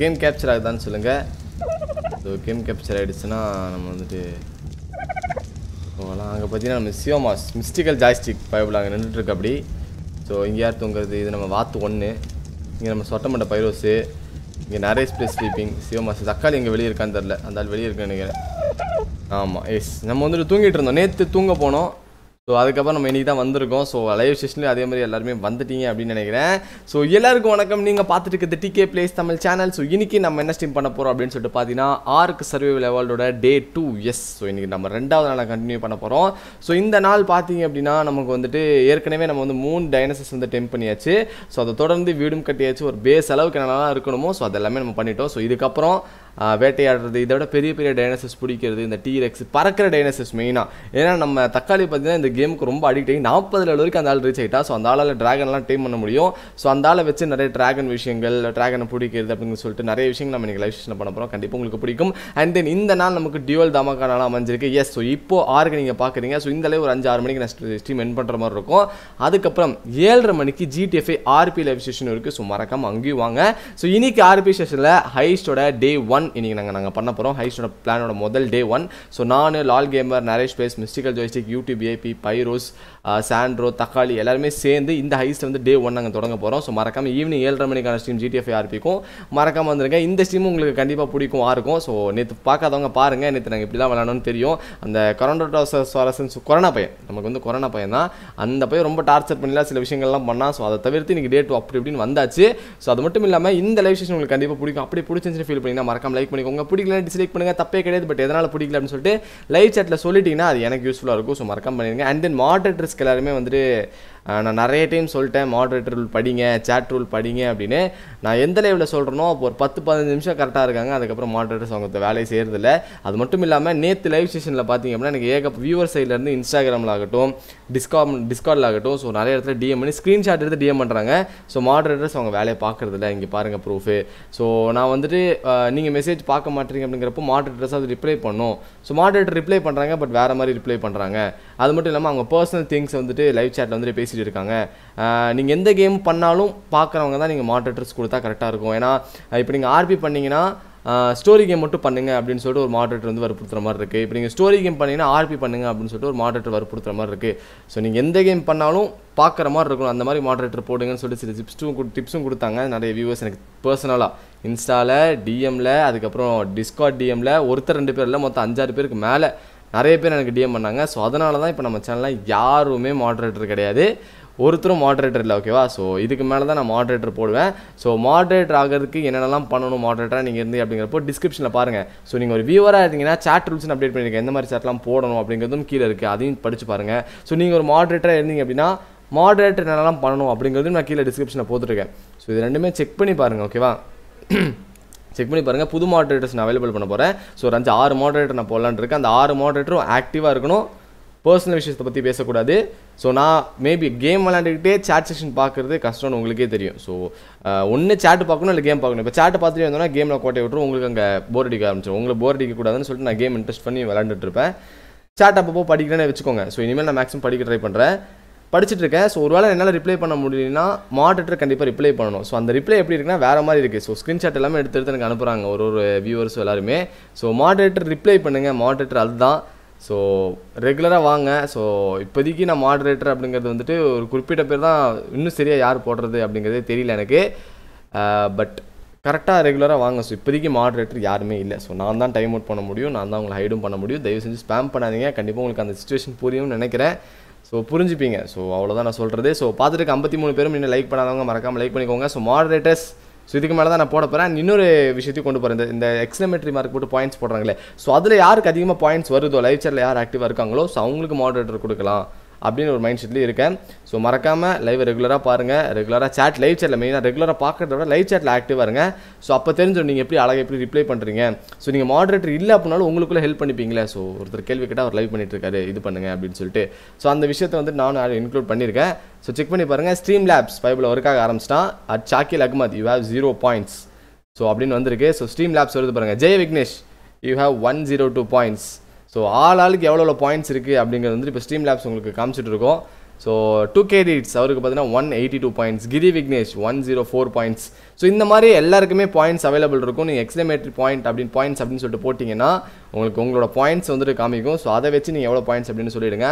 Game capture ஆகுதான்னு சொல்லுங்கள் so game capture ஆகிடுச்சுன்னா நம்ம வந்துட்டு போகலாம். அங்கே பார்த்தீங்கன்னா நம்ம சியோமாஸ் மிஸ்டிக்கல் ஜாய்ஸ்டிக் பைபிள் அங்கே நின்றுட்டுருக்கு அப்படி. ஸோ இங்கே யார் தூங்குறது? இது நம்ம வாத்து ஒன்று இங்கே நம்ம சொட்டமட்ட பைரோஸு. இங்கே நிறைய ஸ்பேஸ் ஸ்லீப்பிங் சிவமாஸ் தக்காளி இங்கே வெளியே இருக்கான்னு தெரில அந்த ஆள் வெளியே இருக்குன்னு நினைக்கிறேன். ஆமாம் எஸ் நம்ம வந்துட்டு தூங்கிட்டு இருந்தோம். நேற்று தூங்க போனோம். ஸோ அதுக்கப்புறம் நம்ம இன்றைக்கி தான் வந்திருக்கோம் ஸோ லைவ் செஷன்லேயும் அதே மாதிரி எல்லாருமே வந்துட்டீங்க அப்படின்னு நினைக்கிறேன். ஸோ எல்லாருக்கும் வணக்கம். நீங்கள் பார்த்துட்டு இருக்கிறது DK plays Tamil channel so இன்றைக்கி நம்ம என்ன ஸ்ட்ரீம் பண்ண போகிறோம் அப்படின்னு சொல்லிட்டு பார்த்தீங்கன்னா ஆர்க் சர்வைவல் லெவலோட டே டூ எஸ் ஸோ இன்றைக்கி நம்ம ரெண்டாவது நாளாக கண்டினியூ பண்ண போகிறோம் ஸோ இந்த நாள் பார்த்தீங்க அப்படின்னா நமக்கு வந்துட்டு ஏற்கனவே நம்ம வந்து மூணு டைனசஸ் வந்து டெம்ப் பண்ணியாச்சு. ஸோ அதை தொடர்ந்து வீடும் கட்டியாச்சு. ஒரு பேஸ் அளவுக்கு என்னெல்லாம் இருக்கணுமோ ஸோ அதெல்லாமே நம்ம பண்ணிட்டோம். ஸோ இதுக்கப்புறம் வேட்டையாடுறது இதை விட பெரிய பெரிய டைனசஸ் பிடிக்கிறது இந்த டீரெக்ஸ் பறக்கிற டைனசஸ் மெயினாக ஏன்னா நம்ம தக்காளி பார்த்தீங்கன்னா இந்த கேமுக்கு ரொம்ப அடிக்ட் ஆகி நாற்பது லெவல் வரைக்கும் அந்த ஆள் ரீச் ஆகிட்டா ஸோ அந்த ஆளால் ட்ராகன்லாம் டீம் பண்ண முடியும். ஸோ அந்த ஆளை வச்சு நிறைய ட்ராகன் விஷயங்கள் ட்ராகனை பிடிக்கிறது அப்படின்னு சொல்லிட்டு நிறைய விஷயங்கள் நம்ம இன்றைக்கி லைஃப் பண்ண போகிறோம் கண்டிப்பாக உங்களுக்கு பிடிக்கும். அண்ட் தென் இந்த நாள் நமக்கு டியூவல் தமாக்கா அமைஞ்சிருக்கு. எஸ் ஸோ இப்போ ஆறுக்கு நீங்கள் பார்க்குறீங்க ஸோ இந்த ஒரு அஞ்சு ஆறு மணிக்கு நான் ஸ்ட்ரீம் என் பண்ணுற மாதிரி இருக்கும். அதுக்கப்புறம் ஏழரை மணிக்கு ஜிடிஎஃப்ஐ ஆர்பி லைவ் செஷன் இருக்குது ஸோ மறக்காமல் அங்கேயும் வாங்க. ஸோ இன்னைக்கு ஆர்பி செஷனில் ஹைஸ்டோட டே ஒன் இன்னைக்கு நாங்கள் நாங்கள் பண்ண போகிறோம் ஹைஸ்டோட பிளானோட முதல் டே ஒன் ஸோ நான் லால் கேமர் நரேஷ் பேஸ் மிஸ்டிக்கல் ஜோய்ஸ்டிக் யூடியூப் ஏபி பைரோஸ் சாண்ட்ரோ தக்காளி எல்லாருமே சேர்ந்து இந்த ஹைஸ்ட் வந்து டே ஒன் நாங்கள் தொடங்க போகிறோம் ஸோ மறக்காமல் ஈவினிங் ஏழரை மணிக்கான ஸ்ட்ரீம் ஜிடிஎஃப் ஆர்பிக்கும் மறக்காமல் வந்துருங்க. இந்த ஸ்ட்ரீம் உங்களுக்கு கண்டிப்பாக பிடிக்கும் இருக்கும் ஸோ நேற்று பார்க்காதவங்க பாருங்கள் நேற்று நாங்கள் இப்படி தான் விளாடணும்னு தெரியும். அந்த கொரோனா கொரோனா பையன். நமக்கு வந்து கொரோனா பையன் தான். அந்த பையன் ரொம்ப டார்ச்சர் பண்ணலாம் சில விஷயங்கள்லாம் பண்ணால் ஸோ அதை தவிர்த்து இன்னைக்கு டூ அப்படி இப்படின்னு வந்தாச்சு. ஸோ அது மட்டும் இல்லாமல் இந்த லைவ் ஸ்டேஷன் உங்களுக்கு கண்டிப்பாக பிடிக்கும். அப்படி பிடிச்சிருந்து ஃபீல் பண்ணிங்கன்னா மறக்காம லைக் பண்ணிக்கோங்க. பிடிக்கல டிஸ்லைக் பண்ணுங்க. தப்பே கிடையாது பட் எதனால் பிடிக்கல அப்படின்னு சொல்லிட்டு லைவ் சேட்டில் சொல்லிட்டீங்கன்னா அது எனக்கு யூஸ்ஃபுல்லாக இருக்கும். ஸோ மறக்காம பண்ணிடுங்க. அண்ட் தென் மாடரேட்டர்ஸ்க்கு எல்லாருமே வந்துட்டு நான் நிறைய டைம் சொல்லிட்டேன் மாடரேட்டர் ரூல் படிங்க சேட் ரூல் படிங்க அப்படின்னு. நான் எந்த லைவில் சொல்கிறேனோ அப்போ ஒரு பத்து பதினஞ்சு நிமிஷம் கரெக்டாக இருக்காங்க. அதுக்கப்புறம் மாடரேட்டர்ஸ் அவங்க வேலையை செய்கிறதில்ல அது மட்டும் இல்லாமல் நேற்று லைவ் செஷனில் பார்த்தீங்க அப்படின்னா எனக்கு ஏக வியூவர் சைட்லேருந்து இன்ஸ்டாகிராமில் ஆகட்டும் டிஸ்காம் டிஸ்கார்டில் ஆகட்டும் ஸோ நிறைய இடத்துல டிஎம் பண்ணி ஸ்க்ரீன்ஷாட் எடுத்து டிஎம் பண்ணுறாங்க ஸோ மாடரேட்டர்ஸ் அவங்க வேலையை பார்க்குறதில்ல. இங்கே பாருங்கள் ப்ரூஃபு ஸோ நான் வந்துட்டு நீங்கள் மெசேஜ் பார்க்க மாட்டீங்க அப்படிங்கிறப்போ மாடரேட்டர்ஸ் அது ரிப்ளை பண்ணும். ஸோ மாடரேட்டர் ரிப்ளை பண்ணுறாங்க பட் வேறு மாதிரி ரிப்ளை பண்ணுறாங்க அது மட்டும் இல்லாமல் அவங்க பர்சனல் திங்ஸ் வந்துட்டு லைவ் சேட்டில் வந்துட்டு பேசி இருக்காங்க நீங்கள் எந்த கேம் பண்ணாலும் பார்க்குறவங்க தான் நீங்கள் மாடரேட்டர்ஸ் கொடுத்தா கரெக்டாக இருக்கும். ஏன்னா இப்போ நீங்கள் ஆர்பி பண்ணீங்கன்னா ஸ்டோரி கேம் மட்டும் பண்ணுங்க அப்படின்னு சொல்லிட்டு ஒரு மாடரேட்டர் வந்து வற்புறுத்துற மாதிரி இருக்குது இப்போ நீங்கள் ஸ்டோரி கேம் பண்ணீங்கன்னா ஆர்பி பண்ணுங்க அப்படின்னு சொல்லிட்டு ஒரு மாடரேட்டர் வற்புறுத்துற மாதிரி இருக்குது ஸோ நீங்கள் எந்த கேம் பண்ணாலும் பார்க்குற மாதிரி இருக்கணும் அந்த மாதிரி மாடரேட்டர் போடுங்கன்னு சொல்லிட்டு சில டிப்ஸும் டிப்ஸும் கொடுத்தாங்க. நிறைய வியூவர்ஸ் எனக்கு பர்சனலாக இன்ஸ்டாவில் டிஎம்ல அதுக்கப்புறம் டிஸ்கார்ட் டிஎம்ல ஒருத்தர் ரெண்டு பேர் இல்லை மொத்தம் அஞ்சாறு பேருக்கு மேலே நிறைய பேர் எனக்கு டிஎம் பண்ணாங்க. ஸோ அதனால தான் இப்போ நம்ம சேனலில் யாருமே மாட்ரேட்டர் கிடையாது. ஒருத்தரும் மாட்ரேட்டர் இல்லை ஓகேவா ஸோ இதுக்கு மேலே தான் நான் மாட்ரேட்டர் போடுவேன். ஸோ மாட்ரேட்டர் ஆகிறதுக்கு என்னென்னலாம் பண்ணணும் மாட்ரேட்டராக நீங்கள் இருந்து அப்படிங்கிறப்போ டிஸ்கிரிப்ஷனில் பாருங்கள் ஸோ நீங்கள் ஒரு வியூவராக இருந்தீங்கன்னா சாட் ரூல்ஸ் அப்டேட் பண்ணியிருக்கேன் எந்த மாதிரி சாட்லாம் போடணும் அப்படிங்கிறதும் கீழே இருக்குது அதையும் படித்து பாருங்கள் ஸோ நீங்கள் ஒரு மாட்ரேட்டராக இருந்தீங்க அப்படின்னா மாட்ரேட்டர் என்னெல்லாம் பண்ணணும் அப்படிங்கிறதும் நான் கீழே டிஸ்கிரிப்ஷனில் போட்டுருக்கேன். ஸோ இது ரெண்டுமே செக் பண்ணி பாருங்கள் ஓகேவா செக் பண்ணி பாருங்கள் புது மாடரேட்டர்ஸ் நான் அவைலபிள் பண்ண போகிறேன் ஸோ ஒரு அஞ்சு ஆறு மாடரேட்டர் நான் போடலான்னு இருக்கேன். அந்த ஆறு மாடரேட்டரும் ஆக்டிவாக இருக்கணும். பர்சனல் விஷயத்தை பற்றி பேசக்கூடாது. ஸோ நான் மேபி கேம் விளாண்டுக்கிட்டே சேட் செக்ஷன் பார்க்குறது கஷ்டம்னு உங்களுக்கே தெரியும். ஸோ ஒன்று சேட்டு பார்க்கணும் இல்லை கேம் பார்க்கணும். இப்போ சேட்டை பார்த்துட்டு வந்தோன்னா கேமில் கோட்டை விட்டுரும் உங்களுக்கு அங்கே போர் அடிக்க ஆரம்பிச்சிடும் உங்களை போர் அடிக்கக்கூடாதுன்னு சொல்லிட்டு நான் கேம் இன்ட்ரெஸ்ட் பண்ணி விளாண்டுட்டு இருப்பேன். சேட் அப்பப்போ படிக்கிறேன்னு வச்சுக்கோங்க. ஸோ இனிமேல் நான் மேக்ஸிமம் படிக்க ட்ரை பண்ணுறேன் படிச்சுட்டு இருக்கேன் ஸோ ஒருவேளை என்னால் ரிப்ளை பண்ண முடியலனா மாடரேட்டர் கண்டிப்பாக ரிப்ளை பண்ணணும். ஸோ அந்த ரிப்ளை எப்படி இருக்குன்னா வேறு மாதிரி இருக்குது ஸோ ஸ்க்ரீன்ஷாட் எல்லாமே எடுத்து எடுத்து எனக்கு அனுப்புகிறாங்க ஒரு ஒரு வியூவர்ஸ் எல்லாருமே. ஸோ மாடரேட்டர் ரிப்ளை பண்ணுங்கள் மாடரேட்டர் அதுதான். ஸோ ரெகுலராக வாங்க. ஸோ இப்போதைக்கு நான் மாடரேட்டர் அப்படிங்கிறது வந்துட்டு ஒரு குறிப்பிட்ட பேர் தான் இன்னும் சரியாக யார் போடுறது அப்படிங்கிறதே தெரியல எனக்கு. பட் கரெக்டாக ரெகுலராக வாங்க. ஸோ இப்போதைக்கு மாடரேட்டர் யாருமே இல்லை. ஸோ நான் தான் டைம் அவுட் பண்ண முடியும். நான் தான் உங்களை ஹைடும் பண்ண முடியும். தயவு செஞ்சு ஸ்பேம் பண்ணாதீங்க. கண்டிப்பாக உங்களுக்கு அந்த சுச்சுவேஷன் புரியும்னு நினைக்கிறேன். ஸோ புரிஞ்சுப்பீங்க. ஸோ அவ்வளோதான் நான் சொல்கிறது ஸோ பார்த்துட்டு ஐம்பத்தி மூணு பேரும் இன்னும் லைக் பண்ணாதவங்க மறக்காமல் லைக் பண்ணிக்கோங்க. ஸோ மாடரேட்டர்ஸ் ஸோ இதுக்கு மேலே தான் நான் போட போகிறேன் இன்னொரு விஷயத்தையும் கொண்டு போகிறேன் இந்த எக்ஸ்லமெட்ரி மார்க் போட்டு பாயிண்ட்ஸ் போடுறாங்களே. ஸோ அதில் யாருக்கு அதிகமாக பாயிண்ட்ஸ் வருதோ லைவ் சேரில் யார் ஆக்டிவாக இருக்காங்களோ ஸோ அவங்களுக்கு மாடரேட்டர் கொடுக்கலாம். அப்படின்னு ஒரு மைண்ட் செட்லேயும் இருக்கேன். ஸோ மறக்காமல் லைவ் ரெகுலராக பாருங்கள் ரெகுலராக சேட் லைவ் சேட்டில் மெயினாக ரெகுலராக பார்க்குறத விட லைவ் சேட்டில் ஆக்டிவாக இருங்க. ஸோ அப்போ தெரிஞ்சிடும் நீங்கள் எப்படி அழகாக எப்படி ரிப்ளை பண்ணுறீங்க ஸோ நீங்கள் மாடரேட்டர் இல்லை அப்படின்னாலும் உங்களுக்குள்ளே ஹெல்ப் பண்ணிப்பீங்களே. ஸோ ஒருத்தர் கேள்வி கேட்டால் அவர் லைவ் பண்ணிட்டு இருக்காரு. இது பண்ணுங்க அப்படின்னு சொல்லிட்டு. ஸோ அந்த விஷயத்தை வந்து நானும் இன்க்ளூட் பண்ணியிருக்கேன். ஸோ செக் பண்ணி பாருங்கள் ஸ்ட்ரீம் லேப்ஸ் பைபிள் ஒர்க்காக ஆரம்பிச்சிட்டான். At Shakil Ahmad you have zero points so அப்படின்னு வந்திருக்கு. ஸோ ஸ்ட்ரீம் லேப்ஸ் வருது பாருங்கள் Jaya Vignesh you have one zero two points so ஆள் ஆளுக்கு எவ்வளோ எவ்வளோ பாயிண்ட்ஸ் இருக்குது அப்படிங்கிறது வந்து இப்போ ஸ்ட்ரீம் லேப்ஸ் உங்களுக்கு காமிச்சிட்டு இருக்கோம். ஸோ டூ கே ரீட்ஸ் அவருக்கு பார்த்தீங்கன்னா one eighty two points Giri Vignesh one zero four points so இந்த மாதிரி எல்லாருக்குமே பாயிண்ட்ஸ் அவைலபிள் இருக்கும். நீங்கள் எக்ஸ்லமேட்ரி பாயிண்ட் அப்படின்னு பாயிண்ட்ஸ் அப்படின்னு சொல்லிட்டு போட்டிங்கன்னா உங்களுக்கு உங்களோட பாயிண்ட்ஸ் வந்துட்டு காமிக்கும். ஸோ அதை வச்சு நீங்கள் எவ்வளோ பாயிண்ட்ஸ் அப்படின்னு சொல்லிடுங்க.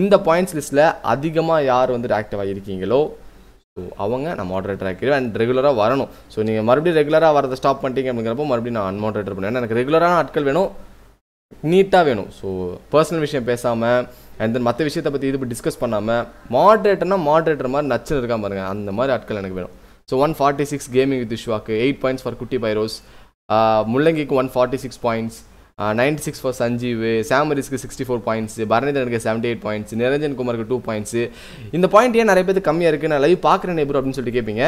இந்த பாயிண்ட்ஸ் லிஸ்ட்டில் அதிகமாக யார் வந்துட்டு ஆக்டிவ் ஆகிருக்கீங்களோ ஸோ அவங்க நான் மாடரேட்டர் ஆக்கிடுவேன். அண்ட் ரெகுலராக வரணும். ஸோ நீங்கள் மறுபடியும் ரெகுலராக வரதை ஸ்டாப் பண்ணிட்டீங்க அப்படிங்கிறப்போ மறுபடியும் நான் அன்மாடரேட்டர் பண்ணுவேன். ஏன்னா எனக்கு ரெகுலரான ஆட்கள் வேணும். நீட்டாக வேணும். ஸோ பர்சனல் விஷயம் பேசாமல் அண்ட் தென் மற்ற விஷயத்தை பற்றி இது டிஸ்கஸ் பண்ணாமல் மாட்ரேட்டர்னா மாட்ரேட்டர் மாதிரி நச்சுன்னு இருக்கா பாருங்க. அந்த மாதிரி ஆட்கள் எனக்கு வேணும். So one forty six gaming with இஷ்வாக்கு eight points for குட்டி பைரோஸ் முள்ளங்கிக்கு one forty six points ninety six for Sanjeev சாமரிஸ்க்கு sixty four points பரணிதனுக்கு செவன்டி எயிட் பாயிண்ட்ஸ் நிரஞ்சன் குமாருக்கு டூ பாயிண்ட்ஸ் இந்த பாயிண்ட் ஏன் நிறைய பேர் கம்மியாக இருக்குது நான் லைவ் பார்க்குறேன் ப்ரோ அப்படின்னு சொல்லிட்டு கேட்பீங்க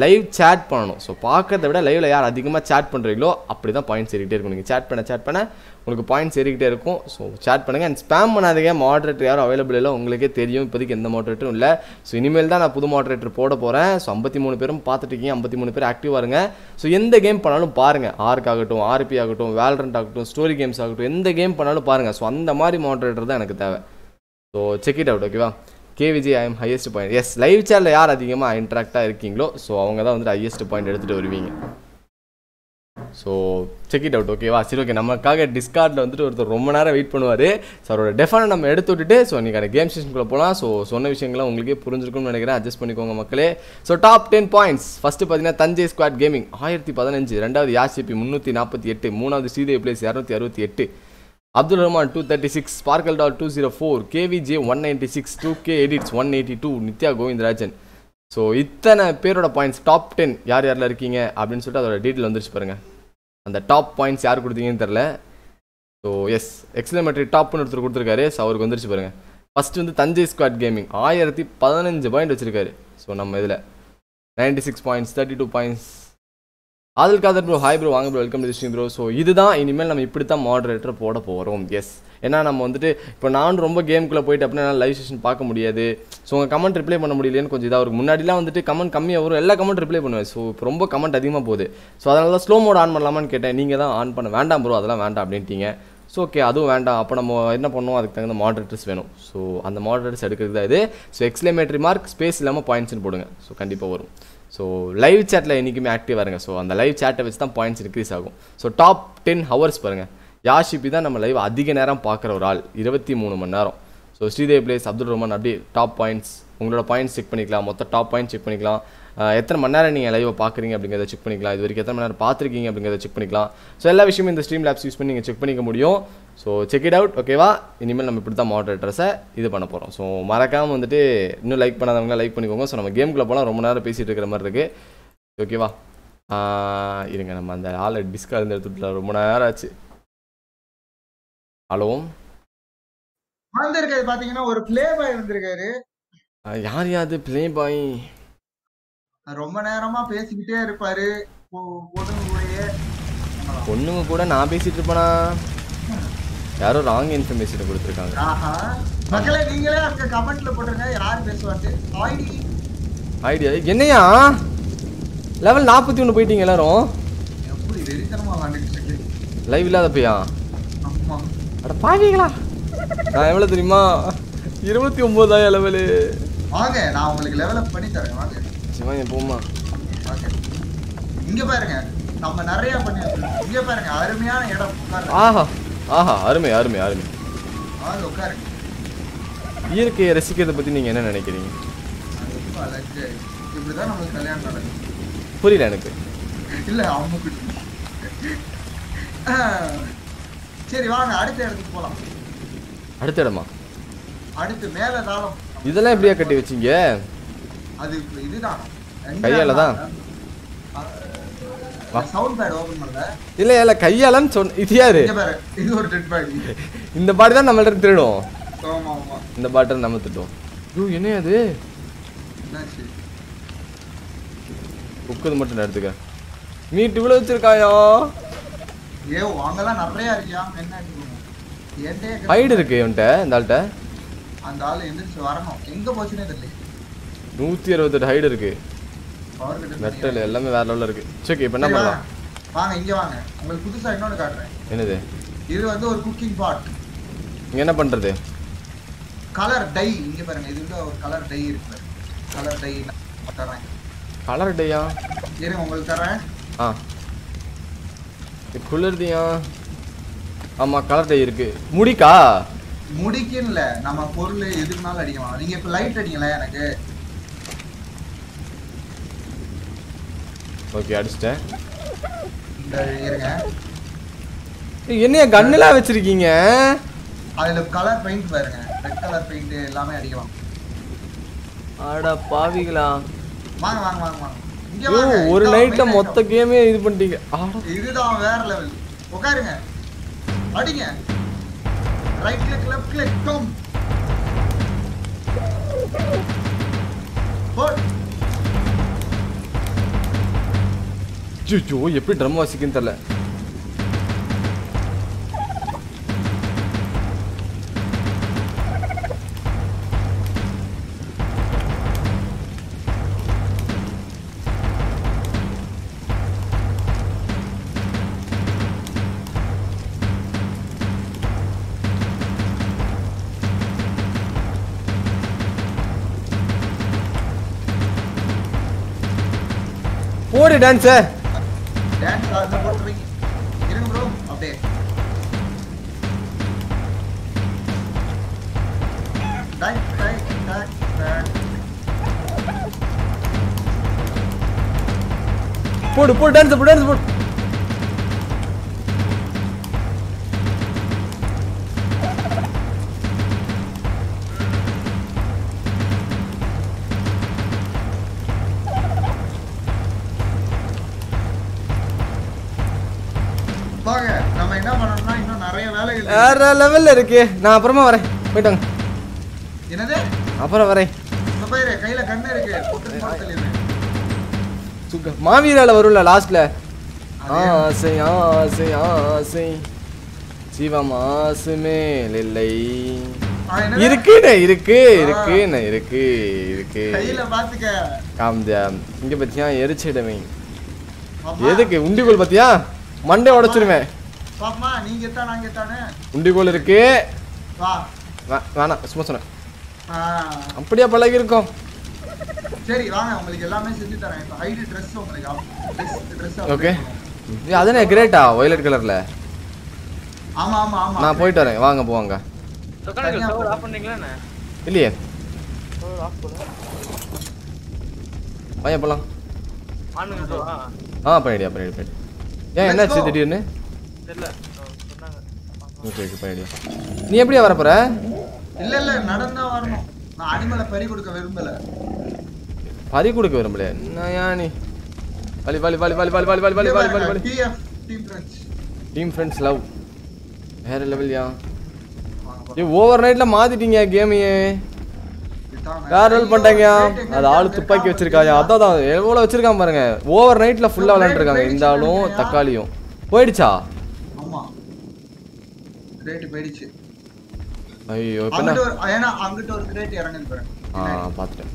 லைவ் சேட் பண்ணணும். ஸோ பார்க்கறத விட லைவில் யார் அதிகமாக சேட் பண்ணுறீங்களோ அப்படி தான் பாயிண்ட்ஸ் ஏறிக்கிட்டே இருக்கும். நீங்கள் சேட் பண்ண சேட் பண்ண உங்களுக்கு பாயிண்ட்ஸ் ஏறிக்கிட்டே இருக்கும். ஸோ சேட் பண்ணுங்கள் அண்ட் ஸ்பேம் பண்ணாதீங்க. மாடரேட்டர் யாரும் அவைலபிள் இல்லை. உங்களுக்கே தெரியும். இப்போதைக்கு எந்த மாடரேட்டரும் இல்லை. ஸோ இனிமேல் தான் நான் புது மாடரேட்டர் போட போகிறேன் ஸோ ஐம்பத்தி மூணு பேரும் பார்த்துட்டு இருக்கீங்க. ஐம்பத்தி மூணு பேர் ஆக்டிவாக இருங்க. ஸோ எந்த கேம் பண்ணாலும் பாருங்கள் ஆர்க் ஆகட்டும் ஆர்பி ஆகட்டும் வேல்ரண்ட் ஆகட்டும் ஸ்டோரி கேம்ஸ் ஆகட்டும் எந்த கேம் பண்ணாலும் பாருங்கள் ஸோ அந்த மாதிரி மாடரேட்டர் தான் எனக்கு தேவை. ஸோ செக் இட் அவுட் ஓகேவா K Vijay I highest points live சேனலில் யார் அதிகமாக இன்ட்ராக்டாக இருக்கீங்களோ ஸோ அவங்க தான் வந்துட்டு ஹையஸ்ட் பாயிண்ட் எடுத்துகிட்டு வருவீங்க. ஸோ செக் இட் அவுட் ஓகேவா சரி ஓகே நமக்காக டிஸ்கார்டில் வந்துட்டு ஒருத்தர் ரொம்ப நேரம் வெயிட் பண்ணுவார். ஸோ அவரோட டெஃபனை நம்ம எடுத்து விட்டுட்டு ஸோ நீங்கள் கேம் ஸ்டேஷனுக்குள்ளே போகலாம் ஸோ சொன்ன விஷயங்கள்லாம் உங்களுக்கே புரிஞ்சிருக்கும்னு நினைக்கிறேன். அட்ஜஸ்ட் பண்ணிக்கோங்க மக்களே. So top ten points first பார்த்தீங்கன்னா தஞ்சை ஸ்குவாட் கேமிங் ஆயிரத்தி பதினஞ்சு. ரெண்டாவது யாசிபி முந்நூற்றி நாற்பத்தி எட்டு. மூணாவது ஸ்ரீதேவி பிளேஸ் இரநூத்தி அறுபத்தி எட்டு. Abdul Rahman two thirty six sparkle doll two zero four KVJ one ninety six two K edits one eighty two Nithya Govindarajan so இத்தனை பேரோட பாயிண்ட்ஸ் டாப் டென் யார் யாரில் இருக்கீங்க? அப்படின்னு சொல்லிட்டு அதோட டீட்டெயில் வந்துருச்சு பாருங்கள் அந்த டாப் பாயிண்ட்ஸ் யார் கொடுத்தீங்கன்னு தெரில ஸோ எஸ் எக்ஸ்லமெட்ரி டாப்னு ஒருத்தர் கொடுத்துருக்காரு. ஸோ அவருக்கு வந்துருச்சு பாருங்கள் ஃபர்ஸ்ட் வந்து தஞ்சை ஸ்குவாட் கேமிங் ஆயிரத்தி பதினஞ்சு பாயிண்ட் வச்சுருக்காரு. ஸோ நம்ம இதில் ninety six points thirty two points Adil Khader bro hi bro வாங்க bro welcome to bro so இதுதான் இனிமேல் நம்ம இப்படி தான் மாடரேட்டர் போட போகிறோம் எஸ் ஏன்னா நம்ம வந்துட்டு இப்போ நான் ரொம்ப கேமுக்குள்ளே போயிட்டு அப்படின்னா லைவ் செஷன் பார்க்க முடியாது. ஸோ உங்கள் கமெண்ட் ரிப்ளை பண்ண முடியலையேன்னு கொஞ்சம் இதாக இருக்கும். முன்னாடிலாம் வந்துட்டு கமெண்ட் கம்மியாக வரும். எல்லா கமெண்ட் ரிப்ளை பண்ணுவேன். ஸோ இப்போ ரொம்ப கமெண்ட் அதிகமாக போகுது. ஸோ அதனால தான் ஸ்லோ மோட் ஆன் பண்ணலாமான்னு கேட்டேன். நீங்கள் தான் ஆன் பண்ண. வேண்டாம் ப்ரோ அதெல்லாம் வேண்டாம் அப்படின்ட்டீங்க. ஸோ ஓகே அதுவும் வேண்டாம். அப்போ நம்ம என்ன பண்ணுவோம் அதுக்கு தகுந்த மாடரேட்டர்ஸ் வேணும். ஸோ அந்த மாடரேட்டர்ஸ் எடுக்கிறது தான் இது. ஸோ எக்ஸ்லேமேட்ரி மார்க் ஸ்பேஸ் இல்லாமல் பாயிண்ட்ஸ்னு போடுங்க. ஸோ கண்டிப்பாக வரும். ஸோ லைவ் சேட்டில் என்றைக்குமே ஆக்டிவாக இருங்க. ஸோ அந்த லைவ் சேட்டை வச்சு தான் பாயிண்ட்ஸ் இன்க்ரீஸ் ஆகும். ஸோ டாப் டென் ஹவர்ஸ் பாருங்கள் யாஷிபி தான் நம்ம லைவ் அதிக நேரம் பார்க்குற ஒரு ஆள். இருபத்தி மூணு மணி நேரம். ஸோ ஸ்ரீதேவ் பிளேஸ் அப்துல் ரஹ்மான் அப்படியே டாப் பாயிண்ட்ஸ் உங்களோட பாயிண்ட்ஸ் செக் பண்ணிக்கலாம். மொத்த டாப் பாயிண்ட் செக் பண்ணிக்கலாம். எத்தனை மணி நேரம் நீங்கள் லைவை பார்க்குறீங்க அப்படிங்கிறத செக் பண்ணிக்கலாம். இது வரைக்கும் எத்தனை மணி நேரம் பார்த்துருக்கீங்க அப்படிங்கிறத செக் பண்ணிக்கலாம். ஸோ எல்லா விஷயமும் இந்த ஸ்ட்ரீம் லேப்ஸ் யூஸ் பண்ணி நீங்கள் செக் பண்ணிக்க முடியும். ஸோ செக் இட் அவுட் ஓகேவா இனிமேல் நம்ம இப்படி தான் மாடரேட்டர்ஸை இது பண்ண போகிறோம் ஸோ மறக்காமல் வந்துட்டு இன்னும் லைக் பண்ணாதவங்க லைக் பண்ணிக்கோங்க. ஸோ நம்ம கேம்குள்ளே போனால் ரொம்ப நேரம் பேசிகிட்டு இருக்கிற மாதிரி இருக்குது ஓகேவா இருங்க நம்ம அந்த ஆளை டிஸ்கார்ட் இருந்து எடுத்துட்டு ரொம்ப நேரம் ஆச்சு. ஹலோ வந்திருக்காரு பாத்தீங்கன்னா ஒரு பிளே பாய் வந்திருக்காரு யார் யாது ப்ளே பாய் ரொம்ப நேரமா பேசிக்கிட்டே இருப்பாரு. பொண்ணுங்க கூடயே பொண்ணுங்க கூட நான் பேசிட்டு இருப்பேனா? யாரோ ராங் இன்ஃபர்மேஷன் கொடுத்துருக்காங்க. ஆஹா. மக்களே நீங்களே அங்க கமெண்ட்ல போட்டுருங்க. யார் பேசுவாரு ஐடி ஐடியா என்னையா? லெவல் நாற்பத்தி ஒன்று போயிட்டீங்க எல்லாரும். எப்படி வெறித்தனமா லைவ் இல்லாத போயா அட பாவீங்களா? நான் எவ்வளோ தெரியுமா? இருபத்தி ஒம்போதாயிரம் லெவலு வாங்க நான் உங்களுக்கு லெவல் அப் பண்ணி தரேன். வாங்க. சிவாங்க போமா இங்க பாருங்க நம்ம நிறைய பண்ணி வச்சிருக்கோம். இங்க பாருங்க அருமையான இடம். ஆஹா ஆஹா அருமை அருமை அருமை. வாங்க உட்காருங்க. இயற்கையை ரசிக்கிறதை பற்றி நீங்கள் என்ன நினைக்கிறீங்க? அது ரொம்ப அழகு. இப்படிதான் நம்மளுக்கு கல்யாணம் நடக்கும் புரியல எனக்கு. இல்ல அம்முக்குட்டி சரி வாங்க அடுத்த இடத்துக்கு போலாம். அடுத்த இடமா? அடுத்து மேல தாளம் இதெல்லாம் எப்படியா கட்டி வச்சீங்க? அது இதுதான். கையால தான்? சவுண்ட் பேட் ஓபன் பண்ணல. இல்லை இல்லை கையாலன்னு சொன்ன இது யாரு? இங்க பாரு இது ஒரு டெட் பாடி இந்த பாட்டு தான் நம்மள்ட்ட திருடும். ஆமா ஆமா. இந்த பாட்டை நம்ம திட்டோம் ஐயோ என்ன அது? என்னாச்சு? குக்குது மட்டும் எடுத்துக்க. மீட் இவ்வளோ வச்சிருக்காயா? ஏ வாங்கலாம் நிறைய இருக்கியா? என்ன ஹைடு இருக்கு இவன்ட்ட இந்த ஆள்கிட்ட. அந்த ஆள் எந்திரிச்சு வரணும். எங்க போச்சுன்னே தெரியல. நூற்றி அறுபத்தெட்டு ஹைடு இருக்கு. மெட்டல் எல்லாமே வேற லெவலில் இருக்கு. சரி இப்போ என்ன சரி, பண்ணலாம்? வாங்க. இங்க வாங்க. உங்களுக்கு புதுசா இன்னொன்னு காட்டுறேன். என்னது? இது வந்து ஒரு குக்கிங் பாட் இங்கே என்ன பண்ணுறது கலர் டை இங்க பாருங்க இது உள்ள ஒரு கலர் டை இருக்கு கலர் டை தரேன். கலர் டேயா இருங்க உங்களுக்கு தரேன். ஆ. இது குளிர்தியா? ஆமாம் கலர் டே இருக்கு. முடிக்கா? முடிக்குன்னு இல்ல. நம்ம பொருள் எதுக்குனாலும் அடிக்கலாம் நீங்க இப்ப லைட் அடிங்களேன் எனக்கு. ஓகே அடிச்சிட்டேன். என்னையா கன்னுலாம் வச்சிருக்கீங்க? அதுல கலர் பெயிண்ட் பாருங்க. ரெட் கலர் பெயிண்ட் எல்லாமே அடிக்கலாம் ஆடா பாவிகளா. வாங்க வாங்க வாங்க வாங்க. ஐயோ, ஒரு நைட்ல மொத்த கேமே இது பண்ணிட்டீங்க. இதுதான் வேற லெவல் உட்காருங்க. அடிங்க. ரைட் கிளிக் லெஃப்ட் கிளிக் டும் போட் ஐயோ எப்படி ட்ரம் வாசிக்குன்னு தெரியல. போடு டான்ஸை டான்ஸ் ஆடுற போட்டு வைங்க இருங்க ப்ரோ அப்படியே டாக் டாக் டாக் டாக் போடு போடு டான்ஸ் போடு டான்ஸ் போடு வேற லெவல்ல இருக்கு. நான் அப்புறமா வரேன். போயிட்டாங்க என்னது? அப்புறம் வரேன். கையில கண்ணு இருக்கு. மாவீரால வரும்ல லாஸ்ட்ல ஆசை ஆசை ஆசை சிவம் ஆசை மேலில்லை ஆ, என்னது? இருக்குண்ணே இருக்கு இருக்குண்ணே இருக்கு இருக்கு. காமிச்சா இங்க பத்தியா எரிச்சிடுமே பாப்பா, எதுக்கு? உண்டிகோல் பத்தியா? மண்டை உடைச்சிருவேன். பாப்பா நீங்க எத்தா நாங்க எத்தானே உண்டிகோல் இருக்கு. வா. வே- வேணாம் சும்மா சொன்னேன். ஆ, அப்படியே பழகி இருக்கோம் சரி வாங்க உங்களுக்கு எல்லாமே செஞ்சு தரேன். இப்போ ஹைட் ட்ரெஸ் உங்களுக்கு ட்ரெஸ் ட்ரெஸ் ஓகே அதுனே கிரேட்டா ஒயலட் கலர்ல ஆமா ஆமா ஆமா. நான் போயிட்டு வரேன். வாங்க போவாங்க. என்ன? இல்லையே. சோறு ஆஃப் பண்ணு. வாங்க போலாம். ஆ, ஆ பண்ணிடியா பண்ணிடு பண்ணிடு ஏன் என்னாச்சு go. திடீர்னு? தெரியல. ஆ, சொன்னாங்க. ஓகே நீ எப்படியா வரப்போற? இல்ல இல்ல நடந்தா வரணும். நான் அனிமலை பறி கொடுக்க விரும்பல. பறி கொடுக்க விரும்பல என்னயா நீ? வலி வலி வலி வலி வலி வலி வலி வலி வலி வலி. Team friends team friends love வேற லெவல்யா ஏ ஓவர் நைட்ல மாத்திட்டீங்க கேமையே வேற லெவல் பண்ணிட்டாங்க. அது ஆளு துப்பாக்கி வச்சிருக்காங்க. அதான் தான் எவ்வளோ வச்சிருக்கான் பாருங்க. ஓவர் நைட்ல ஃபுல்லா விளையாண்டுருக்காங்க. இந்த ஆளும் தக்காளியும். போயிடுச்சா? ரேட் போயிடுச்சு. ஐயோ இப்போ அங்கிட்ட ஒரு ஏன்னா அங்கிட்ட ஒரு கிரேட் இறங்குது பாருங்க ஆ பார்த்துட்டேன்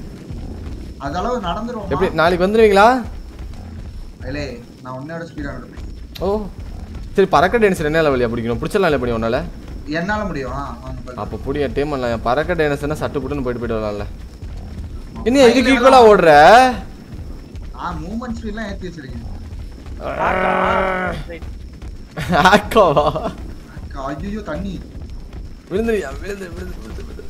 அதளவு நடந்துரும் எப்படி நாளைக்கு வந்துடுவீங்களா இல்லே நான் உன்னோட ஸ்பீடா நடப்பேன் ஓ சரி பறக்க டைனசர் என்ன லெவலியா பிடிக்கணும்? பிடிச்சிடலாம் இல்லை பண்ணி உன்னால? என்னால முடியும். அப்போ புடிய டீம் பண்ணலாம் பறக்க டைனசர்னா சட்டு புட்டுன்னு போயிட்டு போயிட்டு வரலாம்ல. என்ன இதுக்கு ஈக்குவலா ஓடுற? ஆ மூவ்மெண்ட் ஸ்பீட்லாம் ஏத்தி வச்சிருக்கேன். ஆக்காவா? ஐயோ தண்ணி. விழுந்துறியா விழுந்து விழுந்து விழுந்து விழுந்து.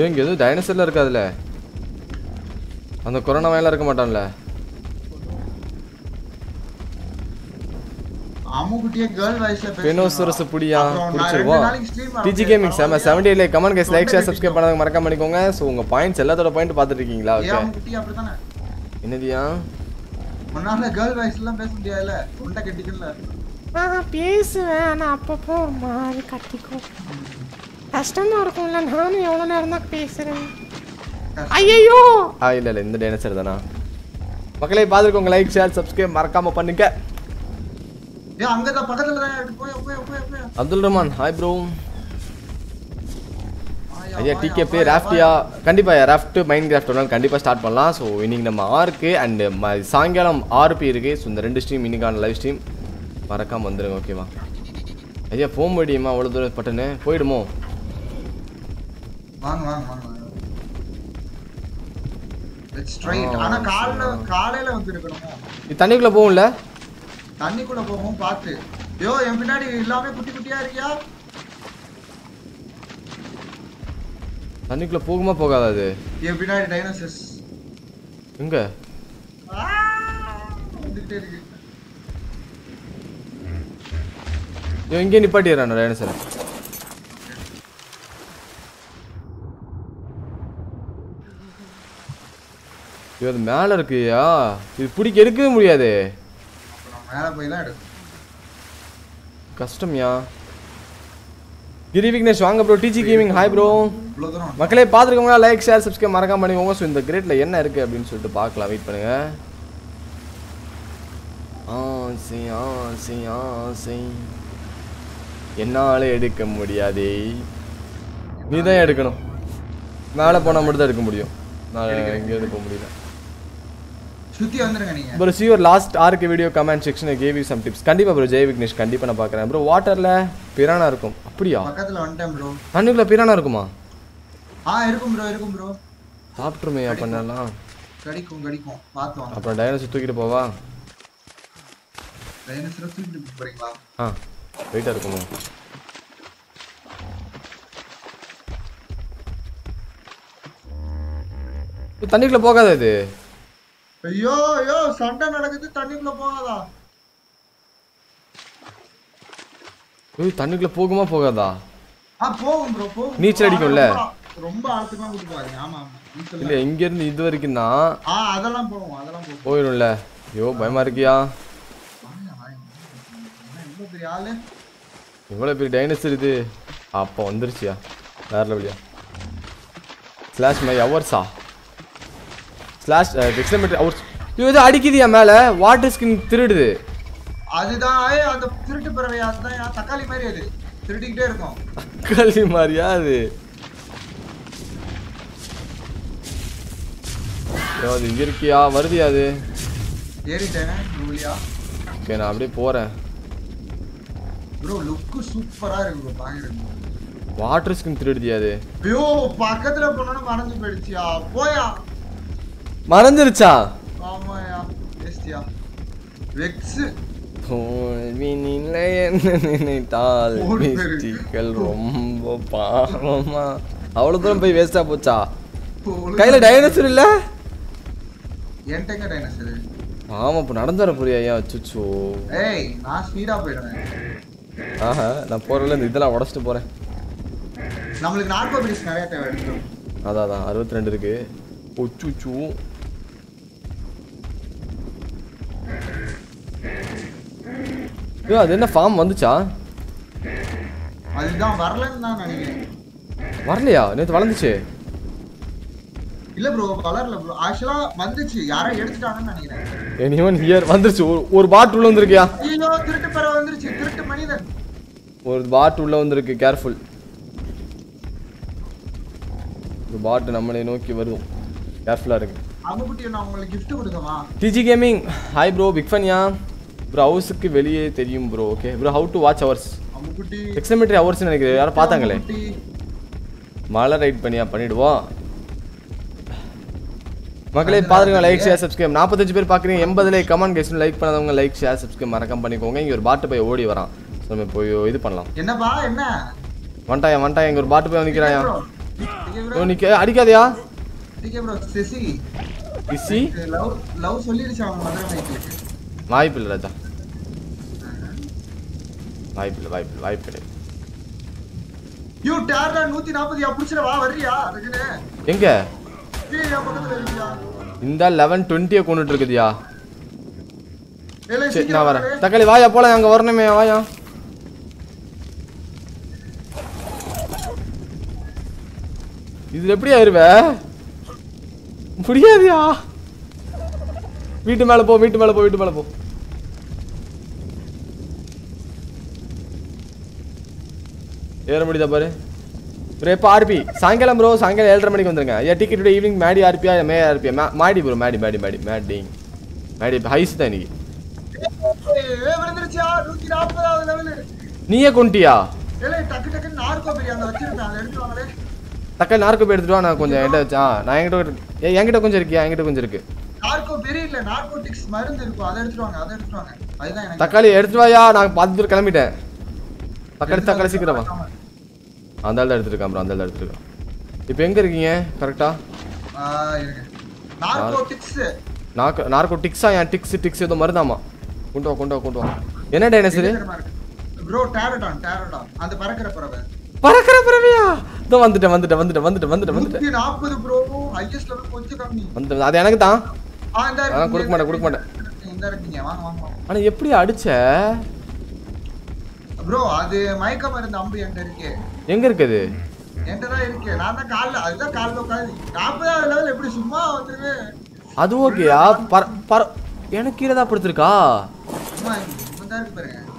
ஏன் இங்க எதுவும் டைனோசர்ல இருக்காதுல்ல. அந்த கொரோனா வேலை இருக்க மாட்டான்ல. பெனோசரஸ் புடியா? பிடிச்சிருவோம் டிஜி. கேமிங் செம? Seventy eight comments like share தொண்டை சப்ஸ்கிரைப் பண்ணாத மறக்காம பண்ணிக்கோங்க. ஸோ உங்க பாயிண்ட்ஸ் எல்லாத்தோட பாயிண்ட் பார்த்துட்டு இருக்கீங்களா ஓகே என்னதியா முன்னால கேர்ள் வாய்ஸ்லாம் பேச முடியாதுல்ல? தொண்டை கட்டிக்கல நான் பேசுவேன். ஆனால் அப்பப்போ ஒரு மாதிரி கட்டிக்கும் கஷ்டமா இருக்கும்ல. நானும் எவ்வளோ நேரம் தான் பேசுறேன். ஐயோ ஆ இல்ல இல்ல இந்த டைனோசர் தானா? மக்களே பார்த்துருக்கோங்க லைக் ஷேர் சப்ஸ்கிரைப் மறக்காம பண்ணுங்க. ஏன் அங்கதான் பக்கத்துல தான் இருக்கு போய் போய் போய் போய். அப்துல் ரஹ்மான் ஹாய் ப்ரோ ஐயா டிகே ப்ளே ராஃப்டியா கண்டிப்பா ராஃப்ட் மைண்ட் கிராஃப்ட் ஒரு நாள் கண்டிப்பா ஸ்டார்ட் பண்ணலாம். ஸோ இன்னைக்கு நம்ம ஆருக்கு அண்ட் சாயங்காலம் ஆர்பி இருக்கு. ஸோ இந்த ரெண்டு ஸ்ட்ரீம் இன்னைக்கான லைவ் ஸ்ட்ரீம் மறக்காம வந்துருங்க ஓகேவா ஐயா போக முடியுமா அவ்வளோ தூரம் பட்டுன்னு. போயிடுமோ? வாங்க வாங்க வாங்க தண்ணிக்குள்ள போகும்ல? தண்ணிக்குள்ள போகும் பார்த்து. யோ என் பின்னாடி எல்லாமே குட்டி குட்டியா இருக்கியா? தண்ணிக்குள்ள போகுமா போகாதா அது? என் பின்னாடி டைனோசஸ் எங்க? இருக்கு. ஐயோ இங்கே நிப்பாட்டிடுறான் டைனோசரை ஐயோ அது மேலே இருக்குயா? இது பிடிக்க எடுக்கவே முடியாது. மேல போய் தான் எடுக்கணும் கஷ்டம்யா. கிரி விக்னேஷ் வாங்க bro DG gaming hi bro மக்களே பார்த்துருக்கோங்க லைக் ஷேர் சப்ஸ்கிரைப் மறக்காம பண்ணிக்கோங்க ஸோ இந்த கிரேட்டில் என்ன இருக்குது அப்படின்னு சொல்லிட்டு பார்க்கலாம். வெயிட் பண்ணுங்க. ஆசை ஆசை ஆசை என்னால் எடுக்க முடியாதே. நீ தான் எடுக்கணும். மேலே போனால் மட்டும் தான் எடுக்க முடியும். நான் எங்கேயும் போக முடியல. Bro sure last arch video comment section gave you some tips கண்டிப்பாக ப்ரோ ஜெய் விக்னேஷ் கண்டிப்பாக நான் பார்க்குறேன் ப்ரோ வாட்டரில் பிரானா இருக்கும். அப்படியா? பக்கத்துல வந்துட்டேன் ப்ரோ தண்ணிக்குள்ளே பிரானா இருக்குமா? ஆ இருக்கும் ப்ரோ இருக்கும் ப்ரோ சாப்பிட்ருமே பண்ணலாம் கடிக்கும். கடிக்கும் பார்த்து வாங்க. அப்புறம் டைனோசர் தூக்கிட்டு போவா? டைனோசரை தூக்கிட்டு போறீங்களா? ஆ. வெயிட்டாக இருக்குமோ இது தண்ணிக்குள்ள போகாத இது? ஐயோ ஐயோ சண்டை நடக்குது தண்ணிக்குள்ள போகாதா? ஏய் தண்ணிக்குள்ள போகுமா போகாதா? ஆ போகும் ப்ரோ போகும். நீச்சல் அடிக்கும்ல? ரொம்ப- ஆழத்துக்குலாம் கூட்டு போகாதீங்க ஆமா இல்லை இங்கேருந்து இது வரைக்கும் தான் ஆ அதெல்லாம் போகும் அதெல்லாம் போகும். போயிடும்ல ஐயோ பயமா இருக்கியா. ஆளு. இவ்வளோ பெரிய டைனோசர் இது. அப்போ வந்துருச்சியா? வேற லெவலியா ஸ்லாஷ் மை ஹவர்ஸா ஸ்லாஷ் எக்ஸ்லமேட்டர் ஹவர்ஸ் இது அடிக்குதியா மேலே? வாட்டர் ஸ்கின் திருடுது. அதுதான் அந்த திருட்டு பறவை அதுதான் தக்காளி மாதிரி அது. திருடிக்கிட்டே இருக்கும். கல்வி மாதிரியா அது? அது இருக்கியா வருதியா அது. ஏறிட்டேன் ஓகே நான் அப்படியே போறேன். ப்ரோ லுக்கு சூப்பரா இருக்கு ப்ரோ பாக்குறது வாட்டர் ஸ்கின் திருடுதியா அது. ஐயோ பக்கத்துல போனோன்னு மறைஞ்சு போயிடுச்சியா? போயா? மறைஞ்சிருச்சா ஆமாயா. வேஸ்டியா. வெக்ஸ் நினைத்தால்? ரொம்ப பாவமா. அவ்வளோ தூரம் போய் வேஸ்டா போச்சா? கையில டைனோசர் இல்ல? என்கிட்ட டைனோசர் ஆமா இப்போ நடந்து வர போறியா? ஐயா அச்சுச்சோ. ஏய் நான் ஸ்பீடா போயிடுவேன் ஆஹா நான் போறதுல இந்த இதெல்லாம் உடச்சிட்டு போறேன். நம்மளுக்கு நார்கோபிடிஸ் நிறைய தேவை எடுத்துரும் அதான் அதான் அறுபத்தி ரெண்டு இருக்கு ஒச்சுச்சு அது என்ன ஃபார்ம் வந்துச்சா? அதுதான் வரலன்னு தான் நினைக்கிறேன். வரலையா? நேற்று வளர்ந்துச்சு. இல்ல ப்ரோ வளரல ப்ரோ ஆக்சுவலா வந்துச்சு. யாரோ எடுத்துட்டாங்கன்னு நினைக்கிறேன். எனிவன் ஹியர் வந்துருச்சு. ஒரு ஒரு பாட் உள்ள வந்திருக்கியா? ஐயோ திருட்டு பறவை வந்துருச்சு. திருட்டு மனிதன். ஒரு பாட் உள்ள வந்திருக்கு. கேர்ஃபுல் ஒரு பாட் நம்மளை நோக்கி வரும். கேர்ஃபுல்லா இருக்கு அம்முக்குட்டி நான் உங்களுக்கு gift கொடுக்கவா? DG gaming hi bro big ஃபன்யா bro ஹவுஸுக்கு வெளியே தெரியும் bro okay bro how to watch Ammukutty எக்ஸாமெட்ரி hours நினைக்கிறேன். யாரும் பார்த்தாங்களே. மழை ரைட் பண்ணியா? பண்ணிடுவோம். மக்களே பாருங்க லைக் ஷேர் சப்ஸ்கிரைப் நாற்பத்தஞ்சு பேர் பார்க்குறீங்க எண்பதுல கமெண்ட் கேஸ் லைக் பண்ணாதவங்க லைக் ஷேர் சப்ஸ்கிரைப் மறக்காம பண்ணிக்கோங்க. இங்கே ஒரு பாட்டு போய் ஓடி வரான். நம்ம போய் இது பண்ணலாம். என்னப்பா என்ன? வந்துட்டாயா வந்துட்டாயா இங்கே ஒரு பாட்டு போய். DK bro. நிற்க அடிக்காதயா? வாய்ப்பு இல்லை ராஜா. வாய்ப்பு இல்லை வாய்ப்பு இல்லை வாய்ப்பு இல்லை யூ டேர்ல நூத்தி நாற்பது புடிச்சிட வா வர்றியா? அதுக்குன்னு. எங்க? இந்த லெவன் டுவெண்ட்டியை கொண்டுட்டு இருக்குதுயா சரி நான் வரேன். தக்காளி வாயா போலாம். அங்கே வரணுமே வாயா. இதுல எப்படி ஆயிருவ முடியாதுயா. வீட்டு மேல போ வீட்டு மேல போ வீட்டு மேல போ. ஏற முடியுதா பாரு. ப்ரோ எப்போ ஆர்பி சாயங்காலம் ப்ரோ சாயங்காலம் ஏழரை மணிக்கு வந்துருங்க. ஐயா டிக்கெட் ஈவினிங் மேடி ஆர்பியா மே ஆர்பியா மாடி ப்ரோ மேடி மேடி மேடி மேடிங் மேடி ஹைஸ் தான் லெவலு நீயே கொண்டியா டக்குன்னு நார்கோ நார்க்கு எடுத்துட்டு நான் கொஞ்சம் என்கிட்ட வச்சு நான் என்கிட்ட என்கிட்ட கொஞ்சம் இருக்கியா என்கிட்ட கொஞ்சம் இருக்கு. நார்கோ பெரிய இல்ல நார்கோட்டிக்ஸ் மருந்து இருக்கும் அதை எடுத்துட்டு வாங்க அதை எடுத்துட்டு வாங்க. அதுதான் எனக்கு. தக்காளி எடுத்துட்டு வாயா நான் பார்த்துட்டு கிளம்பிட்டேன். தக்காளி தக்காளி சீக்கிரம் வா. அந்த ஆள் எடுத்துருக்கான் ப்ரோ அந்த ஆள் எடுத்துருக்கான். இப்போ எங்கே இருக்கீங்க? நார்கோட்டிக்ஸ் நார்கோ டிக்ஸா என் டிக்ஸ் டிக்ஸ் ஏதோ மருதாமா கொண்டு வா கொண்டு வா கொண்டு வா. என்ன டைனசரு ப்ரோ டேரடான் டேரடான் அந்த பறக்கிற பறவை. பறக்கிற பறவையா? இதோ வந்துட்டேன் வந்துட்டேன் வந்துட்டேன் வந்துட்டேன் வந்துட்டேன் வந்துட்டேன். நூத்தி நாற்பது ப்ரோ ஹையஸ்ட் லெவல் கொஞ்சம் கம்மி. வந்துட்டேன். அது எனக்கு தான். ஆ கொடுக்க மாட்டேன், கொடுக்க மாட்டேன். இந்த இருக்கீங்க வாங்க எப்படி அடிச்ச? ப்ரோ அது மயக்க மருந்து அம்பு என்கிட்ட இருக்கு. எங்கே இருக்குது? என்கிட்ட தான் இருக்கு. நான் தான் கால்ல அதுதான் கால்ல உட்காந்து நாற்பதாவது லெவல் எப்படி சும்மா வந்துருவே அது ஓகேயா பர பர எனக்கு கீழே தான் படுத்திருக்கா?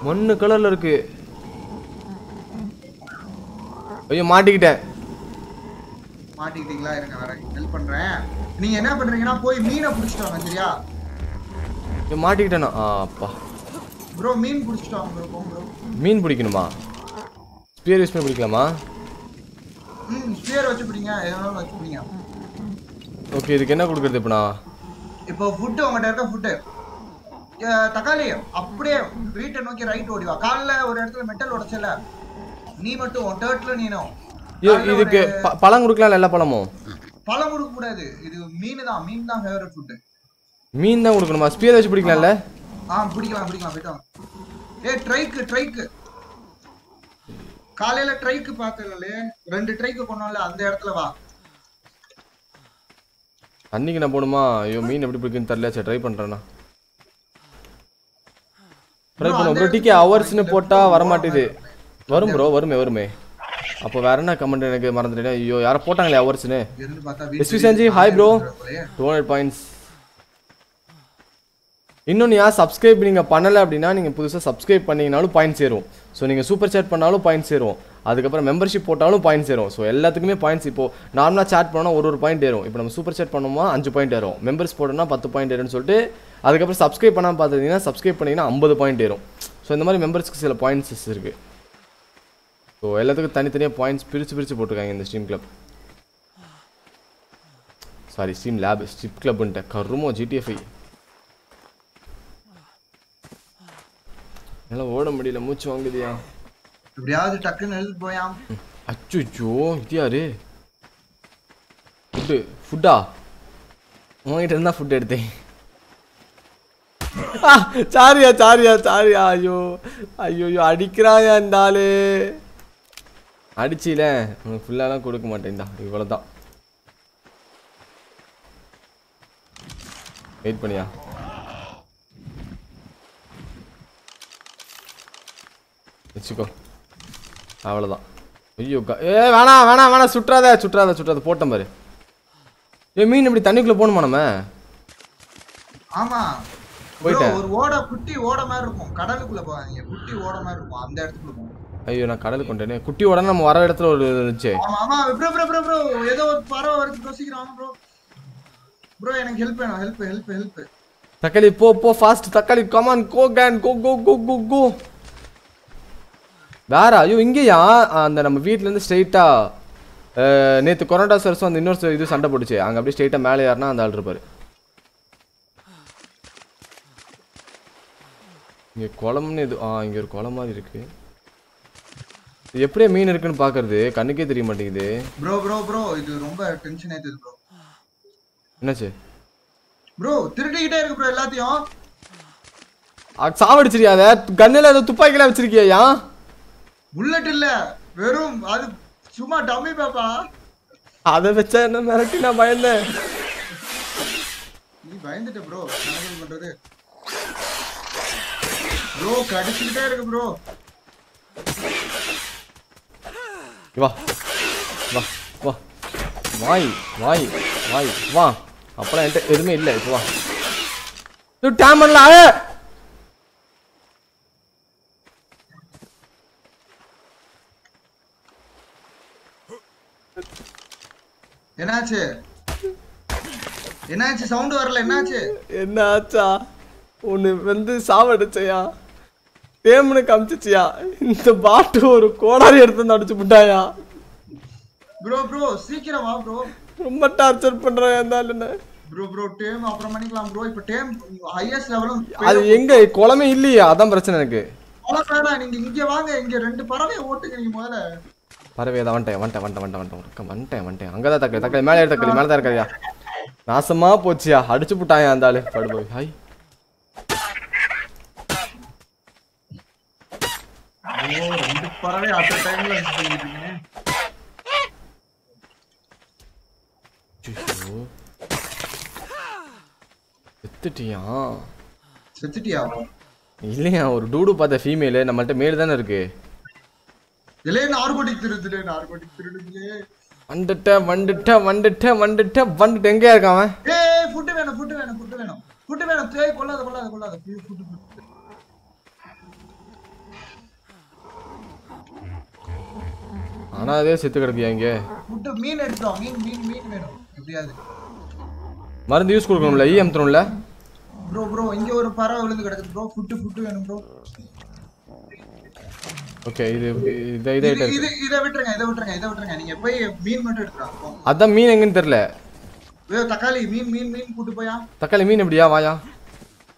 மண்ணு கலர்ல இருக்கு. ஐயோ மாட்டிக்கிட்டேன். மாட்டிக்கிட்டீங்களா? இருங்க வரேன். ஹெல்ப் பண்றேன். நீங்க என்ன பண்றீங்கன்னா போய் மீனை புடிச்சிட்டு வாங்க சரியா? ஐயோ மாட்டிக்கிட்டேனா? ஆ அப்பா. ப்ரோ மீன் புடிச்சிட்டு வாங்க ப்ரோ போங்க ப்ரோ மீன் பிடிக்கணுமா? ஸ்பியர் யூஸ் பண்ணி பிடிக்கலாமா? ம் ஸ்பியர் வச்சு பிடிங்க. எதனாலும் வச்சு பிடிங்க. ஓகே இதுக்கு என்ன கொடுக்குறது இப்போ நான்? இப்போ ஃபுட்டு உங்கள்கிட்ட இருக்க ஃபுட்டு தக்காளி. அப்படியே வீட்டை நோக்கி ரைட் ஓடிவா. காலைல ஒரு இடத்துல மெட்டல் உடைச்சல. நீ மட்டும் டேர்ட்ல நீனும். இதுக்கு பழம் கொடுக்கலாம் எல்லா பழமும் பழம் கொடுக்க கூடாது. இது மீன் தான். மீன் தான் ஃபேவரட் ஃபுட்டு மீன் தான் கொடுக்கணுமா? ஸ்பியர் வச்சு பிடிக்கலாம்ல? ஆ பிடிக்கலாம் பிடிக்கலாம். போயிட்டு வாங்க. ஏ ட்ரைக்கு ட்ரைக்கு காலையில ட்ரைக்கு பார்த்தல ரெண்டு ட்ரைக்கு கொண்டோம்ல அந்த இடத்துல வா. அன்னைக்கு நான் போகணுமா? ஐயோ மீன் எப்படி பிடிக்குன்னு தெரியல. சரி ட்ரை பண்ணுறேண்ணா ட்ரை அந்த ப்ரோ டிகே left போட்டால் side வரமாட்டேது. வரும் ப்ரோ வருமே வருமே. அப்போ வேற என்ன கமெண்ட் எனக்கு மறந்துட்டேன். ஐயோ யாரோ போட்டாங்களே பார்த்தா SV Sanji hi bro two hundred points இன்னொன்று யார் சப்ஸ்கிரைப் நீங்கள் பண்ணலை அப்படின்னா நீங்கள் புதுசாக சப்ஸ்கிரைப் பண்ணீங்கனாலும் பாயிண்ட் சேரும். ஸோ நீங்கள் சூப்பர் சேட் பண்ணாலும் பாயிண்ட் சேரும். அதுக்கப்புறம் மெம்பர்ஷிப் போட்டாலும் பாயிண்ட் சேரும். ஸோ எல்லாத்துக்குமே பாயிண்ட்ஸ் இப்போ நார்மலாக சேட் பண்ணால் ஒரு ஒரு பாயிண்ட் ஏறும். இப்போ நம்ம சூப்பர் சேட் பண்ணோமா அஞ்சு பாயிண்ட் ஏறும். மெம்பர்ஸ் போட்டோம்னா பத்து பாயிண்ட் ஏறும்னு சொல்லிட்டு அதுக்கப்புறம் சப்ஸ்கிரைப் பண்ணாமல் பார்த்துட்டிங்கன்னா சப்ஸ்கிரைப் பண்ணிங்கன்னா ஐம்பது பாயிண்ட் ஏறும். ஸோ இந்த மாதிரி மெம்பர்ஸ்க்கு சில பாயிண்ட்ஸ் இருக்குது ஸோ எல்லாத்துக்கும் தனித்தனியாக பாயிண்ட்ஸ் பிரித்து பிரித்து போட்டிருக்காங்க இந்த stream club sorry stream lab strip கிளப்ன்ட்டு கருமோ ஜிடிஎஃப்ஐ என்னால் ஓட முடியல. மூச்சு வாங்குதியா? எப்படியாவது டக்குன்னு எழுதி போயாம். அச்சுச்சோ இது யாரு ஃபுட்டு ஃபுட்டா உங்ககிட்ட இருந்தா ஃபுட் எடுத்தேன். சாரியா சாரியா சாரியா ஐயோ. ஐயோ ஐயோ அடிக்கிறாயா இந்த ஆளு? அடிச்சில. உனக்கு ஃபுல்லாலாம் கொடுக்க மாட்டேன்டா இவ்வளோதான் வெயிட் பண்ணியா? வச்சுக்கோ. அவ்வளோதான் ஐயோ ஏ வேணாம் வேணாம் வேணாம் சுற்றாத சுற்றாத சுற்றாத. போட்டேன் பாரு. ஏ மீன் இப்படி தண்ணிக்குள்ளே போகணுமா நம்ம? ஆமா. போயிட்டேன். ஒரு ஓட குட்டி ஓட மாதிரி இருக்கும். கடலுக்குள்ள போகாதீங்க. குட்டி ஓட மாதிரி இருக்கும். அந்த இடத்துக்குள்ள போகும் ஐயோ நான் கடலுக்கு கொண்டேனே குட்டி உடனே நம்ம வர இடத்துல ஒரு இருந்துச்சு. ஆமா ப்ரோ ப்ரோ ப்ரோ ப்ரோ ஏதோ ஒரு பறவை வருது. ப்ரோ சீக்கிரம் ப்ரோ ப்ரோ எனக்கு ஹெல்ப் வேணும். ஹெல்ப் ஹெல்ப் ஹெல்ப் தக்காளி போ போ ஃபாஸ்ட் தக்காளி கமான் கோ கேன் கோ கோ கோ கோ கோ வேற ஐயோ இங்கேயா? அந்த நம்ம வீட்டிலேருந்து ஸ்ட்ரைட்டாக நேற்று கொரோனா சர்ஸும் அந்த இன்னொரு இது சண்டை போட்டுச்சு. அங்கே அப்படியே ஸ்ட்ரைட்டாக மேலே ஏறினா அந்த ஆள் இருப்பார். இங்கே குளம்னு இது ஆ இங்கே ஒரு குளம் மாதிரி இருக்கு. இது எப்படியே மீன் இருக்குன்னு பார்க்கறது கண்ணுக்கே தெரிய மாட்டேங்குது. ப்ரோ ப்ரோ ப்ரோ இது ரொம்ப டென்ஷன் ஆயிடுது ப்ரோ என்னாச்சு? ப்ரோ திருடிக்கிட்டே இருக்கு ப்ரோ எல்லாத்தையும். அதை? கண்ணில் ஏதோ துப்பாக்கிலாம் வச்சிருக்கியா புல்லட் இல்ல வெறும் அது சும்மா டம்மி பாப்பா. அதை வச்சா என்ன மிரட்டி நான் பயந்தேன். நீ பயந்துட்ட ப்ரோ என்ன பண்றது? ப்ரோ கடிச்சுக்கிட்டே இருக்கு ப்ரோ வா வா வா. வாய் வாய் வாய். வா. அப்புறம் என்கிட்ட எதுவுமே இல்லை. இப்போ வா. டேம் பண்ணல என்னாச்சு? என்னாச்சு? சவுண்ட் வரல என்னாச்சு? என்ன ஆச்சா ஒன்று வந்து சாவடிச்சையா? டேம்னு காமிச்சிச்சியா? இந்த பாட்டு ஒரு கோடாரி எடுத்து வந்து அடிச்சு விட்டாயா? ப்ரோ ப்ரோ சீக்கிரம் வா ப்ரோ ரொம்ப டார்ச்சர் பண்றான் இருந்தாலும் ப்ரோ ப்ரோ டேம் அப்புறம் பண்ணிக்கலாம் ப்ரோ இப்போ டேம் ஹையஸ்ட் லெவலும் அது எங்க? குளமே இல்லையா அதான் பிரச்சனை எனக்கு. நீங்க இங்க வாங்க இங்க ரெண்டு பறவை ஓட்டுங்க நீங்க முதல்ல. தான் வந்துட்டேன் வந்துட்டேன் வந்துட்டேன் வந்துட்டேன் வந்துட்டேன் வந்துட்டேன். அங்கே தான் தக்காளி தக்காளி மேலே தக்காளி மேலே தான் இருக்காயா நாசமா போச்சியா? அடிச்சு புட்டாயா அந்த ஆளு? படுபோய் ஹாய். செத்துட்டியா? செத்துட்டியா? இல்லையா ஒரு டூடு பார்த்த ஃபீமேலு நம்மள்ட்ட மேல் தானே இருக்கு. இல்லையே நார்கோட்டிக் திருடுதுலே நார்கோட்டிக் திருடுதுலே வந்துட்டேன் வந்துட்டேன் வந்துட்டேன் வந்துட்டேன் வந்துட்டு எங்கேயா இருக்கான் அவன்? ஏய் ஃபுட் வேணும் ஃபுட் வேணும் ஃபுட் வேணும். ஃபுட் வேணும். ஏய் கொல்லாத கொல்லாத கொல்லாத ஃபுட் ஃபுட் ஆனா அதே செத்து கிடக்குயா இங்கே? ஃபுட் மீன் எடுத்துறோம் மீன் மீன் மீன் வேணும். எப்படியாவது. மருந்து யூஸ் கொடுக்கணும்ல ஈ அமுத்தணும்ல ப்ரோ ப்ரோ இங்க ஒரு பறவை விழுந்து கிடக்குது ப்ரோ ஃபுட் ஃபுட் வேணும் ப்ரோ ஓகே இது இதை இது இதை இது விட்டுருங்க இதை விட்டுருங்க இதை விட்டுருங்க. நீங்க போய் மீன் மட்டும் எடுத்துறாங்க அதான் மீன் எங்கன்னு தெரியல. தக்காளி மீன் மீன் மீன் கூட்டு போயா? தக்காளி மீன் எப்படியா? வாயா.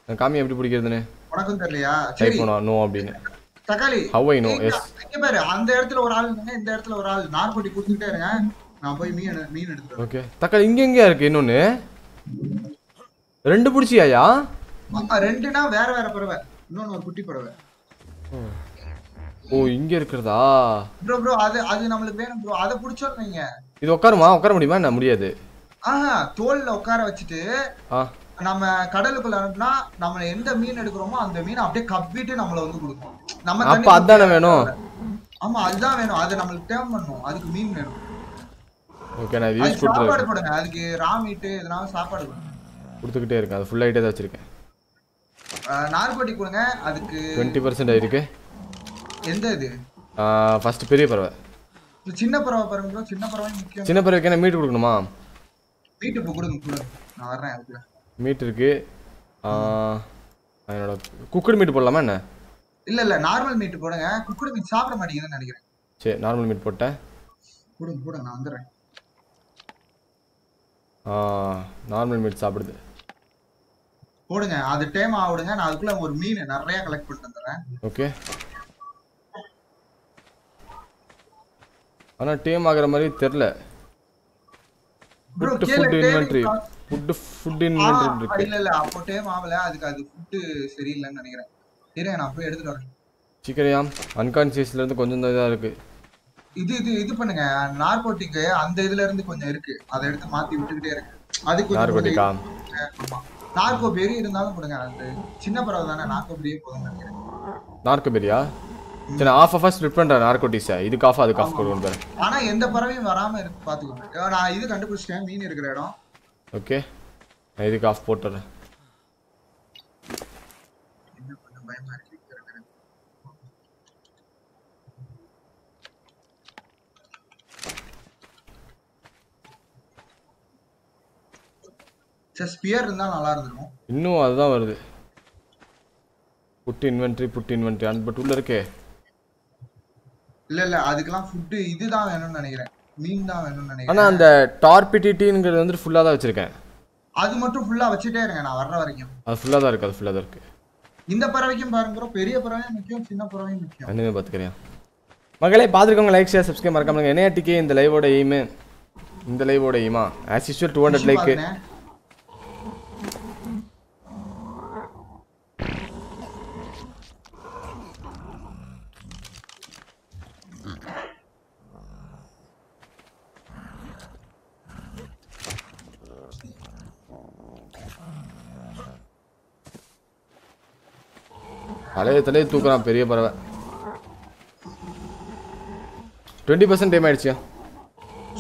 நான் காமி எப்படி பிடிக்கிறதுன்னு? உனக்கும் தெரியலையா? டைப் சரி. பண்ணுவா நோ அப்படின்னு. தக்காளி I know, இங்க- yes. இங்க பாரு அந்த இடத்துல ஒரு ஆள் இருங்க இந்த இடத்துல ஒரு ஆள். நார்கோட்டி கொடுத்துட்டே இருங்க. நான் போய் மீன் மீன் எடுத்துட்டு வரேன். ஓகே தக்காளி இங்க எங்கேயா இருக்கு? இன்னொன்னு. ரெண்டு பிடிச்சியாயா? ரெண்டுனா வேற வேற பறவை. இன்னொன்னு ஒரு குட்டி பறவை. ஓ இங்க இருக்கிறதா? ப்ரோ ப்ரோ அது அது நம்மளுக்கு வேணும் ப்ரோ அதை பிடிச்சோம் இது உட்காருமா? உட்கார முடியுமா? என்ன முடியாது. ஆஹா தோல்ல உட்கார வச்சுட்டு நம்ம கடலுக்குள்ள அனுப்புனா நம்ம எந்த மீன் எடுக்கிறோமோ அந்த மீன் அப்படியே கப்பிட்டு நம்மள வந்து கொடுக்கும். நம்ம அப்ப அதானே வேணும்? ஆமா அதுதான் வேணும். அது நம்மளுக்கு தேவை பண்ணும். அதுக்கு மீன் வேணும். ஓகே நான் யூஸ் அதுக்கு சாப்பாடு போடுங்க. அதுக்கு ரா மீட்டு எதனால சாப்பாடு கொடுத்துக்கிட்டே இருக்கேன் அது ஃபுல் ஆகிட்டே தான் வச்சிருக்கேன். நார்கோட்டிக் கொடுங்க. அதுக்கு டுவெண்ட்டி பர்சன்ட் ஆயிருக்கு. எந்த இது? ஃபர்ஸ்ட் பெரிய பறவை. சின்ன பறவை பாருங்க bro சின்ன பறவை முக்கியம். சின்ன பறவைக்கு என்ன மீட் கொடுக்கணுமா? மீட்டு இப்போ கொடுங்க கொடுங்க. நான் வர்றேன் அதுக்கு மீட் இருக்கு. என்னோட குக்கடு மீட் போடலாமா என்ன? இல்ல இல்ல நார்மல் மீட் போடுங்க. குக்குடு மீட் சாப்பிட மாட்டேங்குதுன்னு நினைக்கிறேன். சரி நார்மல் மீட் போட்டேன். கொடுங்க கொடுங்க நான் வந்துடுறேன் நார்மல் மீட் சாப்பிடுது. போடுங்க அது டைம் ஆகுடுங்க நான் அதுக்குள்ள ஒரு மீன் நிறைய கலெக்ட் பண்ணிட்டு வந்துடுறேன் ஓகே ஆனால் டீம் ஆகுற மாதிரி தெரில bro food food inventory food food inventory இருக்கு. இல்ல இல்ல அப்போ டேம் ஆகல அதுக்கு அது ஃபுட்டு சரியில்லைன்னு நினைக்கிறேன். இருங்க நான் போய் எடுத்துட்டு வரேன். சீக்கிரம் அன்கான்சியஸ்ல இருந்து கொஞ்சம் தான் இதா இருக்கு. இது இது இது பண்ணுங்க. நார்கோட்டிக் அந்த இதுல இருந்து கொஞ்சம் இருக்கு. அதை எடுத்து மாத்தி விட்டுக்கிட்டே இருக்கு. அது கொஞ்சம் நார்கோட்டிக்கா நார்கோ பெரி இருந்தாலும் கொடுங்க. அந்த சின்ன பறவை தானே. நார்கோ பெரிய போதும் நினைக்கிறேன். நார்கோபெரியா சரி ஆஃப் ஆஃப் ஸ்ப்ளிட் பண்றேன் நார்கோட்டிஸை இதுக்கு ஆஃப் அதுக்கு ஆஃப் கொடுக்கணும் பாரு. ஆனா எந்த பறவையும் வராம இருக்கு பாத்துக்கோங்க. நான் இது கண்டுபிடிச்சிட்டேன் மீன் இருக்கிற இடம். ஓகே நான் இதுக்கு ஆஃப் போட்டுறேன். ஸ்பியர் இருந்தா நல்லா இருந்திருக்கும். இன்னும் அதுதான் வருது. Food inventory food inventory and but உள்ள இருக்கே. இல்ல இல்ல அதுக்கெல்லாம் ஃபுட்டு இதுதான் வேணும்னு நினைக்கிறேன். மீன் தான் வேணும்னு ஆனா நினைக்கிறேன் அந்த டார்பிடிட்டிங்கிறது வந்துட்டு ஃபுல்லாக தான் வச்சிருக்கேன். அது மட்டும் ஃபுல்லா வச்சுட்டே இருங்க நான் வர்ற வரைக்கும். அது ஃபுல்லாக தான் இருக்கு அது ஃபுல்லாக தான் இருக்கு. இந்த பறவைக்கும் பாருங்க bro, பெரிய பறவையும் முக்கியம் சின்ன பறவையும் முக்கியம். அனுமே பார்த்துக்கிறேன் மகளே பார்த்துருக்கவங்க லைக் ஷேர் சப்ஸ்கிரைப் மறக்காம என்னையாட்டிக்கே இந்த லைவோட எய்மு இந்த லைவோட எய்மா ஆஸ் யூஸ்வல் டூ ஹண்ட்ரட் லைக்கு தலையை தலையை தூக்குறான் பெரிய பறவை. டுவெண்ட்டி பர்சன்ட் டைம் ஆயிடுச்சியா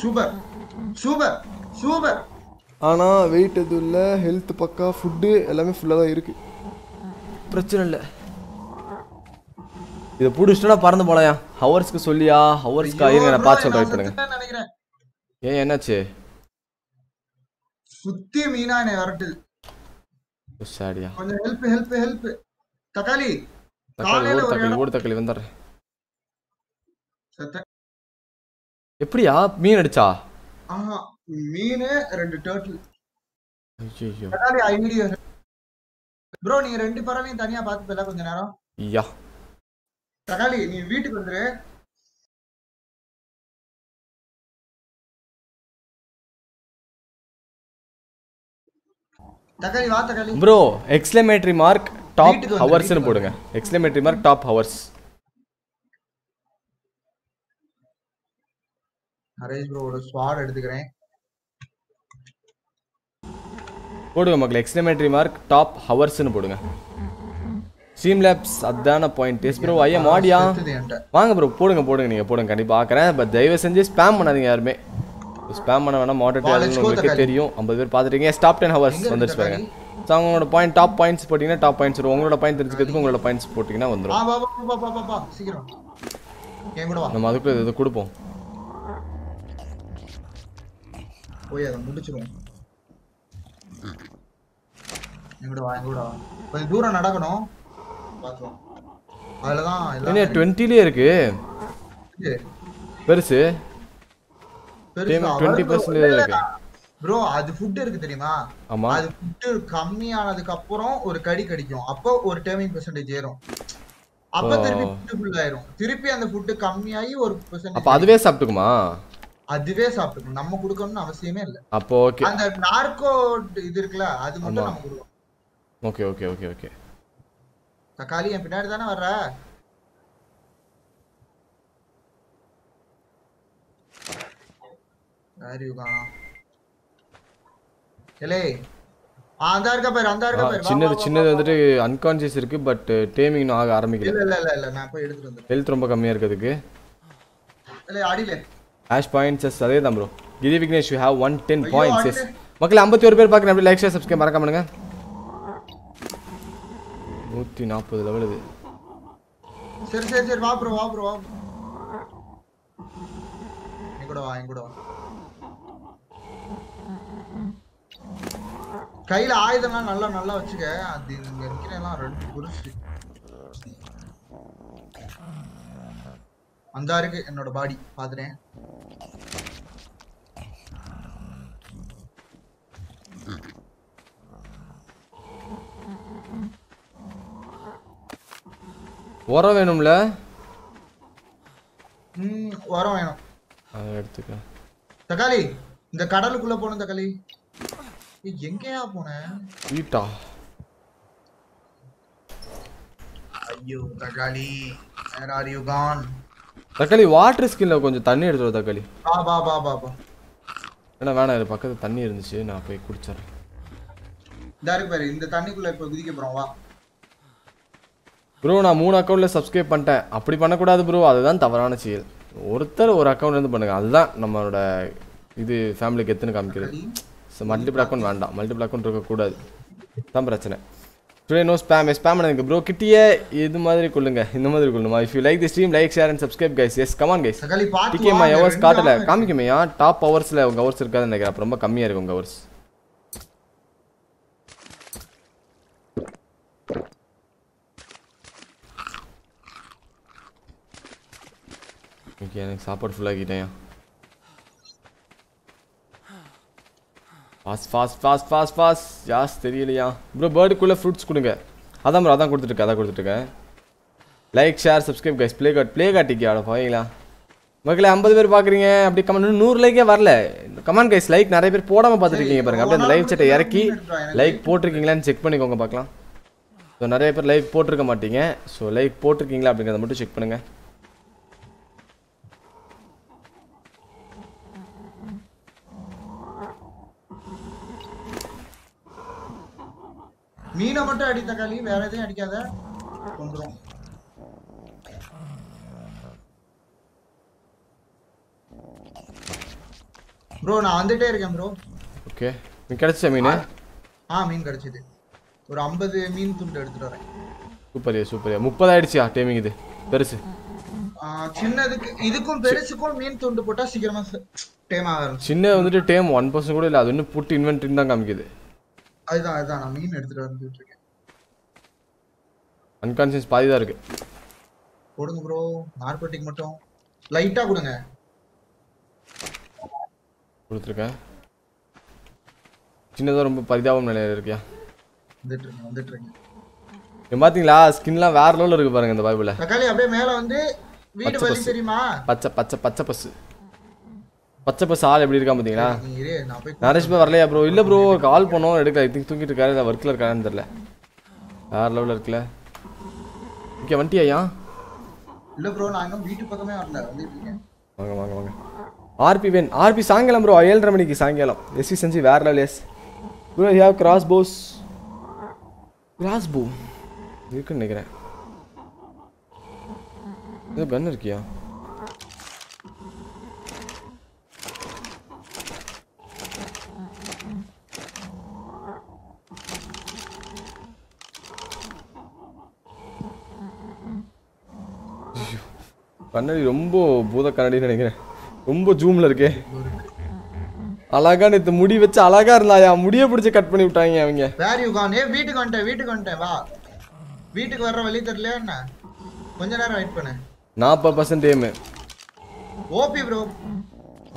சூப்பர். சூப்பர். சூப்பர். ஆனால் வெயிட் எதுவும் இல்லை ஹெல்த் பக்கா ஃபுட்டு எல்லாமே ஃபுல்லாக தான் இருக்கு. பிரச்சனை இல்லை. இதை பிடிச்சிட்டா பறந்து போலையா? ஹவர்ஸ்க்கு சொல்லியா? ஹவர்ஸ்க்கு இருங்க நான் பார்த்து சொல்கிறேன் வெயிட் பண்ணுங்க ஏன் என்னாச்சு? சுத்தி மீனா என்னை விரட்டுது சாடியா. கொஞ்சம் ஹெல்ப் ஹெல்ப் ஹெல்ப் தக்காளி தக்காளி காலையில ஓடு ஒரு தக்காளி இடம் ஓடு தக்காளி வந்துடுறேன் எப்படியா? மீன் அடிச்சா? ஆஹா மீன் ரெண்டு டேர்ட்டில் ஐயோ தக்காளி ஐ வீடியோ ப்ரோ நீங்க ரெண்டு பறவையும் தனியா பார்த்து கொஞ்ச நேரம். ஐயா தக்காளி நீ வீட்டுக்கு வந்துரு. தக்காளி வா தக்காளி. ப்ரோ எக்ஸ்லமேட்டரி மார்க் டாப் ஹவர்ஸ்னு போடுங்க. Exclamatory mark top hours Naresh bro ஒரு ஸ்வாட் எடுத்துக்கிறேன். போடுங்க மக்கள் எக்ஸ்லமேட்டரி மார்க் டாப் ஹவர்ஸ்னு போடுங்க. ஸ்ட்ரீம் லேப்ஸ் அதான பாயிண்ட் எஸ் ப்ரோ ஐயா மாடியா. வாங்க ப்ரோ போடுங்க போடுங்க நீங்கள் போடுங்க கண்டிப்பாக பார்க்குறேன் பட் தயவு செஞ்சு ஸ்பேம் பண்ணாதீங்க யாருமே. ஸ்பேம் பண்ண வேணாம் மாடரேட் உங்களுக்கு. தெரியும். ஐம்பது பேர் பார்த்துட்டீங்க. ஸ்டாப் டென் ஹவர்ஸ் வந்துருச்சு பாருங்க? ஸோ அவங்களோட பாயிண்ட் டாப் பாயிண்ட்ஸ் போட்டிங்கன்னா டாப் பாயிண்ட்ஸ் வரும். உங்களோட பாயிண்ட் தெரிஞ்சுக்கிறதுக்கு உங்களோட பாயிண்ட்ஸ் போட்டிங்கன்னா வந்துடும் நம்ம அதுக்குள்ளே இது கொடுப்போம். போய் அதை முடிச்சிருவோம். வா வா. கொஞ்சம் தூரம் நடக்கணும். பார்த்துவோம் அதில் தான் டுவெண்ட்டிலே இருக்கு? பெருசு? டுவெண்ட்டி பர்சன்டேஜ் இருக்கு. ப்ரோ அது ஃபுட் இருக்கு தெரியுமா? ஆமா. அது ஃபுட் கம்மியானதுக்கு அப்புறம் ஒரு கடி கடிக்கும். அப்போ ஒரு டேர்மிங் பெர்சன்டேஜ் ஏறும். அப்ப. திருப்பி ஃபுட் ஃபுல் ஆயிரும். திருப்பி அந்த ஃபுட் கம்மியாகி ஒரு அப்போ பெர்சன்டேஜ் அதுவே சாப்பிட்டுக்குமா? அதுவே சாப்பிட்டுக்கணும். நம்ம கொடுக்கணும்னு அவசியமே இல்ல. அப்போ ஓகே. அந்த நார்கோ இது இருக்குல்ல அது மட்டும். நம்ம கொடுக்கணும். Okay okay okay okay. தக்காளி என் பின்னாடி தானே வர்ற? யாரு யுகானா எலே அந்த இருக்க பாரு அந்த இருக்க பாரு. சின்னது சின்னது. வந்துட்டு அன்கான்சியஸ் இருக்கு பட் டேமிங் ஆக ஆரம்பிக்கல. இல்ல இல்ல இல்ல நான் போய் எடுத்துட்டு வந்துடுறேன். ஹெல்த் ரொம்ப கம்மியா இருக்கிறதுக்கு. இல்ல அடியில. ஹேஷ் பாயிண்ட்ஸ் அதே தான் bro Giri Vignesh you have one ten points yes. மக்கள் ஐம்பத்தி ஒரு பேர் பார்க்குறேன் அப்படி லைக் ஷேர் சப்ஸ்கிரைப் மறக்காம பண்ணுங்க. நூற்றி நாற்பது லெவல் இது சரி சரி சரி வா ப்ரோ வா ப்ரோ வா கூட வா என் கூட வா. கையில ஆயுதம்லாம் நல்லா நல்லா வச்சுக்க. அது இங்க இருக்கிறெல்லாம் ரெண்டு குருசு. அந்த இருக்கு என்னோட பாடி. பாத்துறேன். உரம் வேணும்ல? ம் வரம் வேணும். அதை எடுத்துக்க. தக்காளி இந்த கடலுக்குள்ள போன தக்காளி. எங்கேயா போன? வீட்டா? ஐயோ தக்காளி. வேர் ஆர் யூ கான் தக்காளி வாட்டர் ஸ்கின்ல கொஞ்சம் தண்ணி எடுத்து வா தக்காளி. பா பா பா பா பா ஏன்னா வேணாம் இது பக்கத்துல தண்ணி இருந்துச்சு நான் போய் குடிச்சிடுறேன். இதா இருக்கு பாரு இந்த தண்ணிக்குள்ள இப்ப குதிக்க போறோம் வா. ப்ரோ நான் மூணு அக்கௌண்ட்ல சப்ஸ்கிரைப் பண்ணிட்டேன். அப்படி பண்ணக்கூடாது ப்ரோ அதுதான் தவறான செயல். ஒருத்தர் ஒரு அக்கௌண்ட்ல இருந்து பண்ணுங்க. அதுதான் நம்மளோட இது ஃபேமிலிக்கு எத்தனை காமிக்கிறது. ஸோ மல்டிபிள் அக்கௌண்ட் வேண்டாம். மல்டிபிள் அக்கௌண்ட் இருக்கக்கூடாது. தான் பிரச்சனை. டுடே நோ ஸ்பேம் ஸ்பேம் எனக்கு ப்ரோ கிட்டியே இது மாதிரி கொள்ளுங்க. இந்த மாதிரி கொள்ளுமா? If you like the stream like share and subscribe guys yes come on guys டிகேமா hours காட்டல. காமிக்குமையா? டாப் ஹவர்ஸ்ல உங்க ஹவர்ஸ் இருக்காதுன்னு நினைக்கிறேன். ரொம்ப கம்மியா இருக்கு உங்க ஹவர்ஸ் ஓகே எனக்கு சாப்பாடு ஃபுல்லாகிட்டேன் fast fast fast fast fast ஜாஸ் தெரியலையா? ப்ரோ பேர்டுக்குள்ளே ஃப்ரூட்ஸ் கொடுங்க. அதான் ப்ரோ அதான் கொடுத்துட்ருக்கேன் அதான் கொடுத்துட்ருக்கேன் like share subscribe guys play card play கார்ட்டிக்கு ஆட போவீங்களா? மக்களே ஐம்பது பேர் பார்க்குறீங்க. அப்படி கமெண்ட் நூறு லைக்கே வரல. கமெண்ட் கைஸ் லைக் நிறைய பேர் போடாமல் பார்த்துருக்கீங்க பாருங்க. அப்படியே அந்த லைவ் சட்டை இறக்கி லைக் போட்டிருக்கீங்களான்னு செக் பண்ணிக்கோங்க பார்க்கலாம். ஸோ நிறைய பேர் லைக் போட்டிருக்க மாட்டீங்க. ஸோ லைக் போட்டிருக்கீங்களா அப்படிங்கிறத மட்டும் செக் பண்ணுங்க. மீனை மட்டும் அடி தக்காளி. வேற எதையும் அடிக்காத. கொண்டுரும். ப்ரோ நான் வந்துட்டே இருக்கேன் ப்ரோ ஓகே நீ கிடச்ச மீன்? ஆ. மீன் கிடைச்சது. ஒரு ஐம்பது மீன் துண்டு எடுத்துட்டு வரேன். சூப்பரியா சூப்பரியா. முப்பது ஆயிடுச்சியா டைமிங் இது? பெருசு. சின்னதுக்கு இதுக்கும் பெருசுக்கும் மீன் துண்டு போட்டா சீக்கிரமா டைம் ஆகும் சின்ன வந்துட்டு டைம் ஒன் பர்சன்ட் கூட இல்லை அது இன்னும் புட்டு இன்வென்ட்ரின்னு தான் காமிக்குது. அதுதான் அதுதான். நான் மீன் எடுத்துட்டு வந்துட்டு இருக்கேன். அன்கான்சியஸ் பாதி தான் இருக்கு. கொடுங்க ப்ரோ நார்கோட்டிக் மட்டும். லைட்டா கொடுங்க. கொடுத்துருக்கேன். சின்னதாக ரொம்ப பரிதாபம் நிலையில இருக்கியா? வந்துட்டு இருக்கேன் வந்துட்டு இருக்கேன். பாத்தீங்களா ஸ்கின்லாம் வேற லெவலில் இருக்கு பாருங்க இந்த பைபிளில். தக்காளி அப்படியே மேல வந்து வீடு பஸ். தெரியுமா? பச்சை பச்சை பச்சை பஸ் பச்சை பஸ் ஆள் எப்படி இருக்கான் பார்த்தீங்களா நரேஷ் பாய் வரலையா ப்ரோ இல்லை ப்ரோ கால் பண்ணோம் எடுக்க ஐ திங்க் தூங்கிட்டு இருக்காரு. இல்லை ஒர்க்கில் இருக்காருன்னு தெரில வேற லெவலில் இருக்குல்ல ஓகே வண்டியா இல்ல ப்ரோ நான் இன்னும் வீட்டு பக்கமே வரல. வாங்க வாங்க வாங்க. RP when. ஆர்பி சாயங்காலம் ப்ரோ ஏழரை மணிக்கு சாயங்காலம். எஸ்வி செஞ்சு வேற level yes bro have crossbows crossbow இருக்குன்னு நினைக்கிறேன். இது கன் இருக்கியா? கண்ணாடி ரொம்ப பூத கண்ணாடின்னு நினைக்கிறேன். ரொம்ப ஜூம்ல இருக்கே. அழகா நேத்து முடி வச்சு அழகா இருந்தாயா? முடிய பிடிச்சு கட் பண்ணி விட்டாங்க அவங்க. வேர் யூ கான் ஏ வீட்டுக்கு வந்துட்டேன் வீட்டுக்கு வந்துட்டேன் வா. வீட்டுக்கு வர்ற வழி தெரியலையா என்ன? கொஞ்ச நேரம் வெயிட் பண்ணு. நாற்பது பர்சன்ட் ஏமு ஓபி ப்ரோ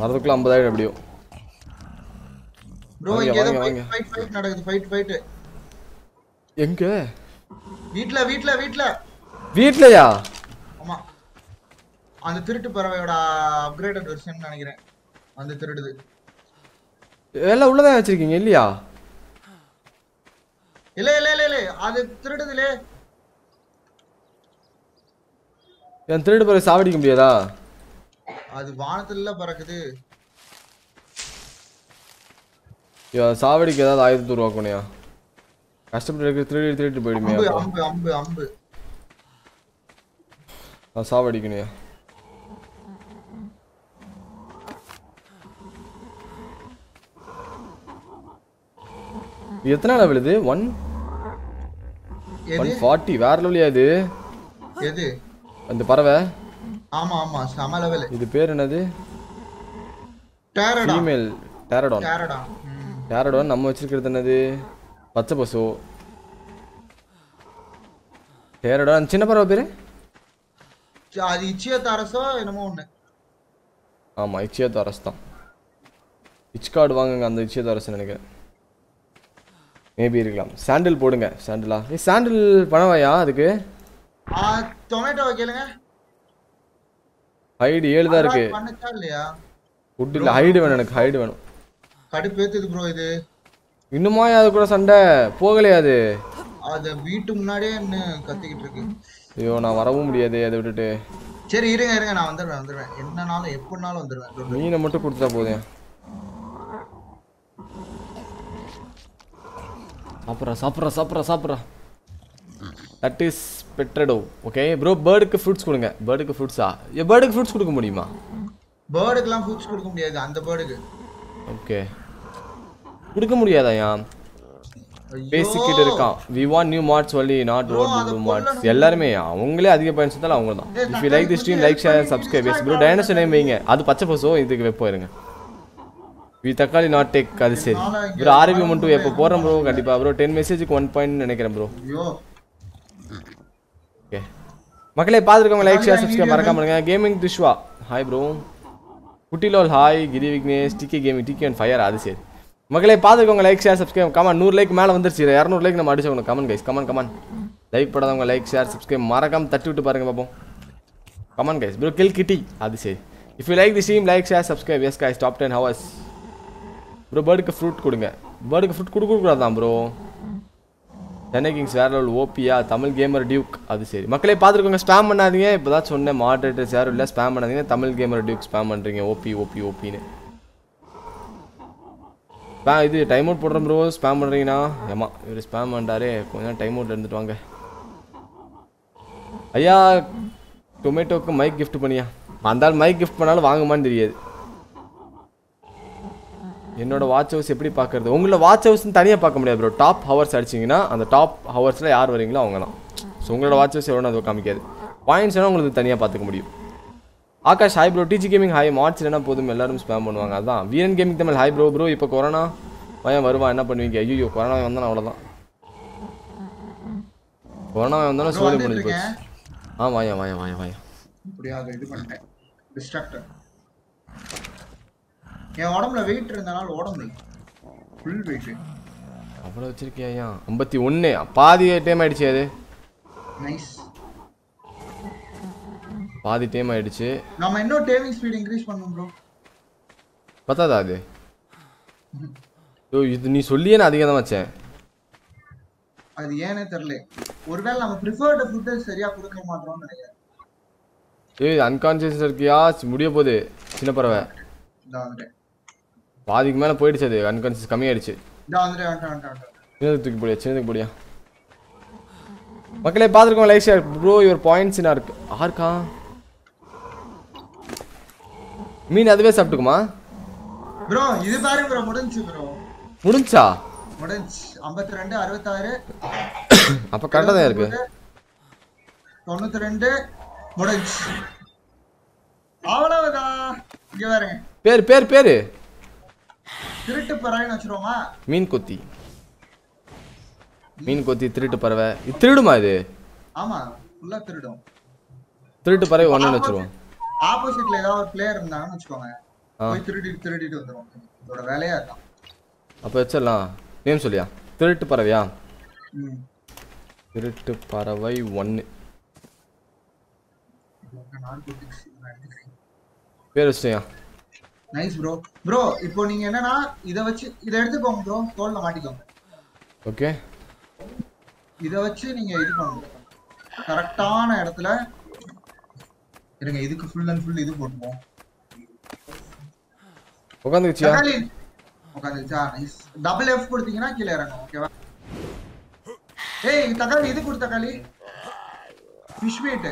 வரதுக்குள்ள ஐம்பதாயிரம் எப்படியோ. ப்ரோ இங்க ஏதோ ஃபைட். ஃபைட் நடக்குது ஃபைட் ஃபைட் எங்க? வீட்ல வீட்ல வீட்ல. வீட்லயா? அந்த திருட்டு பறவையோட அப்கிரேடட் வெர்ஷன் நினைக்கிறேன். அந்த திருடுது. எல்லாம் உள்ளதான் வச்சிருக்கீங்க இல்லையா? இல்ல இல்ல இல்ல இல்ல. அது திருடுதுலே. என் திருடு பிறகு சாவடிக்க முடியாதா? அது வானத்துல பறக்குது. சாவடிக்கு ஏதாவது ஆயுதத்தை உருவாக்கணையா கஷ்டப்பட்டு இருக்கிற திருடி திருட்டு போயிடுமே அம்பு. அம்பு அம்பு அம்பு. சாவடிக்கணையா எத்தனை லெவல் இது? ஒன் ஒன் ஃபார்ட்டி வேற லெவலியா இது? எது? அந்த பறவை? ஆமா ஆமா சம லெவல் இது பேர் என்னது? டேரடா ஃபீமேல் டேரடான் டேரடா டேரடான் நம்ம வச்சிருக்கிறது என்னது? பச்சை பசு. டேரடான் சின்ன பறவை பேரு? அது இச்சியத்தாரசோ என்னமோ ஒண்ணு. ஆமாம் இச்சியத்து அரசு தான். இச் கார்டு வாங்குங்க அந்த இச்சியத்து அரசு நினைக்கிறேன். மேபி இருக்கலாம். சாண்டில் போடுங்க. சாண்டிலா ஏ சாண்டில் பணவாயா அதுக்கு? டொமேட்டோ கேளுங்க. ஹைடு ஏழு தான் இருக்கு. பண்ணுச்சா இல்லையா? ஃபுட் இல்லை. ஹைடு வேணும் எனக்கு. ஹைடு வேணும். கடுப்பேத்துது ப்ரோ இது. இன்னுமா அது கூட சண்டை? போகலையா அது? அது வீட்டு முன்னாடியே என்ன கத்திக்கிட்டு இருக்கு. ஐயோ நான் வரவும் முடியாது. அதை விட்டுட்டு. சரி இருங்க இருங்க. நான் வந்துடுவேன் வந்துடுவேன் என்னனாலும் எப்படினாலும் வந்துடுவேன். மீனை மட்டும் கொடுத்தா போதும். சாப்பிட்றா சாப்பிட்றா சாப்பிட்றா சாப்பிட்றா. தட் இஸ் பெட்ரடோ ஓகே ப்ரோ பேர்டுக்கு ஃப்ரூட்ஸ் கொடுங்க. பேர்டுக்கு ஃப்ரூட்ஸா பேர்டுக்கு ஃப்ரூட்ஸ் கொடுக்க முடியுமா? பேர்டுக்கெல்லாம் ஃப்ரூட்ஸ் கொடுக்க முடியாது அந்த பேர்டுக்கு ஓகே கொடுக்க முடியாதாயா பேசிக்கிட்டு இருக்கான். We want new mods only not old அதை மார்ட்ஸ். எல்லாருமே அவங்களே அதிக பயன்படுத்தாலும் அவங்க தான் if you like the stream like share subscribe bro dinosaur name வைங்க. அது பச்சை பசோ இதுக்கு வைப்போம் இருங்க. வி தக்காளி நாட் டேக் அது சரி. ப்ரோ ஆர்பி மட்டும் எப்போ போகிறேன் ப்ரோ கண்டிப்பாக ப்ரோ டென் மெசேஜுக்கு ஒன் பாயிண்ட் நினைக்கிறேன் ப்ரோ ஓகே மக்களே பார்த்துருக்கவங்க லைக் ஷேர் சப்ஸ்கிரைப் மறக்காம பண்ணுங்க கேமிங் திஷ்வா hi bro குட்டிலோல் hi Giri Vignesh DK gaming DK and fire அது சரி. மக்களே பார்த்துக்கோங்க like share subscribe come on நூறு லைக் மேலே வந்துருச்சு. இரநூறு லைக் நம்ம அடிச்சவங்க come on guys come on come on like படாதவங்க like share subscribe மறக்காம தட்டி விட்டு பாருங்க பாப்போம். கமன் கைஸ் ப்ரோ கில் கிட்டி அது சரி. If you like the stream like share subscribe yes guys top ten hours bro பேர்டுக்கு fruit கொடுங்க. பேர்டுக்கு ஃப்ரூட் கொடுக்கக்கூடாதான் ப்ரோ சென்னை கிங்ஸ் வேற லெவல் ஓபியா தமிழ் கேமர் டியூக் அது சரி. மக்களே பார்த்துருக்கோங்க ஸ்பேம் பண்ணாதீங்க. இப்போ தான் சொன்னேன் மாடரேட்டர்ஸ் யாரும் இல்லை ஸ்பேம் பண்ணாதீங்க. தமிழ் கேமர் டியூக் ஸ்பேம் பண்ணுறீங்க ஓபி ஓபி ஓபின்னு இது டைம் அவுட் போடுறேன் ப்ரோ ஸ்பேம் பண்ணுறீங்கன்னா ஏமா இவர் ஸ்பேம் பண்ணிட்டாரே கொஞ்ச நேரம் டைம் அவுட் இருந்துட்டு வாங்க. ஐயா டொமேட்டோக்கு மைக் கிஃப்ட் பண்ணியா? அந்த மைக் கிஃப்ட் பண்ணாலும் வாங்குமான்னு தெரியாது. என்னோட வாட்ச் ஹவுஸ் எப்படி பார்க்கறது? உங்களோட வாட்ச் ஹவுஸ்னு தனியாக பார்க்க முடியாது ப்ரோ டாப் ஹவர்ஸ் அடிச்சிங்கன்னா அந்த டாப் ஹவர்ஸில் யார் வரீங்களோ அவங்க தான் ஸோ உங்களோட வாட்ச் ஹவுஸ் எவ்வளோ அது காமிக்காது. பாயிண்ட்ஸ் வேணால் உங்களுக்கு தனியாக பார்த்துக்க முடியும். Akash hi bro DG gaming hi March இல்லைனா போதும். எல்லாரும் ஸ்பேம் பண்ணுவாங்க. அதான். Veeran gaming Tamil hi bro bro இப்போ கொரோனா பையன் வருவான் என்ன பண்ணுவீங்க? ஐயோ கொரோனா வந்தாலும் அவ்வளோதான் கொரோனா வந்தாலும் சோழி முடிஞ்சு போச்சு. ஆ வாயா வாயா வாயா வாயா இப்படியா அதை இது பண்ணிட்டேன் டிஸ்ட்ராக்டர் என் உடம்புல வெயிட் இருந்தனால முடியும் ஃபுல் வெயிட் அவ்வளோ வச்சிருக்கியா ஐயா? ஐம்பத்தி ஒன்று பாதி டைம் ஆயிடுச்சு அது. நைஸ் பாதி டைம் ஆயிடுச்சு. நம்ம இன்னும் டேவிங் ஸ்பீட் இன்க்ரீஸ் பண்ணணும் ப்ரோ பத்தாதா அது? ஐயோ இது நீ சொல்லியே நான் அதிகம் தான் வச்சேன். அது ஏனே தெரியல. ஒருவேளை நம்ம ப்ரிஃபர்டு ஃபுட்டு சரியா கொடுக்க மாட்டோம்னு நினைக்கிறேன். ஏய் அன்கான்சியஸ் இருக்கியா? முடிய போகுது. சின்ன பறவை. வந்துட்டேன். பாதிக்கு மேலே போயிடுச்சு அது அன்கான்சியஸ் கம்மியாயிடுச்சு. சின்னதுக்கு தூக்கி போடியா சின்னதுக்கு போடியா மக்களே பார்த்துருக்கோம் like share bro your points என்ன இருக்கு. ஆர்க்கா மீன் அதுவே சாப்பிட்டுக்குமா? ப்ரோ இது பாருங்க ப்ரோ முடிஞ்சு ப்ரோ முடிஞ்சா? முடிஞ்சு. ஐம்பத்தி ரெண்டு அறுபத்தாறு. அப்போ கரெக்டாக தான் இருக்கு. தொண்ணூத்தி ரெண்டு முடிஞ்சு. அவ்வளவுதான். இங்க பாருங்க. பேர் பேர் பேர். திருட்டு பறவைன்னு வச்சிருவோமா மீன் கொத்தி. மீன் கொத்தி திருட்டு பறவை. இது திருடுமா இது? ஆமா ஃபுல்லா திருடும். திருட்டு பறவை ஒன்றுன்னு வச்சிருவோம். ஆப்போசிட்ல ஏதாவது ஒரு பிளேயர் இருந்தாங்கன்னு வச்சுக்கோங்க. போய் திருடி திருடிட்டு வந்துரும் இதோட வேலையா இருக்கும் அப்போ வச்சிடலாம். நேம் சொல்லியா? திருட்டு பறவையா. திருட்டு பறவை ஒன்று பேர் வச்சிட்டியா? நைஸ் ப்ரோ ப்ரோ இப்போ நீங்க என்னன்னா இத வச்சு இத எடுத்துக்கோங்க ப்ரோ தோல்ல மாட்டிக்கோங்க. ஓகே இத வச்சு நீங்க இது பண்ணுங்க. கரெக்டான இடத்துல இருங்க இதுக்கு ஃபுல் அண்ட் ஃபுல் இது போட்டுப்போம். உட்காந்துக்கிச்சியா தக்காளி உட்காந்துச்சா நைஸ் டபுள் எஃப் கொடுத்தீங்கன்னா கீழே இறங்கும் ஓகேவா ஏய் தக்காளி இது கொடு தக்காளி. ஃபிஷ் மீட்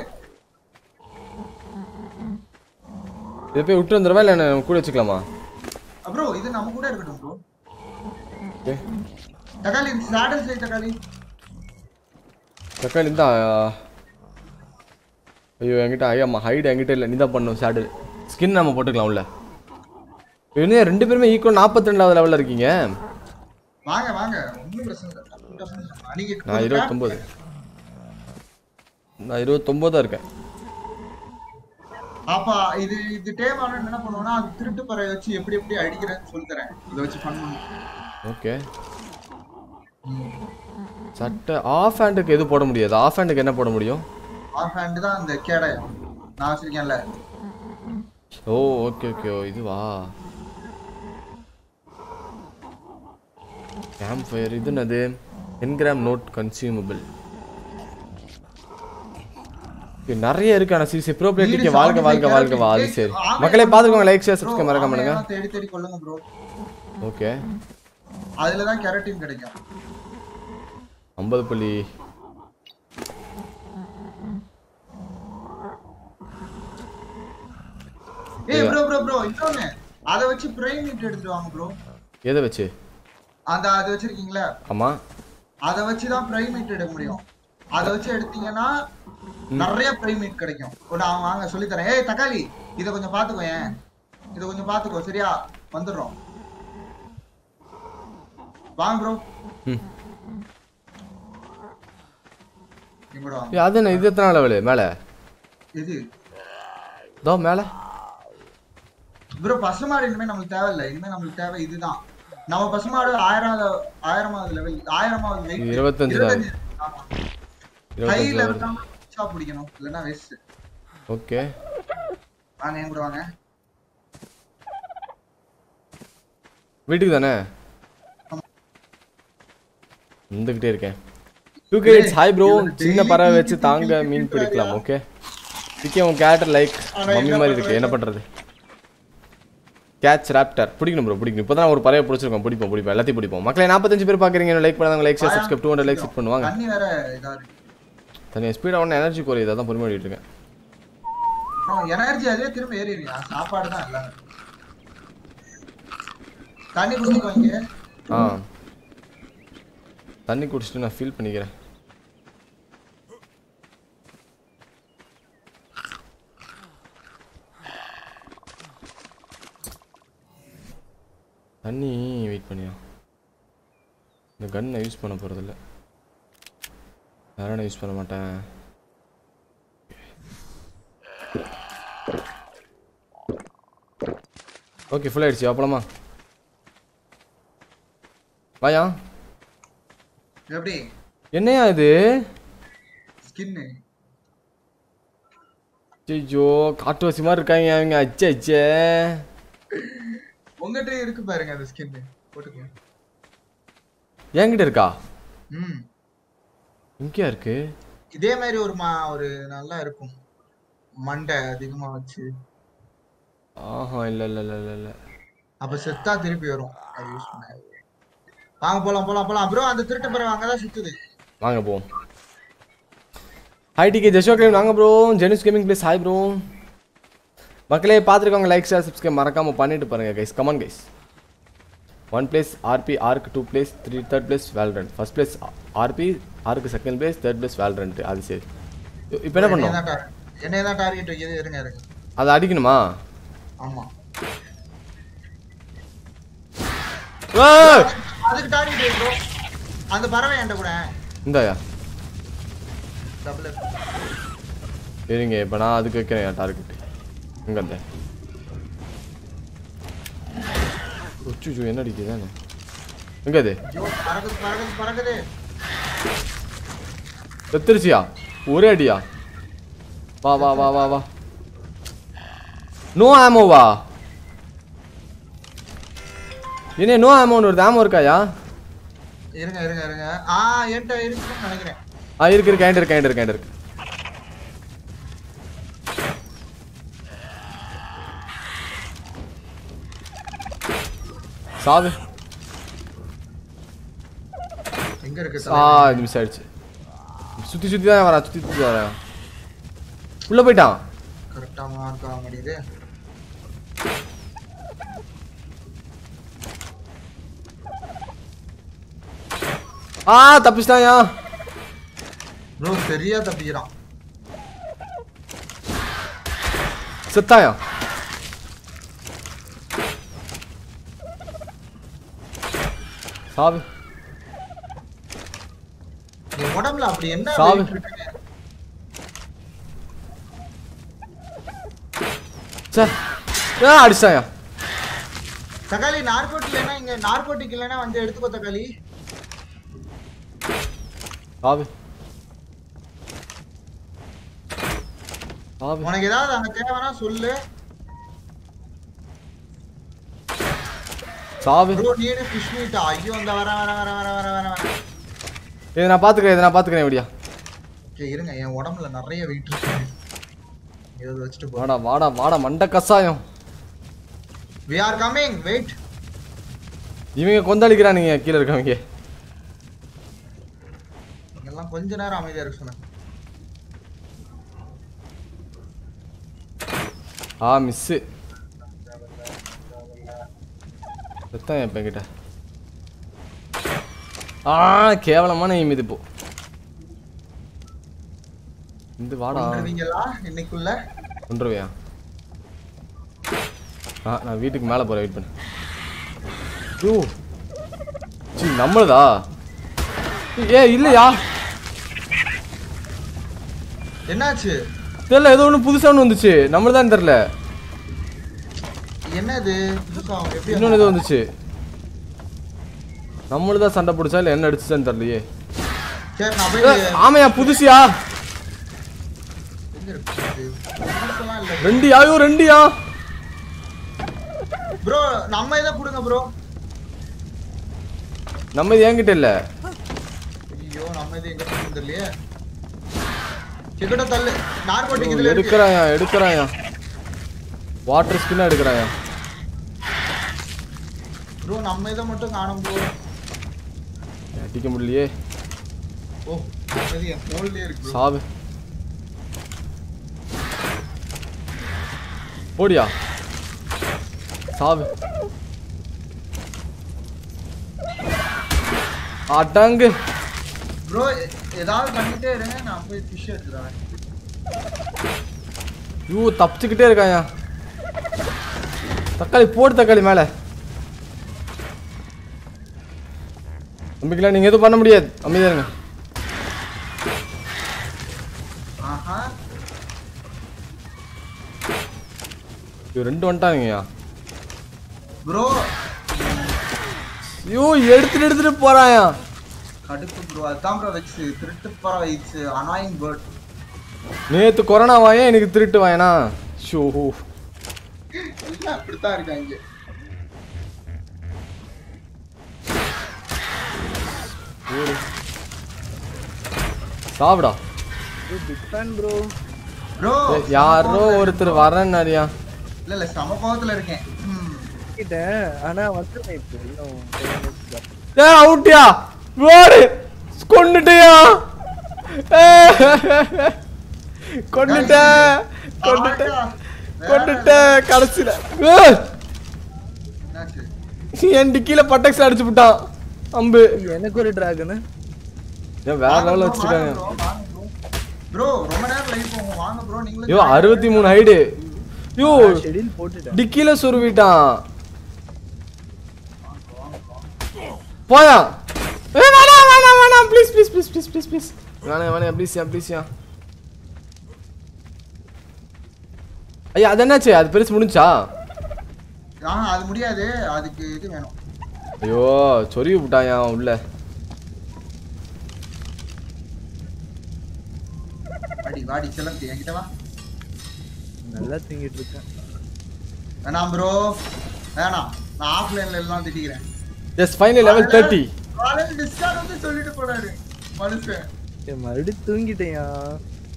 இதை போய் விட்டு வந்துடுவா இல்லை நான் கூட வச்சுக்கலாமா? ப்ரோ இது நம்ம கூட இருக்கட்டும் ப்ரோ தக்காளி சாடல் சை தக்காளி. தக்காளி இருந்தா ஐயோ என்கிட்ட ஐயாம்மா ஹைட் என்கிட்ட இல்லை. நீ தான் பண்ணும் சேடல் ஸ்கின் நம்ம போட்டுக்கலாம் உள்ள இன்னும் ரெண்டு பேருமே ஈக்குவல் நாற்பத்தி ரெண்டாவது லெவலில் இருக்கீங்க? வாங்க வாங்க. ஒன்றும் பிரச்சனை இல்லை. நான் இருபத்தொம்போது. நான் இருபத்தொம்போதா இருக்கேன். அப்பா இது இது டேம் ஆனா என்ன பண்ணுவோம்னா அது திருட்டு பறவை வச்சு எப்படி எப்படி அடிக்கிறேன்னு சொல்லி தரேன். இதை வச்சு ஃபன் ஓகே. சட்டை ஆஃப் ஹேண்டுக்கு எது போட முடியாது? ஆஃப் ஹேண்டுக்கு என்ன போட முடியும்? ஆஃப் ஹேண்ட் தான் அந்த கேடயம் நான் வச்சிருக்கேன்ல. Oh okay okay. ஓ இதுவா? கேம்ப் ஃபயர் இது என்னது? என்கிராம் நோட் கன்சியூமபிள் நிறைய இருக்கு ஆனால் சரி சரி ப்ரோ பிளேட்டிக்கு வாழ்க வாழ்க வாழ்க வா அது சரி. மக்களே பார்த்துக்கோங்க லைக் ஷேர் சப்ஸ்கிரைப் மறக்காம பண்ணுங்க தேடி தேடி கொள்ளுங்க ப்ரோ ஓகே. அதுல தான் கெரட்டின் கிடைக்கும். ஐம்பது புள்ளி. ஏய் ப்ரோ ப்ரோ ப்ரோ இன்னொன்னு. அத வச்சு பிரைம் மீட் எடுத்துட்டு வாங்க ப்ரோ எதை வச்சு? அந்த அது வச்சிருக்கீங்களா? ஆமாம் அத வச்சு தான் பிரைம் மீட் எடுக்க முடியும். அத வச்சு எடுத்தீங்கன்னா நிறைய பிரைம் மீட் கிடைக்கும். ஒரு நான் வாங்க சொல்லி தரேன் ஏய் தக்காளி இத கொஞ்சம் பாத்துக்கோ ஏன்? இத கொஞ்சம் பாத்துக்கோ சரியா? வந்துடுறோம். வாங்க ப்ரோ அது என்ன இது எத்தனை லெவலு மேலே? இது. இதோ மேலே. ப்ரோ பசுமாடு இனிமே நம்மளுக்கு தேவையில்லை. இனிமே நம்மளுக்கு தேவை இதுதான். நம்ம பசுமாடு ஆயிரம் ஆயிரமாவது லெவல் ஆயிரமாவது இருபத்தஞ்சு லெவல் லெவல் தான் பிடிக்கணும் இல்லைன்னா வேஸ்ட் ஓகே. வாங்க என் கூட வாங்க. வீட்டுக்கு தானே? வந்துக்கிட்டே இருக்கேன். டூ கேட்ஸ் ஹாய் ப்ரோ சின்ன பறவை வச்சு தாங்க மீன் பிடிக்கலாம் ஓகே ஓகே உன் கேரக்டர் லைக் மம்மி மாதிரி இருக்கு. என்ன பண்ணுறது கேட்ச் ராப்டர் பிடிக்கணும் ப்ரோ பிடிக்கணும். இப்போ தான் ஒரு பறவை பிடிச்சிருக்கோம் பிடிப்போம் பிடிப்போம். எல்லாத்தையும் பிடிப்போம். மக்களே நாற்பத்தஞ்சு பேர் பார்க்குறீங்க. லைக் பண்ணாங்க like subscribe two hundred like set பண்ணுவாங்க. தனியாக ஸ்பீடாக ஒன்று எனர்ஜி குறையுது. அதான் பொறுமை ஓடிட்டு இருக்கேன். எனர்ஜி அதே திரும்ப ஏறிடுங்க சாப்பாடு தான் எல்லாமே. தண்ணி குடிச்சிக்கோ இங்க. ஆ. தண்ணி குடிச்சிட்டு நான் ஃபீல் பண்ணிக்கிறேன். தண்ணி வெயிட் பண்ணியா இந்த கன்னை யூஸ் பண்ண போகிறதில்ல வேற யூஸ் பண்ண மாட்டேன். ஓகே ஃபுல் ஆயிடுச்சு அப்புறமா வாயா? எப்படி? என்னையா இது? ஸ்கின்னு ஐயோ காட்டுவாசி மாதிரி இருக்காங்க அவங்க அச்சே அச்சே. உங்ககிட்ட இருக்கு பாருங்க அந்த ஸ்கின்னு போட்டுக்கோ. என்கிட்ட இருக்கா? ம். எங்கேயா இருக்கு? இதே மாதிரி ஒரு மா ஒரு நல்லா இருக்கும். மண்டை அதிகமா வச்சு. ஆஹா இல்லை இல்லை இல்லை இல்லை இல்லை. அப்ப செத்தா திருப்பி வரும். அது யூஸ் பண்ண வாங்க போலாம் போலாம் போலாம். ப்ரோ அந்த திருட்டு பறவை அங்கதான் சுத்துது. வாங்க போவோம். ஹாய் டிகே ஜஷோ கிளைம் வாங்க ப்ரோ ஜெனிஸ் கேமிங் ப்ளேஸ் ஹாய் ப்ரோ மக்களே பார்த்துருக்கவங்க லைக் ஷேர் சப்ஸ்கிரைப் மறக்காம பண்ணிட்டு பாருங்க guys come on guys one place RP Ark two place three third place Valorant first place RP Ark second place third place Valorant அது சரி. இப்போ என்ன பண்ணோம்? என்னைய தான் டார்கெட் வைக்கிறது இருங்க இருங்க. அதை அடிக்கணுமா? ஆமா! அதுக்கு டார்கெட் ப்ரோ அந்த பறவை என்கிட்ட கூட. இந்தாயா. டபுள் இருங்க இப்போ நான் அதுக்கு வைக்கிறேன் டார்கெட் இங்கே அந்த உச்சு என்ன அடிக்குது தானே எங்க அது செத்துருச்சியா ஒரே அடியா வா வா வா வா வா நோ ஆமோவா என்ன நோ ஆமோன்னு வருது ஆமோ இருக்காயா இருங்க இருங்க இருங்க. ஆ என்கிட்ட இருக்குன்னு நினைக்கிறேன். ஆ இருக்கு இருக்கு கேண்ட் இருக்கு. சாவு எங்க இருக்கு ஆ இது மிஸ் ஆயிடுச்சு சுத்தி சுத்தி தான் வரா சுத்தி சுத்தி வரா உள்ள போயிட்டான் கரெக்டா மார்க் ஆக முடியுது ஆ தப்பிச்சிட்டாயா ப்ரோ சரியா தப்பிக்கிறான் செத்தாயா சாவு. உடம்புல அப்படி என்ன சாவு. weight இருக்குன்னு சே ஆ அடிச்சிட்டாயா தக்காளி நார்கோட்டிக் இல்லைன்னா இங்க நார்கோட்டிக் இல்லைன்னா வந்து எடுத்துக்கோ தக்காளி. சாவு. சாவு. உனக்கு ஏதாவது அங்க தேவைன்னா சொல்லு. சாவு. ப்ரோ நீடு ஃபிஷ் மீட் ஐயோ இந்த வர வர வர வர வர வர வர. இதை நான் பாத்துக்கிறேன் இதை நான் பாத்துக்கிறேன் எப்படியா ஓகே இருங்க என் உடம்புல நிறைய வெயிட் இருக்கு. இதை வச்சுட்டு போ. வாடா வாடா வாடா மண்ட கசாயம். வி ஆர் கமிங் வெயிட் இவங்க கொந்தளிக்கிறானுங்க கீழே இருக்கவங்க. எல்லாம் கொஞ்ச நேரம் அமைதியா இருக்க சொன்னேன். ஆ மிஸ்ஸு செத்தான் என் கிட்ட ஆ கேவலமான எய்ம் இது இப்போ இந்த வாடா. இன்னைக்குள்ள? கொண்டுருவியா ஆ நான் வீட்டுக்கு மேலே போகிறேன் வெயிட் பண்ணு. யூ. சி நம்மளுதா? ஏ இல்லையா? என்னாச்சு? தெரியல ஏதோ ஒன்று புதுசாக ஒன்று வந்துச்சு. நம்மளுதான் தெரில என்ன இது இன்னொன்று வந்துச்சு. நம்மளுதான் சண்டை பிடிச்சா இல்லை என்ன அடிச்சுச்சான்னு தெரியலையே. ஆமையா புதுசியா? ரெண்டு யாயோ ரெண்டுயா? ப்ரோ நம்ம இதை கொடுங்க ப்ரோ. நம்ம இது என்கிட்ட இல்லை. ஐயோ நம்ம இது எங்க போகுது தெரியலையே சிக்கட்ட தள்ளு. நார்கோட்டிக் இதுல இருக்கு. எடுக்கிறாயா எடுக்கிறாயா? வாட்டர் ஸ்கின்னா எடுக்கிறாயா ப்ரோ நம்ம இதை மட்டும் காணும் ப்ரோ அடிக்க முடியலையே ஓ நம்ம இது என் ஃபோன்லயே இருக்கு ப்ரோ சாவு ஓடியா சாவு அடங்கு ப்ரோ ஏதாவது பண்ணிட்டே இருங்க நான் போய் ஃபிஷ் எடுத்துறேன் ஐயோ தப்பிச்சுக்கிட்டே இருக்காயா தக்காளி போடு தக்காளி மேலே. நம்பிக்கலாம் நீங்கள் எதுவும் பண்ண முடியாது. அமைதியா இருங்க. ரெண்டு வந்துட்டாங்கய்யா ப்ரோ. ஐயோ எடுத்துட்டு எடுத்துட்டு போறாயா? கடுப்பு ப்ரோ. அதுதான் ப்ரோ வச்சு திருட்டு பற வச்சு அனாயிங் பேர்ட் நேத்து கொரோனா வாயன் எனக்கு திருட்டு வாயனா? ஷோ எல்லாம் அப்படித்தான் இருக்காங்க. சாப்பிடா. யாரோ ஒருத்தர் வரேன்னாரியா இல்ல இல்ல சம கோவத்துல இருக்கேன். ஆனா இப்போ. இன்னும். ஏ அவுட்டியா? கொண்டுட்டியா? கொண்டுட்ட. கொண்டுட்ட. கடைசியில. என் டிக்கில பட்டக்ஸ் அடிச்சு விட்டான் அம்பு. எனக்கு ஒரு டிராகனு ஏன் வேற லெவலில் வச்சிருக்காங்க. ப்ரோ ரொம்ப நேரம் லைவ் போகும் வாங்க ப்ரோ நீங்களும் ஐயோ அறுபத்தி மூணு ஹைடு ஐயோ ஷெடியூல் போட்டுட்டேன். டிக்கில சொருவிட்டான். போயா. வேணாம் வேணாம் வேணாம். Please please please please please please வேணாம் வேணாம். ப்ளீஸ்யா ப்ளீஸ்யா ஐயா அது என்னாச்சு? அது பெருசு முடிஞ்சா? ஆஹா அது முடியாது. அதுக்கு இது வேணும். ஐயோ சொருவி விட்டாயா உள்ள. வாடி வாடி சிலந்தி என்கிட்ட வா. நல்லா தூங்கிட்டு இருக்கேன். வேணாம் ப்ரோ வேணாம். நான் ஆஃப்லைன்ல எல்லாம் திட்டிக்கிறேன் எஸ் ஃபைனல் லெவல் தேர்ட்டி காலையில டிஸ்கார்ட் வந்து சொல்லிட்டு போனாரு. மனுஷன். ஏய், மறுபடியும் தூங்கிட்டேயா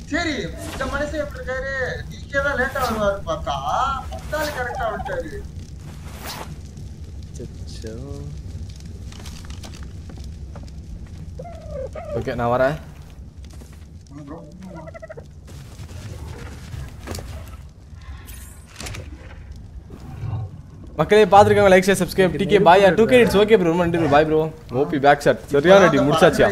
சரி இந்த மனுஷன் எப்படி இருக்காரு? டிகே தான் லேட்டா வருவாரு பார்த்தா பத்தாள் கரெக்டா விட்டாரு சச்சோ ஓகே நான் வரேன். ப்ரோ மக்களே பார்த்துருக்காங்க like share subscribe DK bye two K it's okay bro ரொம்ப bye bro OP back shot சரியான அடி முடிச்சாச்சியா?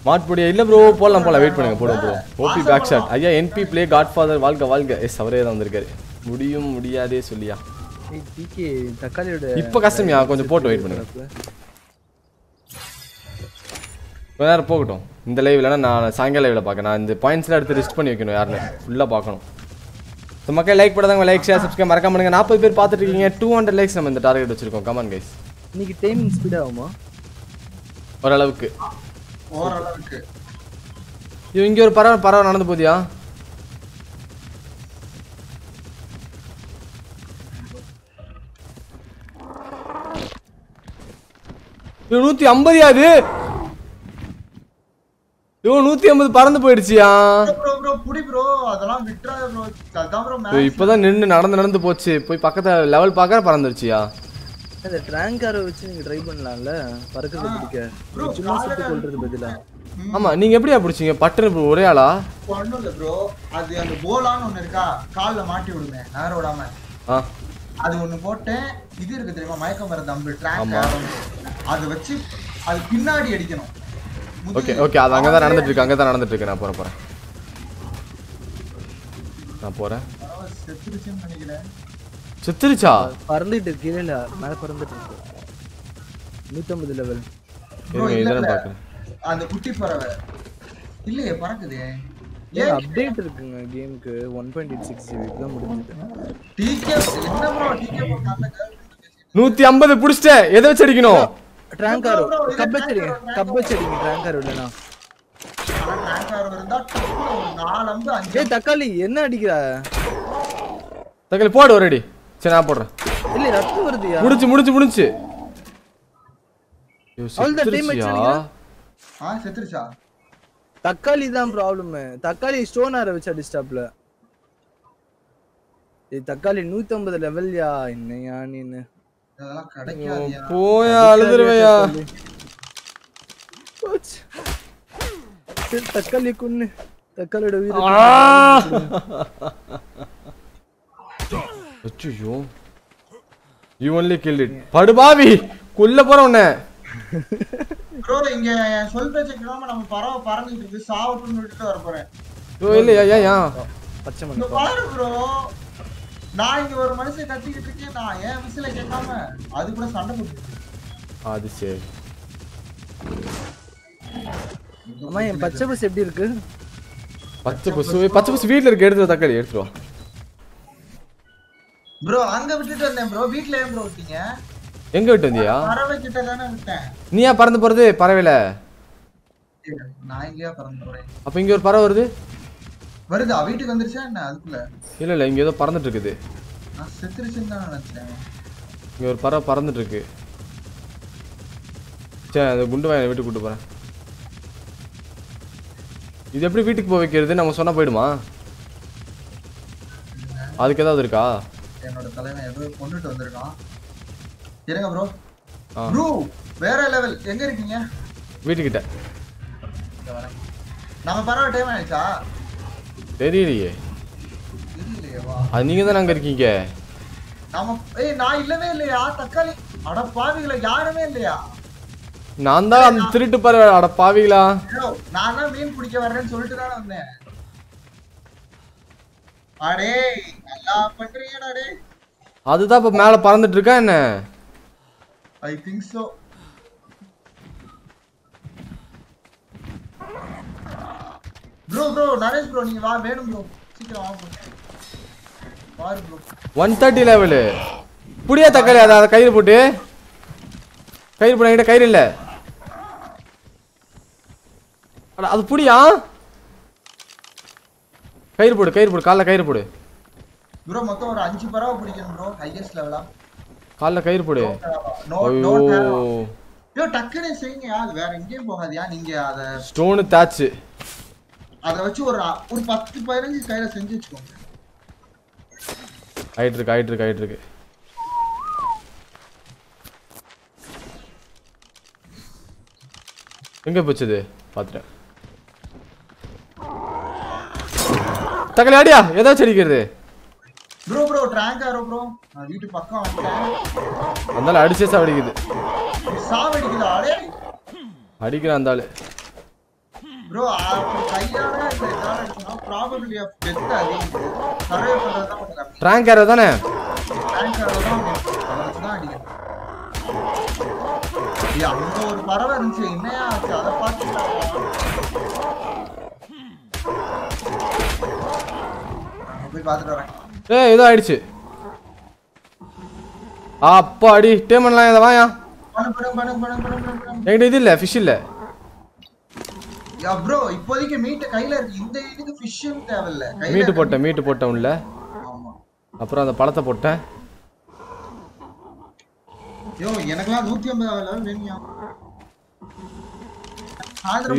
இதே புடிச்சிருக்கோமா மாட் பொடியா இல்ல ப்ரோ போடலாம் போலாம் வெயிட் பண்ணுங்க போடுவோம் ப்ரோ ஓபி பேக் ஷாட் ஐயா என்பி ப்ளே காட் ஃபாதர் வாழ்க வாழ்க. எஸ் அவரே தான் வந்திருக்காரு. முடியும் முடியாதே சொல்லியா. ஏய் டிகே தக்காளியோட இப்ப கஷ்டம்யா, கொஞ்சம் போட்டு wait பண்ணுங்க. கொஞ்ச நேரம் போகட்டும். இந்த லைவ்லனா நான் சாயங்கால லைவ்ல பார்க்க நான் இந்த பாயிண்ட்ஸ்லாம் எடுத்து லிஸ்ட் பண்ணி வைக்கணும் யாருன்னு ஃபுல்லாக பார்க்கணும். ஸோ மக்கள் லைக் பண்ணாதவங்க லைக் ஷேர் சப்ஸ்கிரைப் மறக்காம பண்ணுங்க நாற்பது பேர் பார்த்துட்டு இருக்கீங்க. டூ ஹண்ட்ரட் லைக்ஸ் நம்ம இந்த டார்கெட் வச்சிருக்கோம். கமான் கைஸ் இன்னைக்கு டைமிங் ஸ்பீட் ஆகுமா? ஓரளவுக்கு. ஓரளவுக்கு. ஐயோ இங்கே ஒரு பறவை பறவை நடந்து போதியா நூத்தி ஐம்பது அது ஐயோ நூத்தி ஐம்பது பறந்து போயிடுச்சியா? இப்பதான் நின்னு நடந்து நடந்து போச்சு. போய் பக்கத்துல லெவல் பார்க்கற பறந்துருச்சியா? அந்த ட்ராங்காரை வச்சு நீங்க ட்ரை பண்ணலாம்ல? பறக்கிறத பிடிக்க. சும்மா சுட்டு கொள்றது பதிலா. ஆமா நீங்க எப்படியா பிடிச்சீங்க? இப்படி ஒரே ஆளா? ஒண்ணும் இல்ல ப்ரோ அது அந்த போலான்னு ஒண்ணு இருக்கா? கால்ல மாட்டி விடுங்க நேரம் விடாம. அது ஒண்ணு போட்டேன். இது இருக்கு தெரியுமா? மயக்க மருந்து அம்பு ட்ராக் ஆமா. அது வச்சு அது பின்னாடி அடிக்கணும். ஓகே ஓகே அது அங்கதான் நடந்துட்டு இருக்கு அங்கதான் நடந்துட்டு இருக்கு நான் போறேன் போறேன். நான் போறேன் செத்துருச்சுன்னு நினைக்கிறேன். செத்துருச்சா? பறந்துட்டு இருக்கு. கீழே இல்ல, மேல பறந்துட்டு இருக்கு. நூத்தம்பது லெவல் இதெல்லாம். பாக்குறேன் அந்த குட்டி பறவை. இல்லையே பறக்குதே. ஏன்? அப்டேட் இருக்குங்க கேமுக்கு one point eight six GB தான் முடிஞ்சது. டிகே என்ன ப்ரோ டிகே புடிச்சிட்டேன் எதை வச்சு அடிக்கணும்? ட்ராங்காரோ கப்பச்சடிங்க கப்பச்சடிங்க ட்ராங்காரோ இல்லைனா தக்காளி என்ன அடிக்கிற? தக்காளி போடு ஒரு அடி. சரி நான் போடுறேன். இல்ல ரத்தம் வருதுயா? முடிச்சு முடிச்சு முடிச்சு ஐயோ, அவ்வளவுதான், time செத்துருச்சியா? ஆயிடுச்சு ஆ செத்துருச்சா? தக்காளி தான் ப்ராப்ளம் தக்காளி ஸ்டோன் ஆர வச்சு அடிச்சிட்டாப்ல ஏய் தக்காளி 150 லெவல்யா என்னையா நீனு? இதெல்லாம் ஐயோ, கிடைக்காதியா போயா. சரி, தக்காளி கொன்னு. தக்காளியோட உயிரை அச்சோ யூ ஒன்லி கில்ட் இட் படுபாவி கொல்ல போற உன்னை. ப்ரோ இங்க என் சொல் பேச்ச கேட்காம நம்ம பறவை பறந்துட்டு இருக்கு. சாவட்டுன்னு விட்டுட்டு வர போறேன். ஐயோ இல்லையா ஏன் ஏன்? பச்சை மணி பாரு ப்ரோ நான் இங்க ஒரு மனுஷன் கத்திக்கிட்டு இருக்கேன். நான் ஏன் விசில கேட்காம அது கூட சண்டை போட்டு அது சரி. அம்மா என் பச்சை பஸ் எப்படி இருக்கு? பச்சை பசு பச்சை பசு வீட்ல இருக்கு. எடுத்துரு தக்காளி எடுத்துரு வா. ப்ரோ அங்க விட்டுட்டு வந்தேன் ப்ரோ வீட்ல ஏன் ப்ரோ விட்டீங்க எங்க விட்டு வந்தியா? பறவை கிட்ட தானே விட்டேன். நீ ஏன் பறந்து போறது? பறவைல நான் எங்கேயா பறந்து போறேன். அப்ப இங்க ஒரு பறவை வருது? வருதா? வீட்டுக்கு வந்துருச்சா என்ன? அதுக்குள்ள. இல்ல இல்ல இங்க ஏதோ பறந்துட்டு இருக்குது நான் செத்துருச்சுன்னு தான் நினைச்சேன். இங்க ஒரு பறவை பறந்துட்டு இருக்கு சரி அந்த குண்டு வாயை வீட்டுக்கு கூட்டு போறேன். இது எப்படி வீட்டுக்கு போக வைக்கிறது? நம்ம சொன்னா போயிடுமா? அதுக்கு ஏதாவது இருக்கா? என்னோட தலைவன் ஏதோ கொண்டுட்டு வந்திருக்கான். இருங்க ப்ரோ. ப்ரோ வேற லெவல் எங்க இருக்கீங்க? வீட்டுக்கிட்ட. நம்ம பறவை டைம் ஆயிடுச்சா? தெரியலையே. அது நீங்க தானே அங்க இருக்கீங்க? நம்ம ஏய் நான் இல்லவே இல்லையா? தக்காளி. அட பாவிகள யாருமே இல்லையா? நான் தான் அந்த திருட்டு பறவை அட பாவிகளா? நான் தான் மீன் பிடிக்க வர்றேன்னு சொல்லிட்டு தானே வந்தேன். அதுதான் இப்ப மேல பறந்துட்டு இருக்கா என்ன? I think so bro bro Naresh bro நீங்க வா வேணும் ப்ரோ சீக்கிரம் வா ப்ரோ பாரு ப்ரோ ஒன் தேர்ட்டி லெவலு புடியா தக்காளி அதை கயிறு போட்டு. கயிறு போட என்கிட்ட கயிறு இல்ல. அட அது புடியா? கயிறு போடு கயிறு போடு காலைல கயிறு போடு. ப்ரோ மொத்தம் ஒரு அஞ்சு பறவை பிடிக்கணும் ப்ரோ ஹையஸ்ட் லெவலா காலைல கயிறு போடு. ஐயோ. ஐயோ டக்குனு செய்யுங்க அது வேற எங்கேயும் போகாதியா? நீங்க அத ஸ்டோனு தாச்சு அத வச்சு ஒரு ஒரு பத்து பதினஞ்சு கையில செஞ்சு வச்சுக்கோங்க. ஆயிட்டு இருக்கு ஆயிட்டு இருக்கு ஆயிட்டு இருக்கு. எங்க போச்சுது பாத்துட்டேன். அடியா ஏதாச்சும் அடிக்கிறது bro bro tranq arrow bro நான் வீட்டு பக்கம் அதனால அடிச்சே சாவடிக்குது. சாவடிக்குதா அடே அடிக்கிறான் அந்த ஆளு. ப்ரோ கையால அடிச்சோம்னா ப்ராபபிலிட்டி ஆஃப் டெத் அதிகம் சர்வே பண்றது தான் கொஞ்சம் கம்மி. ட்ராங்க் ஏரோ தானே ட்ராங்க் ஆரோ தான் தான் அடிக்கணும். ஏய், அங்க ஒரு பறவை இருந்துச்சு. என்னையா ஆச்சு? அதை ஏய் ஏதோ ஆயிடுச்சு. அப்பா அடி டேமன்லாம் இதை வாயா. என்கிட்ட இது இல்லை ஃபிஷ் இல்லை. யா ப்ரோ இப்போதைக்கு மீட் கையில இருக்கு. இந்த இதுக்கு ஃபிஷ்ஷும் தேவையில்ல. இருக்க. போட்டேன் மீட்டு போட்டேன் உள்ள. ஆமா. அப்புறம் அந்த பழத்தை போட்டேன். எனக்கெல்லாம் நூத்தி ஐம்பது லெவல் வேணும்யா.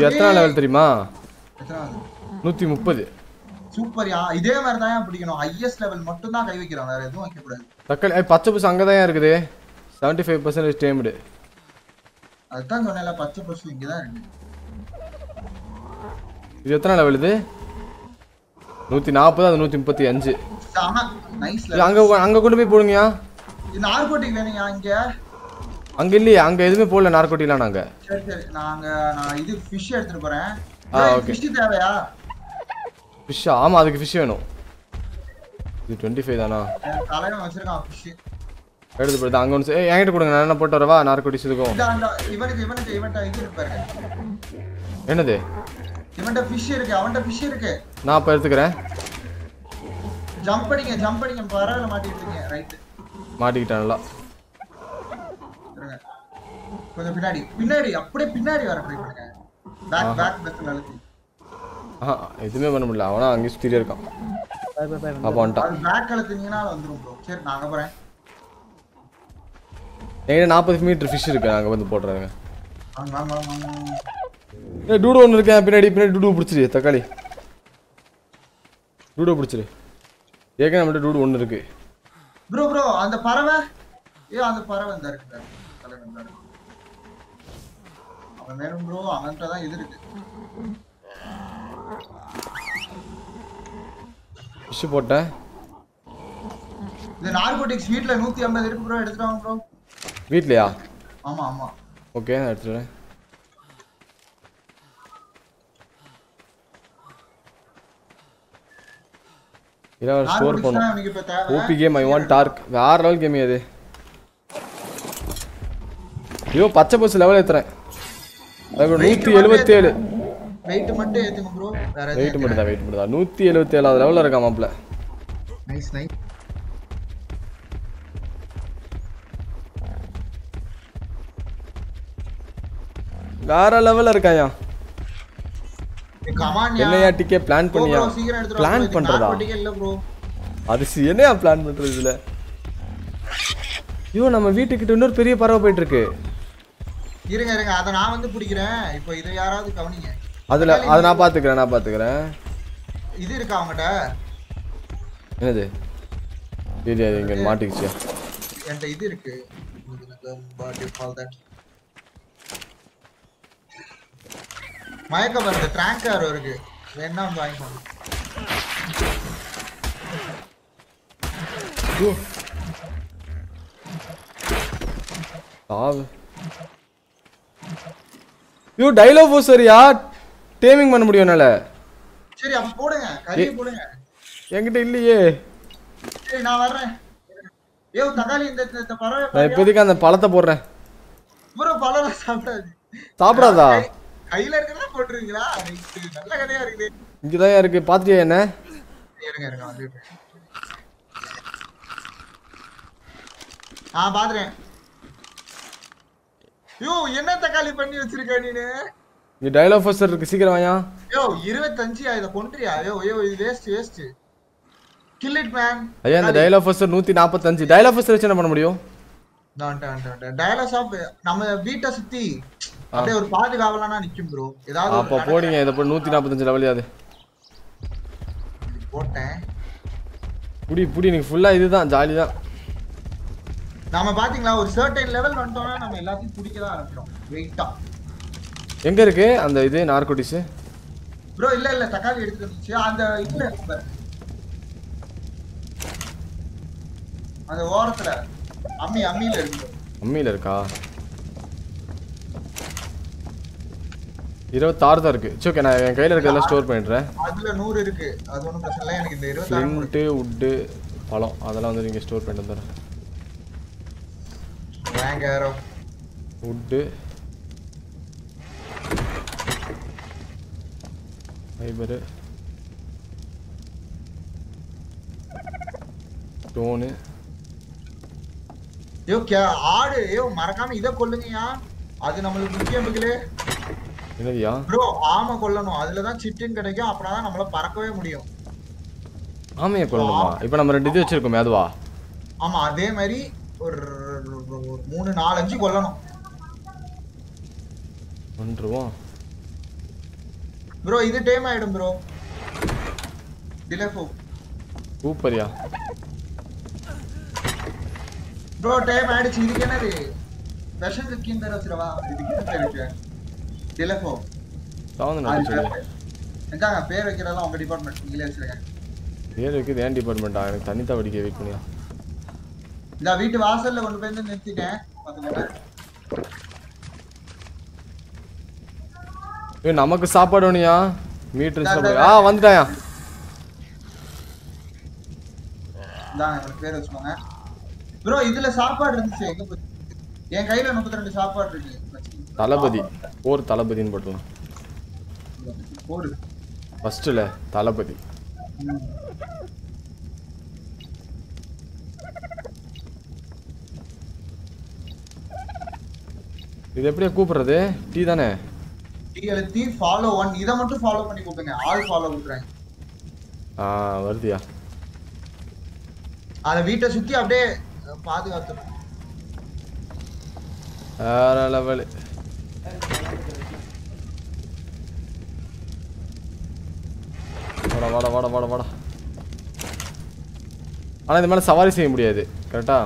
எத்தனை லெவல் தெரியுமா? நூற்றி முப்பது. சூப்பர்யா இதே மாதிரி தான் பிடிக்கணும்? ஹையஸ்ட் லெவல் மட்டும் தான் கை வைக்கிறோம் வேற எதுவும் வைக்க கூடாது. தக்காளி பச்சை பஸ் அங்கே தான் இருக்குது? செவன்ட்டி ஃபைவ் பர்சன்டேஜ் டேம்டு அதுதான் சொன்னேன்ல பச்சை பசு இங்கதான் இருக்கு. இது எத்தனை லெவல் இது? நூற்றி நாற்பது அது நூற்றி முப்பத்தி அஞ்சு. ஆமா நைஸ் இது அங்கே அங்கே கொண்டு போய் போடுங்கயா இது நார்கோட்டிக் வேணும்யா இங்க? அங்கே இல்லையே அங்கே எதுவுமே போடல நார்கோட்டிலாம் நாங்கள் சரி சரி நாங்க நான் இது ஃபிஷ் எடுத்துட்டு போறேன். ஆ, okay. ஃபிஷ் தேவையா? ஃபிஷ்ஷா ஆமாம் அதுக்கு ஃபிஷ் வேணும். இது டுவெண்ட்டி ஃபைவ் தானா? என் தலைவன் வச்சிருக்கான் ஃபிஷ் எடுத்து போடுது அங்கே ஒன்று ஏ என்கிட்ட கொடுங்க நான் என்ன போட்டு வரவா? நார்கோட்டிஸ் அந்த இவனுக்கு இவனுக்கு இவன்ட்ட இது இருக்கு பாருங்க என்னது? இவன்ட்ட ஃபிஷ் இருக்கு அவன்ட்ட ஃபிஷ் இருக்கு. நான் இப்போ எடுத்துக்கிறேன். ஜம்ப் பண்ணிங்க ஜம்ப் பண்ணிங்க பரவாயில்ல மாட்டிட்டு இருக்கீங்க ரைட் மாட்டிக்கிட்டேன் நல்லா கொஞ்சம் பின்னாடி பின்னாடி அப்படியே பின்னாடி வர ட்ரை பண்ணுங்க. பேக் பேக் பஸ் அழுத்தி எதுவுமே பண்ண முடியல. அவனா அங்கேயே சுற்றிட்டே இருக்கான். அப்போ வந்துட்டான். பேக் அழுத்துனீங்கன்னா அது வந்துரும் ப்ரோ சரி நான் அங்க போறேன். என்கிட்ட நாற்பது மீட்டர் ஃபிஷ் இருக்கு. அங்கே வந்து போடுறாங்க வாங்க வாங்க வாங்க வாங்க. ஏ டூடு ஒன்று இருக்கேன் பின்னாடி பின்னாடி டூடு பிடிச்சிரு தக்காளி. டூடு பிடிச்சிரு. ஏற்கனவே நம்மள்ட்ட டூடு ஒன்று இருக்கு. ப்ரோ ப்ரோ அந்த பறவை? ஏ அந்த பறவை இந்த இருக்கு. தலைவன் இருக்கு. அவன் வேணும் ப்ரோ அவன்கிட்ட தான் இது இருக்கு. போட்டேன் இந்த நார்கோட்டிக்ஸ் வீட்ல நூத்தி ஐம்பது இருக்கு ப்ரோ எடுத்துட்டு வாங்க ப்ரோ வீட்லையா? ஆமா ஆமா. ஓகே நான் எடுத்துகிறேன் இதான் ஸ்டோர் நார்கோட்டிக்ஸ் பண்ணும் OP game I want dark வேற லெவல் கேம் ஐயோ பச்சை பஸ் லெவல் ஏத்துறேன். அதுக்கு நூற்றி எழுபத்தேழு வெயிட் மட்டும் ஏத்துங்க ப்ரோ வேற வெயிட் மட்டும் தான் வெயிட் மட்டும் தான் நூற்றி எழுபத்தேழாவது லெவலில் இருக்கா மாப்பிள்ள. நைஸ் நைஸ் வேற லெவலில் இருக்காயா? என்னையா டிக்கே பிளான் பண்ணியா? பிளான் பண்றதா? அது என்னையா பிளான் பண்றது இதுல? ஐயோ நம்ம வீட்டுக்கிட்ட இன்னொரு பெரிய பறவை போயிட்டு இருக்கு. இருங்க இருங்க. அத நான் வந்து பிடிக்கிறேன். இப்போ இதை யாராவது கவனிங்க. அதுல அதை நான் பாத்துக்கிறேன் நான் பாத்துக்கிறேன். இது இருக்கா அவங்ககிட்ட? என்னது? தெரியாது இங்க மாட்டிக்கிச்சு. என்கிட்ட இது இருக்கு? மயக்க மருந்து ட்ராங்காரோ இருக்கு. வேணா வந்து வாங்கிக்கோங்க ஆவு. ஐயோ டைலாக் சரியா? டேமிங் பண்ண முடியும் என்னால. சரி அப்ப போடுங்க. கறியை போடுங்க. என்கிட்ட இல்லையே. சரி நான் வர்றேன். ஏ தக்காளி இந்த இந்த- பறவை நான் இப்போதைக்கு அந்த பழத்தை போடுறேன். ப்ரோ பழம் சாப்பிடாது. சாப்பிடாதா? கையில இருக்கிறதா Right. நல்ல கடையா இருக்குது. இங்கதான் இருக்கு? பாத்தியா என்ன? இருங்க இருங்க வந்துட்டேன் ஆ பாத்துறேன். யோ என்ன தக்காளி பண்ணி வச்சிருக்க நீனு? இங்க டைலாக் இருக்கு சீக்கிரம் வாயா. யோ இருபத்தஞ்சியா இதை கொண்டுறியா யோ யோ இது waste waste kill it man ஐயா இந்த ஃபர்ஸ்ட் நூத்தி நாற்பத்தஞ்சு டைலாக் ஃபர்ஸ்ட் வச்சு என்ன பண்ண முடியும்? டயலாஸ் ஆஃப் நம்ம வீட்டை சுத்தி அப்படியே ஒரு பாதுகாவலானா நிக்கும் ப்ரோ ஏதாவது அப்போ போடுங்க இதை போய் நூத்தி நாற்பத்தஞ்சு லெவலியாது நடக்கு. போட்டேன். புடி புடி நீங்க ஃபுல்லா இதுதான் ஜாலி தான் நாம பாத்தீங்களா ஒரு சர்டைன் லெவல் வந்துட்டோம்னா நம்ம எல்லாத்தையும் பிடிக்க தான் ஆரம்பிக்கிறோம். வெயிட்டா எங்க இருக்கு அந்த இது நார்கோட்டிஸ் ப்ரோ இல்ல இல்ல தக்காளி எடுத்துட்டு வந்துச்சு அந்த இதுல இருக்கு. அந்த ஓரத்துல அம்மி அம்மியில இருக்கு அம்மியில இருக்கா? இருபத்தாறு தான் இருக்கு. சரி ஓகே நான் என் கையில இருக்கிறதெல்லாம் ஸ்டோர் பண்ணிடுறேன். அதுல நூறு இருக்கு. அது ஒண்ணும் பிரச்சனை இல்லை எனக்கு இந்த இருபத்தாறு உட்டு பழம் அதெல்லாம் வந்து நீங்க ஸ்டோர் பண்ணிட்டு வந்துடுறேன். உட்டு ஃபைபரு ஸ்டோனு ஐயோ கே ஆடு. ஐயோ மறக்காம இதை கொல்லுங்கயா அது நம்மளுக்கு முக்கியம் பிக்கலே என்னதியா ப்ரோ ஆமை கொல்லணும். அதுலதான் சிட்டுன்னு கிடைக்கும். அப்படின்னா நம்மள பறக்கவே முடியும். ஆமையை கொள்ளணுமா இப்போ நம்ம ரெண்டு இது வச்சிருக்கோமே அதுவா? ஆமா அதே மாதிரி ஒரு மூணு நாலஞ்சு கொல்லணும். ஒன்றுவோம் ப்ரோ இது டைம் ஆயிடும் ப்ரோ டிலே போ சூப்பரியா. ப்ரோ டைம் ஆயிடுச்சு. இதுக்கு என்னது? விஷம் கீன் பேர் வச்சிரவா. இதுக்கு என்ன பேர் வைக்க டிலே போ நட்டு சொல்லு எந்தாங்க பேர் வைக்கிறதெல்லாம் உங்க டிபார்ட்மெண்ட் நீங்களே வச்சிருங்க. பேர் வைக்கிறது ஏன் டிபார்ட்மெண்ட்டா எனக்கு தண்ணி தான் வடிக்க வெயிட் பண்ணியா? இந்த வீட்டு வாசல்ல கொண்டு போய் நிறுத்திட்டேன். பாத்துக்கோங்க ஏய் நமக்கு சாப்பாடு வேணுயா மீட்டர் சாப்பாடு ஆ வந்துட்டாயா? பேர் வச்சுக்கோங்க ப்ரோ இதுல சாப்பாடு இருந்துச்சு. எங்க போச்சு என் கையில முப்பத்தி ரெண்டு சாப்பாடு இருக்கு. வச்சுக்கோங்க. தளபதி. போர் தளபதின்னு போட்டுலாம் போடு ஃபர்ஸ்ட்ல தளபதி. இது எப்படியா கூப்பிடுறது? டீ தானே? டி எழுத்தி ஃபாலோ ஒன் இதை மட்டும் ஃபாலோ பண்ணி கூப்பிடுங்க. ஆல் ஃபாலோ கொடுக்குறேன் ஆ வருதியா? அந்த வீட்டை சுத்தி அப்படியே பாதுகாத்துடும் வேற லெவல். வாடா வாடா வாடா வாடா வாடா. ஆனா இந்த மேல சவாரி செய்ய முடியாது. கரெக்டா?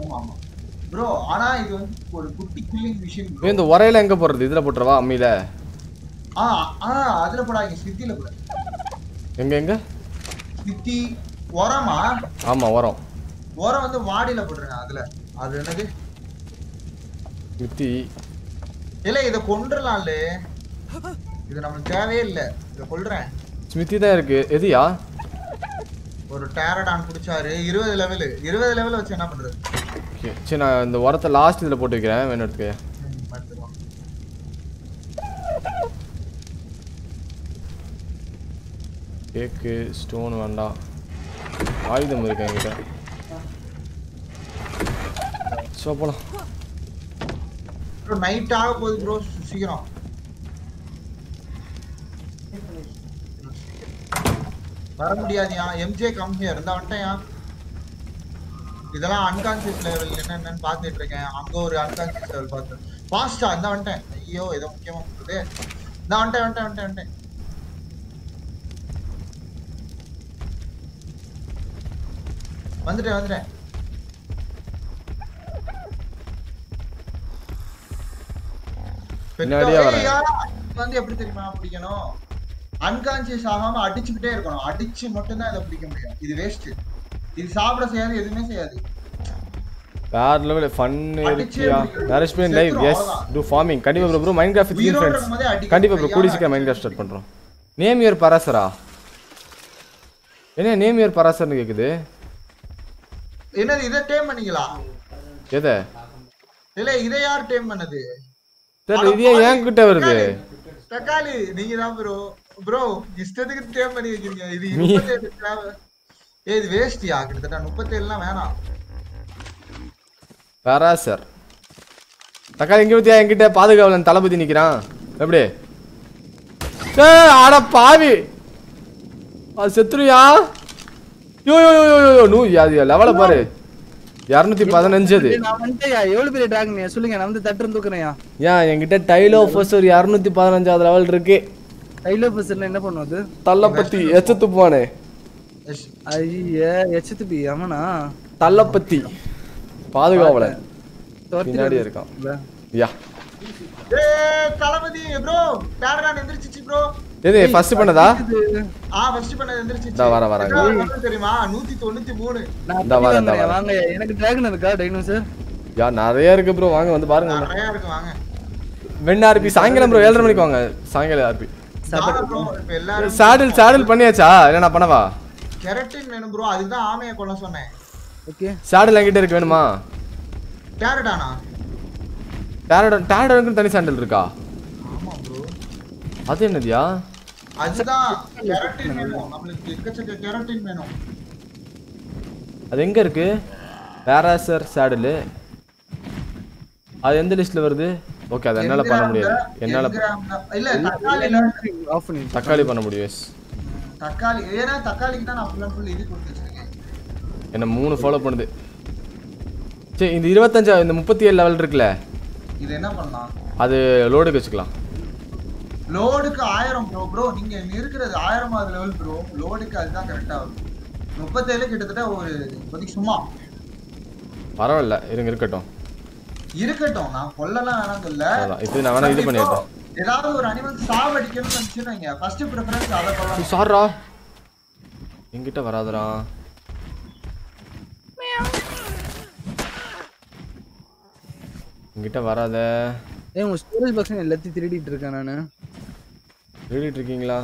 ஆமா ஆமா. ப்ரோ ஆனா இது வந்து ஒரு குட்டி கில்லிங் மிஷின் இந்த உரையில எங்க போடுறது இதுல போட்டுறவா அம்மியில? ஆ ஆ அதுல போடாதீங்க ஸ்வித்தில போட. எங்க எங்க? ஸ்வித்தி உரமா? ஆமா வரோம் உரம் வந்து வாடியில போட்டுருங்க அதுல. அது என்னது? மித்தி இல்ல இத கொண்டுடலாம்ல இது நம்மளுக்கு தேவையே இல்ல. இத கொல்றேன். ஸ்மித்தி தான் இருக்கு. எதுயா? ஒரு டேரடான் பிடிச்சாரு. இருபது லெவலு இருபது லெவல் வச்சு என்ன பண்றது? ஓகே சரி நான் இந்த உரத்தை லாஸ்ட் இதில் போட்டு வைக்கிறேன். வேணும் எடுத்துக்க. கேக்கு ஸ்டோன் வேண்டாம். ஆயுதம் இருக்கேன் என்கிட்ட. ஸோ போகலாம் நைட் ஆக போகுது ப்ரோ சீக்கிரம். வர முடியாதியா எம்ஜே கம்மியாக ஹியர் வந்துட்டேன் இதெல்லாம் அன்கான்சியஸ் லெவல் என்னென்னு பார்த்துட்டு இருக்கேன். அங்க ஒரு அன்கான்சியஸ் லெவல் பார்த்தேன். ஃபாஸ்டா இந்த வந்துட்டேன். ஐயோ ஏதோ முக்கியமா இருக்குது இந்த வந்துட்டேன் வந்துட்டேன் வந்துட்டேன் வந்துட்டேன். வந்துட்டேன் வந்துட்டேன். வந்து எப்படி தெரியுமா பிடிக்கணும்? அன்கான்சியஸ் ஆகாம அடிச்சுக்கிட்டே இருக்கணும். அடிச்சு மட்டும்தான் இதை பிடிக்க முடியும். இது வேஸ்ட் இது சாப்பிட செய்யாது எதுவுமே செய்யாது. வேற லெவல் ஃபன் இருக்கியா. Narish plane live yes. Do farming கண்டிப்பா ப்ரோ ப்ரோ மைண்ட் கிராஃப்ட் உயிரோட ஃப்ரெண்ட்ஸ். கண்டிப்பா ப்ரோ கூடி சீக்கிரம் மைண்ட் கிராஃப்ட் ஸ்டார்ட் பண்றோம். நேம் யுவர் பராசரா என்ன நேம் யுவர் பராசர்னு கேக்குது? என்னது இதை டேம் பண்ணீங்களா? எதை? இல்ல இதை யார் டேம் பண்ணது? தெரியல இது ஏன் என்கிட்ட வருது. தக்காளி. நீங்க தான் ப்ரோ ப்ரோ இஷ்டத்துக்கு டேம் பண்ணி வைக்கிறீங்க இது ஏய் இது வேஸ்டியா கிட்டத்தட்ட முப்பத்தேழுலாம் வேணாம். பராசர் தக்காளி எங்க பத்தியா என்கிட்ட பாதுகாவலன் தளபதி நிக்கிறான். எப்படி? ஏய், அட பாவி. அது செத்துருயா யோ யோ நூ அது லெவல பாரு. இரநூத்தி பதினஞ்சு அது. எவ்வளவு பெரிய டிராகன் சொல்லுங்க நான் வந்து தட்டு தூக்குறேன்யா. ஏன் என்கிட்ட டைலோ ஃபர்ஸ்ட் ஒரு இரநூத்தி பதினஞ்சாவது லெவல் இருக்கு. கையில பசங்க என்ன பண்ணுவது தள்ளப்பத்தி எச்ச துப்புவானே. ஐய எச்சத்து பி ஆமாண்ணா தள்ளப்பத்தி. பாதுகாவலன். துரத்தி பின்னாடி இருக்கான். யா. ஏய் தளபதி ப்ரோ டேரடான் எந்திரிச்சிச்சு ப்ரோ எது ஃபர்ஸ்ட் பண்ணதா? ஆ ஃபர்ஸ்ட் பண்ணது எந்திரிச்சிச்சு. இதா வரேன், வரேன். எத்தனை level தெரியுமா? 193 நான் இந்தா வரேன், இந்தா வாங்க. எனக்கு டிராகன் இருக்கா டைனோசர் யா நிறைய இருக்கு ப்ரோ வாங்க வந்து பாருங்க நிறைய இருக்கு வாங்க. வெண்ண ஆர்பி சாயங்காலம் ப்ரோ ஏழரை மணிக்கு வாங்க. சாயங்காலம் ஆர்பி சாடில் சாடில் பண்ணியாச்சா? இல்லை நான் பண்ணவா? கெரட்டின் வேணும் ப்ரோ அதுக்கு தான் ஆமையை கொல்ல சொன்னேன். ஓகே. சாடில் என்கிட்ட இருக்கு வேணுமா? டேரடானா டேரடன் டேரடனுக்கு தனி சாண்டல் இருக்கா? ஆமா ப்ரோ அது என்னதியா? அதுதான் கெரட்டின் வேணும். நம்மளுக்கு எக்கச்சக்க கெரட்டின் வேணும். அது எங்க இருக்கு? பேராசர் சாடில் அது எந்த லிஸ்ட்ல வருது? ஓகே அது என்னால பண்ண முடியாது. என்னால இல்ல தக்காளில. ஆஃப் பண்ணி தக்காளி பண்ண முடியும். Yes. தக்காளி ஏன்னா தக்காளிக்கு தான் நான் ஃபுல் அண்ட் ஃபுல் இது கொடுத்து வச்சிருக்கேன். என்ன மூணு ஃபாலோ பண்ணுது. சரி இந்த இருபத்தஞ்சா இந்த முப்பத்தி ஏழு லெவல் இருக்குல்ல? இது என்ன பண்ணலாம்? அது லோடுக்கு வச்சுக்கலாம். லோடுக்கு ஆயிரம் ப்ரோ ப்ரோ நீங்க இருக்கிறது ஆயிரமாவது லெவல் ப்ரோ லோடுக்கு அதுதான் கரெக்டா வரும். முப்பத்தேழு கிட்டத்தட்ட ஒரு இப்போதைக்கு சும்மா. பரவாயில்ல இருங்க இருக்கட்டும். இருக்கட்டும் நான் கொல்லலாம் வேணாம் சொல்ல. இப்போ நான் வேணா இது பண்ணிட்டேன் ஏதாவது ஒரு அனிமல் சாவடிக்கணும்னு நினைச்சுருங்க ஃபர்ஸ்ட் ப்ரிஃபரன்ஸ் அதை கொள்ளலாம் சாரா என்கிட்ட வராதடா. என்கிட்ட வராத. ஏய் உங்க ஸ்டோரேஜ் பாக்ஸ் எல்லாத்தையும் திருடிட்டு இருக்கேன் நானு. எழுதிட்டு இருக்கீங்களா?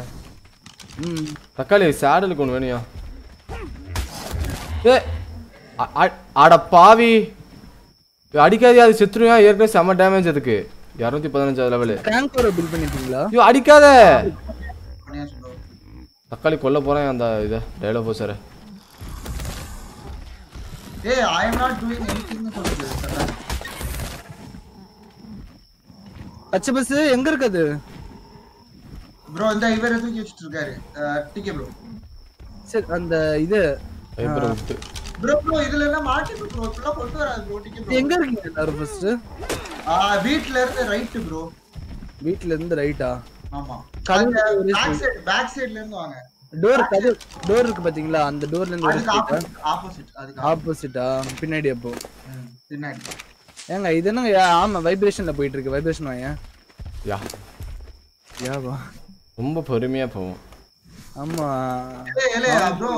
ம். தக்காளி சேடலுக்கு ஒன்று வேணுயா ஏ அட பாவி. அடிக்காதே அது செத்துருயா ஏற்கனவே செம்ம டேமேஜ் அதுக்கு. இரநூத்தி பதினஞ்சாவது லெவலு டேங்கோரை பில் பண்ணிட்டீங்களா ஐயோ அடிக்காத. ப்ரோ தக்காளி கொல்ல போறேன் அந்த இதை டைலாக் போ சார் ஏய் ஐ அம் நாட் டூயிங் எனிதிங்னு சொல்லுது சரா. பச்சை பஸ் எங்க இருக்குது? ப்ரோ இந்த இவரை தூக்கி வச்சுட்டு இருக்காரு. டிக்கே ப்ரோ சரி அந்த இது பயப்பட விட்டு. ப்ரோ ப்ரோ இதுல என்ன மாட்டிக்கு ப்ரோ இப்பெல்லாம் கொண்டு வராது ப்ரோ டிக்கே ப்ரோ எங்க இருக்கீங்க எல்லாரும் ஃபர்ஸ்ட் ஆ வீட்ல இருந்து ரைட் ப்ரோ வீட்ல இருந்து ரைட்டா ஆமா. கதவு ஒரு பேக் சைடு பேக் சைடுல இருந்து வாங்க. டோர் கதவு டோர் இருக்கு பாத்தீங்களா? அந்த டோர்ல இருந்து அதுக்கு ஒரு ஆப்போசிட் அதுக்கு ஆப்போசிட்டா பின்னாடி அப்போ. பின்னாடி. ஏங்க இது என்னங்க ஆமா வைப்ரேஷன்ல போயிட்டு இருக்கு வைப்ரேஷன் வாங்க. யா. யாவா? ரொம்ப பொறுமையா போவோம். ஆமா. ப்ரோ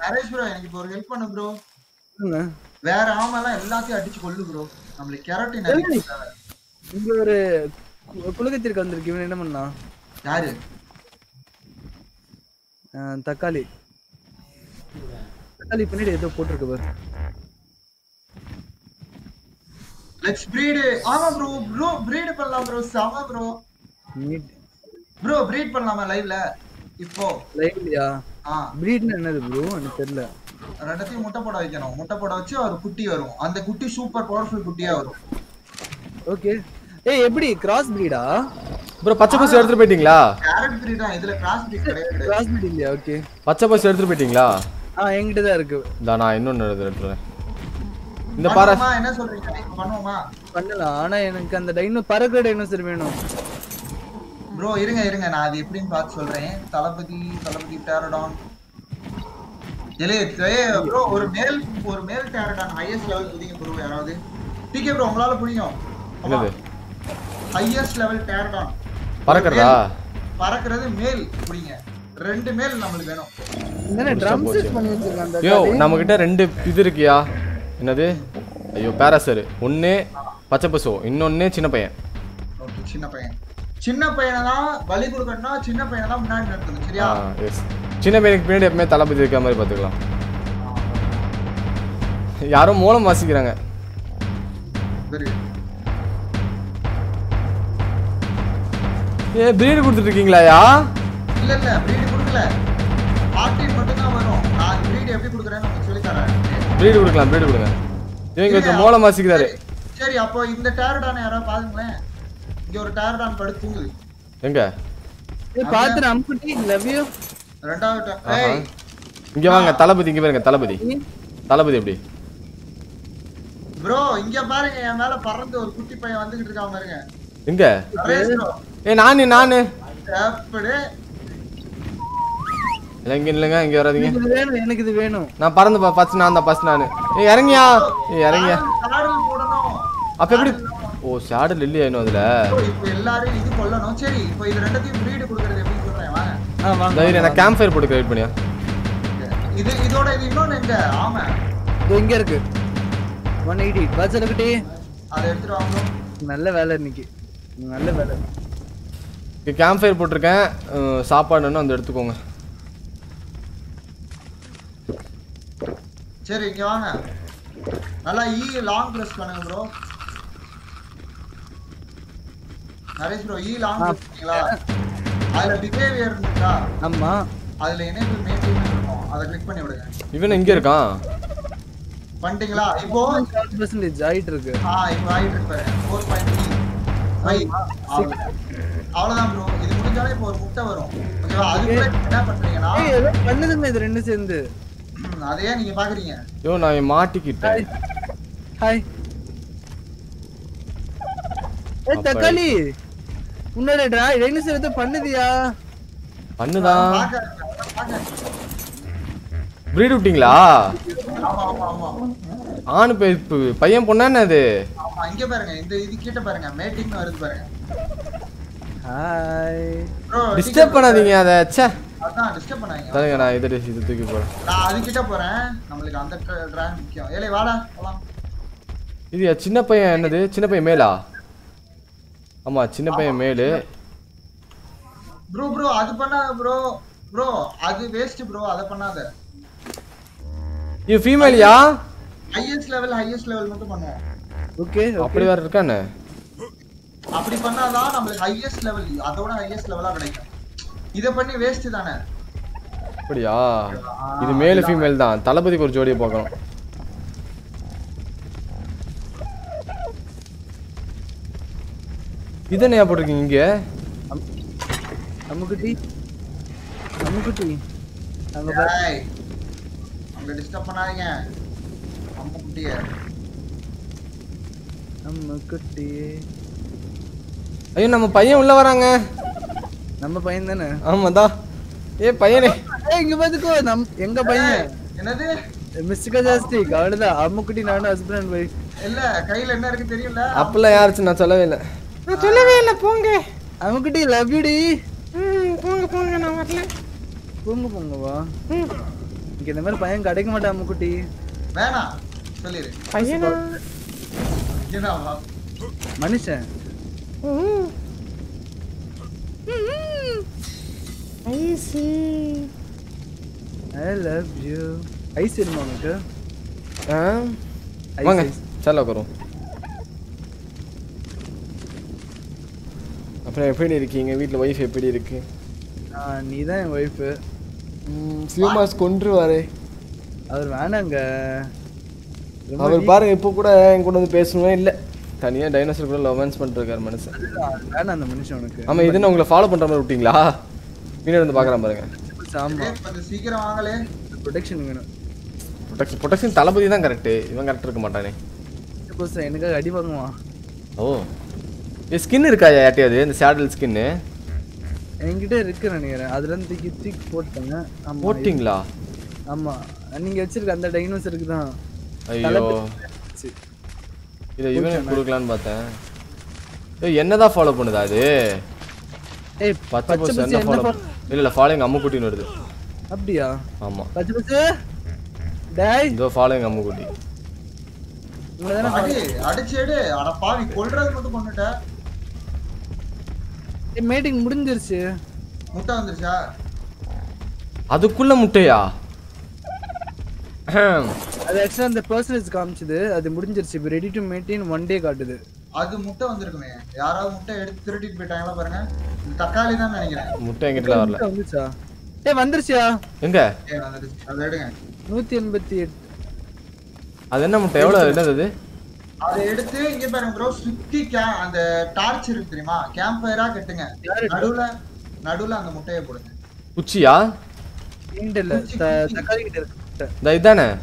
நரேஷ் ப்ரோ எனக்கு இப்போ ஒரு ஹெல்ப் பண்ணு ப்ரோ வேற ஆமெல்லாம் எல்லாத்தையும் அடிச்சு கொல்லு ப்ரோ நம்மளுக்கு கெரட்டின். இங்க ஒரு குலகத்திற்கு வந்திருக்கு இவன் என்ன பண்ணா யாரு? தக்காளி. தக்காளி பின்னாடி ஏதோ போட்டிருக்கு பாரு. லெட்ஸ் ப்ரீட் ஆமா ப்ரோ ப்ரோ ப்ரீட் பண்ணலாம் ப்ரோ செம ப்ரோ ப்ரோ ப்ரீட் பண்ணலாமா லைவ்ல இப்போ லைவ்லியா? ஆ. பிரீட்னா என்னது ப்ரோ எனக்கு தெரியல. ரெண்டத்தையும் முட்டை போட வைக்கணும். முட்டை போட வச்சு ஒரு குட்டி வரும். அந்த குட்டி சூப்பர் பவர்ஃபுல் குட்டியா வரும். ஓகே. ஏய் எப்படி? கிராஸ் பிரீடா ப்ரோ பச்சை பஸ் எடுத்துட்டு போயிட்டீங்களா? கேரட் ப்ரீட் இதுல கிராஸ் ப்ரீட் கிடையாது. கிராஸ் பிரீட் இல்லையா? ஓகே பச்சை பஸ் எடுத்துட்டு போயிட்டீங்களா? ஆ என்கிட்ட தான் இருக்கு. இந்த நான் இன்னொன்று எடுத்துறேன் இந்த பாரு? என்ன சொல்றீங்க? பண்ணுவோமா? பண்ணலாம். ஆனா எனக்கு அந்த டைனோ பறக்கிற டைனோசர் வேணும். ப்ரோ இருங்க இருங்க. நான் அது எப்படின்னு பார்த்து சொல்றேன். தளபதி தளபதி டேரடான் ப்ரோ ஒரு மேல் ஒரு மேல் டேரடான் ஹையஸ்ட் லெவல் புதிங்க ப்ரோ யாராவது. டிகே ப்ரோ உங்களால புரியும். என்னது? ஹையஸ்ட் லெவல் டேரடான் பறக்கிறதா? பறக்கிறது மேல் புடிங்க ரெண்டு மேல் நம்மளுக்கு வேணும். என்ன ட்ரம் செட் பண்ணி வச்சிருக்காங்க அந்த யோ நம்ம கிட்ட ரெண்டு இது இருக்கியா? என்னது? ஐயோ பேராசரு ஒன்று பச்சை பசு. இன்னொன்று சின்ன பையன். ஓகே சின்ன பையன். சின்ன பையனை தான் பலி கொடுக்கணும்னா சின்ன பையனை தான் முன்னாடி நிறுத்தணும் சரியா? சின்ன பையனுக்கு பின்னாடி எப்பவுமே தளபதி இருக்கிற மாதிரி பார்த்துக்கலாம். யாரோ மூலம் வாசிக்கிறாங்க. ஏ பிரீடு கொடுத்துட்டு இருக்கீங்களாயா இல்ல இல்ல பிரீடு கொடுக்கல. பார்ட்டின் மட்டும் தான் வரும். நான் பிரீடு எப்படி கொடுக்குறேன்னு உங்களுக்கு சொல்லி தரேன். பிரீடு கொடுக்கலாம் பிரீடு கொடுங்க. இவங்க மூலம் வாசிக்கிறாரு. சரி, சரி அப்போ இந்த டேரடான் யாராவது பாருங்களேன் இங்க ஒரு டேரடான் படுத்து தூங்குது எங்க? ஏய் பாத்து அம்குட்டி லவ் யூ ரெண்டாவது. ஏய். இங்க வாங்க தளபதி இங்க பாருங்க தளபதி. தளபதி எப்படி? ப்ரோ இங்க பாருங்க என் மேல பறந்து ஒரு குட்டி பையன் வந்துகிட்டு இருக்கான் பாருங்க. எங்க? நரேஷ் bro. ஏ நானு நானு. எப்படி இல்ல, இங்க இல்லைங்க இங்க வராதீங்க. எனக்கு இது வேணும் நான் பறந்து ஃபர்ஸ்ட் நான் தான் ஃபர்ஸ்ட் நானு. ஏ இறங்கியா? ஏ இறங்கியா? அப்ப எப்படி? ஓ சேடல் இல்லையா இன்னும் அதுல? இப்போ எல்லாரும் இது கொல்லணும். சரி இப்போ இது ரெண்டத்தையும் பிரீடு கொடுக்கறது எப்படின்னு சொல்றேன். வாங்க. தைரியம் நான் கேம்ப் ஃபயர் போட்டு கிரியேட் பண்ணியா? இது இதோட இது இன்னொன்னு எங்க? ஆமா. இது இங்க இருக்கு. ஒன் எயிட்டி பாச்சலக்குட்டி அதை எடுத்துட்டு வாங்க. நல்ல வேலை இன்னைக்கு. நல்ல வேலை. இங்க கேம்ப் ஃபயர் போட்டிருக்கேன். அஹ், சாப்பாடு வேணும் வந்து எடுத்துக்கோங்க. சரி இங்க வாங்க. நல்லா ஈ லாங் பிரஸ் பண்ணுங்க bro Naresh bro E long பண்ணீங்களா அதுல பிஹேவியர் இருக்கா? ஆமா. அதுல எனேபிள் மெயின்டைன் இருக்கும் அதை கிளிக் பண்ணி விடுங்க. இவன் எங்க இருக்கான் பண்ணிட்டீங்களா? இப்போ பர்சன்டேஜ் ஆயிட்டு இருக்கு. ஆ இப்போ ஆயிட்டு பாயிண்ட் ஃபைவ் அவ்வளவுதான் ப்ரோ இது முடிஞ்சாலே இப்போ ஒரு முட்டை வரும். ஓகேவா? நீங்க என்ன பண்றீங்கன்னா ஏதோ பண்ணுதுங்க இது ரெண்டும் சேர்ந்து. அதையே நீங்க பாக்குறீங்க. ஐயோ நான் மாட்டிக்கிட்டேன். ஹாய் ஏ தக்காளி. உன்னோட டிரா டைனோசர் எதுவும் பண்ணுதியா? பாக்க பிரீட் விட்டீங்களா ஆமா ஆமா ஆமா ஆணு பை- பு- பையன் பொண்ணா என்ன அது ஆமா இங்க பாருங்க இந்த இது கிட்ட பாருங்க மேட்டிங் வருது பாருங்க. ஹாய் டிஸ்டர்ப் பண்ணாதீங்க அதை ச்சே. அதான் டிஸ்டர்ப் பண்ணாதீங்க. தருங்க நான் இது இது தூக்கி போறேன் நான் அது கிட்ட போறேன். நம்மளுக்கு அந்த டிரான் முக்கியம். ஏலே வாடா போலாம். இது சின்ன பையன் என்னது? சின்ன பையன் மேலா? ஆமா சின்ன பையன் மேலு. ப்ரோ ப்ரோ அது பண்ணாத ப்ரோ ப்ரோ அது வேஸ்ட் ப்ரோ அத பண்ணாத. இது ஃபீமேலியா ஹையஸ்ட் லெவல் ஹையஸ்ட் லெவல் மட்டும் பண்ணுவோம். ஓகே அப்படி வேற இருக்கானே அப்படி பண்ணாதான் நம்மளுக்கு ஹையஸ்ட் லெவல் அதோட ஹையஸ்ட் லெவலா கிடைக்கும். இத பண்ணி வேஸ்ட் தானே? அப்படியா? இது மேலு ஃபீமேல் தான். தளபதிக்கு ஒரு ஜோடியை பார்க்கணும். இது என்ன போட்டிருக்கீங்க இங்க? அம்முக்குட்டி அம்முக்குட்டி அங்க டிஸ்டர்ப் பண்ணாதீங்க. ஐயோ நம்ம பையன் உள்ள வராங்க. நம்ம பையன் தானே? ஆமாதா ஏ பையனே. ஏய் இங்க பாத்துக்கோ நம் எங்க பையன்? என்னது? மிஸ்டிகா ஜாஸ்டிக் அவ்வளவுதான் அம்முக்குட்டி நானும் ஹஸ்பண்ட் அண்ட் இல்ல கையில என்ன இருக்கு தெரியல அப்பெல்லாம் யாருச்சு நான் சொல்லவே இல்லை. நான் சொல்லவே இல்லை போங்க. அம்முக்குட்டி லவ் யூ டி ம் போங்க போங்க நான் வரல. போங்க போங்க வா. ம். இங்க இந்த மாதிரி பையன் கிடைக்க மாட்டான் அம்முக்குட்டி. வேணாம் சொல்லிரு பையனா? என்னவா மனுஷன். ம். I see I love you ice வேணுமா உனக்கு? ஆ? வாங்க ஐஸ். சார் அப்புறம் எப்படி இருக்கீங்க வீட்டில் ஒய்ஃப் எப்படி இருக்கு? ஆ, நீ தான் என் ஒய்ஃபு சிவமாஸ் கொன்றுவாரு. அவர் வேணாங்க. அவர் பாருங்க இப்போ கூட என் கூட வந்து பேசணுமே இல்லை. தனியாக டைனோசர் கூட லவன்ஸ் பண்ணிருக்காரு மனுஷன். வேணாம் அந்த மனுஷன் உனக்கு. ஆமாம் இது என்ன உங்களை ஃபாலோ பண்ணுற மாதிரி விட்டீங்களா? பின்னாடி வந்து பார்க்குறேன் பாருங்க. ஆமா. ஏய், கொஞ்சம் சீக்கிரம் வாங்களே. ப்ரொடெக்ஷன் வேணும். ப்ரொடெக்ஷன் ப்ரொடெக்ஷன் தளபதி தான் கரெக்டு இவன் கரெக்ட் இருக்க மாட்டானே. எனக்காக அடி வாங்குவான். ஓ. ஸ்கின் இருக்கா யார்ட்டையாவது? இந்த சேடல் ஸ்கின்னு என்கிட்ட இருக்கு நினைக்கிறேன். அதுல இருந்து தூக்கி தூக்கி போட்டாங்க ஆமா போட்டிங்களா? ஆமா. நீங்க வச்சிருக்க அந்த டைனோசருக்கு தான் ஐயோ. இதை இவனுக்கு கொடுக்கலான்னு பார்த்தேன். ஏய் என்னதான் ஃபாலோ பண்ணுதா அது ஏய் பச்சை பச்சை என்ன ஃபாலோ follow- இல்லை இல்லை ஃபாலோயிங் அம்முக்குட்டின்னு வருது. அப்படியா? ஆமாம் பச்சை பச்சை டேய். இதோ ஃபாலோயிங் அம்முக்குட்டி உங்களை தானே அடி அடிச்சு எடு. அட பாவி கொல்றது மட்டும் ஏய் மீட்டிங் முடிஞ்சிருச்சு. முட்டை வந்துருச்சா? அதுக்குள்ள முட்டையா. அது ஆக்சுவலா அந்த பர்சனேஜ் காமிச்சது. அது முடிஞ்சிருச்சு. இப்போ ready to maintain one day காட்டுது. அது முட்டை வந்திருக்குமே. யாராவது முட்டை எடுத்து திருடிட்டு போயிட்டாங்களா பாருங்க. தக்காளி தான் நினைக்கிறேன். முட்டை எங்கிட்ட வரல. வந்துச்சா? ஏய் வந்துருச்சா எங்க? ஏய் வந்துருச்சு. அதை எடுங்க. நூத்தி எண்பத்தி எட்டு. அது என்ன முட்டை? எவ்வளோ என்னது அது? அதை எடுத்து இங்க பாருங்க ப்ரோ சுத்தி அந்த டார்ச் இருக்கு தெரியுமா? கேம்ப் ஃபயரா கட்டுங்க? நடுவுல நடுவுல அந்த முட்டையை போடுங்க. குச்சியா? நீண்ட இல்ல த- தக்காளி கிட்ட இருக்கு. இதானே?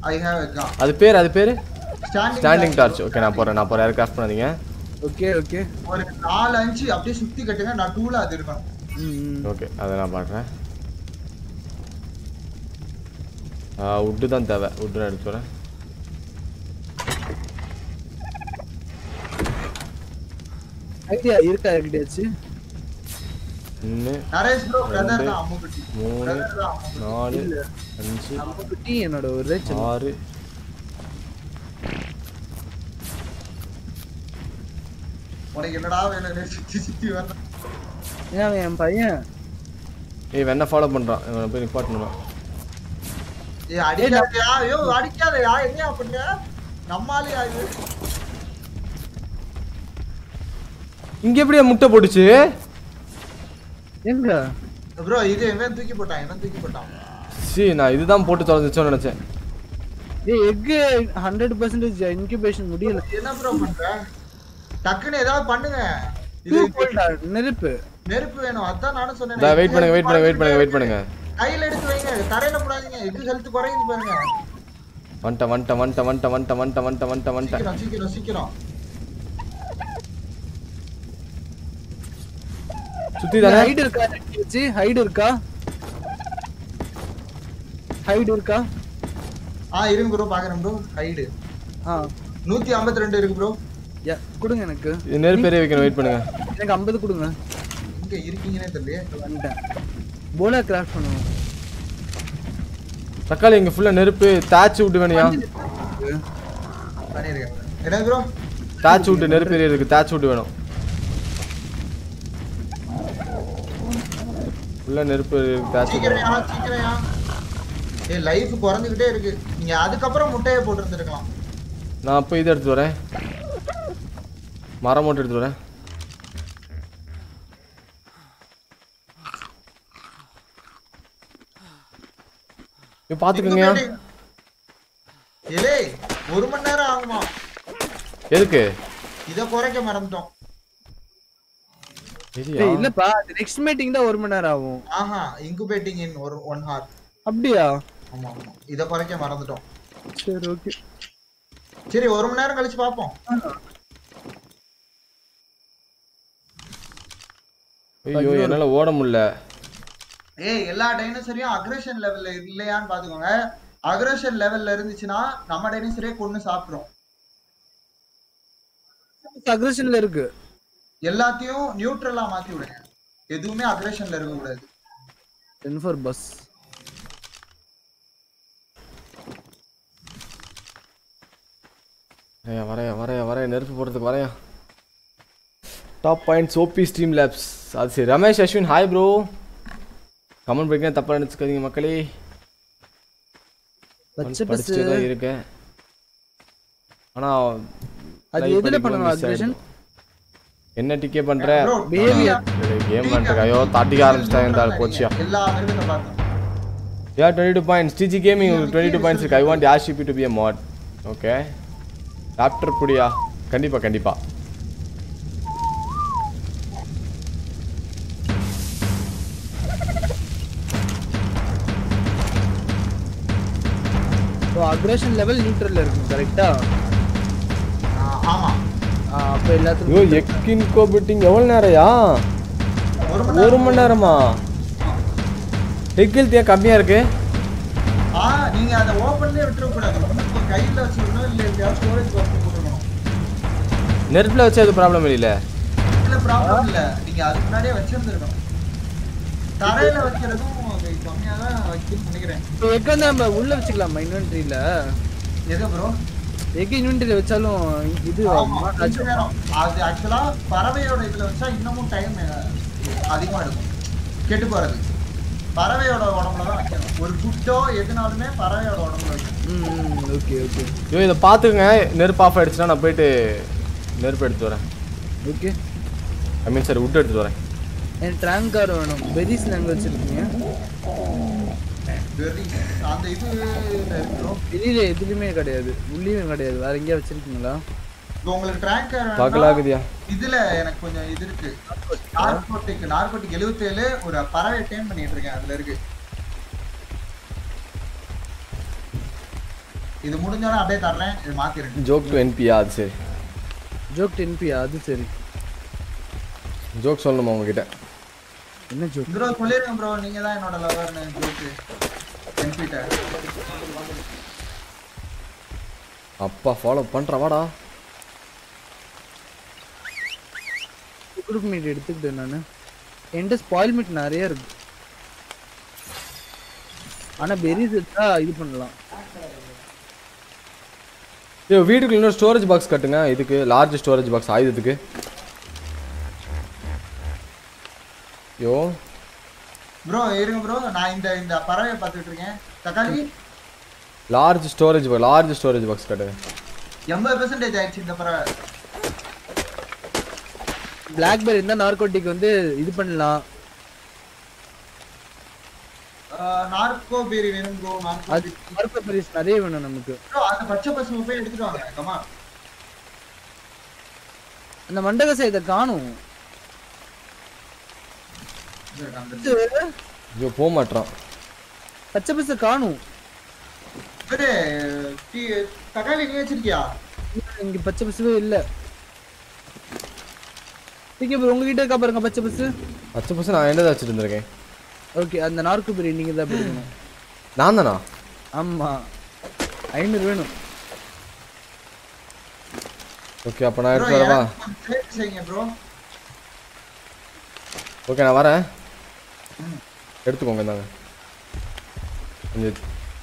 ஐ ஹேவ் அது பேர் அது பேர்? ஸ்டாண்டிங் ஸ்டாண்டிங் டார்ச் ஓகே நான் போறேன் நான் போறேன். யாரும் கிராஃப்ட் பண்ணாதீங்க. Okay okay. ஒரு நாலு அஞ்சு அப்படியே சுத்தி கட்டுங்க. நடுவுல அது இருக்கணும். ஓகே அதை நான் பார்க்குறேன். உட்டு தான் தேவை. நான் எடுத்து வரேன். ஐடியா இருக்கா ஒன்று நரேஷ் ப்ரோ பிரதர் தான் அம்முக்குட்டி மூணு பிரதர் தான் அம்முக்குட்டி. நாலு அஞ்சு என்னோட ஒரு ஆறு. உனக்கு என்னடா வேணும்? சுத்தி சுத்தி வர ஏன் அவன் என் பையன்? ஏய் இவன் என்ன ஃபாலோ பண்ணுறான் இவனை போய் நிப்பாட்டணும் ஏய் அடிக்காதயா. ஐயோ அடிக்காதயா. என்ன அப்படிங்க நம்மாலே இது? இங்க எப்படியா முட்டை போட்டுச்சு? எங்க? ப்ரோ இது இவன் தூக்கி போட்டான் இவன் தூக்கி போட்டான். சி நான் இதுதான் போட்டு தொலைஞ்சிச்சோன்னு நினைச்சேன். ஏய் எக்கு ஹண்ட்ரட் பர்சன்டேஜ் இன்குபேஷன் முடியல. என்ன ப்ரோ பண்ற? டக்குன்னு ஏதாவது பண்ணுங்க. இது நெருப்பு. நெருப்பு வேணும் அதான் நானும் சொன்னேன். வெயிட் பண்ணுங்க வெயிட் பண்ணுங்க வெயிட் பண்ணுங்க வெயிட் பண்ணுங்க. கையில எடுத்து வைங்க தரையில போடாதீங்க. எக்கு ஹெல்த் குறையுது பாருங்க. வந்துட்டேன் வந்துட்டேன் வந்துட்டேன் வந்துட்டேன் வந்துட்டேன் வந்துட்டேன் வந்துட்டேன் வந்துட்டேன் வந்துட்டேன். சீக்கிரம் சீக்கிரம் சீக்கிரம். சுத்தி தானே ஹைடு இருக்கா? வச்சு. ஹைடு இருக்கா? ஹைடு இருக்கா? ஆ இருங்க ப்ரோ பாக்குறேன் ப்ரோ ஹைடு ஆ. நூத்தி ஐம்பத்தி ரெண்டு இருக்கு ப்ரோ யா கொடுங்க எனக்கு. இது நெருப்பு எரிய வைக்கணும் வெயிட் பண்ணுங்க. எனக்கு ஐம்பது கொடுங்க. எங்க இருக்கீங்கன்னே தெரியல வந்துட்டேன். போலா கிராஃப்ட் பண்ணுவோம். தக்காளி இங்க ஃபுல்லா நெருப்பு தாச்சு விட்டு வேணுயா பண்ணிருக்கேன் என்ன ப்ரோ தாச்சு விட்டு நெருப்பு எரிய இருக்கு தாச்சு விட்டு வேணும். ஃபுல்லா நெருப்பு ஏ லைஃப் குறைஞ்சுக்கிட்டே இருக்கு. நீங்க அதுக்கப்புறம் முட்டையை போட்டு இருந்திருக்கலாம் நான் அப்போ இதை எடுத்து வரேன். மரம் மட்டும் எடுத்து வரேன். ஏலே ஒரு மணி நேரம் ஆகுமா? எதுக்கு? இத குறைக்க மறந்துட்டோம். இல்லப்பா நெக்ஸ்ட் மீட்டிங் தான் ஒரு மணி நேரம் ஆகும். ஆஹா இன்குபேட்டிங் இன் ஒரு ஒன் ஹார் அப்படியா? ஆமா ஆமா. இத குறைக்க மறந்துட்டோம். சரி ஓகே சரி ஒரு மணி நேரம் கழிச்சு பாப்போம் ஐயோ என்னால ஓட முடியல. ஏய் எல்லா டைனோசரையும் அக்ரஷன் லெவல்ல இல்லையான்னு பாத்துக்கோங்க அக்ரஷன் லெவல்ல இருந்துச்சுன்னா நம்ம டைனோசரே கொண்டு சாப்பிடுறோம் அக்ரஷன்ல இருக்கு. எல்லாத்தையும் நியூட்ரலா மாத்தி விடுங்க. எதுவுமே அக்ரஷன்ல இருக்க கூடாது. டென் ஃபார் பஸ் ஐயா வரையா வரையா வரையா நெருப்பு போடுறதுக்கு வரையா. Top points OP stream labs அது சரி. Ramesh Ashwin hi bro comment படிக்க தப்பா நினச்சிக்காதீங்க மக்களே. படிச்சுட்டு தான் இருக்கேன். ஆனா அது எதுல பண்ணணும் அக்ரஷன். என்ன டிக்கே பண்ற. கேம் பண்றேன் ஐயோ தாட்டிக்க ஆரம்பிச்சிட்டாங்க இந்த பார்த்தோம் யா twenty two points DG gaming twenty two points இருக்கு. I want your Shibi to be a mod okay doctor புடியா? கண்டிப்பா கண்டிப்பா. அக்ரஷன் லெவல் நியூட்ரல்ல இருக்கும் கரெக்டா அப்போ ஐயோ எல்லாத்துக்கும் எக்கின் கோபிட்டிங் எவ்வளோ நேரம்யா? ஒரு மணி நேரமா. ஹெக்கில் ஏன் கம்மியா இருக்கு? ஆ நீங்க அதை ஓப்பன்லயே விட்டுற கூடாது. ஒண்ணு கையில வச்சுக்கணும் இல்ல எப்படியாவது ஸ்டோரேஜ் பாக்ஸ் போட்டுக்கணும். நெருப்பில் வச்சு அது ப்ராப்ளம் இல்லைல்ல? இல்ல ப்ராப்ளம் இல்ல. நீங்க அதுக்கு முன்னாடியே வச்சிருந்துருக்கணும். தரையில வைக்கிறதும் அது கம்மியா தான் வைக்கணும்னு நினைக்கிறேன். இப்போ எக் வந்து நம்ம உள்ள வச்சுக்கலாமா இன்வென்ட்ரியில எது ப்ரோ எக் இன்வென்ட்ரியில வச்சாலும் இது அது ஆக்சுவலா பறவையோட இதுல வச்சா இன்னமும் டைம் அதிகமா எடுக்கும். கெட்டு போறது. பறவையோட உடம்புல தான் வைக்கணும். ஒரு குட்டோ எதுனாலுமே பறவையோட உடம்புல வைக்கணும். ம் ஓகே ஓகே. ஐயோ இதை பார்த்துக்குங்க நெருப்பு ஆஃப் ஆயிடுச்சுன்னா நான் போயிட்டு நெருப்பு எடுத்து வரேன். ஓகே. ஐ மீன் சார் விட்டு எடுத்து வரேன். எனக்கு ட்ராங்க் கார் வேணும். பெரிஸ் நாங்கள் வச்சிருக்கீங்க? அந்த இது வெளியில எதுலையுமே கிடையாது. உள்ளேயும் கிடையாது. வேற எங்கேயா வச்சிருக்கீங்களா? இப்போ உங்களுக்கு பார்க்கலாகுதியா? இதுல எனக்கு கொஞ்சம் இது இருக்கு. நார்கோட்டிக் நார்கோட்டிக் 77 ஒரு பறவை டேம் பண்ணிட்டு இருக்கேன். அதுல இருக்கு. இது முடிஞ்சோடனே அப்படியே தர்றேன். இது மாத்திருங்க ஜோக் டு என்பியா அது சரி. ஜோக் டென்பியா அது சரி. ஜோக் சொல்லணுமா உங்ககிட்ட? என்ன ஜோக் ப்ரோ சொல்லிருங்க ப்ரோ நீங்க தான் என்னோட லவர்னு ஜோக்கு அப்பா ஃபாலோ பண்ற வாடா. குரூப் மீட் எடுத்துக்கிட்டேன் நான். என்கிட்ட ஸ்பாயில் மீட் நிறைய இருக்கு. ஆனா பெரிஸ் எடுத்தா இது பண்ணலாம். ஐயோ வீட்டுக்குள்ள இன்னொரு ஸ்டோரேஜ் பாக்ஸ் கட்டுங்க. இதுக்கு லார்ஜ் ஸ்டோரேஜ் பாக்ஸ் ஆயுதத்துக்கு. ஐயோ. ப்ரோ இருங்க ப்ரோ நான் இந்த இந்த பறவையை பார்த்துட்டு இருக்கேன். தக்காளி? Large storage large storage box கட்டுங்க எண்பது பெர்சன்டேஜ் ஆயிடுச்சு இந்த பறவை. பிளாக்பெரி இருந்தா நார்கோட்டிக் வந்து இது பண்ணலாம். நார்கோ பேரி வேணும் ப்ரோ நார்கோ பெரிஸ் நிறைய வேணும் நமக்கு. ப்ரோ அந்த பச்சை பசுமை போய் எடுத்துட்டு வாங்க கமா அந்த மண்டகசை இதை காணும். ஐயோ போக மாட்டான் பச்சை பசை காணும். தக்காளி நீ வச்சிருக்கியா? இங்க பச்சை பசுவே இல்ல. ப்ரோ உங்ககிட்ட இருக்கா பாருங்க பச்சை பசு. பச்சை பசு நான் என்ன வச்சுட்டு இருந்திருக்கேன் ஓகே அந்த நார்க்கு பிரி நீங்க தான் பிடிக்கணும் நான் தானா? ஆமா. ஐநூறு வேணும். ஓகே அப்போ நான் எடுத்து வரவா? ஓகே நான் வரேன். எடுத்துக்கோங்க இந்தாங்க. கொஞ்சம்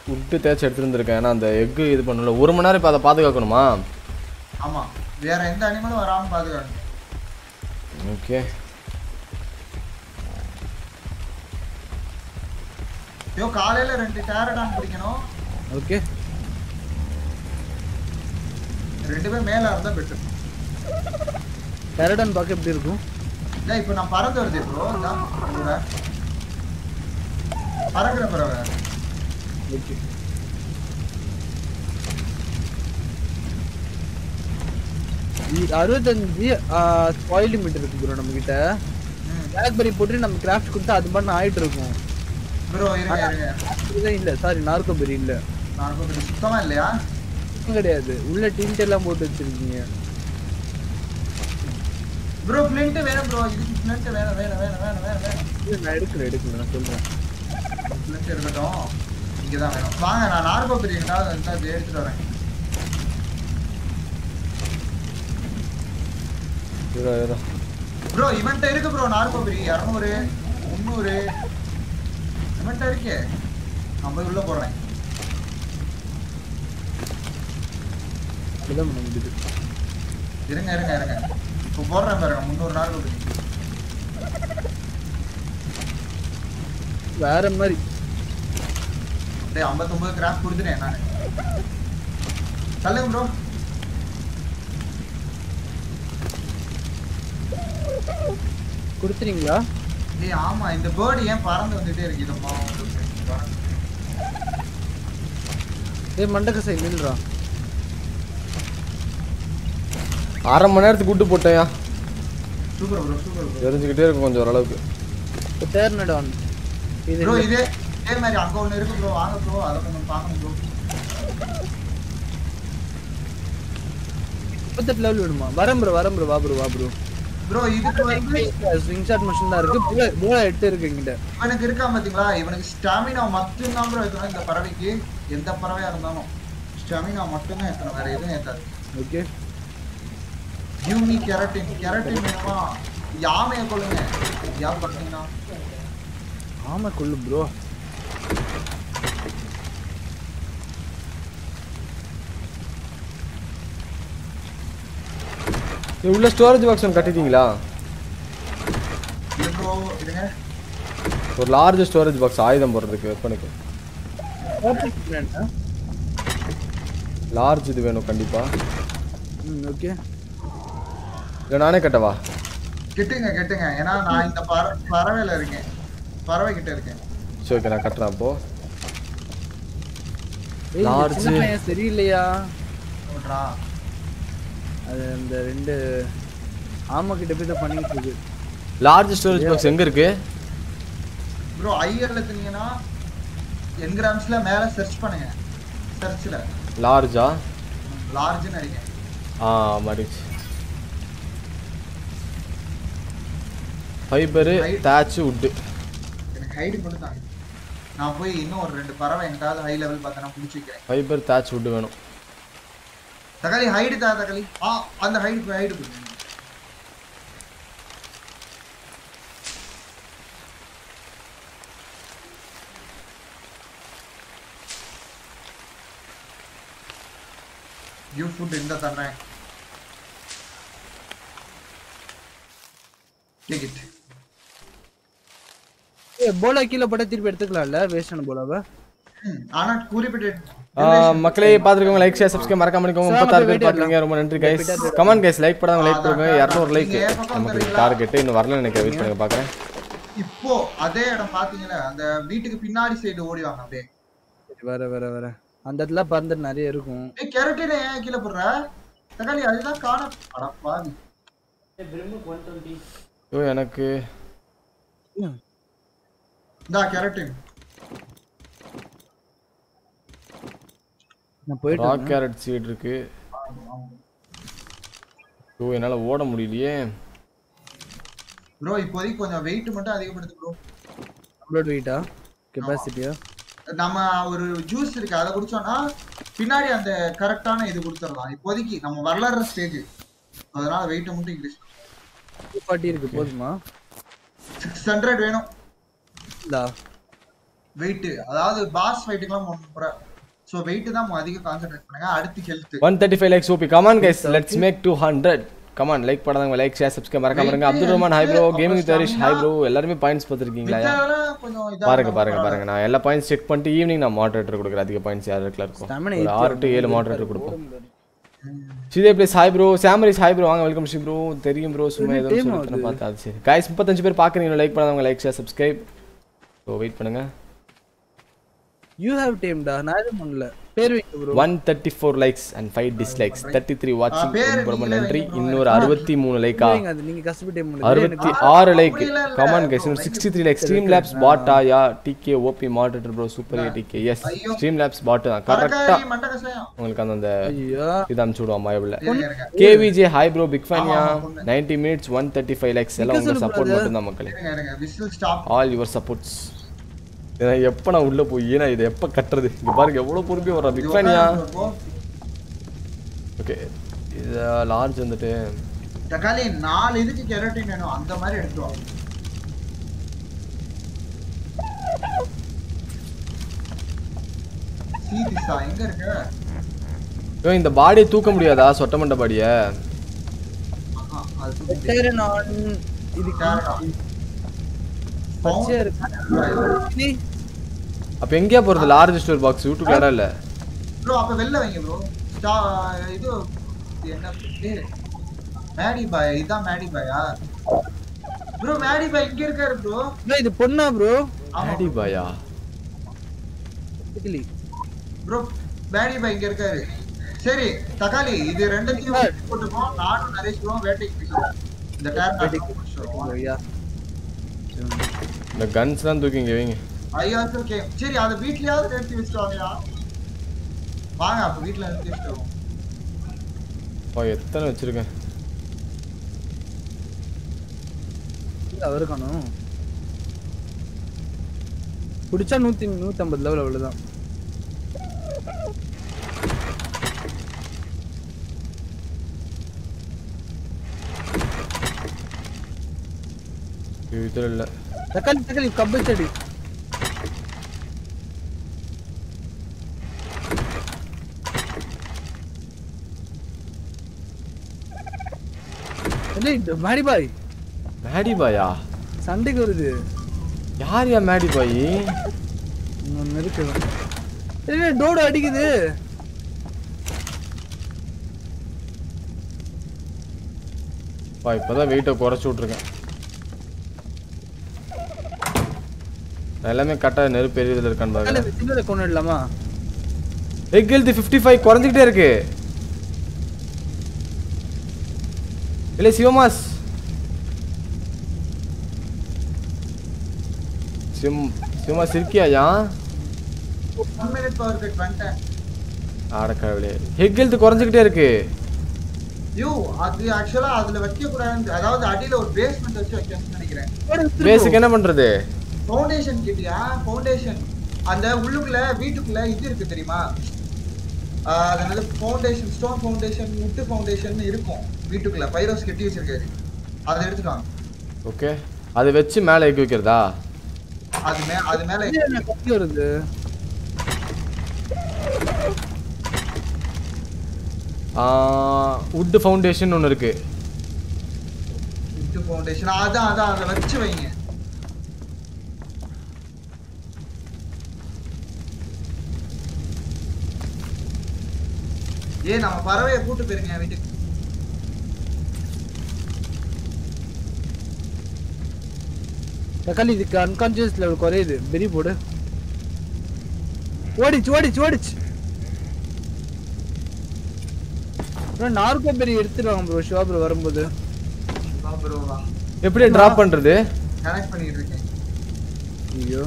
விட்டு தேய்ச்சி எடுத்துருந்துருக்கேன். ஏன்னா அந்த எக்கு இது பண்ணல ஒரு மணி நேரம் இப்போ அதை பாதுகாக்கணுமா? ஆமா. வேற எந்த அனிமலும் வராம பாத்துக்கணும் ஓகே ஐயோ காலையில ரெண்டு டேரடான் பிடிக்கணும். ஓகே ரெண்டு பேர் மேல இருந்தா பெட்டர் பேரடான் பார்க்க எப்படி இருக்கும்? இல்ல இப்ப நான் பறந்து வருது ப்ரோ பறக்குற பறவை. ஓகே. அறுபத்தஞ்சு ஸ்பாயில் லிமிட் இருக்கு ப்ரோ நம்ம கிட்ட பிளாக்பெரி போட்டு நம்ம கிராஃப்ட் கொடுத்தா அது பண்ண ஆயிட்டு இருக்கும். ப்ரோ இருங்க இருங்க. இதுதான் இல்ல சாரி நார்கோபெரி இல்ல. நான் கொஞ்சம் சுத்தமா இல்லையா? சுத்தம் கிடையாது. உள்ள டிண்ட் எல்லாம் போட்டு வச்சிருக்கீங்க. ப்ரோ பிளிண்ட் வேணும் ப்ரோ இதுக்கு பிளிண்ட் வேணும் வேணும் வேணும் வேணும் வேணும். நான் எடுக்கல எடுக்கல நான் சொல்றேன். பிளிண்ட் இருக்கட்டும் இங்கே தான் வேணும் வாங்க நான் நார்கோ பிரியாணி இருந்தா அது எடுத்துகிட்டு வரேன் ப்ரோ இவன்ட்ட இருக்கு ப்ரோ நார்கோ பிரி இரநூறு முந்நூறு இவன்ட்ட இருக்கே நான் போய் உள்ள போடுறேன் இருங்க இருங்க இருங்க இப்போ போடுறேன் பாருங்க முந்நூறு நார்கோ பிரி வேற மாதிரி. அப்படியே ஐம்பத்தொம்பது கிராஃப்ட் கொடுத்துட்டேன் நான் தள்ளுங்க ப்ரோ கொடுத்துறீங்களா ஏய் ஆமா இந்த பேர்டு ஏன் பறந்து வந்துட்டே இருக்கு? இதம்மா ஏய் மண்டக்கசை நில்றா. அரை மணி நேரத்துக்கு விட்டு போட்டேயா சூப்பர் ப்ரோ சூப்பர் ப்ரோ தெரிஞ்சுக்கிட்டே இருக்கும் கொஞ்சம் ஓரளவுக்கு. தேர்னடான் இது ப்ரோ இதே இதே மாதிரி அங்க ஒண்ணு இருக்கு ப்ரோ. வாங்க ப்ரோ. அதை கொஞ்சம் பார்க்கணும் ப்ரோ. முப்பத்தெட்டு லெவல் வேணுமா வரேன் ப்ரோ வரேன் ப்ரோ வா ப்ரோ வா ப்ரோ ப்ரோ இதுக்கு வந்து ஸ்விங் ஷாட் மிஷின் தான் இருக்கு. போல போல எட்டு இருக்கு என்கிட்ட. இவனுக்கு இருக்கா பாத்தீங்களா? இவனுக்கு ஸ்டாமினா மட்டும்தான் ப்ரோ ஏற்றணும் இந்த பறவைக்கு எந்த பறவையா இருந்தாலும். ஸ்டாமினா மட்டும்தான் ஏற்றணும் வேற எதுவும் ஏத்தாது ஓகே யூனி கெரட்டின் கெரட்டின் வேணுமா? யாமையை கொள்ளுங்க யார் பார்த்தீங்கன்னா ஆமா கொள்ளு ப்ரோ உள்ள ஸ்டோரேஜ் பாக்ஸ் ஒன்று கட்டிட்டீங்களா? ஒரு லார்ஜ் ஸ்டோரேஜ் பாக்ஸ் ஆயுதம் போடுறதுக்கு வெப்பனுக்கு லார்ஜ் இது வேணும் கண்டிப்பா. ம் ஓகே இல்லை நானே கட்டவா? கெட்டுங்க கெட்டுங்க. ஏன்னா நான் இந்த பற பறவையில இருக்கேன். பறவை கிட்ட இருக்கேன் சரி ஓகே நான் கட்டுறேன் அப்போ. பையன் சரியில்லையா? சொல்றா. அது அந்த ரெண்டு ஆமா கிட்ட போய் தான் பண்ணிட்டு இருக்கு லார்ஜ் ஸ்டோரேஜ் பாக்ஸ் எங்க இருக்கு ப்ரோ ஐயர்ல இருந்தீங்கன்னா என்கிராம்ஸ்ல மேல சர்ச் பண்ணுங்க. சர்ச்ல லார்ஜா லார்ஜ்னு அடிங்க ஆ மாறிடுச்சு ஃபைபரு தேட்ச் உட்டு ஹைடு மட்டும் தாங்க நான் போய் இன்னும் ஒரு ரெண்டு பறவை எங்கிட்டாவது ஹை லெவல் பார்த்தா பிடிச்சி வைக்கிறேன். ஃபைபர் தேட்ச் உட்டு வேணும். தக்காளி ஹைடு தா தக்காளி. ஆ அந்த ஹைடு ஹைடு கொடுங்க யூ ஃபுட் இந்த தர்றேன். டேக் இட் போலா கீழே போட்டா திருப்பி எடுத்துக்கலாம்ல வேஸ்டான போலாவை? ஆனா குறிப்பிட்ட மக்களே பார்த்துருக்கோங்க லைக் ஷேர் சப்ஸ்கிரைப் மறக்காம பண்ணிக்கோங்க. சார், முப்பத்தாறு பேர் போயிட்டு பார்த்துருக்கீங்க ரொம்ப நன்றி கைஸ் கமெண்ட் கைஸ் லைக் பண்ணாங்க லைக் பண்ணுங்க இரநூறு லைக் நமக்கு? டார்கெட் இன்னும் வரல எனக்கு வெயிட் பண்ணுங்க பார்க்குறேன். இப்போ அதே இடம் பாத்தீங்களா அந்த வீட்டுக்கு பின்னாடி சைடு ஓடிவாங்க அப்படியே. வர வர வர. அந்த இடத்துல பறந்து நிறைய இருக்கும். ஏய் கெரட்டின ஏன் கீழே போடுற? தக்காளி அதுதான் காண அடப்பாவி. ஐயோ எனக்கு இந்தா கெரட்டின் நான் போயிட்டு ராக். கேரட் சீட் இருக்கு. ஓ என்னால ஓட முடியலையே. ப்ரோ இப்போதைக்கு கொஞ்சம் வெயிட் மட்டும் அதிகப்படுத்து ப்ரோ அப்லோட் வெயிட்டா கெப்பாசிட்டியா நம்ம ஒரு ஜூஸ் இருக்கு அதை குடிச்சோம்னா பின்னாடி அந்த கரெக்டான இது கொடுத்துடலாம். இப்போதைக்கு நம்ம வளர்ற ஸ்டேஜ் அதனால வெயிட்டை மட்டும் இன்க்ரீஸ் டூ ஃபார்ட்டி இருக்கு போதுமா? சிக்ஸ் ஹண்ட்ரட் வேணும். இந்தா வெயிட் அதாவது பாஸ் ஃபைட்டுக்கெல்லாம் ஒன்று முறை ஸோ வெயிட் தான் அதிகம் கான்சென்ட்ரேட் பண்ணுங்க. அடுத்து health one thirty five likes OP come on guys let's make two hundred come on like பண்ணாதவங்க லைக் ஷேர் சப்ஸ்கிரைப் மறக்காம இருங்க. Abdul Rahman hi bro gaming Tharish hi bro எல்லாருமே பாயிண்ட்ஸ் பார்த்துருக்கீங்களா? கொஞ்சம் இதா பாருங்க பாருங்க பாருங்க. நான் எல்லா பாயிண்ட்ஸ் செக் பண்ணிட்டு ஈவினிங் நான் மாடரேட்டர் கொடுக்குறேன். அதிக பாயிண்ட்ஸ் யார் இருக்கல இருக்கும். ஒரு eight ஆறு டு ஏழு மாடரேட்டர் கொடுப்போம். ஸ்ரீதே பிளேஸ் ஹாய் ப்ரோ சாமரிஸ் ஹாய் ப்ரோ வாங்க வெல்கம் ஸ்ரீ ப்ரோ தெரியும் ப்ரோ சும்மா ஏதோ time சொல்லி பார்த்தா அது சரி. பேர் பார்க்குறீங்க லைக் பண்ணாதவங்க like share subscribe so wait பண்ணுங்க. யூ ஹேவ் டேம்டா நான் எதுவும் பண்ணல. பேர் வைங்க bro one thirty four likes and five dislikes thirty three வாட்சிங் பேர் ரொம்ப நன்றி. இன்னொரு அறுபத்தி மூணு லைக்கா அது நீங்க கஷ்டப்பட்டு டேம் அறுபத்தி ஆறு லைக் அப்படிலாம் இல்ல. கமான் இன்னும் sixty three like stream labs பாட்டா yeah DK OP moderator bro super A DK yes. Streamlabs பாட்டு தான் கசாயம் உங்களுக்கு அந்த அந்த ஐயோ. இது அனுப்பிச்சு விடுவான் மயபில். கேவிஜே ஹாய் ப்ரோ பிக் ஃபேன்யா ஆமா, பொண்ணு. Ninety minutes one thirty five likes எல்லாம் உங்க சப்போர்ட் மட்டும் தான் மக்களே. ஆல் யுவர் சப்போர்ட்ஸ் எப்போ நான் உள்ள போய் நான் இதை எப்போ கட்டுறது? இங்க பாருங்க எவ்வளோ பொறுமையாக வர்றா. பிக் ஃபேன்யா ஓகே இது லார்ஜ் வந்துட்டு. தக்காளி நாலு இதுக்கு கெரட்டின் வேணும். அந்த மாதிரி எடுத்து வா சீதிசா எங்க இருக்க? ஐயோ, இந்த பாடியை தூக்க முடியாதா? சொட்டமண்ட பாடியை இது. பச்சையா இருக்கு. அப்போ எங்கேயா போகிறது லார்ஜ் ஸ்டோர் பாக்ஸ் யூடியூப்ல இடம் இல்லை. ப்ரோ அப்ப வெளில வைங்க ப்ரோ இது என்ன பேரு? மேடி பாய் இதான் மேடி பாயா ப்ரோ மேடி பாய் இங்க இருக்காரு ப்ரோ இது பொண்ணா ப்ரோ ஆடி பாயா ப்ரோ மேடி பாய் இங்க இருக்காரு. சரி தக்காளி இது ரெண்டுத்தையும் போட்டுப்போம். நானும் நரேஷ் ப்ரோ வேட்டைக்கு இந்த டேர் ஐயா இந்த கன்ஸ்லாம் தூக்கி இங்கே வைங்க. ஐயா ஓகே சரி அதை வீட்லயாவது நிறுத்தி வச்சுட்டு வாங்கயா வாங்க அப்ப வீட்ல நிறுத்தி வச்சுட்டு வருவோம். ஓ எத்தனை வச்சிருக்கேன்? அவரு காணும் பிடிச்சா நூத்தி நூத்தி ஐம்பது லெவல் அவ்வளவுதான். தக்காளி கப்பல் செடி. என்ன மாடி பாய் மேடி பாயா சண்டைக்கு வருது. யார் யா மேடி பாய் ஒன்னு இருக்கு. டோடு அடிக்குது. பா இப்போதான் வெயிட்டை குறைச்சி விட்ருக்கேன் எல்லாமே கரெக்டாக நெருப்பு எரியதில் இருக்கான்னு பாருங்க. சின்னதை கொண்டு இடலாமா எக் ஹெல்த் ஃபிஃப்டி ஃபைவ் குறைஞ்சிக்கிட்டே இருக்கு. இல்லை சிவமாஸ். சிம் சிவமாஸ் இருக்கியாயா? ஆடக்கடவுளே ஹெக் ஹெல்த் குறைஞ்சிக்கிட்டே இருக்கு. யூ அது ஆக்சுவலா அதுல வைக்க கூடாது அதாவது அடியில ஒரு பேஸ்மெண்ட் வச்சு வைக்கணும்னு நினைக்கிறேன். பேஸுக்கு என்ன பண்ணுறது ஃபவுண்டேஷன் கிட்டியா? ஃபவுண்டேஷன் அந்த உள்ளுக்குள்ள வீட்டுக்குள்ள இது இருக்கு தெரியுமா? ஆஹ் அது என்னது? ஃபவுண்டேஷன் ஸ்டோன் ஃபவுண்டேஷன் உட்டு ஃபவுண்டேஷன் இருக்கும். வீட்டுக்குள்ள பைரோஸ் கட்டி வச்சிருக்காரு. அதை எடுத்துட்டாங்க. ஓகே அதை வச்சு மேலே எக் வைக்கிறதா? அது மே அது மேல என்ன கத்தி வருது? உட் ஃபவுண்டேஷன் ஒன்று இருக்கு. உட்டு ஃபவுண்டேஷன் அதான் அதான் அதை வச்சு வைங்க. ஏ நம்ம பறவையை கூட்டு போயிருங்க என் வீட்டுக்கு. தக்காளி இதுக்கு அன்கான்சியஸ் லெவல் குறையுது. பெரிய போடு. ஓடிச்சு ஓடிச்சு ஓடிச்சு. ப்ரோ நார்கோ பெரி எடுத்துருவாங்க ப்ரோ ஷிவா ப்ரோ வரும்போது. எப்படி ட்ராப் பண்ணுறது கனெக்ட் பண்ணிட்டு இருக்கேன். ஐயோ.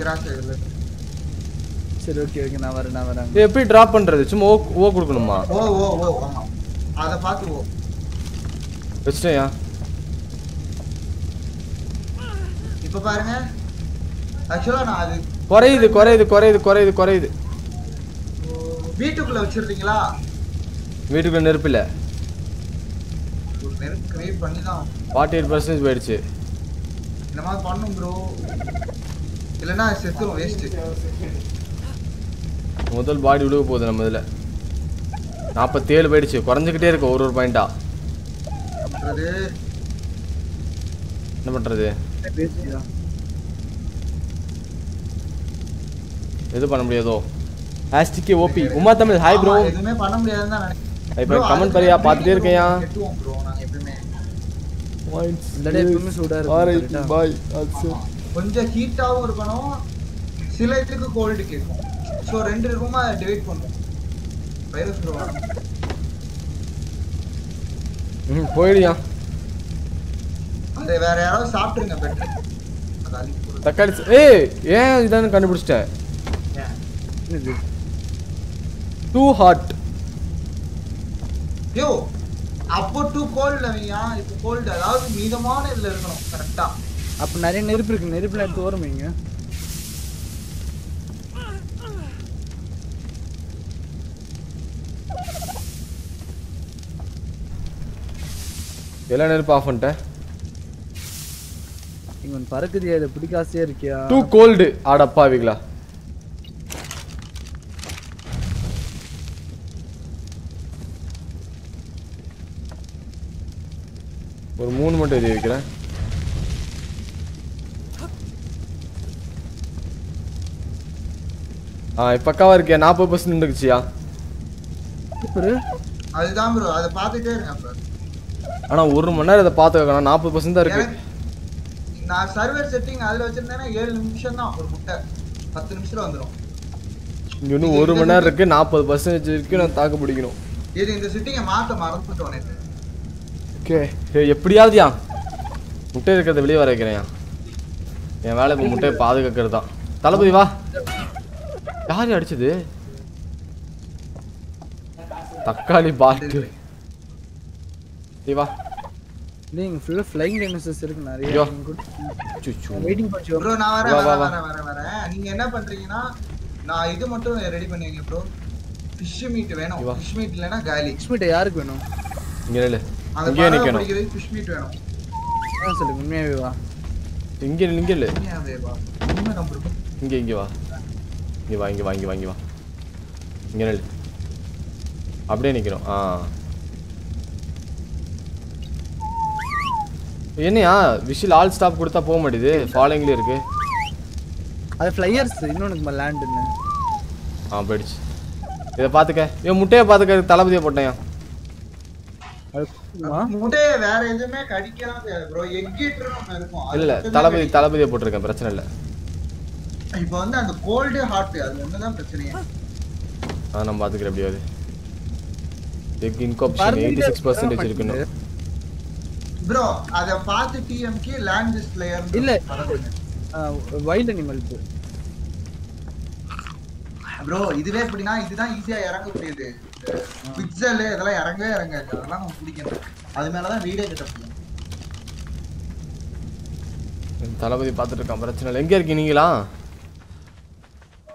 சரி ஓகே ஓகே நான் வரேன் நான் வரேன். எப்படி டிராப் பண்றது? சும்மா ஓ ஓ கொடுக்கணுமா? ஓ ஓ ஓ ஆமா. அத பார்த்து ஓ. வச்சுட்டேயா? இப்ப பாருங்க. ஆக்சுவலா நான் அது குறையுது குறையுது குறையுது குறையுது குறையுது. வீட்டுக்குள்ள வச்சிருந்தீங்களா? வீட்டுக்குள்ள நெருப்பு இல்லை. ஒரு நெருப்பு கிரியேட் பண்ணி தான் ஃபார்ட்டி எயிட் பர்சன்டேஜ் போயிடுச்சு. இந்த மாதிரி பண்ணும் ப்ரோ இல்லைன்னா செத்துரும் வேஸ்ட் முதல் பாடி விழுக போகுது நம்ம இதில். நாற்பத்தேழு போயிடுச்சு. குறைஞ்சிக்கிட்டே இருக்கு ஒரு ஒரு பாயிண்டா அது என்ன பண்ணுறது எது பண்ண முடியாதோ ஹேஷ்டிக்கே OP Uma Tamil hi bro எதுவுமே பண்ண முடியாதுன்னு தான் நினைக்கிறேன். இப்போ கமெண்ட் பாரியா பார்த்துட்டே ப்ரோ எப்பவுமே சூடா இருக்கும்? பாய் கொஞ்சம் ஹீட்டாவும் இருக்கணும். சில இதுக்கு கோல்டு கேட்கும் ஸோ ரெண்டு ரூமா டிவைட் பண்ணும் வைரஸ் ம் போயிடுயா. அது வேற யாராவது சாப்பிட்டுருங்க பெட்டர். தக்காளி ச- ஏய் ஏன் இதானு? என்னது? டூ ஹாட் யோ அப்போ டூ கோல்டு வையா? இப்போ கோல்டு அதாவது மீதமான இதுல இருக்கணும் கரெக்டா அப்ப நிறைய நெருப்பு இருக்கு நெருப்புல எடுத்து ஓரம் எல்லா நெருப்பு ஆஃப் பண்ணிட்டேன் இங்க ஒன்று பறக்குதியா இதை பிடிக்க ஆசையா இருக்கியா டூ கோல்டு ஆடப்பாவிங்களா ஒரு மூணு மட்டும் எழுதி வைக்கிறேன். ஆ இப்போ பக்காவா இருக்கே நாற்பது பர்சன்ட் சூப்பர் அதுதான் ப்ரோ அதை பார்த்துட்டே இருங்க அப்ப ஆனா ஒரு மணி நேரம் இதை பார்த்து வைக்கணும். நாற்பது பர்சன்ட் தான் இருக்கு. எனக்கு- நான் சர்வர் செட்டிங் அதுல வச்சிருந்தேன்னா ஏழு நிமிஷம் தான் ஒரு முட்டை. பத்து நிமிஷத்துல வந்துடும் இன்னும் ஒரு மணி நேரம் இருக்கு. நாற்பது பர்சன்டேஜ் இருக்கு நான் தாக்கு பிடிக்கணும். இது இந்த செட்டிங்கை மாத்த மறந்துட்டோம் நேத்து. ஓகே. எப்படியாவதுயா முட்டை இருக்கிறத வெளியே வர வைக்கிறேன்யா என் வேலை இப்போ முட்டையை பாதுகாக்கிறது தான். தளபதி வா. யார் அடிச்சது? தக்காளி பாட்டு. வா. இல்லை இங்க ஃபுல்லா ஃப்ளைங் டைனோசர்ஸ் இருக்கு நிறைய. இங்க சுச்சு வெயிட்டிங் பண்ணி ப்ரோ நான் வரேன் வரேன். வரேன் வரேன் வரேன். நீங்க என்ன பண்றீங்கன்னா நான் இது மட்டும் ரெடி பண்ணுவீங்க ப்ரோ ஃபிஷ் மீட் வேணும். ஃபிஷ் மீட் இல்லைன்னா காலி எக்ஸ்பீட் யாருக்கு வேணும்? இங்க இங்கேயே பறவை நிக்கணும். ஃபிஷ் மீட் வேணும். ஆ சொல்லுங்க உண்மையாவே வா. இங்க இங்க இல்லை உண்மையாவே வா. உண்மை bro. இங்க இங்க வா. இங்க வா இங்க வா இங்க வா இங்க வா. இங்க நில்லு அப்படியே நிக்கிறோம் ஆ. என்னையா? விஷில் ஆல் ஸ்டாப் கொடுத்தா போக மாட்டேது. ஃபாலோயிங்ல இருக்கு. அது ஃப்ளையர்ஸ் இன்னொன்று லேண்டுன்னு ஆ போயிடுச்சு. இதை பார்த்துக்க. ஏன் முட்டையை பார்த்துக்க தளபதியை போட்டேன்? முட்டையை வேற எதுவுமே ப்ரோ இருக்கும். இல்ல தளபதி. தளபதியை போட்டிருக்கேன். பிரச்சனை இல்லை. இப்போ வந்து அந்த கோல்டு ஹாட் அது ஒன்று தான் பிரச்சனையே. ஆ நான் பார்த்துக்கிறேன் எப்படியாவது. Egg incubation eighty six percentage இருக்கணும். ப்ரோ அதை பார்த்து டிஎம்கே லேண்ட் டிஸ்பிளேயர் இல்ல. வைல்ட் அனிமல்ஸ் ப்ரோ இதுவே எப்படின்னா இதுதான் ஈஸியா இறங்கக்கூடியது. பிக்சல் இதெல்லாம் இறங்கவே இறங்காது. அதெல்லாம் நம்ம பிடிக்கணும் அது மேலதான் வீடே கட்ட முடியும். தளபதி பார்த்துட்டு இருக்கான் பிரச்சனை இல்லை. எங்க இருக்கீங்க நீங்களா?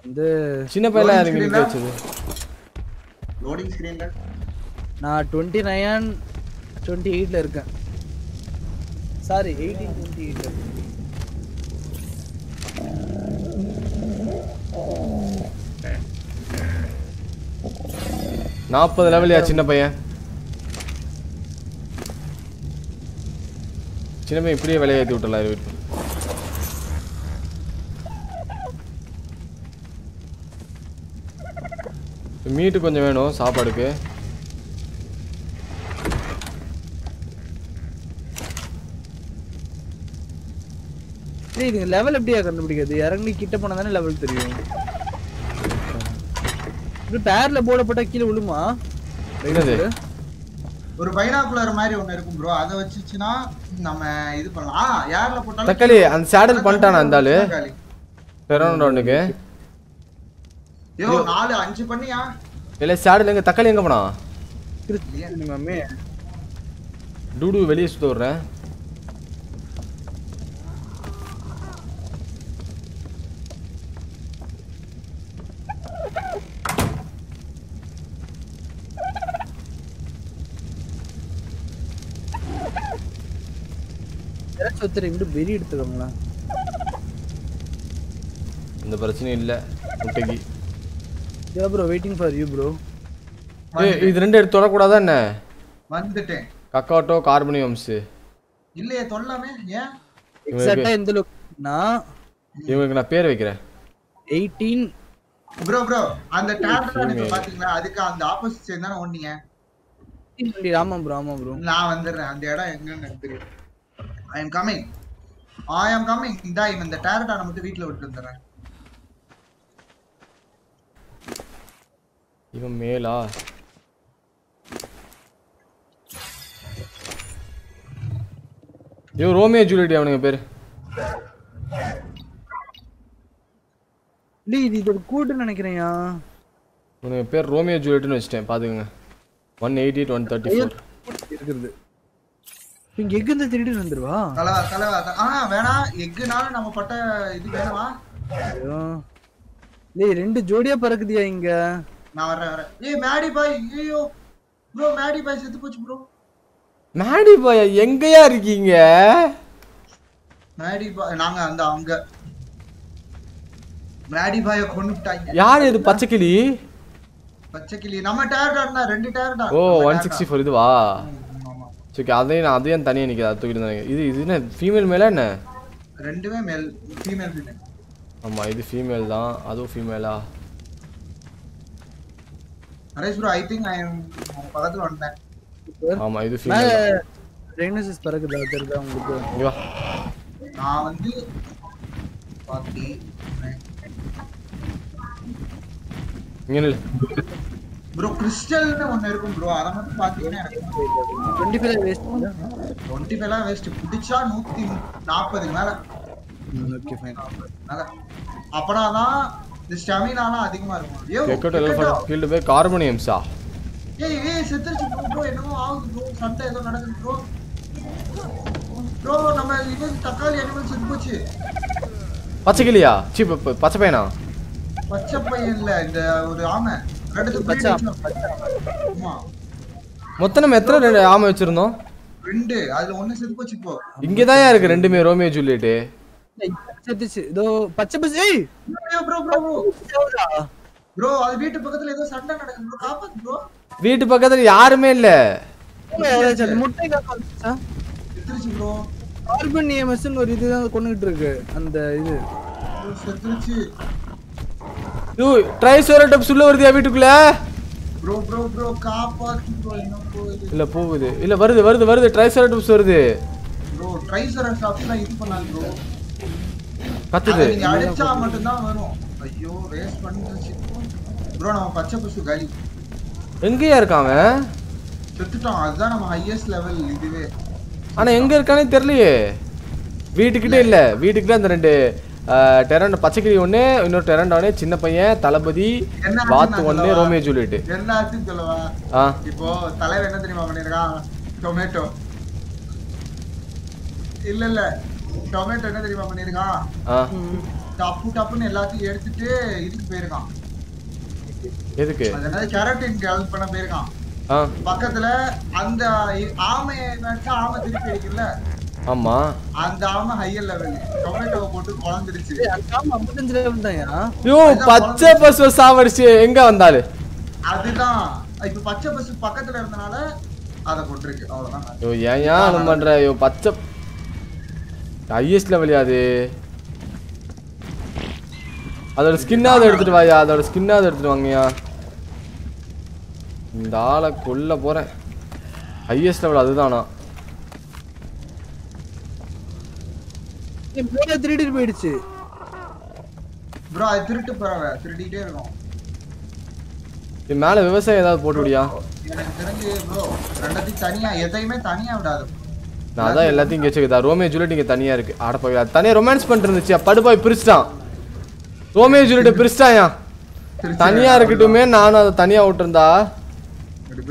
வந்து சின்ன? வச்சது? லோடிங் ஸ்கிரீன்ல நான் டுவெண்ட்டி நைன் டுவெண்ட்டி எயிட்ல இருக்கேன். சாரி எயிட்டீன் டுவெண்ட்டி எயிட் நாற்பது லெவலியா சின்ன பையன்? சின்ன பையன் இப்படியே விலையை ஏற்றி விட்டுலாம் வீட்டு மீட்டு கொஞ்சம் வேணும் சாப்பாடுக்கு. ஏய் இது லெவல் எப்படியா கண்டுபிடிக்கிறது? இறங்கி கிட்ட போனா தானே லெவல் தெரியும். இது பேர்ல போடப்பட்டா கீழே விழுமா? என்னது? ஒரு பைனாகுலர் மாதிரி ஒண்ணு இருக்கும் ப்ரோ அதை வச்சுச்சுன்னா நம்ம இது பண்ணலாம். யார்ல போட்டாலும் தக்காளி அந்த சேடல் பண்ணிட்டானா அந்த ஆளு? ஒண்ணுக்கு ஐயோ நாலு அஞ்சு பண்ணியா? இல்லை சேடில் எங்க தக்காளி எங்க போனா கிறிஸ்டின் மாமே. டூடு வெளியே சுத்த விட்றேன். யாராச்சும் ஒருத்தர் வெறி எடுத்துக்கோங்களா இந்த பிரச்சனையும் இல்லை முட்டைக்கு. Yeah bro waiting for you bro ஏய், இது ரெண்டு எடுத்து தொடக்கூடாதா என்ன? வந்துட்டேன். கக்காட்டோ கார்பனியம்ஸு இல்லையே தொல்லாமே ஏன்? எக்ஸாக்டா எந்த லொக்கேஷன்னா இவங்களுக்கு நான் பேர் வைக்கிறேன். எயிட்டீன் ப்ரோ ப்ரோ அந்த டேப்ல இப்ப பாத்தீங்களா? அதுக்கு அந்த ஆப்போசிட் சைடு தானே ஓடுனீங்க ஆமா ப்ரோ ஆமா ப்ரோ நான் வந்துடுறேன். அந்த இடம் எங்கன்னு தெரியும் I am coming I am coming இந்தா இவன் இந்த டேரட்டான மட்டும் வீட்ல விட்டு வந்துடுறேன். இவன் மேலா? ஐயோ ரோமியோ ஜூலியட் அவனுங்க பேர். இல்ல இது இதோட கூட்டுன்னு நினைக்கிறேன்யா அவனுங்க பேர் ரோமியோ ஜூலியட்னு வச்சிட்டேன் பார்த்துக்கோங்க one eighty eight one thirty four இருக்குது இங்க எங்க இருந்து திருடி வந்துருவா? தலைவா தலைவா ஆ வேணாம் எக்குனாலும் நம்ம பட்ட இது வேணுமா. டேய் ரெண்டு ஜோடியா பறக்குதியா இங்க? நான் வர்றேன் வரேன் ஏய் மேடி பாய். ஐயோ ப்ரோ மேடி பாய் செத்து போச்சு ப்ரோ. மேடி பாயா எங்கயா இருக்கீங்க? மேடி பாய் நாங்க அந்த அங்க. மேடி பாய கொண்டுட்டாங்க யார் இது பச்சைக்கிளி? பச்சை கிளி நம்ம டயர்டா இருந்தா ரெண்டு டயர்டா. ஓ ஒன் சிக்ஸ்டி ஃபோர் இதுவா? ஆமா சரி அதையும் நான் அதையும் தனியாக நிற்கிது அதை தூக்கிட்டு தான் இது இது என்ன ஃபீமேல் மேலே என்ன? ரெண்டுமே மேல் ஃபீமேல் ஃபீமேல் ஆமாம் இது ஃபீமேல் தான். அதுவும் ஃபீமேலா Naresh bro I think I am பக்கத்துல வந்துட்டேன். ஆமாம் இது மேல ஃபீமேல் ரைனோசஸ் பறக்குதா தெரியுதா உங்களுக்கு? இங்கே வா. நான் வந்து பாத்தி இங்கே நில்லு. ப்ரோ கிறிஸ்டல்னு ஒண்ணு இருக்கும் ப்ரோ அத மட்டும் பாத்தீங்கன்னா எனக்கு டுவெண்ட்டி ஃபைவ் வேஸ்ட் டுவெண்ட்டி ஃபைவ்லாம் வேஸ்ட் பிடிச்சா நூத்தி நாற்பதுக்கு மேல. ஓகே ஃபைன் மேல. அப்பனா தான் இந்த ஸ்டெமினாலாம் அதிகமா இருக்கும். ஏய், கெக்கோட்டோ. எல்லாம் கார்பனியம்ஸா ஏய் ஏய் செத்துருச்சு ப்ரோ என்னமோ ஆகுது ப்ரோ சண்டை ஏதோ நடக்குது ப்ரோ ப்ரோ நம்ம இது தக்காளி அனிமல் செத்து போச்சு. பச்சைக்கிளியா? சி ப- ப- பச்சை பையனா பச்சை பையன் இல்ல இந்த ஒரு பச்சை ஆமா. மொத்தம் நம்ம எத்தனை ரெண்டு ஆமை வச்சிருந்தோம்? ரெண்டு. அதுல ஒண்ணு செத்து போச்சு இப்போ. இங்கே தான் இருக்கு ரெண்டுமே ரோமியோ ஜூலியட்டு? செத்துச்சு. இதோ பச்சை பஸ் ஏய்! Bro bro bro. ப்ரோ அது வீட்டு பக்கத்துல ஏதோ சண்டை நடக்குது ப்ரோ காப்பாத்து ப்ரோ வீட்டு பக்கத்தில் யாருமே இல்லை. முட்டை காக்க வந்துச்சா செத்துருச்சு ப்ரோ கார்பன் EMS-ன்னு ஒரு இதுதான் கொண்டுகிட்டு இருக்கு அந்த இது. செத்துருச்சு. யூ ட்ரைசோரட்டப்ஸ் உள்ள வருதியா வீட்டுக்குள்ள? ப்ரோ ப்ரோ ப்ரோ ப்ரோ என்ன ப்ரோ இது இல்ல போகுது. இல்ல வருது வருது வருது. ட்ரைசோரட்டப்ஸ் வருது ப்ரோ ட்ரைசரஸ் ஆப்ஷன்லாம் இது பண்ணாது ப்ரோ கத்துது. நீங்க அடிச்சா மட்டும்தான் வரும். ஐயோ வேஸ்ட் பண்ணிருச்சு ப்ரோ நம்ம பச்சை பசு காலி எங்கேயா இருக்கான் அவன்? செத்துட்டோம் அதுதான் நம்ம ஹையஸ்ட் லெவல் இதுவே. ஆனா எங்க இருக்கானே தெரியலையே. வீட்டுக்கிட்டே இல்ல. வீட்டுக்கிட்ட அந்த ரெண்டு டெரண்ட் பச்சைக்கிளி ஒண்ணு இன்னொரு டெரண்ட் ஒண்ணு சின்ன பையன் தளபதி வாத்து சொல்லவா? ரோமியோ ஜூலியட் ஆச்சுன்னு சொல்லவா? இப்போ தலைவர் என்ன தெரியுமா பண்ணிருக்கான்? டொமேட்டோ. இல்ல இல்ல. டொமேட்டோ என்ன தெரியுமா பண்ணிருக்கான்? டப்பு டப்புன்னு எல்லாத்தையும் எடுத்துட்டு இதுக்கு போயிருக்கான். எதுக்கு? அது என்னது? கெரட்டின் ஹெல்ப் பண்ண போயிருக்கான். பக்கத்துல அந்த ஆமையை ஆமை திருப்பி அடிக்கல ஆமா. அந்த ஆமை ஹையர் லெவல் டொமேட்டோவை போட்டு குழந்துருச்சு அந்த ஆமா ஐம்பத்தஞ்சு level தான்யா. யோ? பச்சை பசு சாவடிச்சு எங்க வந்தாரு? அதுதான். இப்ப பச்சை பஸ் பக்கத்துல இருந்தனால அதை போட்டிருக்கு. அவ்வளவுதான். யோ ஏன் ஏன் அது பண்ற? யோ பச்சை ஹையஸ்ட் லெவல் அது? அதோட ஸ்கின்னாவது எடுத்துட்டு வாயா? அதோட ஸ்கின்னாவது எடுத்துட்டு வாங்கயா இந்த ஆளை கொல்ல போறேன். ஹையஸ்ட் லெவல் அதுதானா ஏய், மேல திருடிட்டு போயிடுச்சு. ப்ரோ அது திருட்டு பறவை திருடிட்டே இருக்கும். இது மேல விவசாயம் ஏதாவது போட்டு விடியா எனக்கு தெரிஞ்சு ப்ரோ ரெண்டத்தையும் தனியா எதையுமே தனியா விடாது. நான் அதான் எல்லாத்தையும் இங்கே வச்சுக்கிட்டா ரோமியோ ஜூலியட் இங்கே தனியா இருக்கு. ஆட போய் அது தனியாக ரொமான்ஸ் பண்ணிட்டு இருந்துச்சு படுபாய் பிரிச்சிட்டான். Romeo Juliet பிரிச்சிட்டாயா? தனியா இருக்கட்டுமே நானும் அதை தனியா விட்டுருந்தா.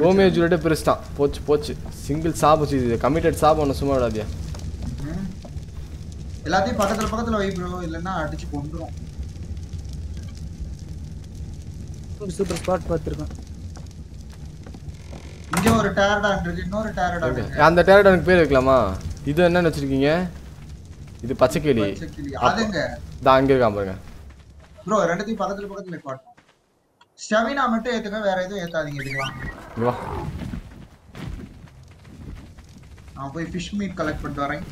ரோமியோ ஜூலியட்டே பிரிச்சிட்டான். போச்சு போச்சு. சிங்கிள் சாப் இது கமிட்டட் சாப் ஒன்று சும்மா விடாதியா. எல்லாத்தையும் பக்கத்துல பக்கத்துல வை ப்ரோ இல்லைன்னா அடிச்சு கொண்டுரும் சூப்பர் ஸ்பாட் பார்த்துருக்கேன் இங்க ஒரு டேரடான் இருக்கு இன்னொரு டேரடான் இருக்கு. அந்த டேரடானுக்கு பேர் வைக்கலாமா? இது என்னன்னு வச்சிருக்கீங்க? இது பச்சைக்கிளி. அதுங்க இதா அங்கே இருக்கான் பாருங்க ப்ரோ ரெண்டுத்தையும் பக்கத்துல பக்கத்துல காட்டும் ஸ்டெமினா மட்டும் ஏத்துங்க. வேற எதுவும் ஏத்தாதீங்க இங்க வா. நான் போய் ஃபிஷ் மீட் கலெக்ட் பண்ணிட்டு வரேன்.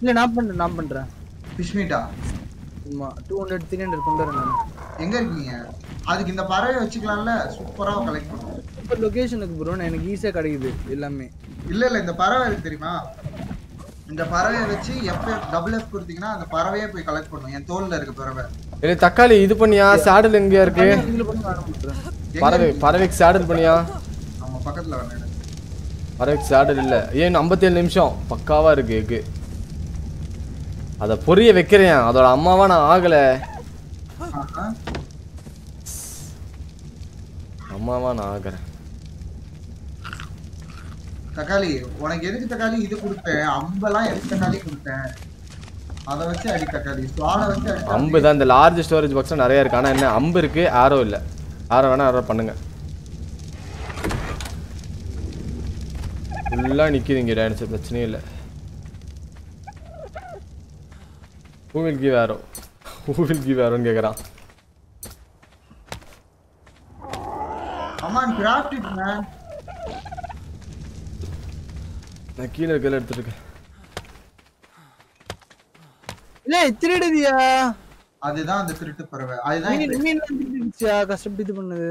இல்ல நான் பண்றேன் நான் பண்றேன். ஃபிஷ் மீட்டா ஆமா டூ ஹண்ட்ரட் த்ரீ ஹண்ட்ரட் கொண்டு வரேன் நான். எங்க இருக்கீங்க? அதுக்கு இந்த பறவை வச்சுக்கலாம்ல சூப்பரா கலெக்ட் பண்ணுவோம். சூப்பர் லொகேஷனுக்கு ப்ரோ எனக்கு ஈஸியா கிடைக்குது எல்லாமே. இல்ல இல்ல இந்த பறவை இருக்கு தெரியுமா? இந்த பறவையை வச்சு எஃப் டபுள் எஃப் கொடுத்தீங்கன்னா அந்த பறவையே போய் கலெக்ட் பண்ணும் என் தோல்ல இருக்க பறவை. இல்லை தக்காளி இது பண்ணியா? சேடல் எங்கேயா இருக்கு? பறவை? பறவைக்கு சேடல் பண்ணியா? ஆமா பக்கத்துல வரேன். பறவைக்கு சேடல் இல்லை. ஏன் ஐம்பத்தேழு நிமிஷம். பக்காவா இருக்கு எக்கு. அதை பொரிய வைக்கிறேன். அதோட அம்மாவா நான் ஆகலை. அம்மாவா நான் ஆகிறேன். தக்காளி உனக்கு எதுக்கு தக்காளி இது கொடுத்தேன்? அம்பெல்லாம் எதுக்கு தக்காளி கொடுத்தேன்? அதை வச்சு அடி தக்காளி. ஸ்வாட வச்சு அடி அம்பு தான். இந்த லார்ஜ் ஸ்டோரேஜ் பாக்ஸ் நிறைய இருக்கு. ஆனா என்ன? அம்பு இருக்கு. ஆரோ இல்ல. ஆரோ வேணா ஆரோ பண்ணுங்க. ஃபுல்லா நிக்குது இங்க டான்ஸ் பிரச்சனையே இல்ல. Who will give arrow? Who will give arrow கேக்குறான் அம்மான் கிராஃப்ட் இட் மேன் நான் கீழே இருக்கல எடுத்துட்டு இருக்கேன் இல்ல திருடுதியா? அதுதான் அந்த திருட்டு பறவை. அதுதான் மீன் மீன் திருடுச்சா கஷ்டப்பட்டு இது பண்ணுது.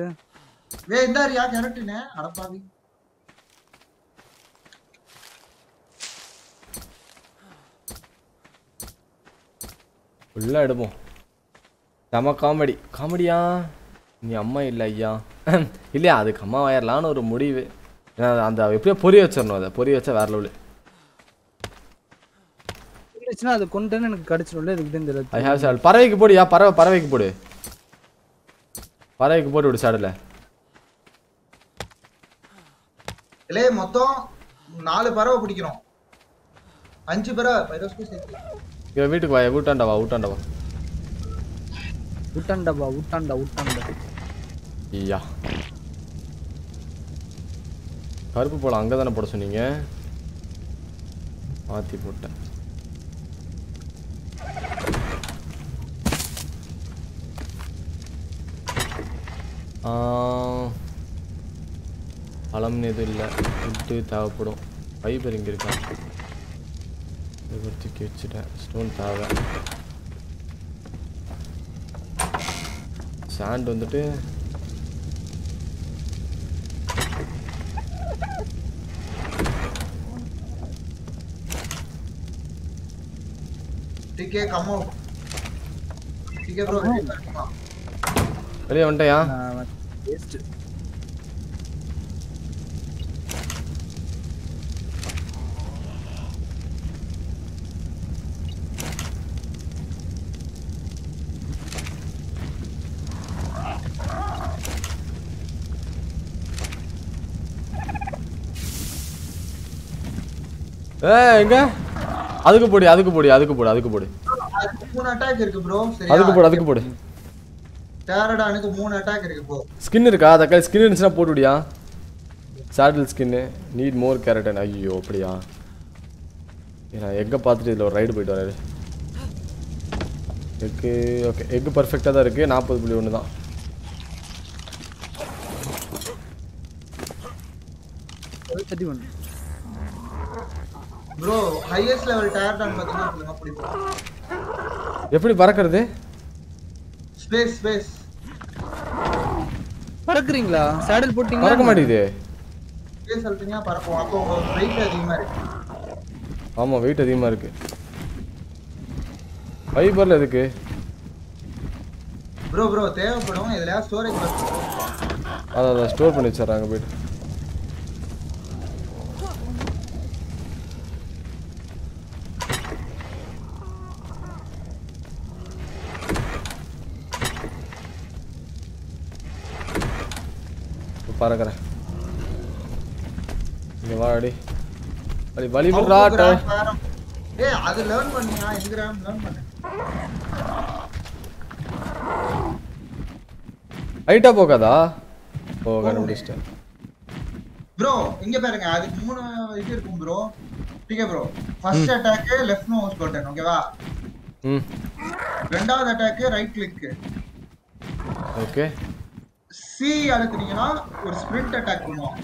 வே இந்தாரியா கரெக்டுனே அடப்பாவி. ஃபுல்லா எடுப்போம். செம காமெடி காமெடியா நீ அம்மா இல்லை ஐயா. இல்லையா அதுக்கு அம்மா ஆயிரலான்னு ஒரு முடிவு. ஏன்னா அந்த எப்படியோ பொரிய வச்சிடணும் அதை. பொரிய வச்சா வேற லெவலு இருந்துச்சுன்னா அது கொண்டுன்னு எனக்கு கிடைச்சிடும்ல இதுக்கு தான் ஐ தெரியல ஹேவ் சேடல் பறவைக்கு போடுயா பறவை பறவைக்கு போடு. பறவைக்கு போட்டு விடு சேடல. இல்லே மொத்தம் நாலு பறவை பிடிக்கிறோம். அஞ்சு பறவை பைரோஸ்க்கு சேர்த்து. இவன் வீட்டுக்கு வா வீட்டாண்டா வா. வீட்டாண்டா வா விட்டாண்டாப்பா விட்டாண்டா விட்டாண்டா ஐயா கருப்பு போல அங்கே தானே போட சொன்னீங்க? மாற்றி போட்டேன். பழம்னு எதுவும் இல்லை. ஃபுட்டு தேவைப்படும். ஃபைபர் இங்கே இருக்கா? ஃபைபர் தூக்கி வச்சுட்டேன் ஸ்டோன் தேவை சாண்ட் வந்துட்டு. டிகே கம்மோ டிகே ப்ரோ வெளியே வந்துட்டேயா? வேஸ்ட் ஏ எங்க? அதுக்கு போடு அதுக்கு போடு அதுக்கு போடு அதுக்கு போடு. மூணு அட்டாக் இருக்கு ப்ரோ அதுக்கு போடு அதுக்கு போடு. டேரடானுக்கு மூணு அட்டாக் இருக்கு ப்ரோ ஸ்கின் இருக்கா? தக்காளி ஸ்கின் இருந்துச்சுன்னா போட்டு விடியா சாட்டில் ஸ்கின்னு நீட் மோர் கேரட்டன் ஐயோ அப்படியா? நான் எக்கை பார்த்துட்டு இதில் ஒரு ரைடு போயிட்டு வராரு. எக்கு ஓகே எக்கு பர்ஃபெக்டாக தான் இருக்குது நாற்பது புள்ளி ஒன்று தான். Thirty one bro highest level டேரடான் பார்த்தீங்கன்னா சொல்லுங்க பிடிக்கும். எப்படி பறக்கிறது? Space space பறக்குறீங்களா? சேடல் போட்டீங்களா? பறக்க மாட்டேங்குது. ஸ்பேஸ் அழுத்திங்கன்னா பறக்கும். அப்போ வெயிட் அதிகமா இருக்கு. ஆமாம் வெயிட் அதிகமாக இருக்குது ஃபைபரில் எதுக்கு? ப்ரோ ப்ரோ தேவைப்படும். இதுல ஸ்டோரேஜ் அதை அதை ஸ்டோர் பண்ணி வச்சிடுறாங்க போயிட்டு. பறக்கிறேன் இங்க வா அடி அடி வலி விடுறா Autograph வேற. ஏய் அது லேர்ன் பண்ணியா இன்கிராம் லேர்ன் பண்ணு ஹைட்டா போகாதா ஓ கண்டுபிடிச்சிட்டேன் ப்ரோ இங்க பாருங்க அதுக்கு மூணு இது இருக்கும் bro DK bro first attack left mouse button ஓகேவா ம் ரெண்டாவது attack right click okay C அழுத்துனீங்கன்னா ஒரு ஸ்பிரிண்ட் அட்டாக் பண்ணுவோம்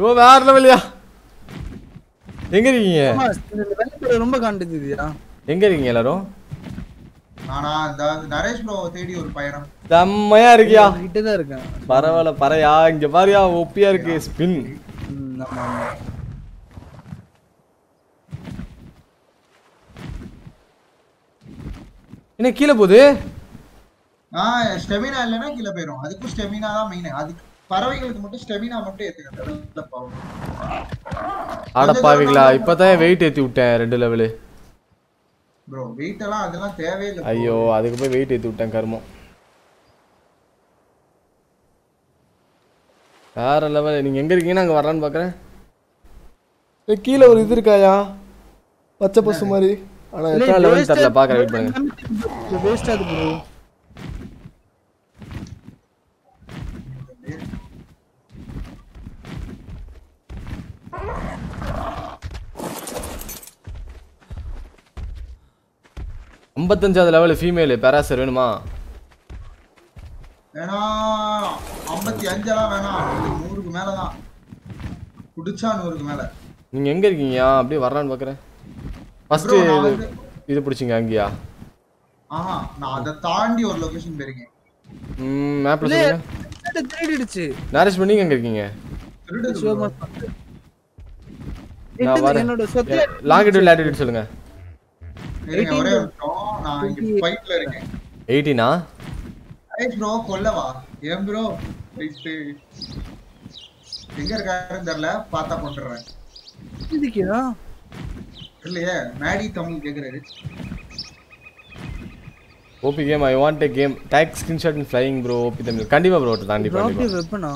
ஓ வேற லெவலியா எங்க இருக்கீங்க? ஆமா, இந்த வெள்ளை ரொம்ப காண்டுதுயா எங்க இருக்கீங்க எல்லாரும்? நரேஷ் ப்ரோ தேடி ஒரு பயணம். செம்மையா இருக்கியா? கிட்ட தான் இருக்கேன். பரவாயில்ல பறையா இங்க பாரியா ஒப்பியா இருக்கு ஸ்பின் என்ன கீழே போகுது? ஆ ஸ்டெமினா இல்லைன்னா கீழே போயிடும் அதுக்கும் ஸ்டெமினா தான் மெயின் அதுக்கு பறவைகளுக்கு மட்டும் ஸ்டெமினா மட்டும் ஏத்துக்க பாவம் ஆட பாவீங்களா இப்பதான் வெயிட் ஏத்தி விட்டேன் ரெண்டு லெவலு ப்ரோ வெயிட் எல்லாம் அதெல்லாம் தேவையில்லை. ஐயோ அதுக்கு போய் வெயிட் ஏத்தி விட்டேன் கருமம். வேற லெவல் நீங்க எங்க இருக்கீங்கன்னு அங்க வரலான்னு பாக்குறேன். ஏய், கீழே ஒரு இது இருக்காயா? பச்சை பசு மாதிரி. ஆனா எத்தனை லெவல் தெரியல பாக்குறேன் வெயிட் பண்ணுங்க. வேஸ்ட் ஆகுது ப்ரோ ஐம்பத்தஞ்சாவது லெவல் ஃபீமேல் பேராசர் வேணுமா? ஐம்பத்தி அஞ்செல்லாம் வேணாம் குடிச்சா நூறுக்கு மேல. எங்க இருக்கீங்க? அப்படியே Bro, நான் வந்து- இது பிடிச்சிங்க அங்கேயா? ஆஹா நான் அதை தாண்டி ஒரு லொகேஷன் போயிருக்கேன். ம் மேப்ல இல்ல, சொல்லுங்க. திருடிடுச்சு? மேரேஜ் பண்ணி எங்க இருக்கீங்க? நான் வரேன். என்னோட சொத்து? லாங்கிட்யூட் லேட்டிட்யூட் சொல்லுங்க. ஒரே ஒரு நிமிஷம். நான் இங்க ஃபைட்ல இருக்கேன். எயிட்டீனா ஐ ப்ரோ கொல்லவா? ஏன் ப்ரோ எங்க இருக்காருன்னு தெரியல. பார்த்தா கொண்டுறேன். இதுக்கியா இல்லையே மேடி தமிழ் கேக்குறாரு. OP game I want a game take screenshot in flying bro OP Tamil. கண்டிப்பா ப்ரோ தாண்டி வெப்பனா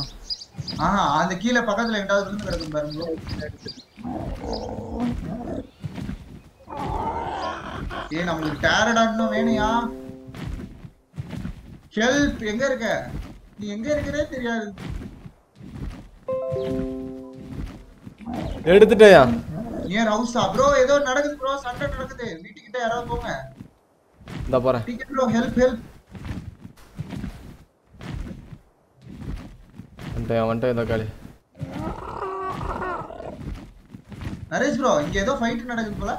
ஆஹா அந்த கீழே பக்கத்துல எங்காவது விழுந்து கிடக்கும் பாருங்க ஏய் நம்மளுக்கு டேரடான்னு வேணுயா ஹெல்ப் எங்க இருக்க? நீ எங்க இருக்கிறே தெரியாது. எடுத்துட்டேயா? ஏன் ஹவுஸா ப்ரோ ஏதோ நடக்குது ப்ரோ சண்டை நடக்குது. வீட்டுக்கிட்ட யாராவது போங்க. இந்த போறேன் டிக்கெட் ப்ரோ ஹெல்ப் ஹெல்ப் வந்துட்டேன் வந்துட்டேன் காலி. நரேஷ் ப்ரோ இங்க ஏதோ ஃபைட் நடக்குது போல.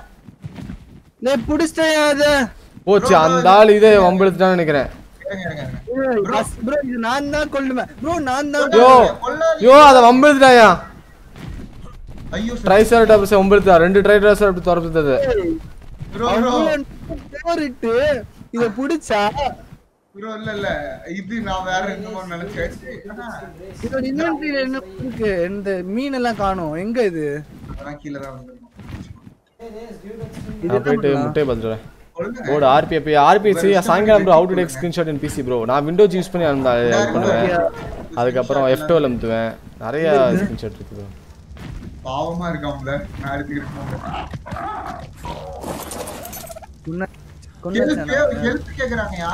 லே புடிச்சிட்டேன் அத போச்சு அந்த ஆள் இதே வம்பிழுத்துட்டான்னு நினைக்கிறேன். ப்ரோ இது நான் தான் கொல்லுவேன். ப்ரோ நான் தான் யோ. யோ அதை வம்பிழுத்துட்டாயா? ஐயோ ட்ரைசர் டப்ஸ் வம்பிழுத்தா ரெண்டு ட்ரை ட்ரைசர் அப்படி துரப்புத்தது ப்ரோ ப்ரோ. போரிட்டு இத புடிச்சா? ப்ரோ இல்ல இல்ல. இது நான் வேற என்னமோ நினைச்சேன். இதோட இன்வென்டரியில என்ன இருக்கு? இந்த மீன் எல்லாம் காணோம். எங்க இது? அதெல்லாம் கீழே தான் இது நான் போயிட்டு வரேன். சொல்லுங்க போடு ஆர்பிஎஃப் ஆர்பிஎஸ் சாயங்காலம் bro out take screenshot in PC bro நான் விண்டோஸ் யூஸ் பண்ணி அந்த இது பண்ணுவேன். அதுக்கப்புறம் எஃப் டுவெல் அமுத்துவேன். நிறைய ஸ்கிரீன்ஷாட் இருக்கு ப்ரோ பாவமா இருக்காம்ல நான்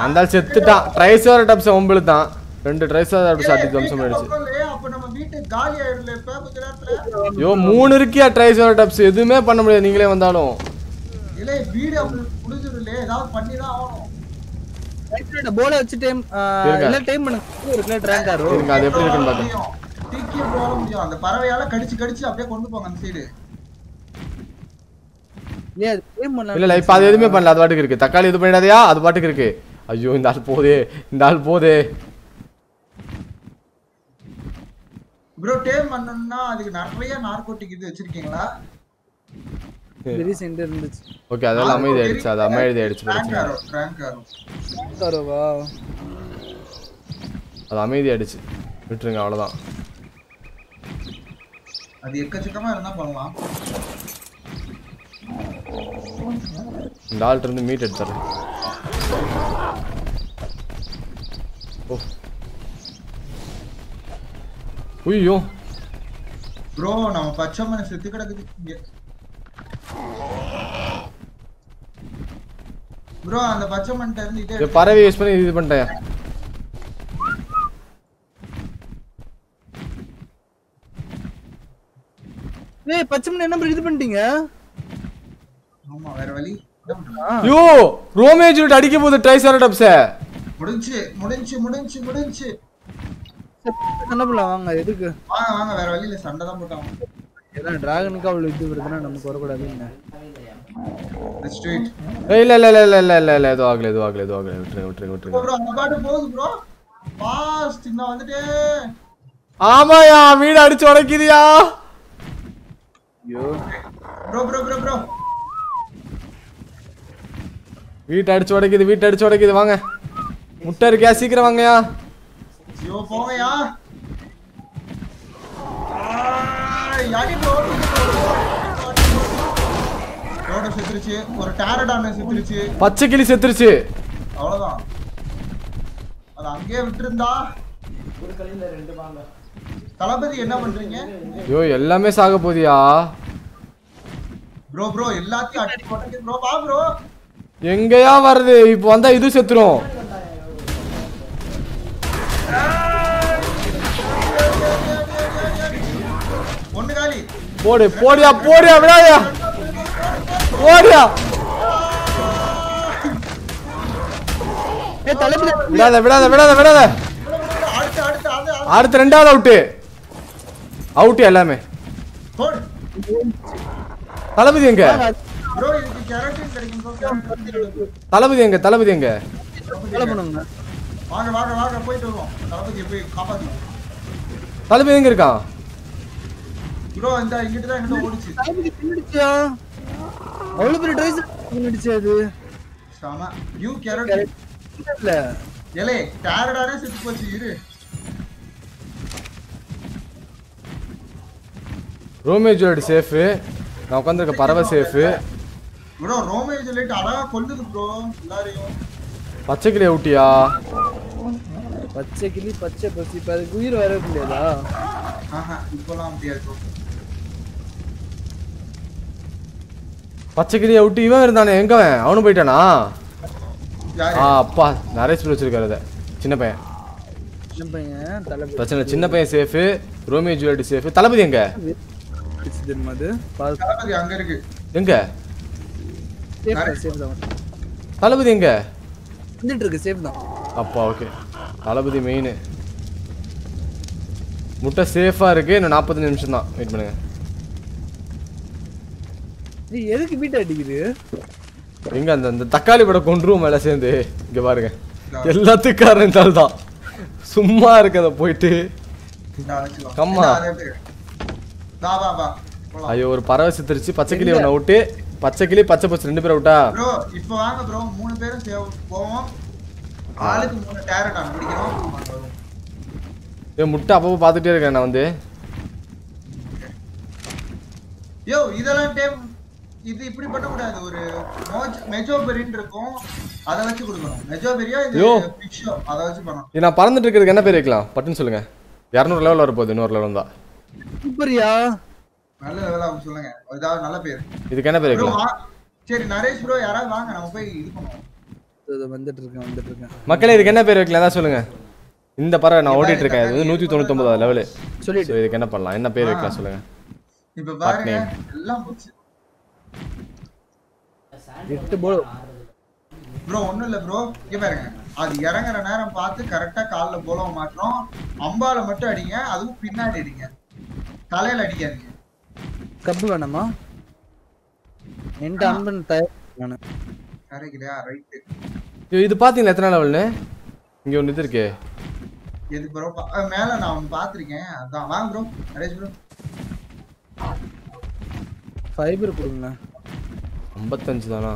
அந்த செத்துட்டான். ட்ரைசர் டப்ஸ் வம்பிழுத்தான் ரெண்டு ட்ரைசர் டப்ஸ் அடி தம்சம் ஆயிடுச்சு அப்ப நம்ம வீட்டு காலி ஆயிடுல இப்ப கொஞ்ச நேரத்துல? யோ மூணு இருக்கியா ட்ரைசர் டப்ஸ். எதுவுமே பண்ண முடியாது நீங்களே வந்தாலும். இல்ல வீடு அவங்களுக்கு முடிஞ்சிருல ஏதாவது பண்ணி தான் ஆகணும் ரைட்ல போல வச்சு டைம் இருங்க. இல்ல டைம் பண்ணுங்க இருக்குல ட்ராங்க் ஆரோ இருங்க அது எப்படி இருக்குன்னு பார்த்தேன் முடியும். தூக்கி போட முடியும். அந்த பறவையால கடிச்சு கடிச்சு அப்படியே கொண்டு போங்க அந்த சைடு ஏ டைம் பண்ணலாம் இல்ல இல்ல இப்ப அது எதுவுமே பண்ணல. அது பாட்டுக்கு இருக்கு. தக்காளி இது பண்ணிடாதயா? அது பாட்டுக்கு இருக்கு. ஐயோ இந்த ஆள் போதே இந்த ஆள் போதே. ப்ரோ டேம் பண்ணணும்னா அதுக்கு நிறைய நார்கோட்டிக் இது வச்சிருக்கீங்களா? வெரி சென்டர் இருந்துச்சு. ஓகே அதெல்லாம் அமைதி ஆயிடுச்சு. அது அமைதி ஆயிடுச்சு ட்ராங்க் பிரச்சனை ஆரோ ட்ராங்க் ஆரோ அது அமைதி ஆயிடுச்சு. விட்டுருங்க அவ்வளவுதான். அது எக்கச்சக்கமா இருந்தா பண்ணலாம். இந்த ஆள்கிட்ட இருந்து மீட் எடுத்துறேன். ஓ. ஐயோ. ப்ரோ நம்ம பச்சை மணி செத்து கிடக்குது இங்க. ப்ரோ அந்த பச்சை மண்ணிட்ட இருந்து இதே பறவை யூஸ் பண்ணி இது பண்ணிட்டேன். ஏய் பச்சை மணி என்ன bro இது பண்ணிட்டீங்க? ஆமா வேற வழி. என்ன யோ ரோமேஜ் அடிக்க போகுது ட்ரைசரடாப்ஸ முடிஞ்சு முடிஞ்சு முடிஞ்சு முடிஞ்சு. என்ன பண்ணலாம் வாங்க எதுக்கு? வாங்க வாங்க வேற வழியில சண்டை தான் போட்டாங்க. ஏன்னா டிராகனுக்கு அவ்வளவு இது வருதுன்னா நமக்கு வரக்கூடாதுன்னு Let's do it. ஏய் இல்ல இல்ல இல்ல இல்ல இல்ல இல்ல இல்ல எதுவும் ஆகல எதுவும் ஆகல எதுவும் ஆகல விட்டுருங்க விட்டுருங்க விட்டுருங்க. ப்ரோ அந்த பாட்டு போகுது ப்ரோ ஃபாஸ்ட் நான் வந்துட்டே. ஆமாயா வீடு அடிச்சு உடைக்குதியா ஐயோ. ப்ரோ ப்ரோ ப்ரோ ப்ரோ வீட்டை அடிச்சு உடைக்குது வீட்டை அடிச்சு உடைக்குது வாங்க. முட்டை இருக்கியா? சீக்கிரம் வாங்கயா ஐயோ போவையா ஆய், அடி bro. ரோட செத்துருச்சு ஒரு டேரடான செத்துருச்சு பச்சை கிளி செத்துருச்சு அவ்வளவுதான் அது அங்கேயே விட்டுருந்தா தளபதி என்ன பண்றீங்க ஐயோ எல்லாமே சாக போதியா ப்ரோ ப்ரோ எல்லாத்தையும் அடிச்சு ப்ரோ வா ப்ரோ எங்கயா வருது இப்போ வந்தா இது செத்துரும் போடு போடியா போடியா விடாதயா. போடியா. விடாத விடாத விடாத விடாத. அடுத்து ரெண்டாவது அவுட்டு அவுட்டு எல்லாமே. தளபதி எங்க? தளபதி எங்க தளபதி எங்க? வாங்க வாங்க வாங்க போயிட்டு வருவோம். தளபதியை போய் காப்பாத்துவோம் தளபதி எங்க இருக்கான் ப்ரோ இந்த இங்கிட்டு தான் ஓடிச்சு. தலைப்புக்கு பின்னிடுச்சா? அவ்வளவு பெரிய ட்ரைஸ் பின்னிடுச்சு அது? சாம. யூ கெரட்டின் இல்ல. ஏலே டேரடானே செத்து போச்சு இரு. ரோமேஜோட சேஃபு நான் உட்காந்துருக்க பறவை சேஃபு ப்ரோ ரோமே சொல்லிட்டு அழகா கொல்லுது ப்ரோ எல்லாரையும். பச்சை கிளி அவுட்டியா பச்சை கிளி பச்சை பசி. இப்ப அதுக்கு உயிர் வர முடியாதா ஆஹா இப்போலாம் முடியாது பச்சை கிளி அவுட்டு இவன் இருந்தானே எங்க அவன்? அவனும் போயிட்டானா? யாரு ஆ அப்பா நிறைய ஸ்பீட் வச்சிருக்காரு அதை சின்ன பையன். சின்ன பையன் தலைப்பு பிரச்சனை சின்ன பையன் safe Romeo Juliet safe. Thalapathy எங்க? எங்க? சேஃப் தான் சேஃப் தான். தளபதி எங்க? வந்துட்டு இருக்கு சேஃப் தான். அப்பா ஓகே தளபதி மெயின் முட்டை சேஃபா இருக்கு. இன்னும் நாற்பத்தஞ்சு நிமிஷம் தான். வெயிட் பண்ணுங்க. நீ எதுக்கு வீட்டை அடிக்குது? எங்க அந்த அந்த தக்காளி படம் கொண்டுருவோம் மேல சேர்ந்து? இங்க பாருங்க. எல்லாத்துக்கும் காரணம் ஆள் தான் சும்மா இருக்கத போயிட்டு. கம்மா. ஐயோ ஒரு பறவை சித்திருச்சு பச்சை கிளி ஒன்று அவுட்டு பச்சை கிளி பச்சை பச்சை ரெண்டு பேரும் அவுட்டா ப்ரோ இப்போ வாங்க ப்ரோ மூணு பேரும் சேவ் போவோம். ஆளுக்கு மூணு டேரட் ஆன் பிடிக்கிறோம். வாங்க, வருவோம். ஏ முட்டை அப்பப்போ பார்த்துட்டே இருக்கேன் நான் வந்து. யோ இதெல்லாம் டைம் இது இப்படி பண்ணக்கூடாது ஒரு மோஜ் மெஜோபெரின் இருக்கும். அதை வச்சு கொடுக்கணும். மெஜோபெரியா இது யோ. பிக்ஷோ அதை வச்சு பண்ணணும். இது நான் பறந்துட்டு இருக்கிறதுக்கு என்ன பேர் வைக்கலாம்? பட்டுன்னு சொல்லுங்க. இரநூறு லெவல் வரப்போகுது இன்னொரு லெவல் தான் சூப்பரியா நல்ல லெவலா சொல்லுங்க. ஏதாவது நல்ல பேர். இதுக்கு என்ன பேர் சரி நரேஷ் ப்ரோ யாராவது வாங்க நம்ம போய் இது பண்ணுவோம். இதோ வந்துட்டு இருக்கேன் வந்துட்டு இருக்கேன் மக்களே இதுக்கு என்ன பேர் வைக்கலாம்? தான் சொல்லுங்க. இந்த பறவை நான் ஓடிட்டு இருக்கேன். இது வந்து நூற்றி தொண்ணூத்தொம்பதாவது லெவலு சொல்லிட்டு இதுக்கு என்ன பண்ணலாம்? என்ன பேர் வைக்கலாம்? சொல்லுங்க. இப்ப பாருங்க. எல்லாம் போச்சு. எட்டு போல் ப்ரோ ஒண்ணும் இல்ல ப்ரோ இங்க பாருங்க. அது இறங்குற நேரம் பார்த்து கரெக்டா கால்ல போலவ மாட்டோம் அம்பால மட்டும் அடிங்க அதுவும் பின்னாடி அடிங்க. தலையில அடிக்காதீங்க. கப்பு வேணாமா? என்கிட்ட அன்பன் தயார் வேணும் கரெக்டா ஐயோ, இது பார்த்தீங்களா எத்தனை லெவல்னு இங்கே ஒன்று இது இருக்கே. எது ப்ரோ மேல நான் ஒண்ணு பாத்திருக்கேன். அதான் வாங்க ப்ரோ நரேஷ் ப்ரோ ஃபைபர் கொடுங்க. ஐம்பத்தஞ்சு தானா?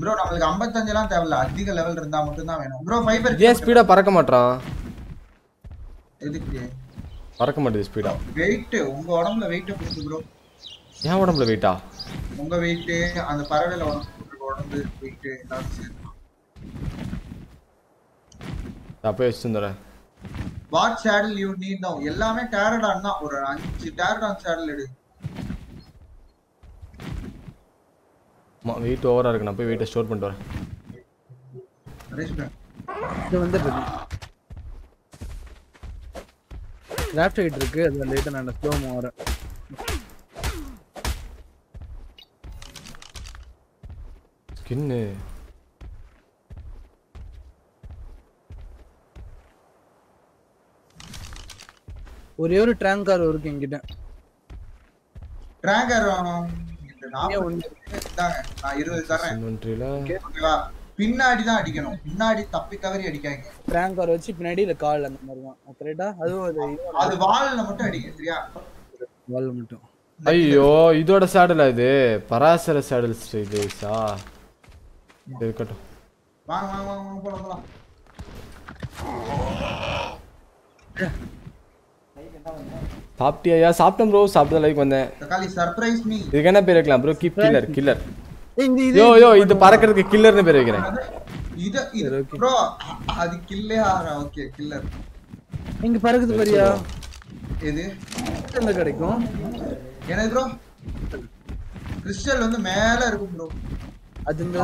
ப்ரோ நம்மளுக்கு 55 எல்லாம் தேவையில்ல. அதிக லெவல் இருந்தா மட்டும் தான் வேணும். ப்ரோ ஃபைபர் ஏன் ஸ்பீடாக பறக்க மாட்றான்? எதுக்கு? பறக்க மாட்டேது ஸ்பீடாக வெயிட் உங்க உடம்புல வெயிட்ட கொடுத்து ப்ரோ ஏன் உடம்புல வெயிட்டா உங்க வெயிட் அந்த பறவையில உடம்பு உடம்பு வெயிட் எல்லாரும் சேர்த்து அப்போ வச்சுட்டு வந்துடுறேன். What saddle you need no எல்லாமே டேரடான் தான். ஒரு அஞ்சு டேரடான் சேடல் எடு. வெயிட் ஓவரா இருக்கு. நான் போய் வெயிட்டை ஸ்டோர் பண்ணிட்டு வரேன். அரேஞ்ச் பண்ணு. இது வந்து கிராஃப்ட் ஹைட் இருக்கு அது லேட்டா நான் ஸ்லோ வரேன் ஸ்கின்னு ஒரே ஒரு ட்ராங்க் கார் இருக்கு என்கிட்ட. நாற்பது ஒண்ணு? இந்தாங்க நான் இருபது தரேன் இன்வென்ட்ரியில ஓகேவா? பின்னாடி தான் அடிக்கணும். பின்னாடி தப்பி தவறி அடிக்காங்க ட்ராங்க் கார் வச்சு பின்னாடி இல்ல கால் அந்த மாதிரி தான். கரெக்டா அதுவும் அது அது வால்ல மட்டும் அடிங்க சரியா? வால் மட்டும். ஐயோ இதோட சேடலா இது? பராசர சேடல் ஸ்டைலேஸா இருக்கட்டும். வாங்க வாங்க வாங்க வாங்க போலாம் போலாம். சாப்பிட்டியா சாப்பிட்டேன் ப்ரோ சாப்பிட்டு லைக் வந்தேன். இதுக்கு என்ன பேர் வைக்கலாம் bro keep killer killer yo yo இது பறக்கிறதுக்கு கில்லர்னு பேர் வைக்கிறேன். இது இது. ப்ரோ அது கில்லே ஆறா ஓகே கில்லர் இங்க பறக்குது பாரியா? எது? எங்க கிடைக்கும். என்னது ப்ரோ கிறிஸ்டல் வந்து மேல இருக்கும் ப்ரோ அது இந்த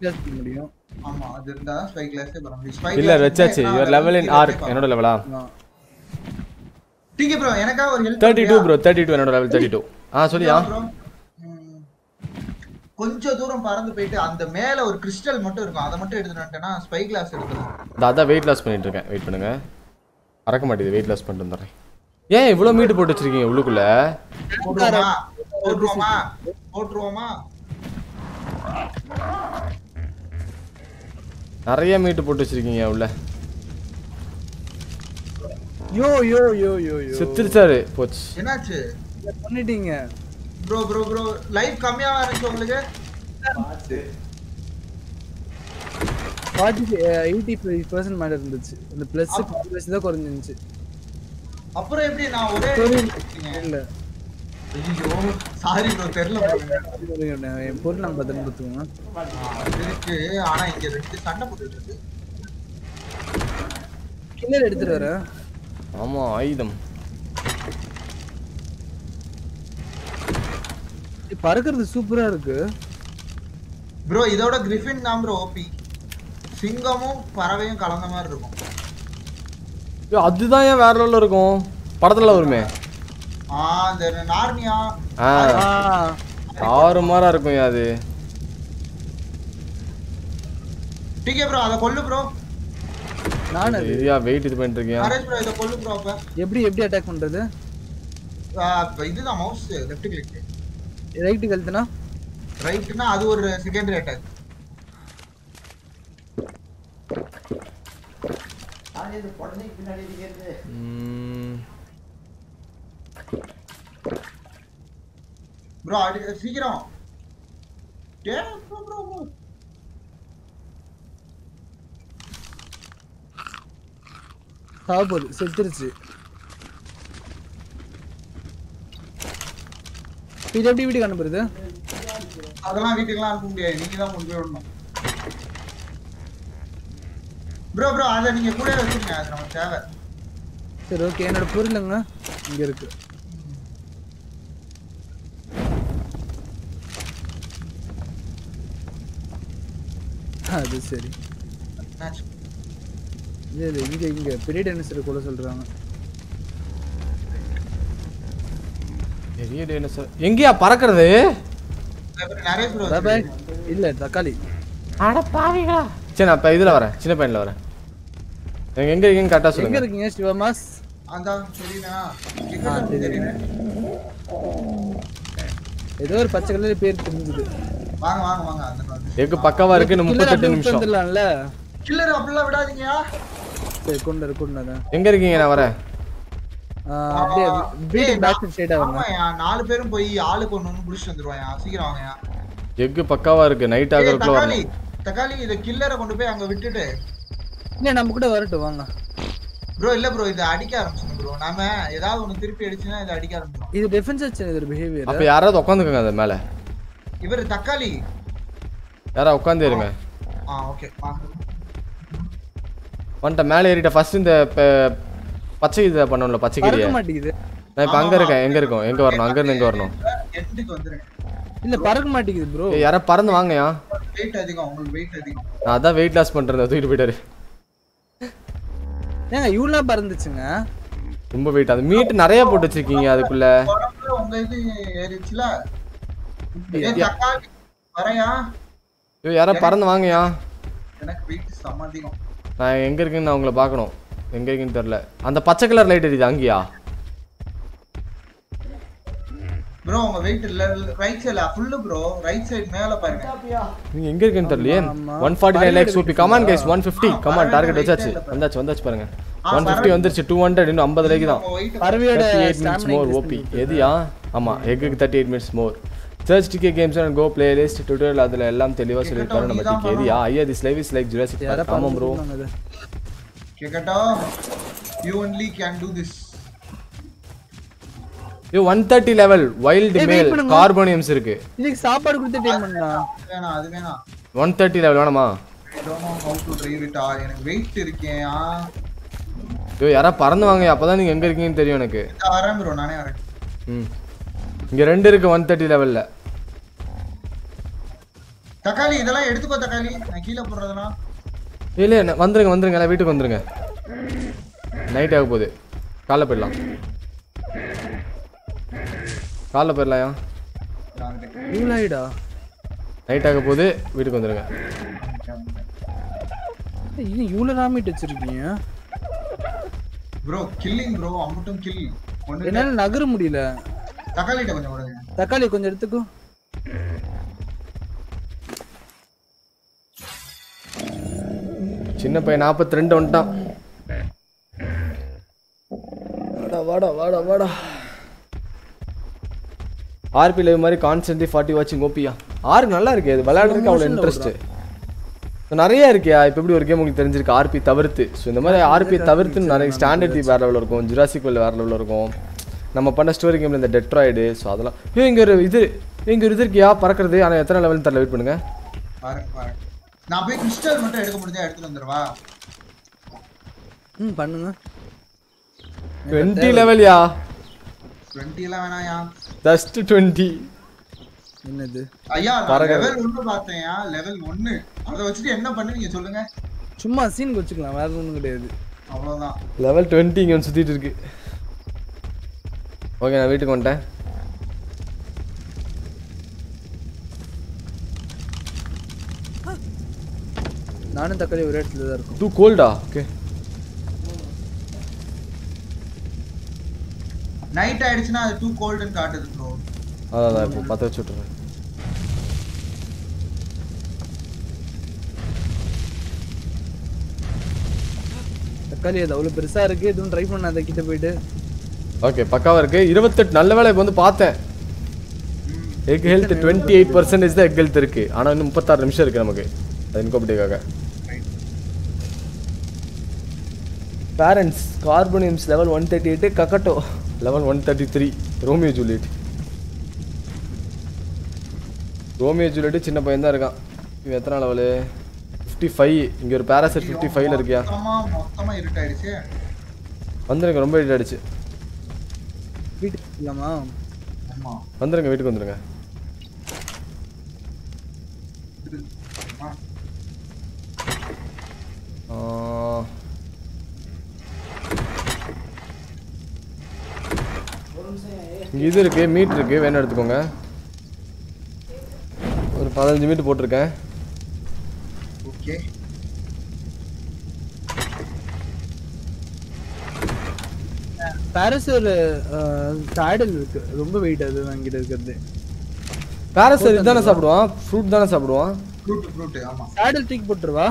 கிளாஸ் பண்ண முடியும். ஆமா அது இருந்தா ஸ்பை கிளாஸே பண்ண முடியும். ஸ்பை கில்லர் வச்சாச்சு. யுவர் லெவல் இன் ஆர் என்னோட லெவலா. டீகே ப்ரோ எனக்கா ஒரு help thirty two bro thirty two என்னோட லெவல் தேர்ட்டி டூ ஆ சொல்லியா? ப்ரோ கொஞ்சம் தூரம் பறந்து போயிட்டு அந்த மேல ஒரு கிறிஸ்டல் மட்டும் இருக்கும். அதை மட்டும் எடுத்துட்டு வந்துட்டேன்னா ஸ்பை கிளாஸ் எடுத்துரும். நான் அதான் வெயிட் லாஸ் பண்ணிட்டு இருக்கேன். வெயிட் பண்ணுங்க. மறக்க மாட்டேது வெயிட் லாஸ் பண்ணிட்டு வந்துடுறேன். ஏன் இவ்வளோ மீட்டு போட்டு வச்சிருக்கீங்க உள்ளுக்குள்ள? போட்டுருவோமா? போட்டுருவோமா? போட்டுருவோமா? நிறைய மீட்டு போட்டு வச்சிருக்கீங்க உள்ள. யோ யோ யோ யோ யோ. செத்துருச்சாரு. போச்சு. என்னாச்சு? பண்ணிட்டீங்க. ப்ரோ ப்ரோ ப்ரோ லைஃப் கம்மியாவா இருந்துச்சு உங்களுக்கு? ஃபார்ட்டி எயிட்டி ஃபைவ் பர்சன்ட் மேலே இருந்துச்சு. இந்த ப்ளஸ் ப்ளஸ் தான் குறைஞ்சிருந்துச்சு. அப்புறம் எப்படி நான் ஒரே இல்ல ஐயோ சாரி ப்ரோ தெரியல. என் பொருள் நம்ம பார்த்துக்கோங்க. இருக்கு. ஆனா இங்க ரெண்டு சண்டை போட்டுட்டு இருக்கு. கில்லர் எடுத்துட்டு வரேன் ஆமா ஆயுதம். பறக்கிறது சூப்பரா இருக்கு. ப்ரோ இதோட கிரிஃபின் தான் ப்ரோ ஓபி சிங்கமும் பறவையும் கலந்த மாதிரி இருக்கும். ஐயோ, அதுதான் ஏன் வேற லெவலில் இருக்கும்? படத்துல வருமே? ஆ இந்த நார்னியா ஆறு மாரா இருக்கும் ஏன் அது? டிகே ப்ரோ அதை கொல்லு ப்ரோ நான் அது? சரியா வெயிட் இது பண்ணிட்டு இருக்கியா நரேஷ் ப்ரோ இதை கொல்லு ப்ரோ அப்ப. எப்படி எப்படி அட்டாக் பண்றது? இதுதான் மவுஸ் லெஃப்ட் கிளிக் ரைட்டு கழுத்துனா? ரைட்னா அது ஒரு செகண்டரி அட்டாக் ம், ப்ரோ அடி சீக்கிரம். ஏ ப்ரோ ப்ரோ ப்ரோ சாப்பிடுது செத்துருச்சு. இது எப்படி வீட்டுக்கு அனுப்புறது? அதெல்லாம் வீட்டுக்குலாம் அனுப்ப முடியாது. நீங்க தான் கொண்டு போய் விடணும் ப்ரோ ப்ரோ அதை நீங்க கூட வச்சுருங்க. அது நமக்கு தேவை. சரி ஓகே என்னோட பொருளுங்க இங்க இருக்கு. அது சரி. இது இங்க இங்க. பெரிய டைனோசர் கூட சொல்றாங்க. பெரிய டைனோசர் எங்கேயா பறக்கிறது? இல்ல தக்காளி. அட பாவிகளா. சரி நான் இப்போ இதில் வரேன். சின்ன பையனில் வரேன். எங்க எங்க இருக்கீங்க கரெக்டாக எங்க சொல்லுங்க. இருக்கீங்க சிவமாஸ் எங்க ஆ, இருக்கு சரி. தெரியுமே ஏதோ ஒரு பச்சை கலர் பேர் தெரிஞ்சுது. வாங்க வாங்க வாங்க அந்த எக்கு பக்காவா இருக்கு இன்னும் முப்பத்தெட்டு நிமிஷம். வந்துடலாம்ல கில்லர் அப்படிலாம் விடாதீங்கயா சரி கொண்டு வர கொண்டு எங்க இருக்கீங்க? நான் வரேன். அப்படியே வீட்டுக்கு பேக் நாலு பேரும் போய் ஆளுக்கு ஒண்ணு புடிச்சிட்டு வந்துருவாயா சீக்கிரம் வாங்கயா எக்கு பக்காவா இருக்கு நைட் ஆகிறதுக்குள்ள தக்காளி வரணும் தக்காளி இத கில்லரை கொண்டு போய் அங்க விட்டுட்டு. இல்ல நம்ம கூட வரட்டும் வாங்க. ப்ரோ இல்ல ப்ரோ இது அடிக்க ஆரம்பிச்சிடும் ப்ரோ நாம ஏதாவது ஒண்ணு திருப்பி அடிச்சுன்னா இது அடிக்க ஆரம்பிச்சிடும் இது டிஃபென்ஸ் வச்சு இது பிஹேவியர் அப்ப யாராவது உட்காந்துக்கோங்க அது மேல. இவர் தக்காளி. யாரா உட்காந்து இருங்க. ஆ ஓகே வந்துட்ட மேலே ஏறிட்ட. ஃபர்ஸ்ட் இந்த பச்சை இதை பண்ணணும்ல பச்சை கீரையை? நான் இப்போ அங்கே இருக்கேன் எங்கே இருக்கோம்? எங்கே வரணும்? அங்கேருந்து எங்கே வரணும்? இல்ல பறக்க மாட்டேங்குது ப்ரோ யாரா பறந்து வாங்கயா? வெயிட் அதிகம் உங்களுக்கு வெயிட் அதிகம். நான் அதான் வெயிட் லாஸ் பண்ணுறேன் தூக்கிட்டு போயிட்டாரு. ஏங்க இவ்வளவு பறந்துச்சுங்க? ரொம்ப வெயிட் அது மீட் நிறைய போட்டு வச்சிருக்கீங்க அதுக்குள்ள. உங்க இது ஏறிச்சுல வரையா? ஐயோ யாரா பறந்து வாங்கயா? எனக்கு வெயிட் செம்ம அதிகம். நான் எங்கே இருக்குன்னு நான் உங்களை பார்க்கணும். எங்கே இருக்குன்னு தெரில. அந்த பச்சை கலர் லைட் எரியுது அங்கேயா? ப்ரோ உங்க வெயிட் இல்ல. ரைட் சைடுல ஃபுல்லு ப்ரோ ரைட் சைடு மேல பாருங்க. நீங்க எங்க இருக்குன்னு தெரியலையே? ஆமா. One forty nine likes OP come on guys one fifty come on target வச்சாச்சு. வந்தாச்சு வந்தாச்சு பாருங்க. ஒன் ஃபிஃப்டி வந்துருச்சு டூ ஹண்ட்ரட் இன்னும் ஐம்பது லேக்கு தான் மினிட்ஸ் மோர் ஓபி எதுயா? ஆமா எக்குக்கு thirty eight minutes more search DK games and go playlist tutorial அதுல எல்லாம் தெளிவா சொல்லியிருப்பாரு நம்ம டிகே எதுயா? ஐயா this live is like Jurassic Park bro கேக்கட்டா you only can do this இது one thirty level wild male. கார்போனியம்ஸ் இருக்கு. இதுக்கு சாப்பாடு கொடுத்து டைம் பண்ணா வேணாம் அது ஒன் தேர்ட்டி லெவல் வேணாமா? I don't know how to drive it ஆ? எனக்கு வெயிட் இருக்கேன் ஆ? ஐயோ யாரா பறந்து வாங்க அப்பதான் நீங்க எங்க இருக்கீங்கன்னு தெரியும் எனக்கு. வரேன் ப்ரோ நானே வரேன். ம். இங்க ரெண்டு இருக்கு ஒன் தேர்ட்டி லெவல்ல தக்காளி இதெல்லாம் எடுத்துக்கோ தக்காளி. நான் கீழே போடுறதுனா இல்லையே ந- வந்துருங்க வந்துருங்க எல்லாம் வீட்டுக்கு வந்துருங்க. நைட் ஆக போகுது. காலைல போயிடலாம். காலைல போயிடலாம்யா இவ்வளோ ஆயிடா நைட் ஆக போகுது வீட்டுக்கு வந்துருங்க. இது இவ்வளோ ராமிட் வச்சிருக்கீங்க. ப்ரோ கில்லிங் ப்ரோ அம்பட்டும் கில் என்னால நகர முடியல. தக்காளிட்ட கொஞ்சம் தக்காளி கொஞ்சம் எடுத்துக்கோ. சின்ன பையன் நாற்பத்தி ரெண்டு வந்துட்டான். வாடா வாடா வாடா வாடா. ஆர்பி லைவ் மாதிரி கான்ஸ்டன்ட்லி ஃபார்ட்டி வாட்சிங் ஓபியா ஆறு நல்லா இருக்கு அது விளையாடுறதுக்கு அவ்வளோ இன்ட்ரெஸ்ட் நிறைய இருக்கியா இப்போ எப்படி ஒரு கேம் உங்களுக்கு தெரிஞ்சிருக்கு? ஆர்பி தவிர்த்து. ஸோ இந்த மாதிரி ஆர்பி தவிர்த்து நிறைய ஸ்டாண்டர்ட் வேற லெவலில் இருக்கும் ஜுராசிக் வேற லெவலில் இருக்கும். நம்ம பண்ண ஸ்டோரி கேமில் இந்த டெட்ராய்டு ஸோ அதெல்லாம். ஐயோ இங்கே ஒரு இது இங்கே ஒரு இது இருக்கியா? பறக்கிறது ஆனால் எத்தனை லெவல்னு தெரியல வெயிட் பண்ணுங்க. பாருங்க பாருங்க நான் போய் கிறிஸ்டல் மட்டும் எடுக்க முடிஞ்சா எடுத்துட்டு வந்துருவா. ம் பண்ணுங்க. டுவெண்ட்டி லெவல்யா டுவெண்ட்டி எல்லாம் வேணாயா ஜஸ்ட் டுவெண்ட்டி என்னது? ஐயா. லெவல் ஒன்னு பார்த்தேன்யா லெவல் ஒன்னு. அதை வச்சுட்டு என்ன பண்ணுவீங்க சொல்லுங்க. சும்மா சீன் வச்சுக்கலாம் வேற ஒன்றும் கிடையாது. அவ்வளவுதான். லெவல் டுவெண்ட்டி இங்கே வந்து சுற்றிட்டு இருக்கு. ஓகே நான் வீட்டுக்கு வந்துட்டேன். நானும் தக்காளி ஒரே இடத்துல தான் இருக்கும். டூ கோல்டா? ஓகே. நைட் ஆயிடுச்சுன்னா அது டூ கோல்டுன்னு காட்டுது ப்ரோ அதான் அதான் இப்போ பற்ற வச்சு விட்றேன் தக்காளி அது அவ்வளோ பெருசா இருக்கு எதுவும் ட்ரை பண்ணாத கிட்ட போயிட்டு. ஓகே பக்காவாக இருக்கு. இருபத்தெட்டு நல்ல வேலை இப்போ வந்து பார்த்தேன். Egg health twenty eight percentage தான் எக் ஹெல்த் இருக்கு. ஆனால் இன்னும் முப்பத்தாறு நிமிஷம் இருக்கு நமக்கு. அது இன்கோபிட்டிக்காக parents கார்பனியம்ஸ் level one thirty eight கக்கட்டோ level one thirty three Romeo Juliet Romeo Juliet சின்ன பையன் தான் இருக்கான். இவன் எத்தனை லெவலு ஃபிஃப்டி ஃபைவ் இங்கே ஒரு பேராசெட் ஃபிஃப்டி ஃபைவ்ல இருக்கியா? இருட்டாயிடுச்சு வந்துருங்க ரொம்ப எடிட் ஆயிடுச்சு. வீட்டுக்கு வந்துருங்க வீட்டுக்கு வந்துருங்க. ஆ. ஆ. இங்க இது இருக்கு மீட் இருக்கு. வேணும் எடுத்துக்கோங்க. ஒரு பதினஞ்சு மீட் போட்டிருக்கேன். ஓகே. பாரிஸ் ஒரு சாடல் இருக்கு. ரொம்ப வெயிட் அது வாங்கிட்டு இருக்கிறது. பேரசர் இதுதானே சாப்பிடுவான்? ஃப்ரூட் தானே சாப்பிடுவான்? ஃப்ரூட் ஃப்ரூட் ஆமா. சாடல் தூக்கி போட்டுருவா?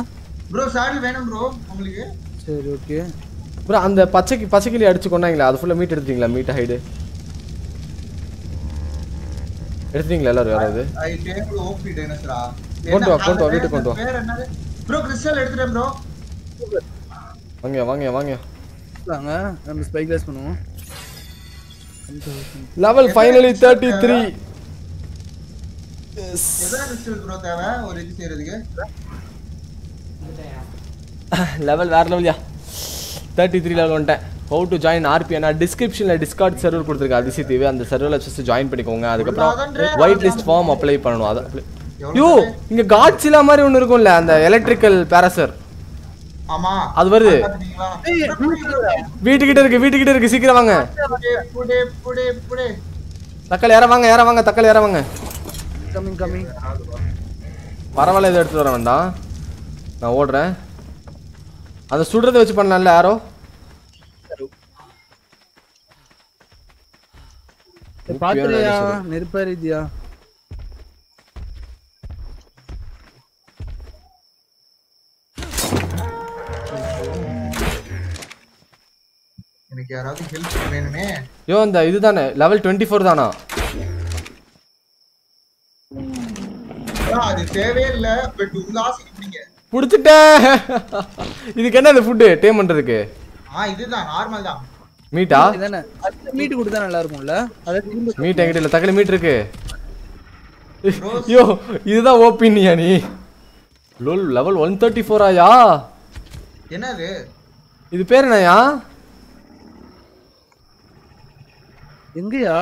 ப்ரோ சாடில் வேணும் ப்ரோ உங்களுக்கு? சரி ஓகே அப்புறம் அந்த பச்சைக்கு பச்சைக்கிளி அடிச்சு கொண்டாங்களா அது ஃபுல்லாக மீட் எடுத்தீங்களா மீட் ஹைடு எடுத்தீங்களா எல்லாரும் யாராவது ஐ டேக் ஓபி டைனோசரா. கொண்டு வா, கொண்டு வா, வீட்டுக்கு கொண்டு வா. பேர் என்னது? ப்ரோ கிறிஸ்டல் எடுத்துட்டேன் ப்ரோ. வாங்க வாங்க வாங்க. வாங்க நம்ம ஸ்பைக் கிளாஸ் பண்ணுவோம் லெவல் ஃபைனலி தேர்ட்டி த்ரீ எத்தனை கிறிஸ்டல் ப்ரோ தேவை? ஒரு இது செய்யறதுக்கு. லெவல் வேற லெவல்யா தேர்ட்டி த்ரீ லெவல் வந்துட்டேன். ஹவு டு ஜாயின் ஆர்பி நான் டிஸ்கிரிப்ஷனில் டிஸ்கார்ட் சர்வர் கொடுத்துருக்கேன் அதிசி தீவு அந்த சர்வரில் ஃபஸ்ட்டு ஜாயின் பண்ணிக்கோங்க. அதுக்கப்புறம் ஒயிட் லிஸ்ட் ஃபார்ம் அப்ளை பண்ணணும். அதை apply- யோ இங்க காட்சிலா மாதிரி ஒன்று இருக்கும்ல அந்த எலக்ட்ரிக்கல் பேராசர் ஆமா. அது வருது. வீட்டுக்கிட்ட இருக்கு வீட்டுக்கிட்ட இருக்கு. சீக்கிரம் வாங்க. தக்காளி யார வாங்க யார வாங்க தக்காளி யார வாங்க. கம்மிங் கம்மிங் பரவாயில்ல இதை எடுத்துட்டு வர வேண்டாம். நான் ஓடுறேன். அந்த சுடுறதை வச்சு பண்ணலாம்ல யாரோ? பாத்துறியா நெருப்பாரிதியா? எனக்கு யாராவது ஹெல்ப் வேணுமே? யோ இந்த இதுதானே லெவல் டுவெண்ட்டி ஃபோர் தானா? ஆனா, அது தேவையே இல்ல பட் உங்க ஆசைக்கு பிடிங்க. பிடிச்சிட்டேன். இதுக்கு என்ன இந்த ஃபுட்டு டேம் பண்ணுறதுக்கு ஆ இதுதான் நார்மல் தான். மீட்டா? மீட் கொடுத்தா நல்லா இருக்கும்ல? அதை திரும்ப மீட் என்கிட்ட இல்லை தக்காளி மீட் இருக்கு. யோ இதுதான் ஓபினியா நீ lol level one thirty four ஆயா? என்னது? இது பேர் என்னயா எங்கயா?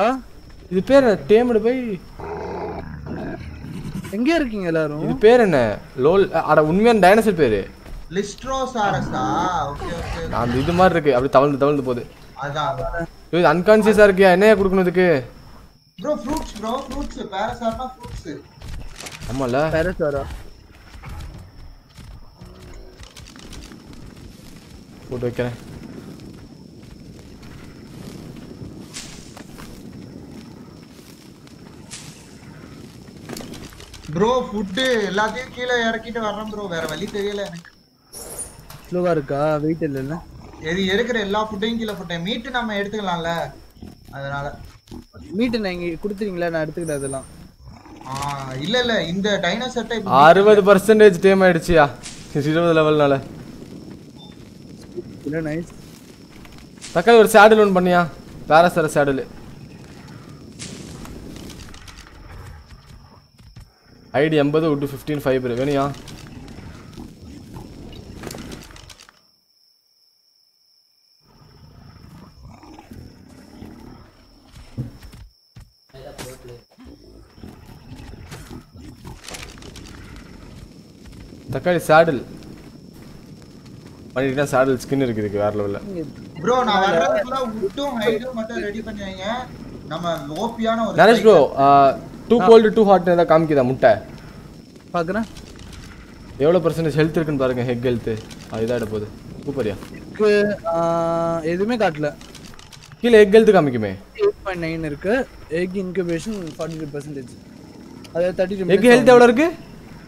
இது பேர் என்ன? டேம்டு போய். எங்க இருக்கீங்க எல்லாரும்? இது பேர் என்ன? லோல் அட உண்மையான டைனோசர் பேரு. லிஸ்ட்ரோசாரஸா ஓகே ஓகே நான் அந்த இது மாதிரி இருக்கு. அப்படி தவழ்ந்து தவழ்ந்து போகுது. இது அன்கான்சியஸா இருக்கியா? என்னையா கொடுக்கணும் இதுக்கு ப்ரோ ஃப்ரூட்ஸ் ப்ரோ ஃப்ரூட்ஸ் பேரசார்னா ஃப்ரூட்ஸ் ஆமால பேரசாரா போட்டு வைக்கிறேன். ப்ரோ ஃபுட்டு எல்லாத்தையும் கீழே இறக்கிட்டு வர்றேன் ப்ரோ வேற வழி தெரியல எனக்கு. ஸ்லோவா இருக்கா? வெயிட் இல்லைல்ல? எது இருக்கிற எல்லா ஃபுட்டையும் கீழே போட்டேன். மீட்டு நம்ம எடுத்துக்கலாம்ல. அதனால. மீட் நான் இங்க கொடுத்துறீங்களா நான் எடுத்துக்கிட்டேன் அதெல்லாம். இல்ல இல்ல. இந்த டைனோசர்ட்ட அறுபது பர்சன்டேஜ் டேம் ஆயிடுச்சியா? இருபது லெவல்னால இல்ல நைஸ் தக்காளி ஒரு சேடில் ஒன்று பண்ணியா? பேரசர சேடில் ஐடி எண்பது விட்டு ஃபிஃப்டீன் ஃபைபர் வேணுயா தக்காளி சாடல். பண்ணிட்டா சாடல் ஸ்கின் இருக்கு இதுக்கு வேற லெவல்ல ப்ரோ நான் வர்றதுக்குள்ள உட்டும் ஹைடும் மட்டும் ரெடி பண்ணுவீங்க நம்ம ஓபியான ஒரு Naresh bro too cold too hot ஏதாவது காமிக்குதா முட்டை? பாக்குறேன். எவ்வளவு பர்சன்டேஜ் ஹெல்த் இருக்குன்னு பாருங்க ஹெக் ஹெல்த் அதுதான் இட போகுது. சூப்பரியா எதுவுமே காட்டல. கீழே எக் ஹெல்த் காமிக்குமே? எயிட் பாயிண்ட் நைன் இருக்கு. Egg incubation forty five percentage அதாவது தேர்ட்டி எக் ஹெல்த் எவ்வளோ இருக்குது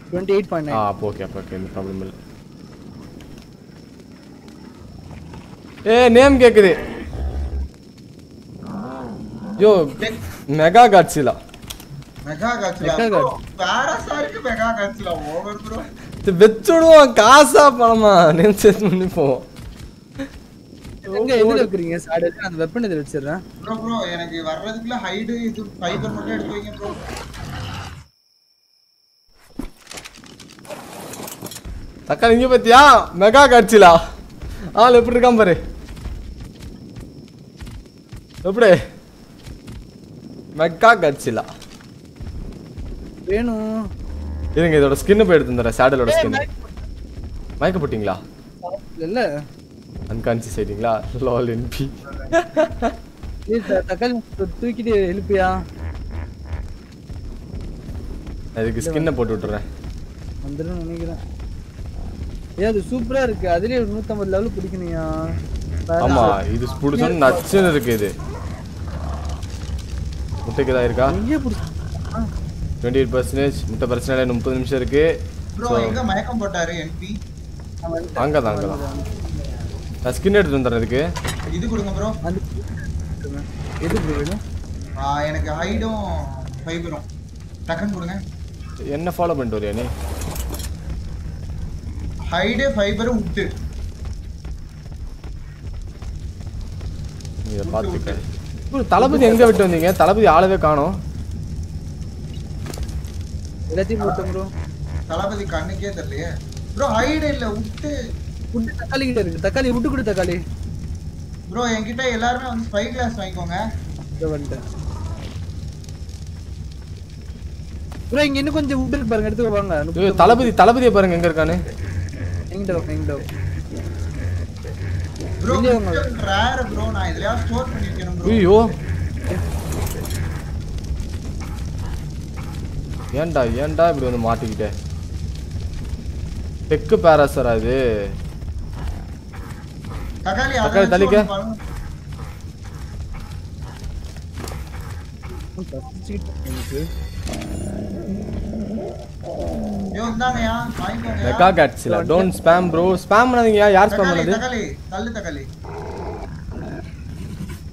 28.9 ஆ அப்போ ஓகே அப்போ ப்ராப்ளம் இல்ல. ஏ நேம் கேக்குது. Yo mega Godzilla mega Godzilla mega Godzilla வெச்சுடுவோம் காசா பணமா? நேம் சேஞ்ச் பண்ணிப்போம் எங்க எதுல அந்த வெப்பன் எதுல வெச்சிரறேன் ப்ரோ எனக்கு வர்றதுக்குள்ள ஹைட் இது எடுத்து வைங்க தக்காளி இங்க பாத்தியா? Mega Godzilla? ஆள் எப்படி இருக்கான் பாரு. எப்படி? Mega Godzilla. வேணும் இருங்க இதோட ஸ்கின் போய் எடுத்து வந்துடுறேன். சேடலோட ஸ்கின் மயக்க போட்டிங்களா? இல்ல. அன்கான்சியஸ் ஆயிட்டீங்களா? லால் என்பி தக்காளி தூக்கிட்டு எழுப்பியா? அதுக்கு ஸ்கின்னை போட்டு விட்டுறேன். வந்துடும் நினைக்கிறேன். ஏ அது சூப்பரா இருக்கு. அதுலயே ஒரு நூத்தம்பது லெவல் பிடிக்கணுயா ஆமா இது புடிச்சோன்னு நச்சுன்னு இருக்கு இது. முட்டைக்கு தான் இருக்கா? டுவெண்ட்டி எயிட் பர்சன்டேஜ் முட்டை பிரச்சனை இல்லை முப்பது நிமிஷம் இருக்கு. ப்ரோ எங்க மயக்கம் போட்டாரு என்பி அங்கே தான் அங்கே தான். நான் ஸ்கின் எடுத்து வந்துடுறேன் இதுக்கு. இது கொடுங்க ப்ரோ எது வேணும் எனக்கு ஹைடும் ஃபைபரும் டக்குன்னு கொடுங்க. என்ன ஃபாலோ பண்ணிட்டு வரியா நீ? ஹைடு ஃபைபரும் உட்டு இதை பார்த்துக்க ப்ரோ தளபதி எங்கே விட்டு வந்தீங்க? தளபதி ஆளவே காணோம். எல்லாத்தையும் போட்டோம் ப்ரோ. தளபதி கண்ணுக்கே தெரியலையே. ப்ரோ ஹைடு இல்ல உட்டு ஃபுட்டு தக்காளி கிட்ட இருக்கு. தக்காளி விட்டு கொடு தக்காளி. ப்ரோ என்கிட்ட எல்லாருமே வந்து ஸ்பை கிளாஸ் வாங்கிக்கோங்க. இதை வந்துட்டேன் ப்ரோ இங்க இன்னும் கொஞ்சம் இருக்கு பாருங்க எடுத்துக்கோ வாங்க. தளபதி தளபதியை பாருங்க எங்க இருக்கான்னு. எங்கிட்ட வாங்க ப்ரோ. ரேர் ப்ரோ நான் இதுலயா ஸ்டோர் பண்ணி வைக்கணும் ப்ரோ ஐயோ ஏன்டா ஏன்டா இப்படி வந்து மாட்டிக்கிட்ட தெக்கு பேராசரா இது தக்காளி அதை தக்காளி. தப்பிச்சுக்கிட்டேன் எனக்கு. Mega Godzilla don't spam bro spam பண்ணாதீங்க. யார் ஸ்பேம் பண்ணது? தக்காளி. தள்ளு தக்காளி.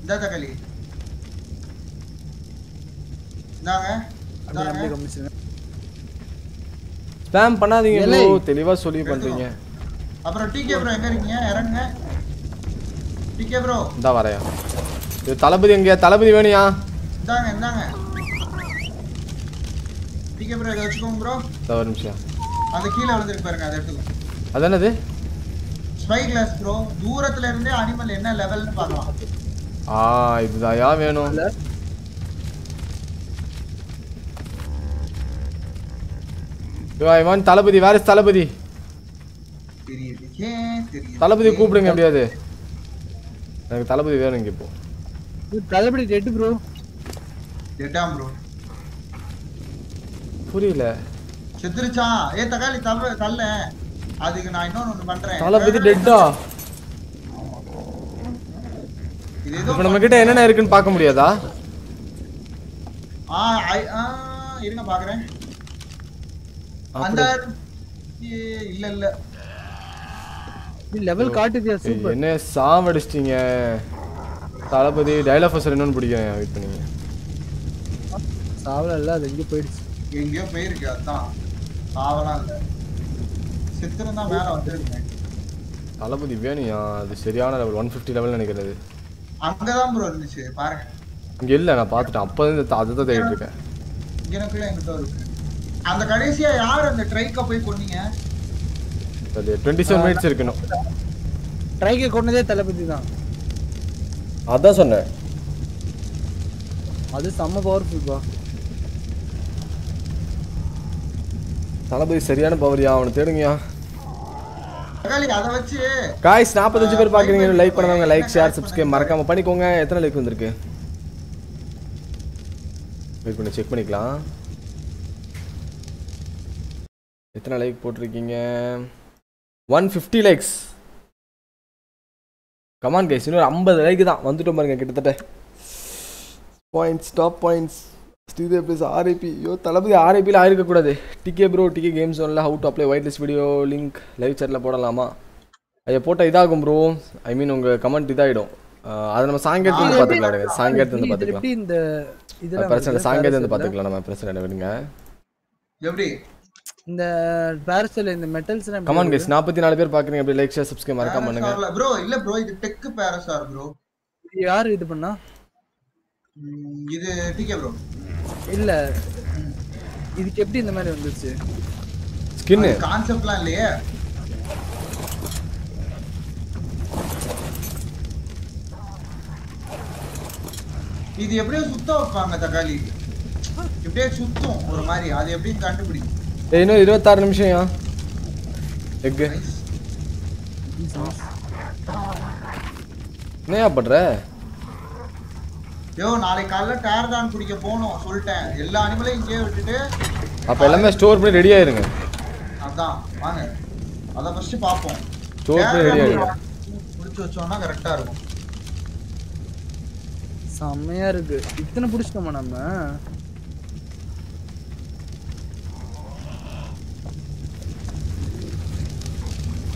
இந்த தக்காளி. இந்தாங்க. ஸ்பேம் பண்ணாதீங்க ப்ரோ. தெளிவா சொல்லி பண்றீங்க. அப்புறம் டிகே ப்ரோ எங்க இருக்கீங்க? இறங்குங்க. டிகே ப்ரோ இந்தா வரையா. இது தளபதி எங்க தளபதி வேணுயா? இந்தாங்க இந்தாங்க. டிகே ப்ரோ இதை வச்சுக்கோங்க ப்ரோ ஒரு நிமிஷம். அந்த கீழே விழுந்துருக்கு பாருங்க அதை எடுத்துக்கோங்க அது என்னது ஸ்பை கிளாஸ் ப்ரோ தூரத்துல இருந்தே அனிமல் என்ன லெவல்னு பார்க்கலாம். ஆ இதுதாயா வேணும்? இல்ல? ஐ வாண்ட் தளபதி வேற தளபதி. தளபதி கூப்பிடுங்க எப்படியாவது. எனக்கு தளபதி வேணும் இங்க இப்போ. தளபதி டெட் ப்ரோ எட்டாம் ப்ரோ புரியல. செத்துருச்சான் ஏ தக்காளி தள்ள தள்ள. அதுக்கு நான் இன்னொன்னு ஒண்ணு பண்றேன். தளபதி டெட்டா. இப்போ நம்ம கிட்ட என்னென்ன இருக்குன்னு பார்க்க முடியாதா? ஆ இருங்க பாக்குறேன் அந்த இல்ல இல்ல. லெவல் காட்டுதியா சூப்பர் என்ன சாவடிச்சிட்டீங்க? தளபதி டைலாஃபஸர் இன்னொன்று பிடிக்கிறேன். வெயிட் பண்ணீங்க. சாவல இல்ல அது எங்க போயிடுச்சு. எங்கேயோ போயிருக்கு அதான். சாவலாம் இல்ல. செத்துருந்தா மேல வந்துருக்கேன் தளபதி வேணுயா அது சரியான லெவல் ஒன் ஃபிஃப்டி லெவல் நினைக்கிறது. அங்கதான் ப்ரோ இருந்துச்சு பாருங்க. இங்கே இல்லை நான் பார்த்துட்டேன். அப்போ இருந்து அதை தான் தேடிட்டு இருக்கேன். இங்கனக்குள்ள எங்கிட்ட இருக்கு. அந்த கடைசியா யார் அந்த ட்ரைக்க போய் கொன்னீங்க? அது டுவெண்ட்டி செவன் மினிட்ஸ் இருக்கணும். ட்ரைக்கை கொண்டதே தளபதி தான். அதான் சொன்னேன். அது செம்ம பவர்ஃபுல் பா தளபதி சரியான பவரியா அவனை தேடுங்கயா காய்ஸ் நாற்பத்தஞ்சு பேர் பார்க்குறீங்க. லைக் பண்ணவங்க லைக் ஷேர் சப்ஸ்கிரைப் மறக்காம பண்ணிக்கோங்க. எத்தனை லைக் வந்திருக்கு? வெயிட் பண்ணி செக் பண்ணிக்கலாம். எத்தனை லைக் போட்டிருக்கீங்க? One fifty likes come on guys இன்னொரு ஐம்பது லைக் தான். வந்துட்டோம் பாருங்க கிட்டத்தட்ட. Points top points Sridev plus RIP ஐயோ தளபதி ஆர்ஐபியில் ஆயிருக்கக்கூடாது. டிகே ப்ரோ டிகே கேம்ஸ் ஒன்ல how to apply whitelist video link live சேட்டில் போடலாமா? ஐயா போட்டால் இதாகும் ப்ரோ ஐ மீன் உங்கள் கமெண்ட் இதாகிடும் அதை நம்ம சாயங்காலத்துல வந்து பார்த்துக்கலாம். சாயங்காலத்துல வந்து இது பார்த்துக்கலாம். இந்த இதெல்லாம் பிரச்சனை சாயங்காலத்துல வந்து? பார்த்துக்கலாம். நம்ம பிரச்சனை விடுங்க. எப்படி? இந்த பேரசல் இந்த மெட்டல்ஸ் கமான் கைஸ் நாற்பத்தி நாலு பேர் பார்க்குறீங்க. அப்படி லைக் ஷேர் சப்ஸ்கிரைப் மறக்காம பண்ணுங்க. ப்ரோ இல்ல ப்ரோ இது டெக் பேரசார் ப்ரோ யாரு இது பண்ணா? இது டிகே ப்ரோ இல்ல. இதுக்கு எப்படி இந்த மாதிரி வந்துச்சு? ஸ்கின்னு கான்செப்ட்லாம் இல்லையே. இது எப்படியோ சுத்த வைப்பாங்க தக்காளி. இப்படியே சுத்தும் ஒரு மாதிரி. அது எப்படின்னு கண்டுபிடி ஏய், இன்னும் இருபத்தாறு நிமிஷம் ஏன் எக்கு என்னையா பண்ற? யோ நாளைக்கு காலைல டயர் தான் குடிக்க போகணும் சொல்லிட்டேன். எல்லா அனிமலையும் இங்கேயே விட்டுட்டு அப்போ எல்லாமே ஸ்டோர் பண்ணி ரெடி ஆயிருங்க. அதான் வாங்க. அதை ஃபர்ஸ்ட் பார்ப்போம். ஸ்டோர் பண்ணி ரெடி ஆயிருங்க. முடிச்சு வச்சோம்னா கரெக்டா இருக்கும். செம்மையா இருக்கு. இத்தனை புடிச்சிட்டோமா நம்ம?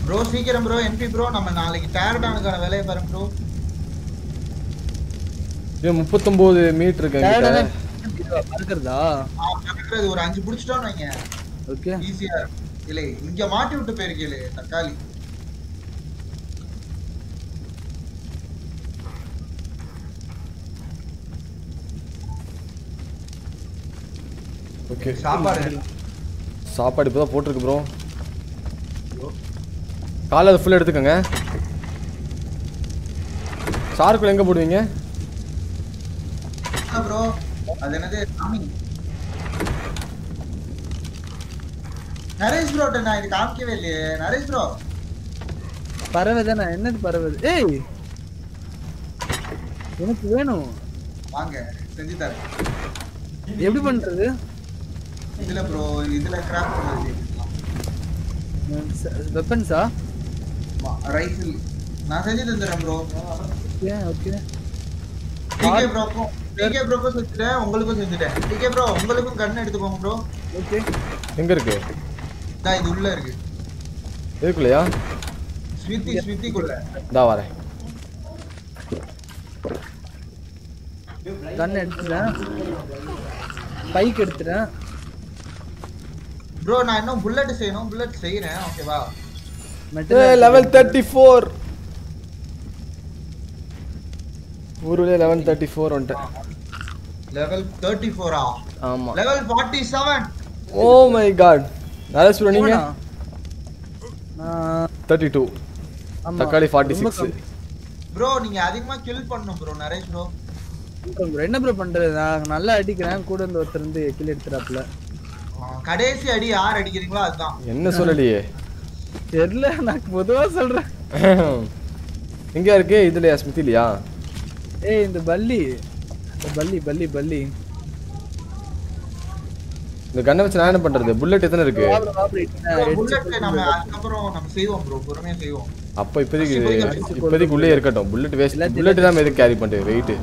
ப்ரோ சீக்கிரம் ப்ரோ என்பி ப்ரோ நம்ம நாளைக்கு டயர் டானுக்கான வேலையை பாருங்க ப்ரோ இது முப்பத்தொம்போது மீட்டர் இருக்கு என்கிட்ட. பறக்கிறதா இது ஒரு அஞ்சு பிடிச்சிட்டோம்னு வைங்க. ஓகே. ஈஸியா இல்லை இங்க மாட்டி விட்டு போயிருக்கீங்களே தக்காளி. ஓகே. சாப்பாடு. சாப்பாடு இப்போ தான் போட்டிருக்கு ப்ரோ காலை அதை ஃபுல்லாக எடுத்துக்கோங்க. சார்க்குள் எங்க போடுவீங்க? அது என்னது? சாமி. நரேஷ் ப்ரோட்ட நான் இது காமிக்கவே இல்லையே. நரேஷ் ப்ரோ பறவை தானே? என்னது பறவை? ஏய்! எனக்கு வேணும். வாங்க செஞ்சு தரேன். எப்படி பண்றது? இதுல ப்ரோ இதுல கிராஃப்ட் பண்ணுறது வெப்பன்ஸா ரைஃபிள் நான் செஞ்சு தந்துடுறேன் ப்ரோ ஓகே. ஓகே ப்ரோக்கும் டிகே ப்ரோக்கு சுத்திட்டேன் உங்களுக்கும் சுத்திட்டேன் டிகே ப்ரோ உங்களுக்கும் கண்ணை எடுத்துக்கோங்க ப்ரோ ஓகே எங்க இருக்கு? நான் இது உள்ள இருக்கு. இதுக்குள்ளயா? ஸ்வித்தி ஸ்வித்திக்குள்ள தா வரேன். கன் எடுத்துட்டேன் பைக் எடுத்துட்டேன் ப்ரோ நான் இன்னும் புல்லட் செய்யணும் புல்லட் செய்யறேன். ஓகேவா லெவல் 34 ஊருல லெவன் தேர்ட்டி ஃபோர் வந்துட்டேன். லெவல் தேர்ட்டி ஃபோரா ஆமா. Level forty seven oh my god Naresh bro நீங்க? நான் தேர்ட்டி டூ ஆமா. தக்காளி ஃபார்ட்டி ரொம்ப சிக்ஸ் கம்மி. ப்ரோ நீங்க அதிகமா கில் பண்ணணும் ப்ரோ நரேஷ் ப்ரோ என்ன ப்ரோ பண்றது? நான் நல்லா அடிக்கிறேன் கூட இருந்து ஒருத்தர் வந்து கில் எடுத்துறாப்ல கடைசி அடி யார் அடிக்கிறீங்களோ அதுதான். என்ன சொல்லலையே? தெரியல நான் பொதுவா சொல்றேன். எங்க இருக்கு இதுலயா ஸ்மித்திலியா? ஏய் இந்த பல்லி. இந்த பல்லி பல்லி பல்லி. இந்த கண்ணை வச்சு நான் என்ன பண்றது? புல்லட் எத்தனை இருக்கு? புல்லட் நம்ம அதுக்கப்புறம் நம்ம செய்வோம் ப்ரோ பொறுமையா செய்வோம். அப்ப இப்போதைக்கு இப்போதைக்கு உள்ளே இருக்கட்டும். புல்லட் வேஸ்ட் புல்லட் தான் எதுக்கு கேரி பண்ணிட்டு? வெயிட்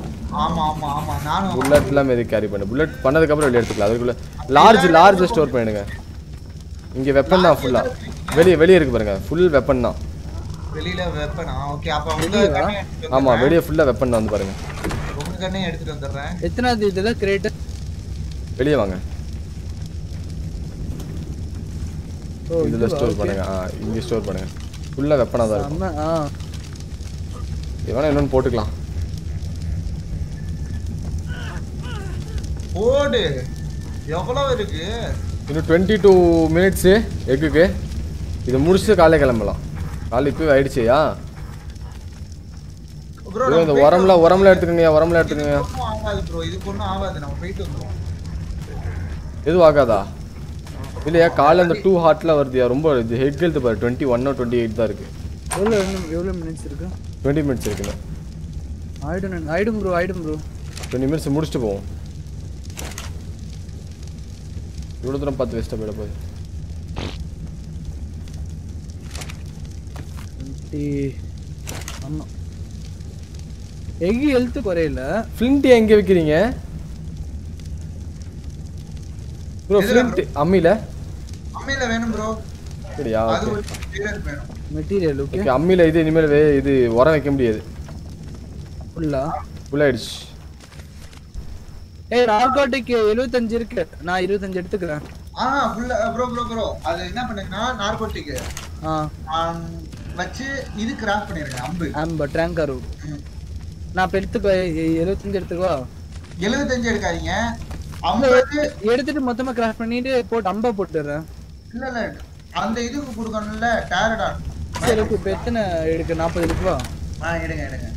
ஆமா ஆமா ஆமா. நானும் புல்லட் எல்லாம் எதுக்கு கேரி பண்ணு? புல்லட் பண்ணதுக்கு அப்புறம் வெளியே எடுத்துக்கலாம். அதுக்குள்ள லார்ஜ் லார்ஜ் ஸ்டோர் பண்ணிடுங்க. இங்க வெப்பன் தான் ஃபுல்லா வெளியே வெளியே இருக்கு பாருங்க. ஃபுல் வெப்பன் தான். வெளியில வெப்பனா ஓகே அப்ப உங்க கண்ணை ஆமா. வெளியே ஃபுல்லா வெப்பன் வந்து பாருங்க. உங்க கண்ணையும் எடுத்துட்டு வந்துடுறேன். எத்தனாவது இதுல கிரேட் வெளியே வாங்க. ஓ இதுல? ஸ்டோர். பண்ணுங்க. ஆ இங்க ஸ்டோர் பண்ணுங்க. ஃபுல்லா வெப்பனா தான் இருக்கும். ஆ. இது வேணா இன்னொன்னு போட்டுக்கலாம். ஓடு எவ்வளவு இருக்கு? இன்னும் டுவெண்ட்டி டூ மினிட்ஸு எக்குக்கு. இதை முடிச்சுட்டு காலைல கிளம்பலாம். காலை இப்போ ஆயிடுச்சியா? ப்ரோ இந்த உரம்லாம் உரம்லாம் எடுத்துக்கங்க உரம்லாம் எடுத்துக்கங்க ஒன்றும் ஆகாது ப்ரோ இதுக்கு ஒன்றும் ஆகாது. நம்ம போயிட்டு வந்துருவோம். எதுவும் ஆகாதா? இல்லையா காலைல அந்த டூ ஹார்ட்ல வருதுயா? ரொம்ப இது ஹெட் ஹெல்த் பாரு. டுவெண்ட்டி ஒன்னோ டுவெண்ட்டி எயிட் தான் இருக்கு. எவ்வளோ எவ்வளோ மினிட்ஸ் இருக்கு? டுவெண்ட்டி மினிட்ஸ் இருக்குண்ணா ஆயிடும் நான்- ஆயிடும் ப்ரோ ஆயிடும் ப்ரோ டுவெண்ட்டி மினிட்ஸ் முடிச்சுட்டு போவோம். இவ்வளோ தூரம் பார்த்து வேஸ்ட்டாக போயிட போகுது. டுவெண்ட்டி ஆமாம் எக் ஹெல்த்து குறையல. ஃப்ளிண்ட் எங்கே வைக்கிறீங்க? ப்ரோ எதுல ஃப்ளிண்ட் அம்மியில் அம்மையில வேணும் ப்ரோ அப்படியா மெட்டீரியல் ஓகே ஓகே அம்மியில் இது இனிமேல் வே இது உரம் வைக்க முடியாது. ஃபுல்லா ஃபுல்லாகிடுச்சு ஏய் நார்காட்டிக் எழுபத்தஞ்சு இருக்கு. நான் இருபத்தஞ்சு எடுத்துக்கிறேன். ஆ ஃபுல்லா ப்ரோ ப்ரோ ப்ரோ அது என்ன பண்ணுங்கன்னா நார்கோட்டிக் ஆ. வச்சு இது கிராஃப்ட் பண்ணிருங்க அம்பு. ஆம்பா ட்ராங்கரு. நான் இப்போ எடுத்துக்கோ எழுபத்தஞ்சு எடுத்துக்கவா? எழுபத்தஞ்சு எடுக்காதீங்க. ஐம்பது எடுத்துட்டு மொத்தமா கிராஃப்ட் பண்ணிட்டு போட்டு அம்பா போட்டுடுறேன். இல்ல இல்ல அந்த இதுக்கு கொடுக்கணும்ல டேரடான் சரி இப்போ எத்தனை எடுக்க? நாற்பது எடுக்கவா? ஆ எடுங்க எடுங்க.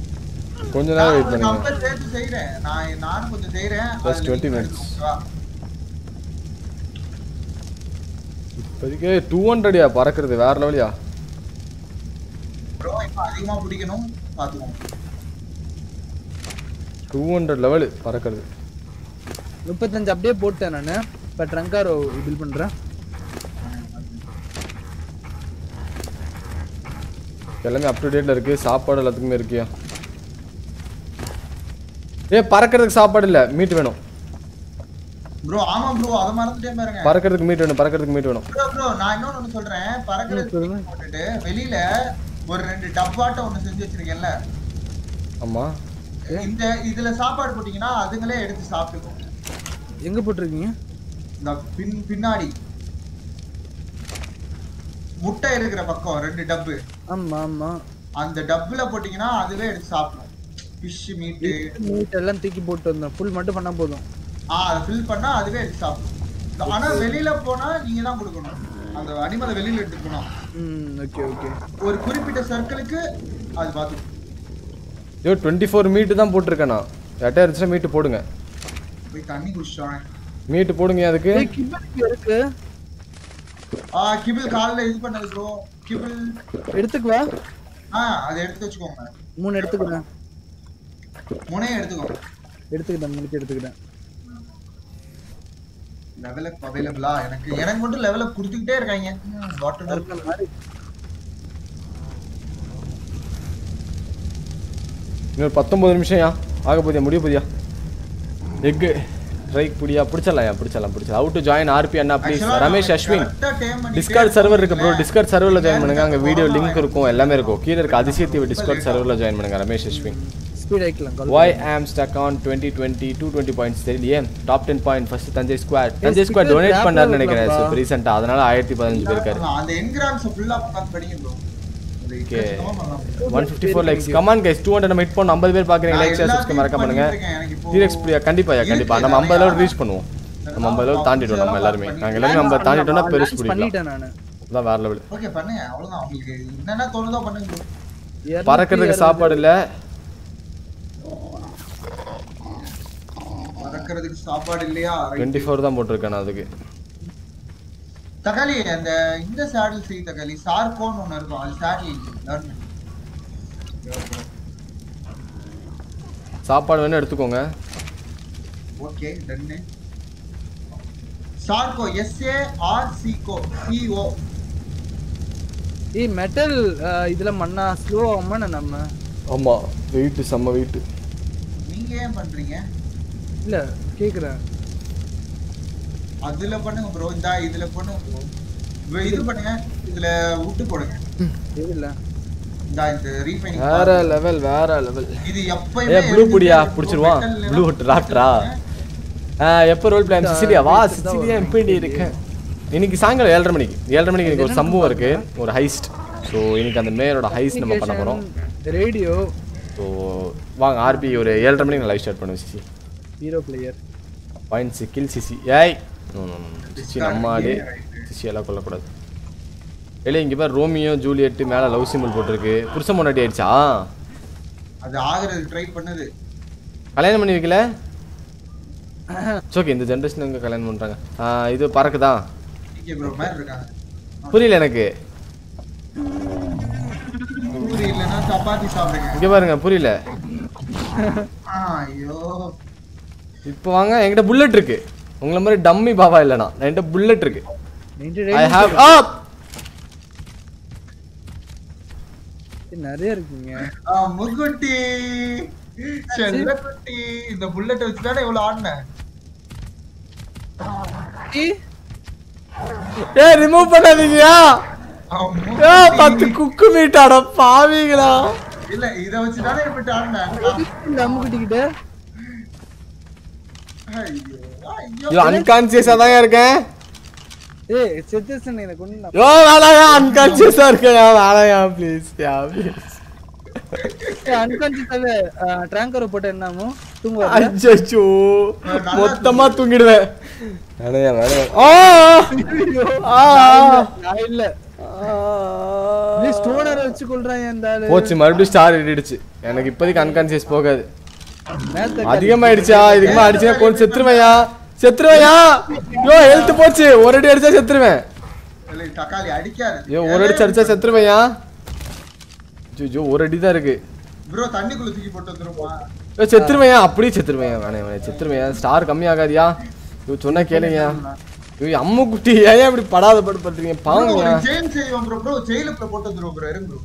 கொஞ்ச நேரம் வெயிட் நான் பண்ணுங்க. ஐம்பது சேர்த்து செய்றேன். நான் நானும் கொஞ்சம் செய்றேன். Just 20 minutes. இப்போதைக்கு டூ ஹண்ட்ரட்யா பறக்கிறது வேற லெவலியா ப்ரோ இப்போ அதிகமா பிடிக்கணும் பாத்துக்கோங்க. டூ ஹண்ட்ரட் லெவலு பறக்கிறது. முப்பத்தஞ்சு அப்படியே போட்டேன் நான். இப்போ ட்ரங்காரோ பில் பண்றேன். எல்லாமே அப் டு டேட்ல இருக்கு. சாப்பாடு எல்லாத்துக்குமே இருக்கியா? ஏ பறக்கிறதுக்கு சாப்பாடு இல்ல. மீட் வேணும். ப்ரோ ஆமா ப்ரோ அத மறந்துட்டே பாருங்க. பறக்கிறதுக்கு மீட் வேணும். பறக்கிறதுக்கு மீட் வேணும். ப்ரோ ப்ரோ நான் இன்னொன்னு சொல்றேன். பறக்கிறது சொல்லுங்க. போட்டுட்டு வெளியில ஒரு ரெண்டு டப்பாட்ட ஒண்ணு செஞ்சு வச்சிருக்கேன்ல. ஆமா. இந்த இதுல சாப்பாடு போட்டீங்கன்னா அதுங்களே எடுத்து சாப்பிட்டுக்கும். எங்க போட்டிருக்கீங்க? இந்த பின் பின்னாடி. முட்டை இருக்கிற பக்கம் ரெண்டு டப்பு. ஆமா ஆமா. அந்த டப்புல போட்டீங்கன்னா அதுவே எடுத்து சாப்பிடும். ஃபிஷ் மீட்டு மீட் எல்லாம் தூக்கி போட்டு வந்தேன். ஃபுல் மட்டும் பண்ணா போதும். ஆ ஃபில் பண்ணா அதுவே எடுத்து சாப்பிடும். ஆனா வெளியில போனா நீங்க தான் கொடுக்கணும். அந்த அனிமலை வெளியில எடுத்து போனோம். ம் ஓகே ஓகே ஒரு குறிப்பிட்ட சர்க்கிளுக்கு அது பார்த்து ஐயோ டுவெண்ட்டி ஃபோர் மீட்டு தான் போட்டிருக்கேன் நான். எட்டாயிரம் இருந்துச்சுன்னா மீட்டு போடுங்க. போய் தண்ணி குடிச்சோம் மீட்டு போடுங்க அதுக்கு. கிபல் இருக்கு? ஆ கிபிள் காலைல இது பண்ணது ப்ரோ கிபிள் எடுத்துக்குவா ஆ அதை எடுத்து வச்சுக்கோங்க. மூணு எடுத்துக்கிறேன். முனையை எடுத்துக்கோங்க. எடுத்துக்கிட்டேன் முடிச்சு எடுத்துக்கிட்டேன். லெவல் அப் அவைலபிளா எனக்கு எனக்கு மட்டும் லெவல் அப் கொடுத்துக்கிட்டே இருக்காங்க. வாட்டர் இருக்கிற மாதிரி. இன்னொரு பத்தொம்பது நிமிஷம்யா ஆக போதியா முடிய போதியா எக்கு ட்ரைக் புடியா பிடிச்சிடலாம் பிடிச்சிடலாம் பிடிச்சலாம் out to join RP Anna please Ramesh Ashwin Discord server இருக்கு ப்ரோ டிஸ்கார்ட் சர்வரில் ஜாயின் பண்ணுங்க. அங்கே வீடியோ லிங்க் இருக்கும். எல்லாமே இருக்கும். கீழே இருக்க அதிசயத்தீவு டிஸ்கார்ட் சர்வரில் ஜாயின் பண்ணுங்க ரமேஷ் அஸ்வின் ஸ்பீட் ஆயிக்கலாம் கால் Why am stuck on 2020 220 points தெரியலையே top ten point first Thanjai squad Thanjai sticker donate ல நினைக்கிறேன். இப்போ ரீசெண்டாக அதனால ஆயிரத்தி பதினஞ்சு பேர் இருக்காரு. அந்த என்கிராம்ஸ் ஃபுல்லா உட்கார்ந்து படிங்க bro fifty four likes come on guys two hundred நம்ம ஹிட் பண்ணோம். ஐம்பது பேர் பார்க்குறீங்க. லைக் ஷேர் சப்ஸ்கிரைப் மறக்க பண்ணுங்க டீரெக்ஸ் பிரியா கண்டிப்பாக கண்டிப்பாக நம்ம ஐம்பது லெவல் ரீச் பண்ணுவோம். நம்ம ஐம்பது லெவல் தாண்டிட்டோம் நம்ம எல்லாருமே. நாங்கள் எல்லாருமே நம்ம தாண்டிட்டோம்னா பெருசு பண்ணிட்டேன் நானு. அதான் வேற லெவல் ஓகே பண்ணுங்க. அவ்வளவுதான். உங்களுக்கு என்னென்ன தோணுதோ பண்ணுங்க பறக்கிறதுக்கு. சாப்பாடு இல்லை. மறக்கிறதுக்கு சாப்பாடு இல்லையா? Right. டுவெண்ட்டி ஃபோர் தான் போட்டிருக்கேன் அதுக்கு. தக்காளி அந்த இந்த சேடல் செய் தக்காளி சார்கோன்னு ஒண்ணு இருக்கும். அது சேடல் லேர்ன் சாப்பாடு வேணா எடுத்துக்கோங்க. ஓகே டன்னு சார்கோ எஸ்ஏ ஆர் சிகோ சிஓ ஏய் மெட்டல் இதுல மண்ணா? ஸ்லோ ஆகாம நம்ம. ஆமாம் வெயிட்டு செம்ம வெயிட்டு நீங்க ஏன் பண்றீங்க? இல்ல கேக்குறேன் அதுல பண்ணுங்க ப்ரோ இந்த இதுல பண்ணுங்க ப்ரோ இது பண்ணுங்க. இதுல விட்டு போடுங்க. இது இல்ல இந்த இந்த ரீஃபைனிங் வேற லெவல் வேற லெவல் இது ஏ எப்பயுமே ப்ளூ புடியா? பிடிச்சிருவான் ப்ளூ ராப்டரா எப்போ ரோல் பிளான் சிசிலியா வா சிசிலியா எப்படி இருக்கேன் இன்னைக்கு சாயங்காலம் ஏழரை மணிக்கு. ஏழரை மணிக்கு எனக்கு ஒரு சம்பவம் இருக்கு. ஒரு ஹைஸ்ட் ஸோ இன்னைக்கு அந்த மேயரோட ஹைஸ்ட் நம்ம பண்ண போகிறோம் ரேடியோ ஸோ வாங்க ஆர்பி ஒரு ஏழரை மணிக்கு நான் லைவ் ஸ்டார்ட் பண்ணுவேன் CC hero player points kill CC ஏய். சிசி நம்ம ஆடு சிசி எல்லாம் கொல்லக்கூடாது. இல்லை இங்கே பேர் ரோமியோ ஜூலியட் மேலே லவ் சிம்பிள் போட்டிருக்கு. புருஷன் முன்னாடி ஆயிடுச்சா? அது ஆகுறது ட்ரை பண்ணுது. கல்யாணம் பண்ணி வைக்கல? ஓகே இந்த ஜென்ரேஷன் எங்க கல்யாணம் பண்றாங்க. ஆ, இது பறக்குதா? இங்கே ப்ரோ மாதிரி இருக்காங்க. புரியல எனக்கு. பூரி இல்லைன்னா சப்பாத்தி சாப்பிடுங்க. இங்க பாருங்க புரியல. ஐயோ. இப்போ வாங்க என்கிட்ட புல்லட் இருக்கு. உங்களை மாதிரி டம்மி பாபா இல்லைனா என்கிட்ட புல்லட் இருக்கு. ஐ ஹாவ் அப் நிறைய இருக்குங்க. முகுட்டி செல்லக்குட்டி இந்த புல்லட் வச்சுதானே இவ்வளவு ஆடினேன். ஏ ரிமூவ் பண்ணாதீங்கயா? ஆ, ஏ. பத்து குக்கு மீட்டாட பாவீங்களா? இல்ல இத வச்சுதானே இப்படி ஆடினேன். இல்ல அம்முக்கிட்ட ஐயோ அன்கான்சியஸா தான் இருக்கேன். ஏய் செத்துசன் எனக்கு ஒண்ணு யோ வேணாயா அன்கான்சியஸா இருக்கேன். வேணாயா ப்ளீஸ் யா ப்ளீஸ் அன்கான்சியஸாவே ட்ராங்கரை போட்டு என்னமோ தூங்க அச்சோ மொத்தமா தூங்கிடுவேன். ஆ ஆ. நான் இல்ல நீ ஸ்டோனர் வச்சு கொள்றான் இந்த ஆளு. போச்சு மறுபடியும் ஸ்டார் ஏறிடுச்சு எனக்கு இப்போதைக்கு அன்கான்சியஸ் போகாது. அதிகமாயிடுச்சா? இதுக்குமா அடிச்சுனா கொஞ்சம் செத்துருவையா? செத்துருவையா? யோ ஹெல்த் போச்சு. ஒரு அடி அடிச்சா செத்துருவேன். இல்ல, தக்காளி அடிக்காது. ஐயோ ஒரு அடிச்சு அடிச்சா செத்துருவையா? ஐயோ ஒரு அடி தான் இருக்கு. ப்ரோ தண்ணிக்குள்ள தூக்கி போட்டு வந்துருமா? ஐயோ செத்துருவையா? அப்படியே செத்துருவையா? வேணே வேணே செத்துருவையா? ஸ்டார் கம்மியாகாதியா? ஐயோ சொன்னா கேளுங்கயா ஐயோ அம்மு குட்டி ஏன் இப்படி படாத படு பண்றீங்க ஒரு பாவம்யா? ஜெயில் செய்வோம் ப்ரோ. ப்ரோ ஜெயிலுக்குள்ள போட்டு வந்துருவோம் ப்ரோ. இருங்க ப்ரோ.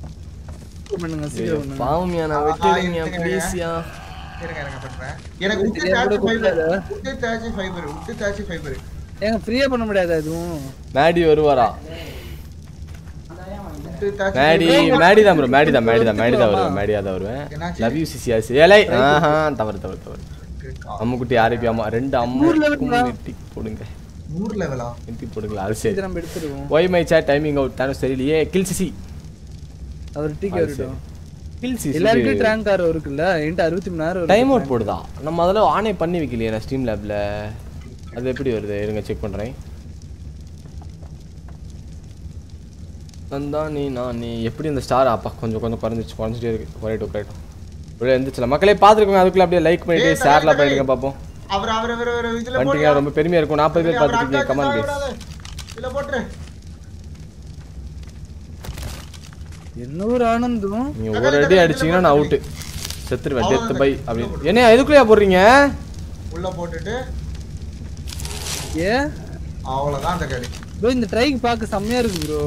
பாவம்யா நான் எடுத்துக்கங்க. ப்ளீஸ்யா இருங்க இருங்க பண்றேன். எனக்கு உட்டு என் கூட தேய்ச்சி ஃபைபர் கொடுக்காத. உட்டு தேய்ச்சி ஃபைபர் உட்டு தேய்ச்சி ஃபைபர் ஏங்க ஃப்ரீயா பண்ண முடியாதா எதுவும்? மேடி வருவாரா? மேடி மேடி தான் ப்ரோ மேடி தான் மேடி தான் மேடி தான் வருவேன் மேடியா தான் வருவேன்? லவ் யூ சிசி ஆசி ஏலை ஆஹா தவறு தவறு தவறு. அம்முக்குட்டி ஆர்பி அம்மா ரெண்டு நூறு level அம்மா தான். வெட்டி போடுங்க. நூறு லெவலா வெட்டி போடுங்களா அது சரி இது நம்ம எடுத்துருவோம் why my chat timing out தானே சரியில்லையே கில் சிசி. அவர் சிசி எல்லாருக்கும் ட்ராங்க் கார் இருக்குல்ல? என்கிட்ட அறுபத்தி மூணு நேரம் டைம் அவுட் போடுதா? நம்ம அதில் ஆனே பண்ணி வைக்கலையே நான் ஸ்டீம் லேப்ல அது எப்படி வருது? இருங்க செக் பண்ணுறேன் நந்தா நீ நான் நீ எப்படி இந்த ஸ்டார் அப்பா கொஞ்சம் கொஞ்சம் குறைஞ்சிச்சு குறைஞ்சிட்டே இருக்கு. குறையட்டும் குறையட்டும். அப்படியே எந்திரிச்சல மக்களே பார்த்துருக்கோங்க அதுக்குள்ள அப்படியே லைக் பண்ணிட்டு ஷேர்லாம் பண்ணிடுங்க பார்ப்போம். அவர் அவர் அவர் ரொம்ப பெருமையா இருக்கும். நாற்பது பேர் பார்த்துருக்கீங்க. கமெண்ட் இதுல போட்டுரு. என்ன ஒரு ஆனந்தம். நீங்க ஒரு அடி அடிச்சீங்கன்னா நான் அவுட்டு செத்துருவேன். டெத் பை அப்படின்னு. என்ன எதுக்குள்ளயா போடுறீங்க? உள்ள போட்டுட்டு. ஏ? அவ்வளவுதான் தக்காளி ப்ரோ இந்த ட்ரைக் பார்க்க செம்மையா இருக்கு ப்ரோ.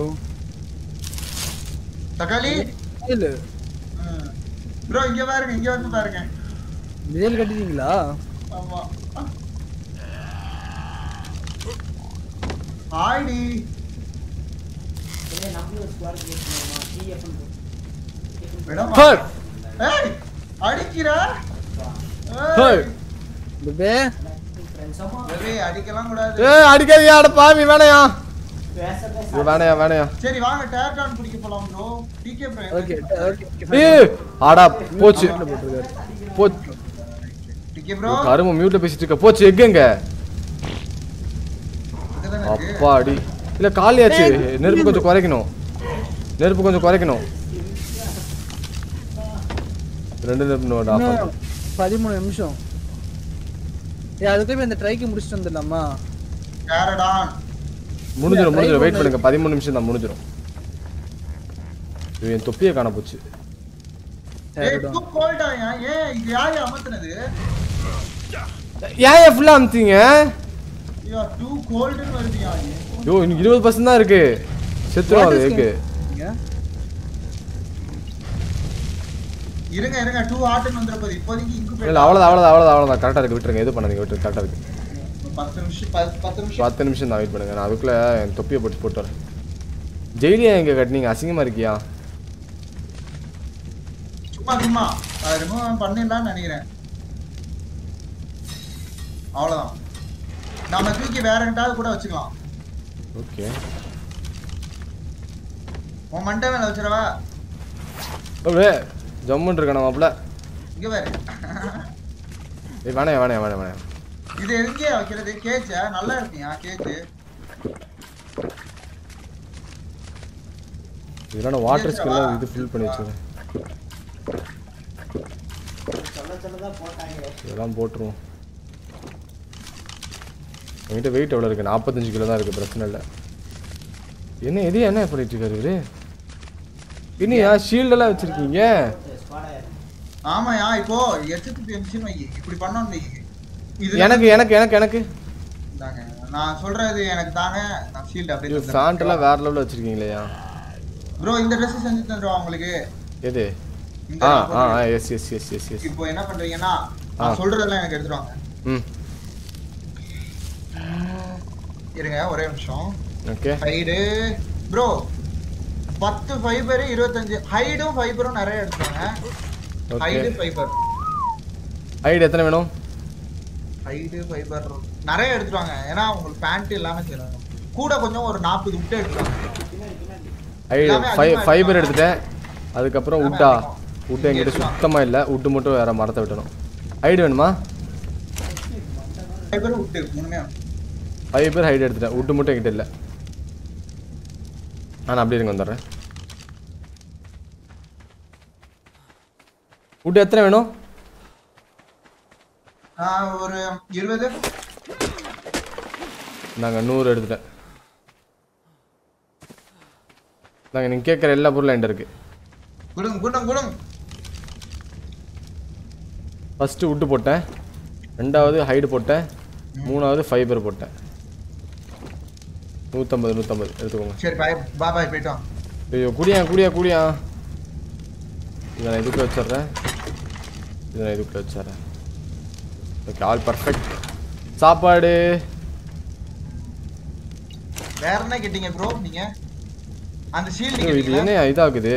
தக்காளி? இல்ல. ப்ரோ இங்க பாருங்க இங்க வந்து பாருங்க. மிதல் கட்டிட்டீங்களா? ஆமா. ஆய்டி. விடமா ஹர் ஏய் அடிக்கிறா. அடிக்கலாம் கூடாது. ஏ அடிக்காதீங்க அட பாவி வேணையா? வேணையா வேணையா? சரி வாங்க டேர் டான் பிடிக்க போலாம் bro DK bro okay okay ஏ ஆடா போச்சு. போச்சு. டிகே ப்ரோ கரும மியூட்ல பேசிட்டு இருக்க. போச்சு எங்கங்க அப்பாடி இல்ல காலியாச்சு. நெருப்பு கொஞ்சம் குறைக்கணும். நெருப்பு கொஞ்சம் குறைக்கணும். ரெண்டு நெருப்பு பதிமூணு நிமிஷம். ஏ அதுக்குள்ள இந்த ட்ரைக்கு முடிச்சுட்டு வந்துடலாமா? டேரடான் முடிஞ்சிடும் முடிஞ்சிடும் வெயிட் பண்ணுங்க. பதிமூணு நிமிஷம் தான் முடிஞ்சிடும் இது என் தொப்பியை காண போச்சு. ஏய் டூ கோல்டா ஏன் ஃபுல்லாக அமுத்தீங்க ஐயோ இன்னும் இருபது பர்சன்ட் தான் இருக்கு. செத்துரும் அது இருக்கு இங்க. இருங்க இருங்க டூ ஹார்ட்னு வந்துற போது இப்போதைக்கு இங்கு இல்லை அவ்வளோதான் அவ்வளோதான் அவ்வளோதான் அவ்வளோதான் கரெக்டாக இருக்கு விட்டுருங்க. எது பண்ணாதீங்க விட்டுருங்க கரெக்டாக இருக்கு. பத்து நிமிஷம் பத்து- பத்து நிமிஷம். பத்து நிமிஷம் தான் வெயிட் பண்ணுங்க. நான் அதுக்குள்ளே என் தொப்பியை போட்டு போட்டு வரேன். ஜெயிலியா எங்கே கட்டினீங்க? அசிங்கமாக இருக்கியா? சும்மா சும்மா. அதை ரிமூவ் பண்ணிடலாம்னு நினைக்கிறேன். அவ்வளவுதான். நாம தூக்கி வேற எங்கிட்டாவது கூட வச்சுக்கலாம். ஓகே உன் மண்டை மேல வச்சிடவா? அப்படியே ஜம்முன்னு இருக்கேன் மாப்பிள்ள. இங்க பாரு. ஏய் வேணாம் வேணாம் வேணாம் வேணாம் இது எங்கே வைக்கிறது? கேச்சா நல்லா இருக்கியா கேச்சு இதெல்லாம் வாட்டர் ஸ்கில்லாம் இது ஃபில் பண்ணி வச்சுருக்கேன் இதெல்லாம் போட்டுருவோம். என்கிட்ட வெயிட் எவ்வளோ இருக்குது நாற்பத்தஞ்சு கிலோ தான் இருக்குது பிரச்சனை இல்லை. என்ன இது என்ன பண்ணிட்டு இருக்காரு இவரு? என்னையா ஷீல்டெல்லாம் வச்சுருக்கீங்க? ஆமாயா இப்போ எச்சத்துக்கு எம்சின்னு வை இப்படி பண்ணோம் இது எனக்கு எனக்கு எனக்கு எனக்கு. நான் சொல்றது எனக்கு தாங்க நான் ஷீல்ட் அப்படியே ஃபேண்ட்டெல்லாம் வேற லெவலில் வச்சுருக்கீங்களேயா? ப்ரோ இந்த ட்ரெஸ் செஞ்சு தந்துருவா உங்களுக்கு. எது? ஆ ஆ. Yes yes yes yes yes இப்போ என்ன பண்றீங்கன்னா நான் சொல்றதெல்லாம் எனக்கு எடுத்துட்டு வாங்க. ம். இருங்க ஒரே நிமிஷம். ஓகே. ஹைடு ப்ரோ பத்து ஃபைபர் இருபத்தஞ்சு. ஹைடும் ஃபைபரும் நிறைய எடுத்தாங்க ஹைடு ஃபைபர் ஐடி எத்தனை வேணும்? ஹைடு ஃபைபர் நிறைய எடுத்துருவாங்க ஏன்னா உங்களுக்கு பேண்ட் இல்லாம செய்யணும். கூட கொஞ்சம் ஒரு நாற்பது விட்டு எடுத்துருவாங்க ஃபைபர். எடுத்துட்டேன். அதுக்கப்புறம் உட்டா. உட்டு எங்கிட்ட. சுத்தமாக இல்லை. உட்டு மட்டும் வேற மரத்தை விட்டணும். ஐடி வேணுமா? ஃபைபர் ஹைட் எடுத்துட்டேன். உட்டு மட்டும் என்கிட்ட இல்லை. நான் அப்படியே இருங்க வந்துடுறேன். உட்டு எத்தனை வேணும்? ஒரு இருபது. நாங்கள் நூறு எடுத்துட்டேன். நாங்கள் நீங்கள் கேட்குற எல்லா பொருளும் என்கிட்ட இருக்குது குடுங்க குடுங்க குடுங்க. ஃபஸ்ட்டு உட்டு போட்டேன். ரெண்டாவது ஹைடு போட்டேன். மூணாவது ஃபைபர் போட்டேன். நூற்றம்பது நூற்றம்பது எடுத்துக்கோங்க. சரி பாய் பா பாய் போயிட்டோம் ஐயோ குடியா குடியா குடியா. இதை நான் இதுக்குள்ள வச்சிடுறேன். இதை நான் இதுக்குள்ள வச்சிடுறேன். ஓகே ஆல் பர்ஃபெக்ட் சாப்பாடு. வேற என்ன கேட்டீங்க ப்ரோ நீங்க? அந்த ஷீல்டு இது என்ன இதாகுது.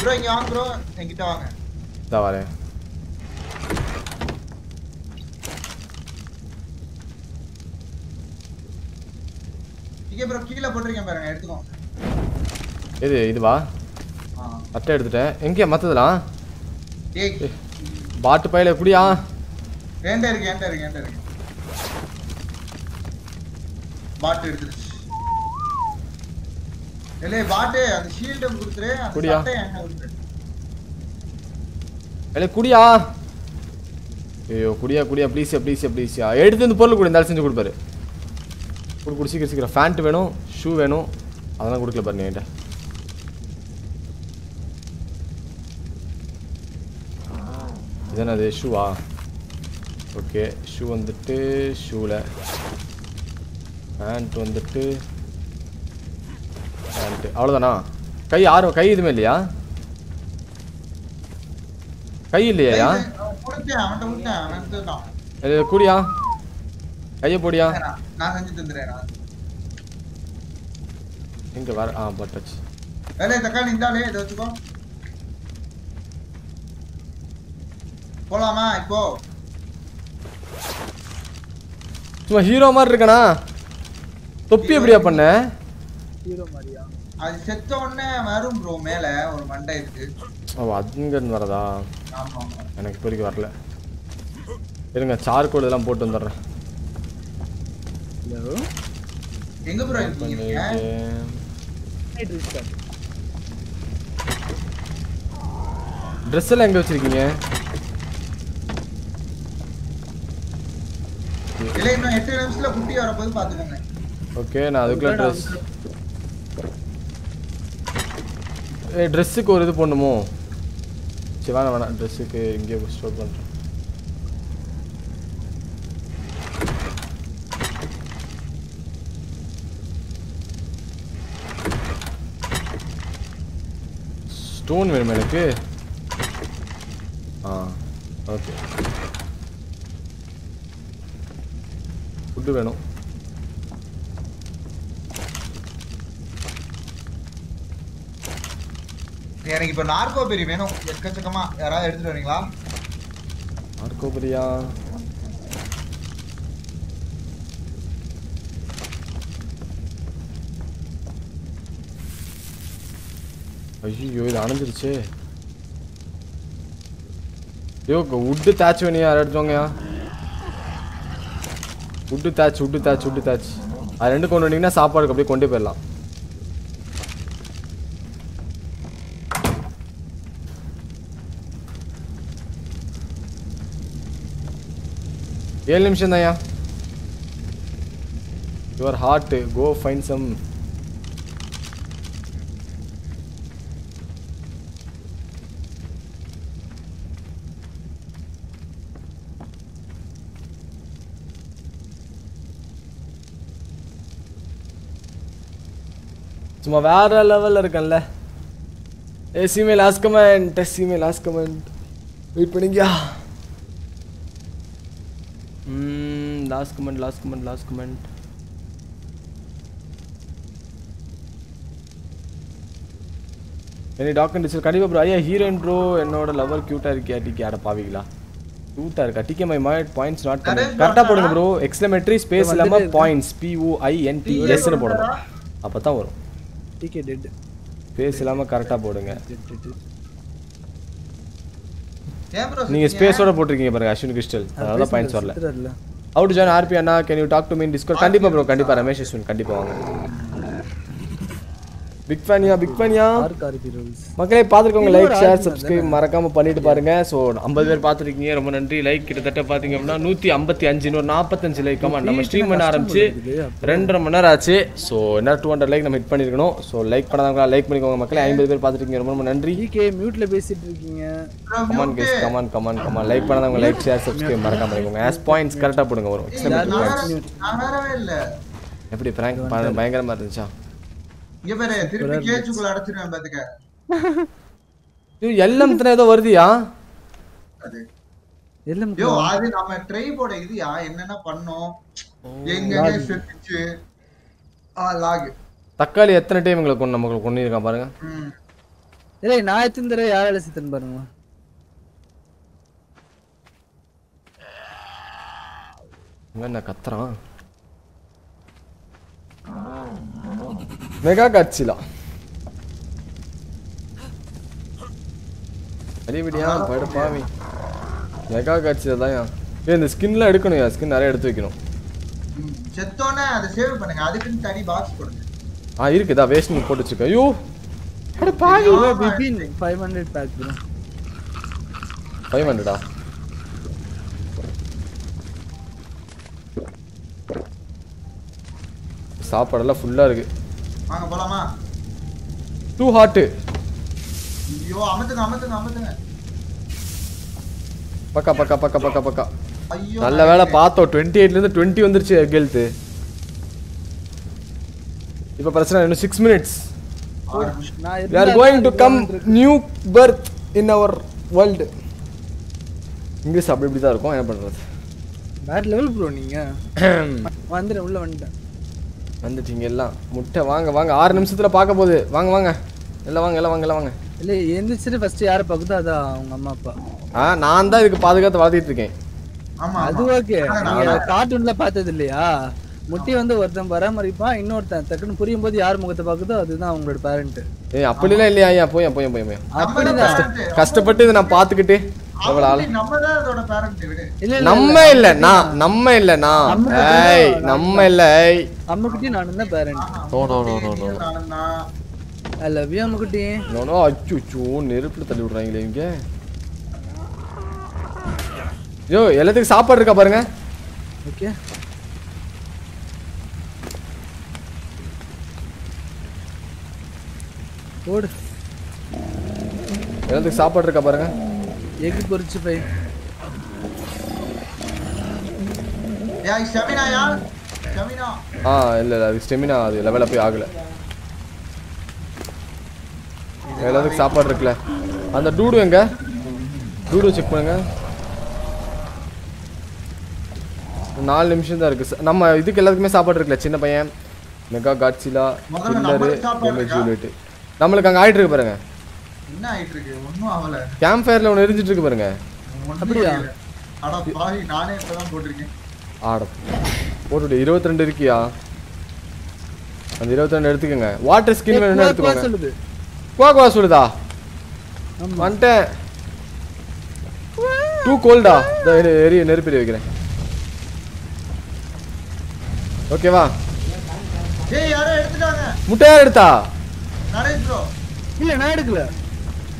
ப்ரோ இங்க வாங்க ப்ரோ என்கிட்ட வாங்க. இதா வரேன். இங்க ப்ரோ கீழே போட்டிருக்கேன் பாருங்க எடுத்துக்கோங்க எது இதுவா அட்டை எடுத்துட்டேன். எங்கேயா மற்றதெல்லாம் ஏய் பாட்டு பையில இருக்கு இருக்கு இருக்கு. பாட்டு எடுத்துருச்சு. இல்லே பாட்டு அந்த ஷீல்டு கொடுத்துரு அந்த குடியா? சட்டை என்கிட்ட கொடுத்துரு. இல்லை குடியா? ஐயோ குடியா குடியா ப்ளீஸ்யா ப்ளீஸ்யா ப்ளீஸ்யா எடுத்து இந்த பொருள் கொடு இந்த ஆள் செஞ்சு கொடுப்பாரு. குடு குடி சீக்கிரம் சீக்கிரம் ஃபேண்ட் வேணும் ஷூ வேணும். அதெல்லாம் கொடுக்கல பாருங்க என்கிட்ட. இதானே அது ஷூவா ஓகே ஷூ வந்துட்டு ஷூவில் பேண்ட் வந்துட்டு பேண்ட்டு அவ்வளோதானா கை ஆறு கை எதுவுமே இல்லையா? கை இல்லையா கூடியா கையை போடியா? நான் செஞ்சு தந்துடுறேன் நான். எங்க வர ஆ பட்டாச்சு வேலையை தக்காளி இந்தாலே இதை வச்சுக்கோ. போலாமா இப்போ? சும்மா ஹீரோ மாதிரி இருக்கனா? தொப்பி எப்படியா பண்ண? ஹீரோ மாதிரியா? அது செத்த உடனே வரும் ப்ரோ மேல ஒரு மண்டை இருக்கு. ஓ அங்கேருந்து வரதா? ஆமா எனக்கு இப்போதைக்கு வரல. இருங்க சார்கோல் இதெல்லாம் போட்டு வந்துடுறேன். ஹலோ எங்க ப்ரோ இருக்கீங்க? ட்ரெஸ் எல்லாம் எங்க வச்சிருக்கீங்க? இல்ல இன்னும் எட்டு நிமிஷத்துல குட்டி வரப்போது பாத்துக்கோங்க. ஓகே நான் அதுக்குள்ள ட்ரெஸ் ஏ ட்ரெஸ்ஸுக்கு ஒரு இது போடணுமோ? சரி வேணாம் வேணாம். ட்ரெஸ்ஸுக்கு இங்கேயே ஸ்டோர் பண்ணுறேன் ஸ்டோன் வேணுமா எனக்கு? ஆ ஓகே ஃபுட்டு வேணும். எனக்கு இப்ப நார்கோ பெரி வேணும். எக்கச்சக்கமா. யாராவது எடுத்துட்டு வரீங்களா? ஆர்கோபரியா ஐயோ இது அணைஞ்சிருச்சு. ஐயோ உட்டு தேய்ச்சி வேணியா யாரும் உட்டு தேய்ச்சி உட்டு தேய்ச்சி உட்டு தேச்சு அது ரெண்டு கொண்டு வந்தீங்கன்னா சாப்பாடுக்கு அப்படியே கொண்டு போயிடலாம். ஏழு நிமிஷம் தான்யா your heart go fine some சும்மா வேற லெவல்ல இருக்கேன்ல. ஏ சிமே லாஸ்ட் கமெண்ட் சிமே லாஸ்ட் கமெண்ட் வெயிட் பண்ணிங்கயா ம் last comment last comment last comment any doctor டிசல் கண்டிப்பாக ப்ரோ ஐயா ஹீரோயின் ப்ரோ என்னோட லவர் க்யூட்டாக இருக்கியா டிக்கி அட பாவிங்களா? க்யூட்டாக இருக்கா? DK my might points not பண்ண கரெக்டாக. போடுங்க ப்ரோ எக்ஸ்லமெட்ரி ஸ்பேஸ் இல்லாமல் பாயிண்ட்ஸ் பியூஐஎன்டிஎஸ்னு போடணும். அப்போ தான் வரும். டிகே டெட் ஸ்பேஸ் இல்லாமல் கரெக்டாக போடுங்க. நீங்கள் ஸ்பேஸோட போட்டிருக்கீங்க பாருங்க அஸ்வின் கிறிஸ்டல். அதனால தான் பாயிண்ட்ஸ் வரல. Out join RP Anna can you talk to me in Discord கண்டிப்பாக ப்ரோ கண்டிப்பாக ரமேஷ் அஸ்வின் கண்டிப்பாக வாங்க. பிக் ஃபேனியா பிக் ஃபேனியா மக்களே பார்த்துருக்கோங்க லைக் ஷேர் சப்ஸ்கிரைப் மறக்காம பண்ணிட்டு பாருங்க. ஸோ ஐம்பது பேர் பார்த்துருக்கீங்க. ரொம்ப நன்றி. லைக் கிட்டத்தட்ட பார்த்தீங்க அப்படின்னா நூற்றி ஐம்பத்தி அஞ்சு இன்னொரு நாற்பத்தஞ்சு லைக் கமா நம்ம ஸ்ட்ரீம் பண்ண ஆரம்பிச்சு ரெண்டரை மணி நேரம் ஆச்சு. ஸோ என்ன டூ ஹண்ட்ரட் லைக் நம்ம ஹிட் பண்ணியிருக்கணும் ஸோ லைக் பண்ணாதவங்களா லைக் பண்ணிக்கோங்க மக்களே. ஐம்பது பேர் பார்த்துருக்கீங்க. ரொம்ப ரொம்ப நன்றி. டிகே மியூட்ல பேசிட்டு இருக்கீங்க. Come on guys come on come on come on like பண்ணாதவங்க லைக் ஷேர் சப்ஸ்கிரைப் மறக்காம பண்ணிக்கோங்க. ஆஸ் பாயிண்ட்ஸ் கரெக்டாக போடுங்க வரும் எப்படி பிராங்க் பயங்கரமா இருந்துச்சா? இங்க பாரு திருப்பி அடைச்சிருவேன் பாத்துக்க. இத்தனை ஏதோ வருதியா? அது. எல்லாம் யோ அது நம்ம ட்ரைபோட இதுயா? என்னென்ன பண்ணோம்? எங்க செத்துச்சு? ஆ லாக். தக்காளி எத்தனை டைம் எங்களை கொண்டு நமக்கு கொண்டு இருக்கான் பாருங்க. இல்லை நான் எத்தனை தடவை யார் வேலை சித்தன் பாருங்க. என்ன கத்துறான்? மெகா காட்சிலா அடிபடியா படுப்பாவி மெகா காட்சியில தான் ஏய் இந்த ஸ்கின்லாம் எடுக்கணும் ஸ்கின் நிறைய எடுத்து வைக்கணும். ம். செத்தோன்னே அதை சேவ் பண்ணுங்க. அதுக்குன்னு தனி பாக்ஸ் போடுங்க ஆ இருக்குதா? வேஸ்ட் போட்டு வச்சிருக்கேன் ஐயோ! அட பாவி Bibin five hundred bag bro five ஹண்ட்ரடா சாப்பாடெல்லாம் ஃபுல்லாக இருக்கு. வாங்க போலாமா? டூ ஹாட்டு ஐயோ அமத்துங்க அமத்துங்க அமத்துங்க. பக்கா பக்கா பக்கா பக்கா பக்கா. ஐயோ நல்ல வேலை பார்த்தோம். டுவெண்ட்டி எயிட்லேருந்து டுவெண்ட்டி வந்துருச்சு ஹெல்த்து இப்போ பிரச்சனை இன்னும் six minutes we are going to come new birth in our world. English அப்படி இப்படி தான் இருக்கும். என்ன பண்ணுறது வேற லெவல் ப்ரோ நீங்க. வந்துட்டேன் உள்ள வந்துட்டேன். வந்துட்டீங்க எல்லாம். முட்டை வாங்க வாங்க. ஆறு நிமிஷத்தில் பார்க்க போகுது. வாங்க வாங்க. எல்லாம் வாங்க எல்லாம் வாங்க எல்லாம் வாங்க. இல்ல எந்திரிச்சிட்டு ஃபர்ஸ்ட் யாரை பார்க்குதோ அதான் அவங்க அம்மா அப்பா. ஆ நான் தான் இதுக்கு பாதுகாத்து வளர்த்திட்டு இருக்கேன். ஆமா அது. ஓகே நீங்க கார்ட்டூன்ல பார்த்தது இல்லையா? முட்டி வந்து ஒருத்தன் பராமரிப்பான் இன்னொருத்தன் டக்குன்னு புரியும் போது யார் முகத்தை பார்க்குதோ அதுதான் அவங்களோட பேரண்ட் ஏய் அப்படிலாம் இல்லையா ஐயா? போய் போய் போய் போய். அப்படிதான். கஷ்டப்பட்டு இதை நான் பார்த்துக்கிட்டு நம்ம தான் அதோட பேரண்ட் விடு. இல்ல இல்ல நம்ம இல்ல நான் நம்ம இல்ல நான். ஏய் நம்ம இல்ல ஏய். அம்முக்குட்டி நானும் தான் parent no no no no no நானும் தான். ஐ லவ் யூ அம்முக்குட்டி நோ நோ அச்சு அச்சு நெருப்புல தள்ளி விடுறாங்களே இங்க யோ எல்லாத்துக்கும் சாப்பாடு இருக்கா பாருங்க. ஓகே ஓடு. எல்லாத்துக்கும் சாப்பாடு இருக்கா பாருங்க. எக் பொரிச்சு பை. ஏய் ஷமினா யார் ஷமினா ஆ இல்ல இல்ல அது ஸ்டெமினா அது லெவலில் போய் ஆகல. எல்லாத்துக்கும் சாப்பாடு இருக்குல்ல. அந்த டூடு எங்க? டூடு செக் பண்ணுங்க. நாலு நிமிஷம் தான் இருக்கு. நம்ம இதுக்கு எல்லாத்துக்குமே சாப்பாடு இருக்குல்ல சின்ன பையன். Mega காட்சிலா killer? யூனிட் நம்மளுக்கு அங்கே ஆயிட்டு இருக்கு பாருங்க. என்ன ஆயிட்டு இருக்கு ஒண்ணும் ஆகல. கேம்ப் ஃபயர்ல ஒன்று எரிஞ்சிட்டு இருக்கு பாருங்க. அப்படியா? அட பாவி நானே இப்பதான் போட்டிருக்கேன். ஆட போட்டுடு இருபத்தி ரெண்டு இருக்கியா? அந்த இருபத்தி ரெண்டு எடுத்துக்கோங்க வாட்டர் ஸ்கின் வேணும்னா எடுத்துக்கோங்க. சொல்லுது. குவா குவா சொல்லுதா? வந்துட்டேன். டூ கோல்டா எரிய நெருப்பெரிய வைக்கிறேன். ஓகேவா ஏய் யாரோ எடுத்துட்டாங்க. முட்டையா எடுத்தா? நரேஷ் ப்ரோ இல்ல நான் எடுக்கல.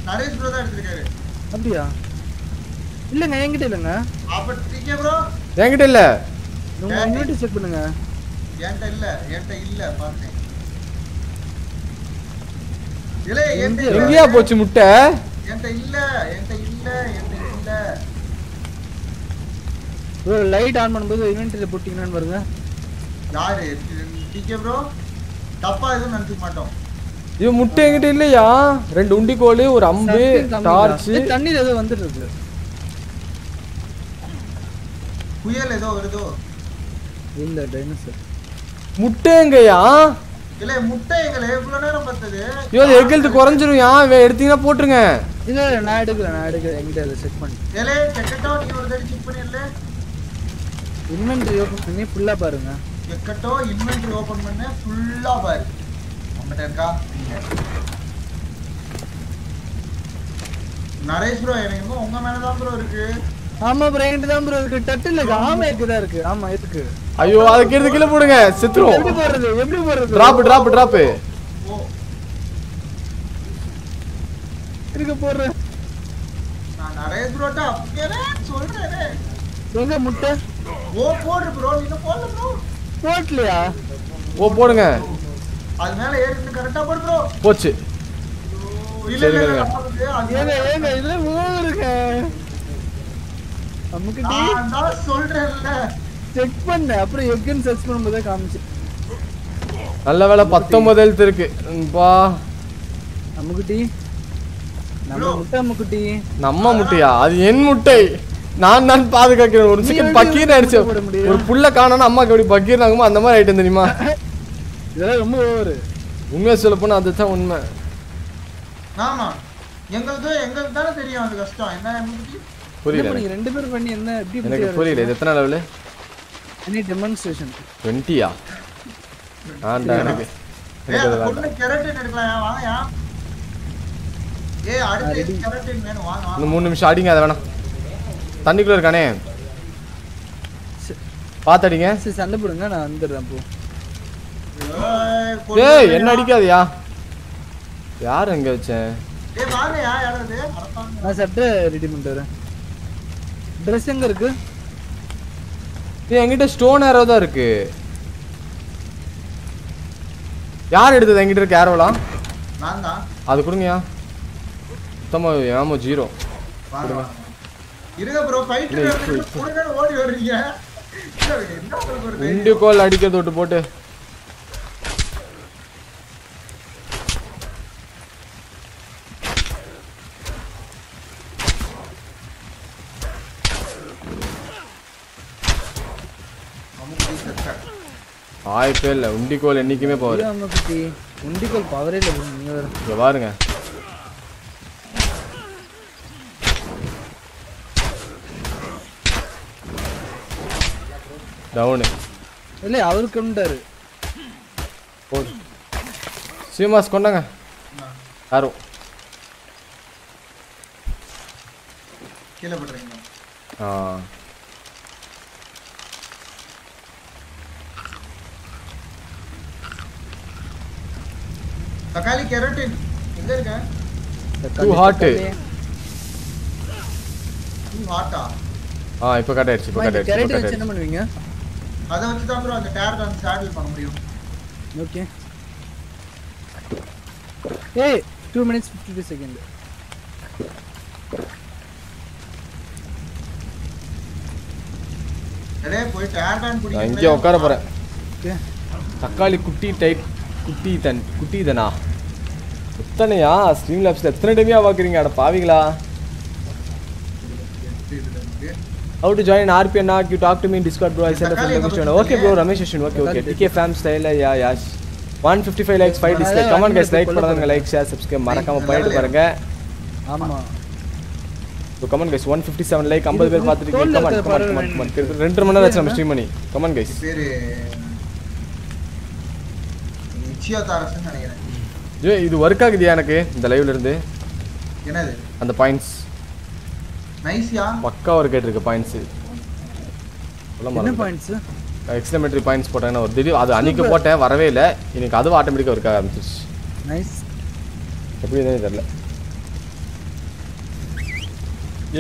நரேஷ் ப்ரோ தான் எடுத்திருக்காரு. அப்படியா? இல்லங்க என்கிட்ட இல்லங்க. அப்ப டிகே ப்ரோ என்கிட்ட இல்ல. உங்க இன்வெர்டர் செக் பண்ணுங்க. என்கிட்ட இல்ல என்கிட்ட இல்ல பார்த்தேன் இல்ல என்கிட்ட. எங்கேயா போச்சு முட்டை? என்கிட்ட இல்ல என்கிட்ட இல்ல என்கிட்ட இல்ல. ப்ரோ லைட் ஆன் பண்ணும்போது இன்வென்டரியில் போட்டிங்கன்னு பாருங்க. யாரு? டிகே ப்ரோ தப்பா எதுவும் நினைச்சுக்க மாட்டோம். இது முட்டை என்கிட்ட இல்லையா? ரெண்டு உண்டிக்கோல் ஒரு அம்பு. டார்ச் ஏய், தண்ணீர் ஏதோ வந்துட்டு இருக்கு புயல் ஏதோ வருதோ? இல்ல டைனோசர் முட்டை எங்கயா இல்ல முட்டை எங்களை இவ்வளவு நேரம் பார்த்தது. ஐயோ அது எக்கெழுத்து குறைஞ்சிரும் யா? எடுத்தீங்கன்னா போட்டுருங்க. இல்ல இல்ல நான் எடுக்கல நான் எடுக்கல. என்கிட்ட அதை செக் பண்ணி. ஏலே செக்கட்டோ நீ ஒரு தடவை செக் பண்ணிடல இன்வென்டரி ஓப்பன் பண்ணி ஃபுல்லா பாருங்க. செக்கட்டோ இன்வென்டரி ஓபன் பண்ண ஃபுல்லா பாரு. நம்மகிட்ட இருக்கா. நரேஷ் ப்ரோ எனக்கு உங்க மேலதான் ப்ரோ இருக்கு. ஆமா ப்ரோ என்கிட்ட தான் ப்ரோ இருக்கு. டட்டு இல்ல ஆமா இருக்குதா இருக்கு. ஆமா இருக்கு ஐயோ அதை கீழே கீழே போடுங்க எப்படி செத்துரும் போடுறது எப்படி போடுறது? டிராப் டிராப் டிராப் இருக்க போடுறேன் நான் நரேஷ் ப்ரோட்ட அப்படியே சொல்றேன். எங்க முட்டை? ஓ போடு ப்ரோ நீ இன்னும் போடல ப்ரோ போட்டலையா ஓ போடுங்க. அது மேல ஏறி கரெக்டா போடு ப்ரோ போச்சு. இல்ல இல்ல இல்ல சரிங்க. நமக்கு அது ஏங்க மேல- ஏங்க இதுல போடுங்க நமக்கு டீ நான் தான் சொல்றேன்ல. செக் அப்புறம் சர்ச் பண்ணும்போது காமிச்சு. நல்ல வேலை பத்தொன்பது எழுத்து இருக்கு. பா நமக்கு டீ நம்ம முட்டை முக்குட்டி நம்ம முட்டையா? அது என் முட்டை. நான் தான் பாதுகாக்கிறேன். ஒரு செகண்ட் எப்படி பக்கீர்? ஒரு புள்ள காணோம்னா அம்மாக்கு எப்படி பக்கீர் ஆகுமோ அந்த மாதிரி ஆயிட்டம் தெரியுமா? இதெல்லாம் ரொம்ப ஓவரு. உண்மையா சொல்ல போனா அதுதான் உண்மை. ஆமா. எங்களுக்கு எங்களுக்கு தானே தெரியும் அது கஷ்டம். என்ன புரியல. நீங்க ரெண்டு பேரும் பண்ணி என்ன எப்படி எனக்கு புரியல. இது எத்தனை லெவலு எனி டெமான்ஸ்ட்ரேஷன் டுவெண்ட்டியா ஆண்டா எனக்கு ஏய் எனக்கு அந்த. பொண்ணு கெரட்டின் எடுக்கலாம் வாங்கயா? ஏய் அடுத்து கெரட்டின் வேணும். வாங்க இன்னும் நிமிஷம் அடிங்க அதை வேணாம் தண்ணிக்குள்ள இருக்கானே. பாத்தடிங்க சரி சண்டை போடுங்க நான் வந்துடுறேன் அப்போ ஏய். என்ன அடிக்காதயா? யார் எங்க வச்சேன் ஏய் வாங்கயா யாராவது? அடப்பாங்க நான் சட்டை ரெடி பண்ணிட்டு வரேன். ட்ரெஸ் எங்க இருக்கு? ஏய், என்கிட்ட ஸ்டோன் ஏரோ தான் இருக்கு. யார் எடுத்தது? என்கிட்ட இருக்க ஏரோலாம் நான் தான் அது கொடுங்கயா சுத்தமாக ஏமோ ஜீரோ. இருங்க ப்ரோ ஃபைட் ஓடி வர்றீங்க? இண்டு கோல் அடிக்கிறது விட்டு போட்டு. வாய்ப்பே இல்லை. உண்டிக்கோல் என்னைக்குமே பவர் உண்டிக்கோல் பவரே இல்லை இங்க பாருங்க. டவுனு இல்லை அவருக்கு கொண்டாரு. போடு சிவமாஸ் கொண்டாங்க. யாரும் கீழே போட்டுறீங்க ஆ. தக்காளி கெரோட்டின் எங்க இருக்க? Too hot. நீ ஹாட்டா ஆ? இப்போ கட் ஆயிடுச்சு இப்போ கட் ஆயிடுச்சு கேரட் இப்போ கட் வச்சு என்ன பண்ணுவீங்க? அதை வச்சு தான் ப்ரோ அந்த டேர் தான் சேடில் பண்ண முடியும். ஓகே ஏய் two minutes fifty two second அடே போய் டேர் தான் நான் இங்கே உட்கார போகிறேன் ஓகே தக்காளி குட்டி டைட் குட்டி தன் குட்டி தனா எத்தனையா ஸ்ட்ரீம் லேப்ஸில் எத்தனை டைமையாக பார்க்குறீங்க அட பாவிங்களா knock? You talk to me in Discord, bro. I send a friend Takali request. எங்க Okay, bro. Ramesh Ashwin. Okay, okay. TK fam style. Yeah, yeah. 155 likes, 5 dislike. Come on, guys. Like பண்ணாதவங்க like, share, subscribe. மறக்காம பண்ணிட்டு பாருங்க. ஆமா So, come on, guys. 157 like, 50 பேர் பார்த்துட்டு தோல்ல come on, இருக்கிற come on, பாரு, on, come on. கிட்டத்தட்ட ரெண்டரை மணி நேரம் ஆச்சு நம்ம ஸ்ட்ரீம் பண்ணி. Come on, நினைக்கிறேன். ஐயோ, இது ஒர்க் ஆகுதியா எனக்கு இந்த லைவ்ல இருந்து? என்னது? அந்த பாயிண்ட்ஸ் நைஸ்யா பக்கா ஒரு கேட்டிருக்கு பாயிண்ட்ஸ் என்ன பாயிண்ட்ஸ் எக்ஸ்பிளமெட்ரி பாயிண்ட்ஸ் போட்டேன்னா ஒரு திடீர் அது அன்னைக்கு போட்டேன் வரவே இல்லை. இன்னைக்கு அதுவும் ஆட்டோமேட்டிக்காக ஒர்க் ஆக ஆரம்பிச்சிருச்சு. நைஸ் எப்படி இருந்தது தெரியல.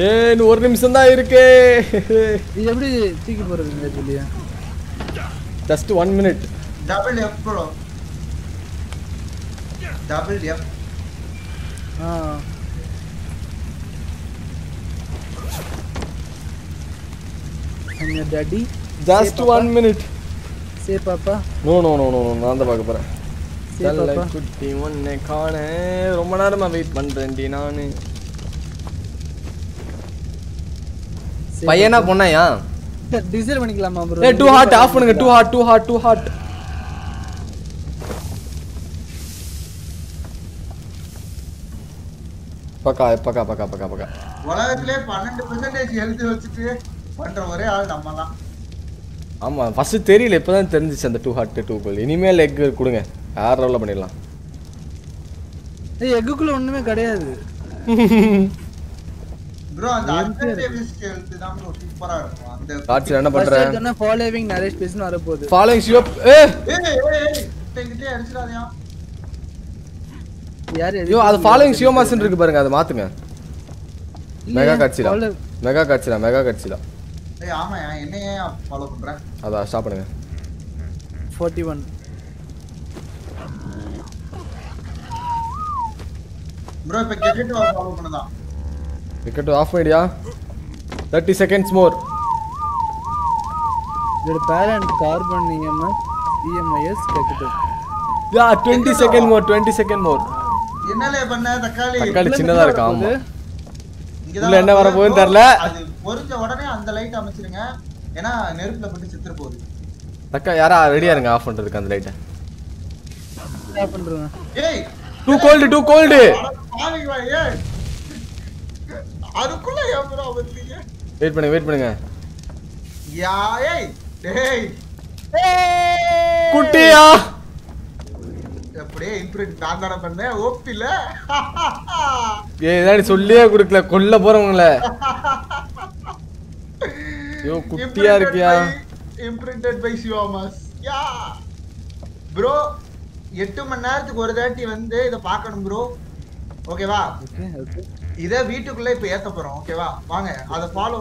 ஏன் ஒரு நிமிஷம் தான் இருக்கே. இது எப்படி தூக்கி சொல்லியா just one minute double F bro double F ah and daddy just one minute சே பாப்பா நோ நோ நோ நோ நான் தான் பார்க்க போகிறேன் சே பாப்பா குட்டி ஒன்னை காண. ரொம்ப நேரமா வெயிட் பண்றேன்டி நானு. பையனா பொண்ணையா டிசைட் பண்ணிக்கலாமா ப்ரோ ஏ டூ ஹாட் ஆஃப் பண்ணுங்க too hot too hot too hot பக்கா பக்கா பக்கா பக்கா பக்கா. உலகத்திலே பன்னெண்டு பெர்சன்டேஜ் ஹெல்த் வச்சுட்டு பண்ற ஒரே ஆள் நம்ம தான் ஆமா ஃபர்ஸ்ட் தெரியல இப்பதான் தெரிஞ்சிச்சு அந்த டூ ஹாட் டூ கோல் இனிமேல் எக் கொடுங்க வேற லெவலில் பண்ணிடலாம். ஏய் எக்குக்குள்ள ஒண்ணுமே கிடையாது. ப்ரோ அந்த அட்வான்டேஜ் ஹெல்த் தான் ப்ரோ சூப்பரா இருக்கும். அந்த காட்சியில் என்ன பண்றேன் ஃபாலோவிங் நிறைய ஸ்பேஸ்னு வர போகுது ஃபாலோயிங் ஷியோப் ஏ ஏய்! ஏய் ஏய் கிட்டே அடிச்சிடாதயா? யார் ஐயோ அது ஃபாலோயிங் ஷியோமாசன் இருக்கு பாருங்க அதை மாத்துங்க. மெகா காட்சிடா. மெகா காட்சிடா மெகா காட்சிடா. ஏய் ஆமாயா என்னையே ஃபாலோ பண்ற? அதான் ஸ்டாப் பண்ணுங்க. 41 ப்ரோ இப்ப கெஜெட் ஃபாலோ பண்ணதான் விக்கெட் ஆஃப் பண்ணிடியா? தேர்ட்டி செகண்ட்ஸ் மோர் இதோட parent carbon EMS EMIS capital yeah twenty second more twenty second more என்னலே பண்ண? தக்காளி தக்காளி சின்னதா இருக்கு ஆமா. உள்ள என்ன வர போகுதுன்னு தெரியல. அது பொரிஞ்ச உடனே அந்த லைட் அமைச்சிருங்க. ஏன்னா நெருப்புல பட்டு செத்துற போகுது. அக்கா யாரா ரெடியா இருங்க ஆஃப் பண்றதுக்கு அந்த லைட்டை ஸ்டாப் பண்றேன் ஏய் டூ கோல்டு டூ கோல்டு அட பாவிங்களா, ஏய். அதுக்குள்ள ஏன் ப்ரோ வந்தீங்க? வெயிட் பண்ணுங்க வெயிட் பண்ணுங்க. யா ஏய் டேய். குட்டியா? அப்படியே இன்பிரிண்ட் நான் தானே பண்ணேன். ஓப்பில. ஏ ஏதாடி சொல்லியே கொடுக்கல. கொல்ல போறவங்கள. ஐயோ குட்டியா இருக்கியா? இம்ப்ரிண்டட் பை சிவாமாஸ். யா. ப்ரோ எட்டு மணி நேரத்துக்கு ஒரு தாட்டி வந்து இதை பார்க்கணும் ப்ரோ ஓகேவா? Okay okay. இதை வீட்டுக்குள்ள இப்ப ஏத்த போறோம். ஓகேவா? வாங்க. அதை ஃபாலோ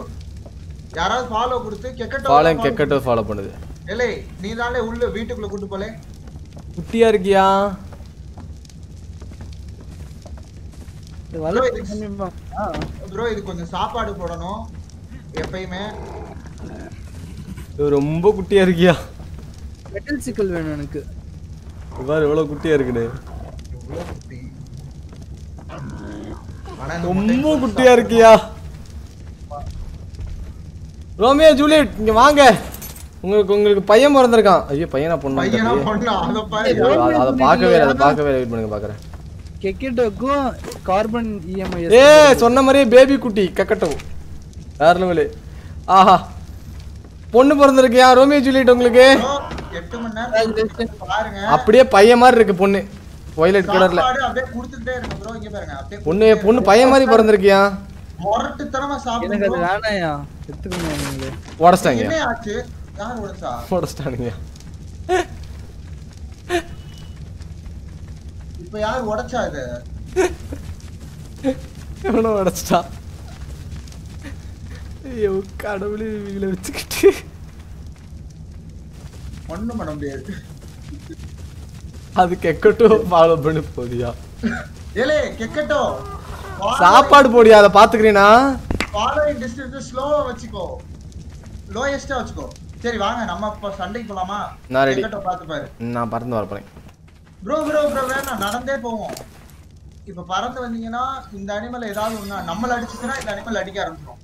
யாராவது ஃபாலோ கொடுத்து கெக்கட்டோ ஃபாலோ கெக்கட்டோ ஃபாலோ பண்ணுது. இல்லை நீ தானே உள்ள வீட்டுக்குள்ள கூட்டு போலே. குட்டியா இருக்கியா? ப்ரோ இது கொஞ்சம் சாப்பாடு போடணும். எப்பயுமே. இது ரொம்ப குட்டியா இருக்கியா? மெட்டல் சிக்கல் வேணும் எனக்கு. பாரு எவ்வளவு குட்டியா இந்த ரொம்ப குட்டியா இருக்கியா? ரோமியோ ஜூலியட் இங்க வாங்க. உங்களுக்கு உங்களுக்கு பையன் பிறந்திருக்கான். ஐயோ பையனா பொண்ணு? பையனா பொண்ணா? அதை பாரு. அதை பார்க்கவே இல்லை அதை பார்க்கவே வெயிட் பண்ணுங்க பார்க்கறேன் கெக்கெட்டோக்கும் கார்பன் இஎம்ஐ ஏ சொன்ன மாதிரியே பேபி குட்டி கக்கட்டும் வேற லெவலு ஆஹா. பொண்ணு பிறந்திருக்கியா? ரோமியோ ஜூலியட் உங்களுக்கு? bro, எட்டு மணி நேரம் பாருங்க அப்படியே பையன் மாதிரி இருக்கு பொண்ணு. ஒய்லட் கலர்ல அப்படியே கொடுத்துட்டே இருக்கு ப்ரோ இங்க பாருங்க அப்படியே பொண்ணு பொண்ணு பையன் மாதிரி பிறந்திருக்கியா? முரட்டுத்தனமா எனக்கு அது சாப்பிடுங்க வேணாயா எடுத்துக்கோங்க நீங்களே உடச்சிட்டாங்க என்ன ஆச்சு? யார் உடைச்சா? உடச்சிட்டானுங்க இப்ப யார் உடைச்சா இது? எவனோ உடச்சிட்டா? ஐயோ கடவுளே இவங்களை வச்சுக்கிட்டு. ஒண்ணும் பண்ண முடியாது. அது கெக்கட்டும் ஃபாலோ பண்ணி போதியா ஏலே கெக்கட்டோ சாப்பாடு போடியா அதை பாத்துக்கிறீனா ஃபாலோயிங் டிஸ்டன்ஸ் ஸ்லோவா வச்சுக்கோ. லோயஸ்டா வச்சுக்கோ. சரி வாங்க நம்ம இப்ப சண்டைக்கு போலாமா? நான் ready. கெக்கட்டோ பாத்து பாரு. நான் பறந்து வரப்போறேன். ப்ரோ ப்ரோ ப்ரோ வேணாம் நடந்தே போவோம். இப்ப பறந்து வந்தீங்கன்னா இந்த அனிமல் ஏதாவது ஒண்ணா நம்மள அடிச்சுச்சுன்னா இந்த அனிமல் அடிக்க ஆரம்பிச்சிடும்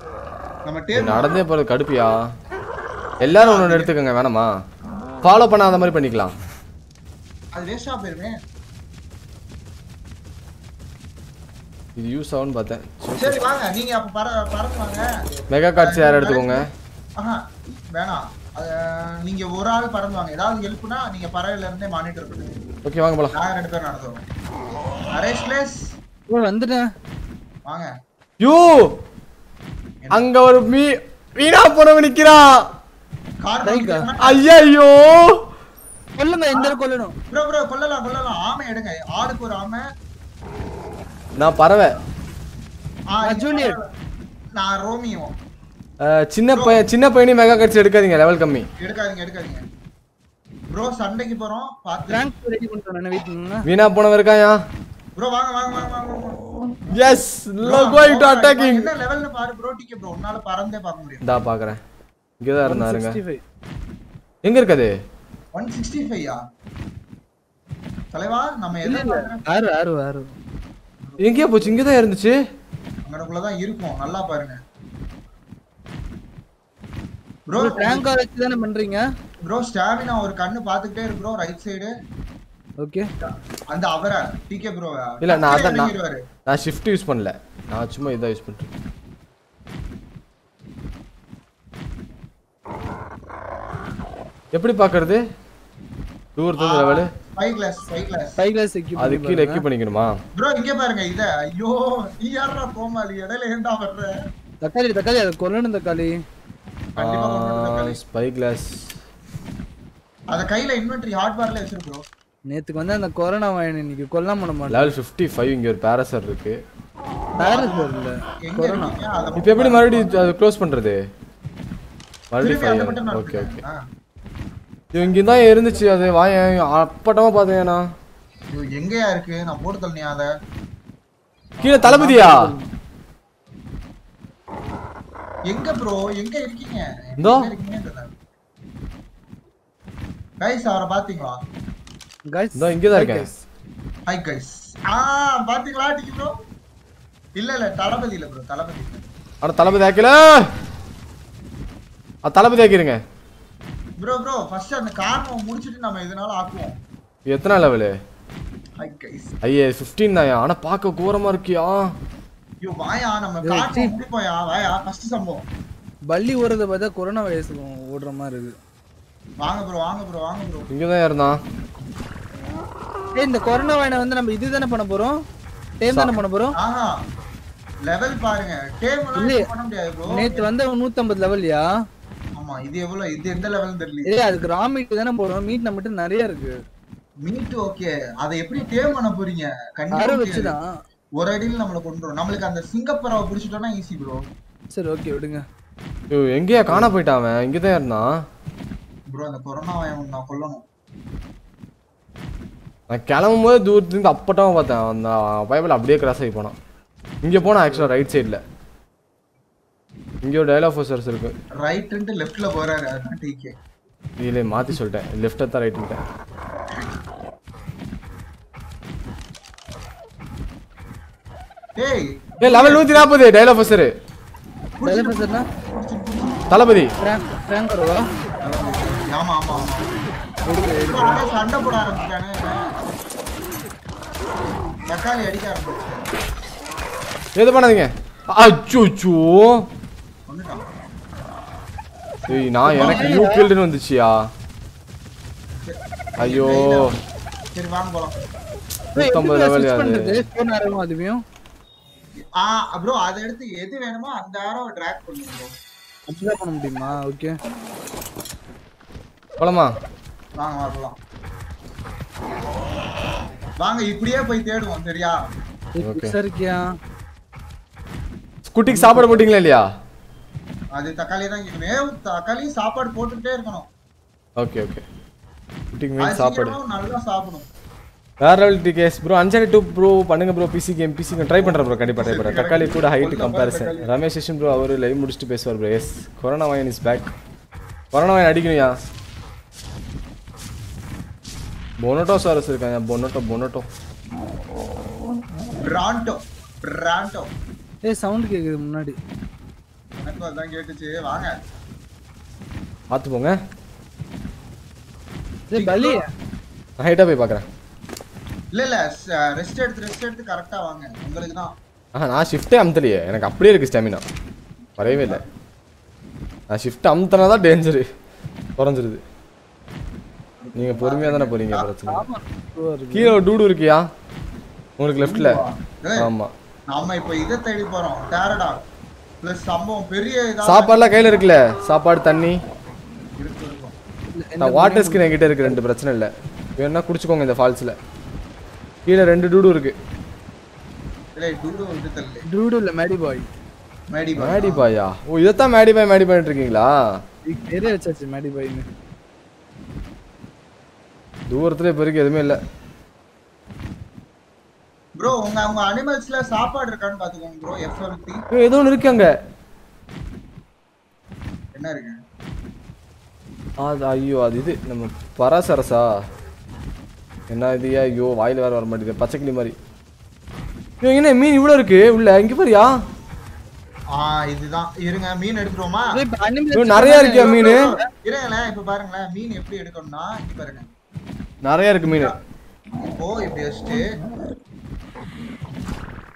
நம்ம டேம் நடந்தே போறது கடுப்பியா? எல்லாரும் ஒன்று எடுத்துக்கோங்க வேணாமா? ஃபாலோ பண்ணாத மாதிரி பண்ணிக்கலாம். அது வேஸ்டா போயிருமே. இது யூஸ் ஆகும்னு பார்த்தேன். சரி வாங்க. நீங்க அப்ப பற பறந்து வாங்க. மெகா கார்ட்ஸ் யார் எடுத்துக்கோங்க? ஆஹா வேணாம். அஹ், நீங்க ஒரு ஆள் பறந்து வாங்க. ஏதாவது ஹெல்ப்னா நீங்க பறவையில இருந்தே மானிட்டர் பண்ணுங்க. ஓகே வாங்க போலாம். நாங்க ரெண்டு பேரும் நடந்து வரோம் நரேஷ் பிளேஸ் ஓ வந்துட்டேன். வாங்க. யூ! அங்க ஒரு மீ வீணா போனவன் நிக்கிறான் கார் ரைக்கா? ஐயோ கொல்லுங்க எந்த கொல்லணும். ப்ரோ ப்ரோ கொல்லலாம் கொல்லலாம். ஆமை எடுங்க. ஆளுக்கு ஒரு ஆமை. நான் பறவை. ஆ, நான் ரோமியோ. சின்ன பையன் சின்ன பையனையும் மெகா கார்ட்ஸ் எடுக்காதீங்க லெவல் கம்மி. எடுக்காதீங்க எடுக்காதீங்க. ப்ரோ சண்டைக்கு போறோம். பாத்து ரெடி வரேன் வெயிட் பண்ணுங்க வீணா போனவன் இருக்காயா ப்ரோ வாங்க வாங்க வாங்க வாங்க. Yes Bro, going to attacking என்ன லெவல்னு பாரு ப்ரோ டிக்கே ப்ரோ உன்னால பறந்தே பார்க்க முடியும். இந்தா பாக்குறேன். இங்கே தான் இருந்தாருங்க 165 எங்க இருக்குது? ஒன் சிக்ஸ்டி ஃபைவ்யா தலைவா நம்ம எதை ஆறு ஆறு ஆறு. எங்கேயா போச்சு இங்கே தான் இருந்துச்சு. அங்கனக்குள்ளதான் இருக்கும். நல்லா பாருங்க. ப்ரோ ட்ராங்க் வச்சு தானே பண்றீங்க? ப்ரோ ஸ்டாமினா ஒரு கண்ணு பாத்துக்கிட்டே இருக்கு ப்ரோ ரைட் சைடு ஓகே அந்த அவரை டிகே ப்ரோ இல்ல, நான் அதான் நான்- ஷிஃப்ட் யூஸ் பண்ணல. நான் சும்மா இதான் யூஸ் பண்றேன். எப்படி பாக்குறது தூரத்துல level five class five class five class equip அது கீழே எக்யூப் பண்ணிக்கணுமா? ப்ரோ இங்க பாருங்க இத. ஐயோ நீ யாரா கோமாளி? இடையில ஏன்டா வர்ற? தக்காளி தக்காளி அதை கொல்லணும் தக்காளி. கண்டிப்பா கொண்டு. ஸ்பை கிளாஸ் அத கையில இன்வென்டரி ஹார்ட் பார்ல வச்சிரு ப்ரோ நேத்துக்கு வந்து அந்த கொரோனா வாயன் இன்னைக்கு கொல்லாம பண்ண மாட்டேன். லெவல் ஃபிஃப்டி ஃபைவ் இங்கே ஒரு பேரசர் இருக்கு. பேரஸ் இல்ல எங்க கொரோனா இப்போ எப்படி மறுபடியும் அது க்ளோஸ் பண்றது? மறுபடியும் ஓகே ஓகே இங்கே தான் இருந்துச்சு அது வாயன் அப்பட்டமா பார்த்தேன் எங்கயா இருக்கு? நான் போட்டு தள்ளியா அத. கீழே தளபதியா? எங்க ப்ரோ எங்க இருக்கீங்க? இந்தோ. கைஸ் அவரை பாத்தீங்களா? கைஸ் இதோ இங்கே தான் இருக்கேன். ஹாய் கைஸ் ஆ பாத்தீங்களா டிக்கி ப்ரோ இல்ல இல்ல தளபதி இல்ல ப்ரோ தளபதி இல்ல. அட தளபதி ஆக்கல. ஆ தளபதி ஆக்கிருங்க. ப்ரோ ப்ரோ ஃபர்ஸ்ட் அந்த காரணம் முடிச்சிட்டு நம்ம எதனால ஆக்குவோம். எத்தனை லெவலு ஐயே ஃபிஃப்டீன் தான் ஆனா பார்க்க கோரமா இருக்கியா? ஐயோ வாயா நம்ம ஏய், காரணம் முடிப்போயா வாயா ஃபர்ஸ்ட் சம்பவம். பள்ளி ஓடுறத பார்த்தா கொரோனா வைரஸ் ஓடுற மாதிரி இருக்கு. வாங்க ப்ரோ வாங்க ப்ரோ வாங்க ப்ரோ இங்கே தான் இருந்தான் ஏய் இந்த கொரோனா வாயனை வந்து நம்ம இது தானே பண்ண போறோம்? டேம் தானே பண்ண போறோம்? ஆஹா. லெவல் பாருங்க. டேம். எல்லாம் பண்ண முடியாது ப்ரோ நேத்து வந்து நூத்தம்பது லெவல்யா ஆமா இது எவ்வளவு இது எந்த லெவல் தெரியல. ஏய் அதுக்கு ரா மீட் தானே போடுறோம். மீட் நம்மகிட்ட நிறைய இருக்கு. மீட் ஓகே அதை எப்படி டேம் பண்ண போறீங்க? கண்டிப்பா முடியாது. வச்சுதான். ஒரு அடியில் நம்மள கொண்டுரும் நம்மளுக்கு அந்த சிங்கப்பறவை பிடிச்சிட்டோம்னா ஈஸி ப்ரோ சரி ஓகே விடுங்க. ஐயோ எங்கேயா காண போயிட்டான் அவன்? இங்கே தான் இருந்தான் ப்ரோ அந்த கொரோனா வாயம் நான் கொல்லணும். நான் கிளம்பும் போது தூரத்துலேருந்து அப்பட்டாவும் பார்த்தேன். அந்த பைபிள் அப்படியே கிராஸ் ஆகி போனான். இங்கே போனான் ஆக்சுவலாக ரைட் சைடில் இங்கே ஒரு டைலாக் ஃபோர்ஸர்ஸ் இருக்கு. ரைட்டு லெஃப்ட்ல போறாரு. அதான் டிகே இதிலே மாற்றி சொல்லிட்டேன். லெஃப்ட்டை தான் ரைட்டுட்டேன் ஏய். ஏ லெவல் நூற்றி நாற்பது டைலாக் ஃபோர்ஸரு டெலிபர்ஸ்னா தளபதி. ஃப்ராங்க் வருவா? ஆமா ஆமா ஆமா. சண்டை போட ஆரம்பிச்சிட்டானே. இவன். தக்காளி அடிக்க ஆரம்பிச்சிட்டான். எது பண்ணாதீங்க? அச்சோ வந்துட்டான். ஏய் நான் எனக்கு நியூ ஃபீல்டுன்னு வந்துச்சியா? ஐயோ. சரி வாங்க போலாம். நூற்றம்பது லெவல் அது ஃபோன் ஆரம்பம் அதுவையும் ஆ ப்ரோ அதை எடுத்து எது வேணுமோ அந்த ஆரோ ட்ராக் பண்ணுங்க bro. அப்படிதான் பண்ண முடியுமா? ஓகே போலாமா? வாங்க வரலாம் வாங்க இப்படியே போய் தேடுவோம் சரியா. சரிக்கியா குட்டிக்கு சாப்பாடு போட்டிங்களா இல்லையா? அது தக்காளி தான் கேட்கணும் தக்காளி சாப்பாடு போட்டுக்கிட்டே இருக்கணும். ஓகே ஓகே குட்டிக்கு மீன் சாப்பாடு. நல்லா சாப்பிடும் வேற லெவல் டிகேஸ் ப்ரோ அன்சாரி டூ ப்ரோ பண்ணுங்க bro PC game PC game try பண்ணுறேன் ப்ரோ கண்டிப்பாக ட்ரை பண்ணுறேன் தக்காளி கூட height comparison Ramesh Krishnan bro அவர் லைவ் முடிச்சுட்டு பேசுவார் bro yes corona wyvern is back corona wyvern அடிக்கணும்யா. பொனோட்டோ charas இருக்காங்க பொனோட்டோ பொனோட்டோ பிராண்டோ பிராண்டோ ஏய் சவுண்ட் கேக்குது முன்னாடி. எனக்கும் அதான் கேட்டுச்சு. வாங்க. பார்த்து போங்க. ஏய் பலி. நான் ஹைட்டாக போய் பார்க்குறேன். இல்ல இல்ல ரெஸ்ட் எடுத்து ரெஸ்ட் எடுத்து கரெக்டா வாங்க. உங்களுக்கு தான். ஆ நான் ஷிஃப்ட்டே அமுத்தலையே. எனக்கு அப்படியே இருக்குது ஸ்டாமினா வரவே இல்லை. நான் ஷிஃப்ட் அமுத்தினா தான் டேஞ்சரு குறைஞ்சிருது. நீங்கள் பொறுமையாக தானே போகிறீங்க பிரச்சனை ஆமா. இருக்கு. கீழே டூடு இருக்கியா? உங்களுக்கு லெஃப்ட்டில் ஏய், ஆமாம் நாம இப்ப இதை தேடி போறோம். டேரடா பிளஸ் சம்பவம் பெரிய சாப்பாடுலாம் கையில் இருக்குல்ல? சாப்பாடு தண்ணி? இருக்கு நான் வாட்டர் ஸ்கின் என்கிட்ட இருக்கு ரெண்டு பிரச்சனை இல்லை. வேணா குடிச்சுக்கோங்க இந்த ஃபால்ஸில் கீழே ரெண்டு டூடு இருக்கு. இல்லை டூடு வந்து தள்ளு. டூடு இல்ல மேடி பாய். மேடி மேடி பாயா? ஓ இதைத்தான் மேடி பாய் மேடி பண்ணிட்டு இருக்கீங்களா? இதுக்கு பேரே வச்சாச்சு மேடி பாய்னு தூரத்துல இப்போ இருக்கு எதுவுமே இல்லை. ப்ரோ உங்க உங்க அனிமல்ஸ்ல சாப்பாடு இருக்கான்னு பாத்துக்கோங்க ப்ரோ எஃப்எல்டி ஏதோ ஒன்று இருக்கு அங்கே. என்ன இருக்கு? அது ஐயோ அது இது. நம்ம பராசரசா? என்ன இது ஐயோ வாயில் வேற வர மாட்டேங்குது பச்சைக்கிளி மாதிரி ஐயோ, என்ன மீன் இவ்வளோ இருக்கு உள்ள இங்கே பாரியா ஆ இதுதான் இருங்க மீன் எடுத்துருவோமா நிறைய இருக்கியா மீன் இருங்களேன் இப்ப பாருங்களேன் மீன் எப்படி எடுக்கணும்னா பாருங்க நிறைய இருக்கு மீன் இப்போ இப்படி வச்சுட்டு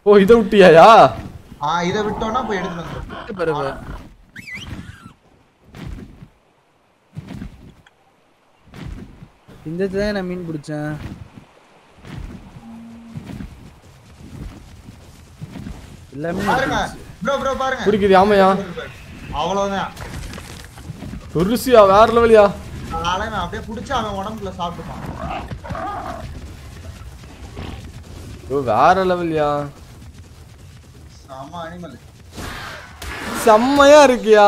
ஓ இதை விட்டியாயா ஆ இதை விட்டோம்னா போய் எடுத்துட்டு வந்துடும் இந்த தான் நான் மீன் பிடிச்சேன். எல்லாமே பாருங்க. ப்ரோ ப்ரோ பாருங்க. பிடிக்குது ஆமையா? அவ்வளவுதான். பெருசியா வேற லெவலியா? நான் அப்படியே புடிச்சு அவன் உடம்புல சாப்பிட்டுப்பான். ஓ வேற லெவலியா? செம அனிமல் செம்மையா இருக்கியா.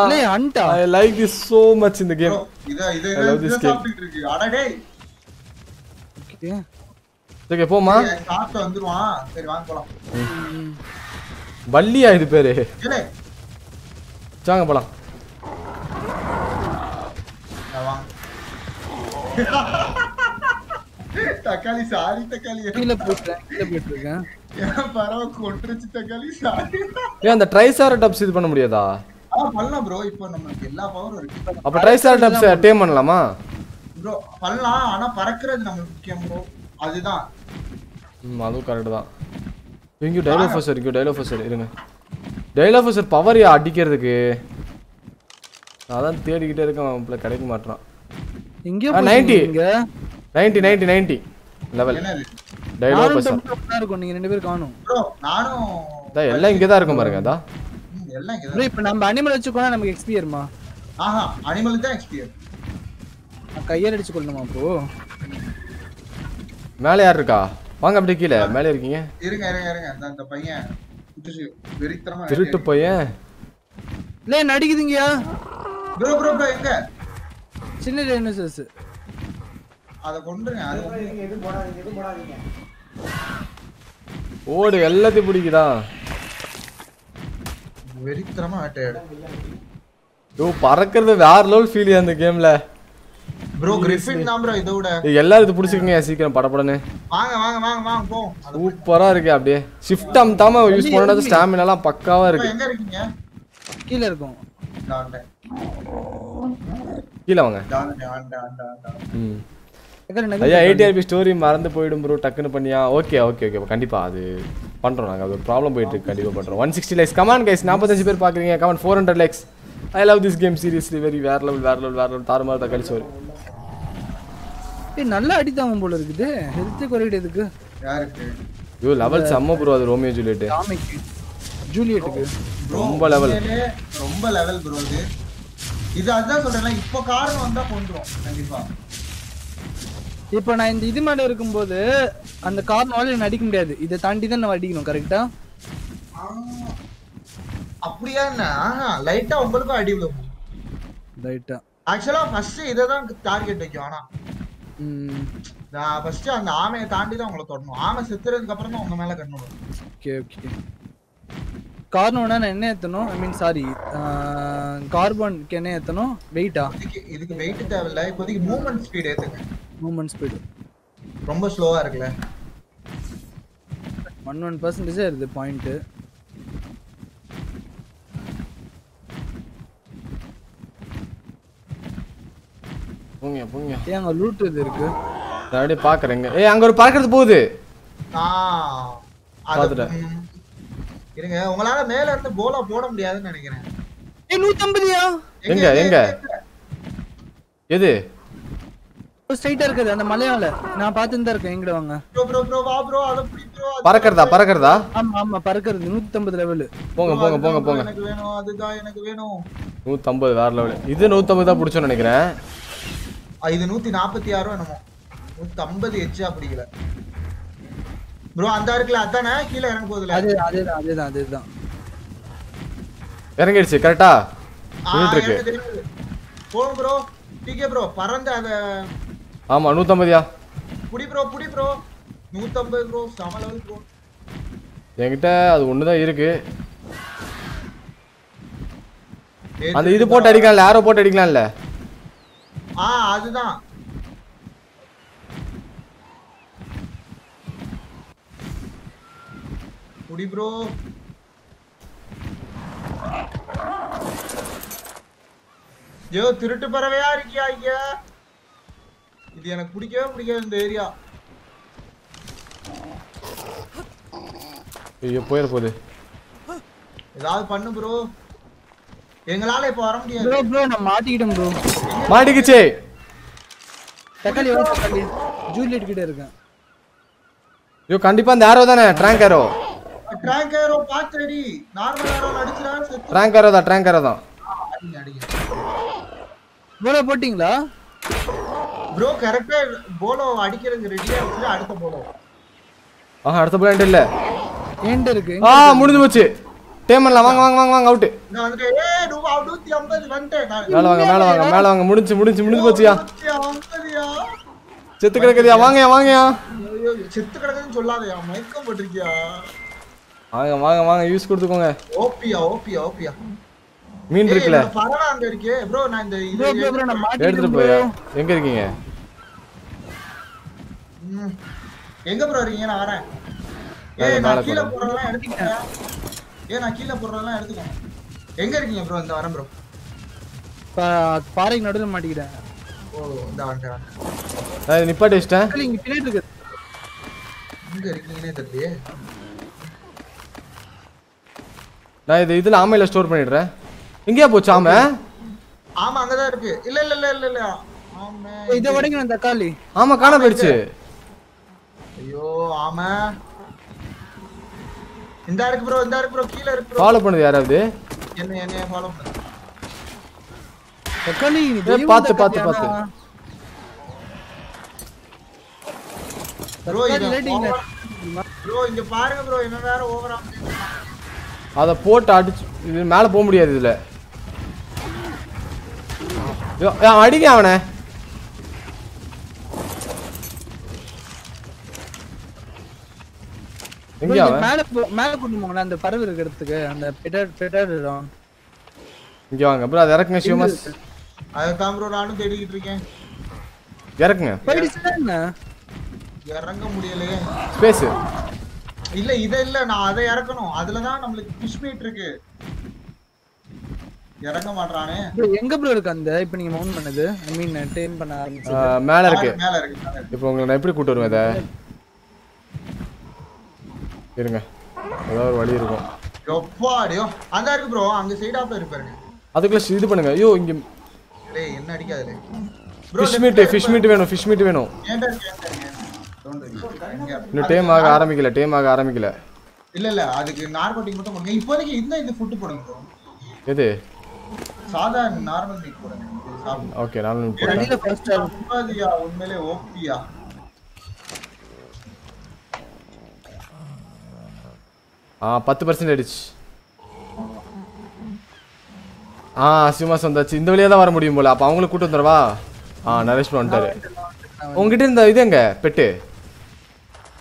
I like this so much இந்த கேம் ப்ரோ இத இத. சாப்பிட்டுட்டு இருக்கு. அட டேய். Okay. ஓகே போமா சாப்பிட்டு வந்துருவான். சரி வாங்க போலாம். வள்ளியா இது பேரு? வாங்க போலாம். தக்காளி சாரி தக்காளி. கீழே போயிட்டேன் கீழே என் பறவை கொட்டுருச்சு தக்காளி சாரி? ஏன் அந்த ட்ரைசாரடாப்ஸ் இது பண்ண முடியாதா? ஆ பண்ணலாம் ப்ரோ இப்போ நமக்கு எல்லா பவரும் இருக்கு. அப்ப ட்ரைசாரடாப்ஸ் டேம் பண்ணலாமா? ப்ரோ பண்ணலாம் ஆனா பறக்கிறது நம்மளுக்கு முக்கியம் ப்ரோ அதுதான். ம் அதுவும் கரெக்ட் தான். இங்கேயும் டைலோஃபோசர் இங்கேயும் டைலோஃபோசர் இருங்க. டைலோஃபோசர் பவர் அடிக்கிறதுக்கு? நான் தான் தேடிக்கிட்டே இருக்கேன் அவன் பிள்ளை கிடைக்க மாட்டான் 90. நீங்க ninety ninety ninety level dilophosaur இருக்கோம் நீங்க ரெண்டு பேரும் காணும். ப்ரோ நானும் அதான் எல்லாம் இங்கே தான் இருக்கும் பாருங்க அதான் எல்லாம் இங்க ப்ரோ இப்போ நம்ம அனிமல் வச்சுக்கோனா நமக்கு எக்ஸ்பியர்மா ஆஹா அனிமல் தான் எக்ஸ்பியர் நான் கையால் அடிச்சு கொள்ளணுமா அப்போ மேலே யார் இருக்கா? வாங்க அப்படியே கீழே. மேலே இருக்கீங்க? இருங்க இருங்க இருங்க. அந்த அந்த பையன் புதுசு வெறித்தனமா திருட்டு பையன். இல்ல நடிக்குதுங்கயா ப்ரோ ப்ரோ ப்ரோ எங்க? சின்ன டைனோசர்ஸ் அத கொண்டுங்க அது ஓடு எல்லாத்தையும் பிடிக்குதா? வெறித்தனமா வேட்டையாடு யோ பறக்கிறது வேற லெவல் ஃபீல் அந்த கேம்ல ப்ரோ கிரிஃபின் தான் ப்ரோ இதை விட. எல்லாரும் இது பிடிச்சிக்கங்க சீக்கிரம் படப்படன்னு வாங்க வாங்க வாங்க வாங்க போ. சூப்பரா இருக்கு அப்படியே. ஷிஃப்ட் அமுத்தாம யூஸ் பண்ணது ஸ்டாமினா எல்லாம் பக்காவா இருக்கு. எங்க இருக்கீங்க? கீழ இருக்கும். கீழே வாங்க. ஐயா ஏடிஆர்பி ஸ்டோரி மறந்து போயிடும் ப்ரோ டக்குன்னு பண்ணியா? ஓகே ஓகே ஓகே கண்டிப்பா அது பண்றோம் நாங்க. அது ஒரு ப்ராப்ளம் போயிட்டு இருக்கு. கண்டிப்பா பண்றோம். One sixty likes come on guys நாற்பத்தஞ்சு பேர் பாக்குறீங்க. Come on four hundred likes I love this game seriously very வேற லெவல் வேற லெவல் வேற லெவல் தாறுமாறு தக்காளி சோறு ஏய் நல்லா அடித்தாங்க போல இருக்குது. ஹெல்த் குறையிட்டு எதுக்கு யாருக்கு? ஐயோ லெவல் செம்ம ப்ரோ அது ரோமியோ ஜூலியட் ஜூலியட்டுக்கு ரொம்ப லெவல் ரொம்ப லெவல் ப்ரோ இது இது அதுதான் சொல்றேன்ல இப்போ காரணம் வந்தா கொண்டுரும் கண்டிப்பா. இப்போ நான் இந்த இது மேல இருக்கும்போது அந்த கார்னால என்ன அடிக்க முடியாது. இதை தாண்டி தான் நான் அடிக்கணும் கரெக்டா ஆ, அப்படியா என்ன? லைட்டா உங்களுக்கும் அடி விழும். ரைட்டா ஆக்சுவலா ஃபர்ஸ்ட் இதை தான் டார்கெட் வைக்கும் ஆனா. ஃபர்ஸ்ட் அந்த ஆமையை தாண்டி தான் உங்களை தொடணும். ஆமை செத்துறதுக்கு அப்புறம் தான் உங்க மேல கண்ணு ஓகே ஓகே கார்னோனா நான் என்ன ஏற்றணும் ஐ மீன் சாரி கார்பனுக்கு என்ன ஏற்றணும் வெயிட்டா இதுக்கு வெயிட் தேவையில்ல. இப்போதைக்கு மூவ்மெண்ட் ஸ்பீட் ஏத்துங்க. மூமெண்ட் ஸ்பீடு ரொம்ப ஸ்லோவா இருக்குல்ல. ஒன் ஒன் பர்சன்டேஜே இருக்குது பாயிண்ட்டு போங்க போங்க. ஏன் அங்கே லூட் இது இருக்கு? அப்படியே பாக்குறேங்க. ஏய் அங்க ஒரு பறக்கிறது போகுது. ஆ அது பாத்துட்டேன். இருங்க உங்களால மேல இருந்து போலா போட முடியாதுன்னு நினைக்கிறேன். ஏய் நூற்றம்பதுயா எங்க, எங்க? எது? ஸ்ட்ரைட்டாக இருக்குது அந்த மலையால. நான் பார்த்துட்டு தான் இருக்கேன் எங்கிட்ட வாங்க. ப்ரோ ப்ரோ ப்ரோ வா ப்ரோ அத புடி ப்ரோ பறக்கிறதா பறக்கிறதா. ஆமா ஆமா பறக்கிறது. நூற்றம்பது லெவலு போங்க போங்க போங்க போங்க. எனக்கு வேணும் அதுதான் எனக்கு வேணும். நூத்தம்பது வேற லெவல் இது நூத்தம்பது தான் பிடிச்சோன்னு நினைக்கிறேன். இது நூத்தி நாற்பத்தி ஆறோ என்னமோ. நூத்தி ஐம்பது எச்சா பிடிக்கல. ப்ரோ அந்த இருக்குல்ல அதானே? கீழே இறங்க போகுதுல அது அதேதான் அதேதான் அதேதான். இறங்கிடுச்சு கரெக்டா. போங்க ப்ரோ. DK bro. பறந்து அத ஆமா நூத்தம்பதுயா? புடி ப்ரோ புடி ப்ரோ. நூத்தம்பது ப்ரோ. செம லெவல் ப்ரோ. என்கிட்ட அது ஒண்ணுதான் இருக்கு. அந்த இது போட்டு அடிக்கலாம்ல ஆரோ போட்டு அடிக்கலாம்ல. ஆ அதுதான். புடி ப்ரோ ஐயோ திருட்டு பறவையா இருக்கியா ஐயா இது எனக்கு பிடிக்கவே பிடிக்காது இந்த ஏரியா. ஐயோ போயிட போகுது ஏதாவது பண்ணு ப்ரோ எங்களால இப்ப வர முடியாது. ப்ரோ ப்ரோ நான் மாட்டிக்கிட்டேன் ப்ரோ மாட்டிக்கிச்சே. தக்காளி வா தக்காளி. ஜூலியட் கிட்ட இருக்கேன். ஐயோ கண்டிப்பா அந்த ஆரோ தானே? ட்ராங்க் ஆரோ ட்ராங்க் ஏரோ பாத்தடி நார்மல் ஏரோ அடிச்சுடா செத்து ட்ராங்க் ஆரோ தான் ட்ராங்க் ஆரோ தான். அடிங்க அடிங்க ப்ரோ போட்டிங்களா ப்ரோ கரெக்டா போலோ அடிக்கிறதுக்கு ரெடியா வச்சுட்டு அடுத்த போலோ ஆஹா அடுத்த பிளான்ட் இல்ல. ஏன்ட்டு இருக்கு ஆ முடிஞ்சு போச்சு. டேம் பண்ணலாம் வாங்க வாங்க வாங்க வாங்க அவுட்டு நான் வந்துட்டு ஏய் நூத்தி ஐம்பது வந்துட்டேன் நான். மேல வாங்க மேல வாங்க மேல வாங்க முடிஞ்சு முடிஞ்சு முடிஞ்சு போச்சுயா? செத்து கிடக்குறியா வாங்கயா வாங்கயா செத்து கிடக்குதுன்னு சொல்லாதயா? மயக்கம் போட்டிருக்கியா? வாங்க வாங்க வாங்க யூஸ் கொடுத்துக்கோங்க. ஓபியா ஓபியா ஓபியா மீன் பறவை அங்க இருக்கே. ப்ரோ நான் இந்த இது எடுத்துட்டு போயா எங்க இருக்கீங்க. எங்க ப்ரோ இருக்கீங்க? நான் வரேன். ஏய் நான் கீழே போறேன். போடுறதெல்லாம் ஏய் நான் கீழே போடுறதெல்லாம் எடுத்துக்கோங்க. எங்க இருக்கீங்க ப்ரோ இந்த வரேன் ப்ரோ பா- பாறைக்கு நடுவில் மாட்டிக்கிட்டேன். ஓ இந்த இதை நிப்பாட்டி வச்சிட்டேன் இங்க பின்னாடி இருக்கு. எங்க இருக்கீங்கன்னே தெரியலையே. நான் இது இதுல ஆமையில ஸ்டோர் பண்ணிடுறேன். எங்கேயா போச்சு ஆமை? ஆமா அங்கதான் இருக்கு. இல்ல இல்ல இல்ல இல்ல இல்ல. ஆமா இதை உடைக்கணும் தக்காளி ஆமா காண போயிடுச்சு. ஐயோ ஆமா. இந்த இருக்கு ப்ரோ இந்த இருக்கு ப்ரோ கீழ இருக்கு ப்ரோ ஃபாலோ பண்ணுது யாராவது? பாத்து பாத்து பாத்து ப்ரோ இங்க பாருங்க ப்ரோ இவன் வேற ஓவர் அத போட்டு அடிச்சு இது மேல போக முடியாது இதுல. அடிங்க அவனை. எங்க மேல மேல கொண்டு போங்கண்ணா அந்த பறவை இருக்கிற இடத்துக்கு அந்த பெட்டர் பெட்டர் இடம் இங்க வாங்க ப்ரோ அது இறக்குங்க சிவமாஸ் அதுதான் ப்ரோ நானும் தேடிக்கிட்டு இருக்கேன். இறக்குங்க. என்ன இறங்க முடியலையே ஸ்பேஸ் இல்ல இத இல்ல நான் அதை இறக்கணும். அதுலதான் நம்மளுக்கு ஃபிஷ் மீட் இருக்கு. இறங்க மாட்டானே எங்க ப்ரோ இருக்கு அந்த? இப்போ நீங்க மவுண்ட் பண்ணது. ஐ மீன் டேம் பண்ண ஆரம்பிச்சது மேல இருக்கு. மேல இருக்கு மேல இருக்கு. இப்போ உங்களை நான் எப்படி கூட்டு வருவேன் இதை? இருங்க ஏதாவது ஒரு வழி இருக்கும் எப்பாடியோ அந்த இருக்கு ப்ரோ அங்க சைடாப்ல இருக்கு பாருங்க அதுக்குள்ள இது பண்ணுங்க ஐயோ இங்க டேய் என்ன அடிக்காதுல ஃபிஷ் மீட் ஃபிஷ் மீட் வேணும் ஃபிஷ் மீட் வேணும். இன்னும் டேம் ஆக ஆரம்பிக்கல டேம் ஆக ஆரம்பிக்கல இல்ல இல்ல அதுக்கு நார்கோட்டிக் மட்டும் போடுங்க இப்போதைக்கு இந்த இந்த ஃபுட் போடுங்க ப்ரோ எது சாதா நார்மல் மீட் போடுங்க இது ஓகே உண்மையா உண்மையிலே ஓபியா ஆ பத்து பர்சன்ட் ஆயிடுச்சு. ஆ சிவமாஸ் வந்தாச்சு இந்த வழியா தான் வர முடியும் போல. அப்போ அவங்களுக்கு கூட்டு வந்துடவா? ஆ நரேஷ் வந்துட்டாரு. உங்ககிட்ட இந்த இது எங்க? பெட்டு?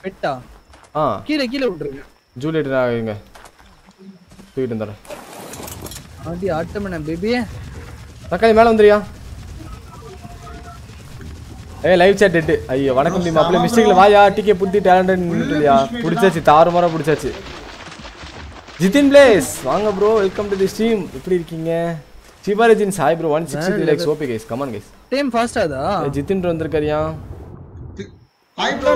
பெட்டா? ஆ. கீழே கீழே விட்டுருங்க. ஜூலியட் நான் இங்க தூக்கிட்டு வந்துடுறேன். ஆண்டி ஆட்டமண்ண பேபியே தக்காளி மேலே வந்துறியா ஏய் லைவ் சாட் எட்டு. ஐயோ வணக்கம் டீம் அப்படியே மிஸ்டேக்ல வாயா? டிக்கே புத்தி டேலண்டட் இல்லையா பிடிச்சாச்சு தாறு மாறா பிடிச்சாச்சு. ஜிதின் பிளேஸ் வாங்க bro welcome to the stream எப்படி இருக்கீங்க? சிவாரஜின் Sai bro one sixty three likes OP guys come on guys time ஃபாஸ்டாதா Jithin bro வந்திருக்காரியா? ஹாய் ப்ரோ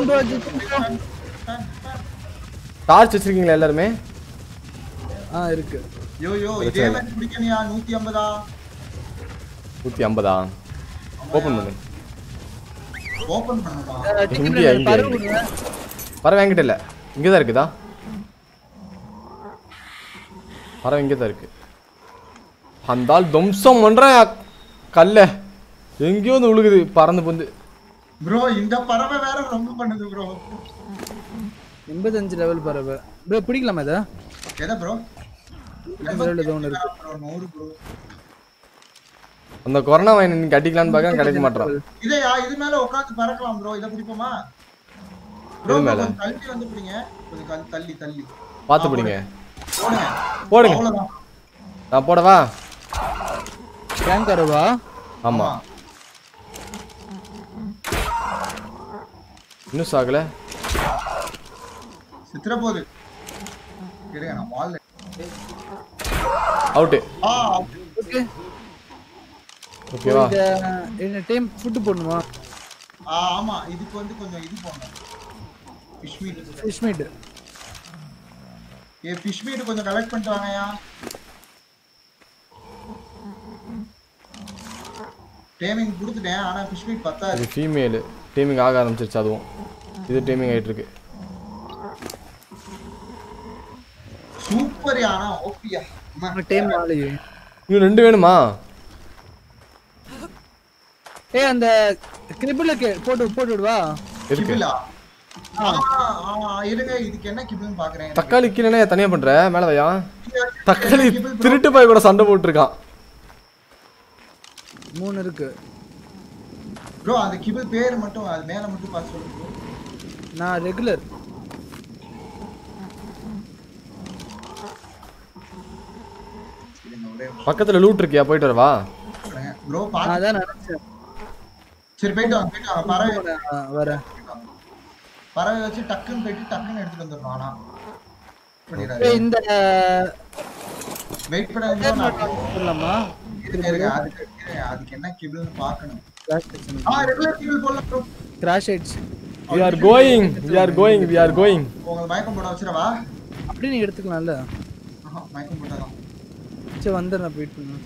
டார்ச் வச்சிருக்கீங்களா எல்லாருமே? ஆ இருக்கு. யோ யோ இதே நூத்தி ஐம்பதா? நூற்றி ஐம்பதா? ஓப்பன் பண்ணு ஓபன்? விடுங்க. பறவை என்கிட்ட இல்லை இங்கே தான் இருக்குதா? பறவை இங்கே தான் இருக்கு. அந்த ஆள் துவம்சம் பண்ணுறேன் கல்ல எங்கேயோ வந்து விழுகுது பறந்து வந்து ப்ரோ இந்த பறவை வேற ரொம்ப பண்ணுது ப்ரோ எண்பத்தஞ்சு லெவல் பறவை. ப்ரோ பிடிக்கலாமா இதை? எதை ப்ரோ அந்த கொரோனா வாயின் இன்னைக்கு அடிக்கலான்னு பார்க்க கிடைக்க மாட்டான் இதையா? இது மேல உட்காந்து பறக்கலாம் ப்ரோ இதை பிடிப்போமா? ப்ரோ மேல? தள்ளி வந்து பிடிங்க. கொஞ்சம் தள்ளி தள்ளி. பார்த்து பிடிங்க. போடுங்க. நான் போடவா? கேங் கரவா? ஆமா. இன்னும் சாகல. சித்திர ஆ ஓகே ஓகேவா என்ன டைம் ஃபுட்டு போடணுமா? ஆ, ஆமா. இதுக்கு வந்து கொஞ்சம் இது போடணும். ஃபிஷ் மீட் ஃபிஷ் மீட் ஏ ஃபிஷ் மீட் கொஞ்சம் கலெக்ட் பண்ணிட்டு வாங்கயா டேமிங் கொடுத்துட்டேன் ஆனா ஃபிஷ் மீட் பத்தாது. இது ஃபீமேலு டீமிங் ஆக ஆரம்பிச்சிருச்சு அதுவும். இது டீமிங் ஆகிட்டு இருக்கு சூப்பர் ஆனா ஓபியா டைம் ஆலையே இன்னும் ரெண்டு வேணுமா? ஏய் அந்த கிரிபிள் போட்டு போட்டு விடுவா. இருக்கு. தக்காளி கீழே தனியா பண்ற? மேல வையா? தக்காளி திருட்டு போய் கூட சண்டை போட்டுருக்கான். மூணு இருக்கு. ப்ரோ அந்த கிபிள் பேர் மட்டும் அது மேல மட்டும் பார்த்து சொல்லுங்க. நான் ரெகுலர் பக்கத்துல லூட் இருக்கியா? போயிட்டு வரவா? ப்ரோ பாத்து அதான் நினைச்சேன். சரி போயிட்டு வாங்க போயிட்டு வாங்க ஆ, வரேன். பறவை வச்சு டக்குன்னு போயிட்டு டக்குன்னு எடுத்துட்டு வந்துடணும் ஆனா. இந்த வெயிட் பண்ண நான் சொல்லலாமா? இருங்க, இருங்க, அதுக்கு அதுக்கு என்ன கிபிள்னு பார்க்கணும். ஆ ரெகுலர் கிபிள் போடலாம் ப்ரோ கிராஷ் ஆயிடுச்சு we are going we are going we are going உங்களுக்கு மயக்கம் போட வச்சிடவா? அப்படி நீ எடுத்துக்கலாம்ல. ஆஹா, மயக்கம் போட்டாதான். சரி வந்துடுறேன் வெயிட் பண்ணு.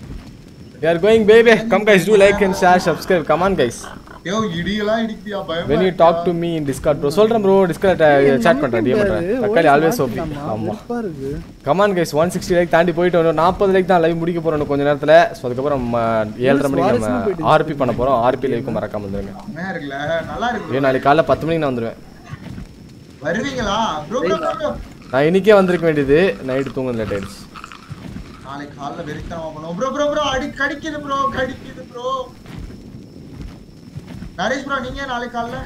We are going baby come guys do like and share subscribe come on guys yo இடியெல்லாம் இடிக்குதியா பயம் when you talk to me in discord bro சொல்றேன் bro. Discord chat பண்றேன் DM பண்றேன். தக்காளி ஆல்வேஸ் ஓபி ஆமா. Come on guys one sixty like தாண்டி போயிட்டு வரும் நாற்பது லைக் தான் லைவ் முடிக்க போறோம் கொஞ்ச நேரத்துல. ஸோ அதுக்கப்புறம் நம்ம ஏழரை மணிக்கு நம்ம ஆர்பி பண்ண போறோம். ஆர்பி லைவ்க்கு மறக்காம வந்துருங்க. நல்லா இருக்கு. ஐயோ நாளைக்கு காலைல பத்து மணிக்கு நான் வந்துருவேன். வருவீங்களா? ப்ரோ ப்ரோ ப்ரோ நான் இன்னைக்கே வந்திருக்க வேண்டியது நைட்டு தூங்க லேட் ஆயிடுச்சு நாளைக்கு காலைல வெறித்தனமா பண்ணுவோம். ப்ரோ ப்ரோ ப்ரோ அடி கடிக்குது ப்ரோ கடிக்குது ப்ரோ நரேஷ் ப்ரோ நீங்க நாளைக்கு காலைல?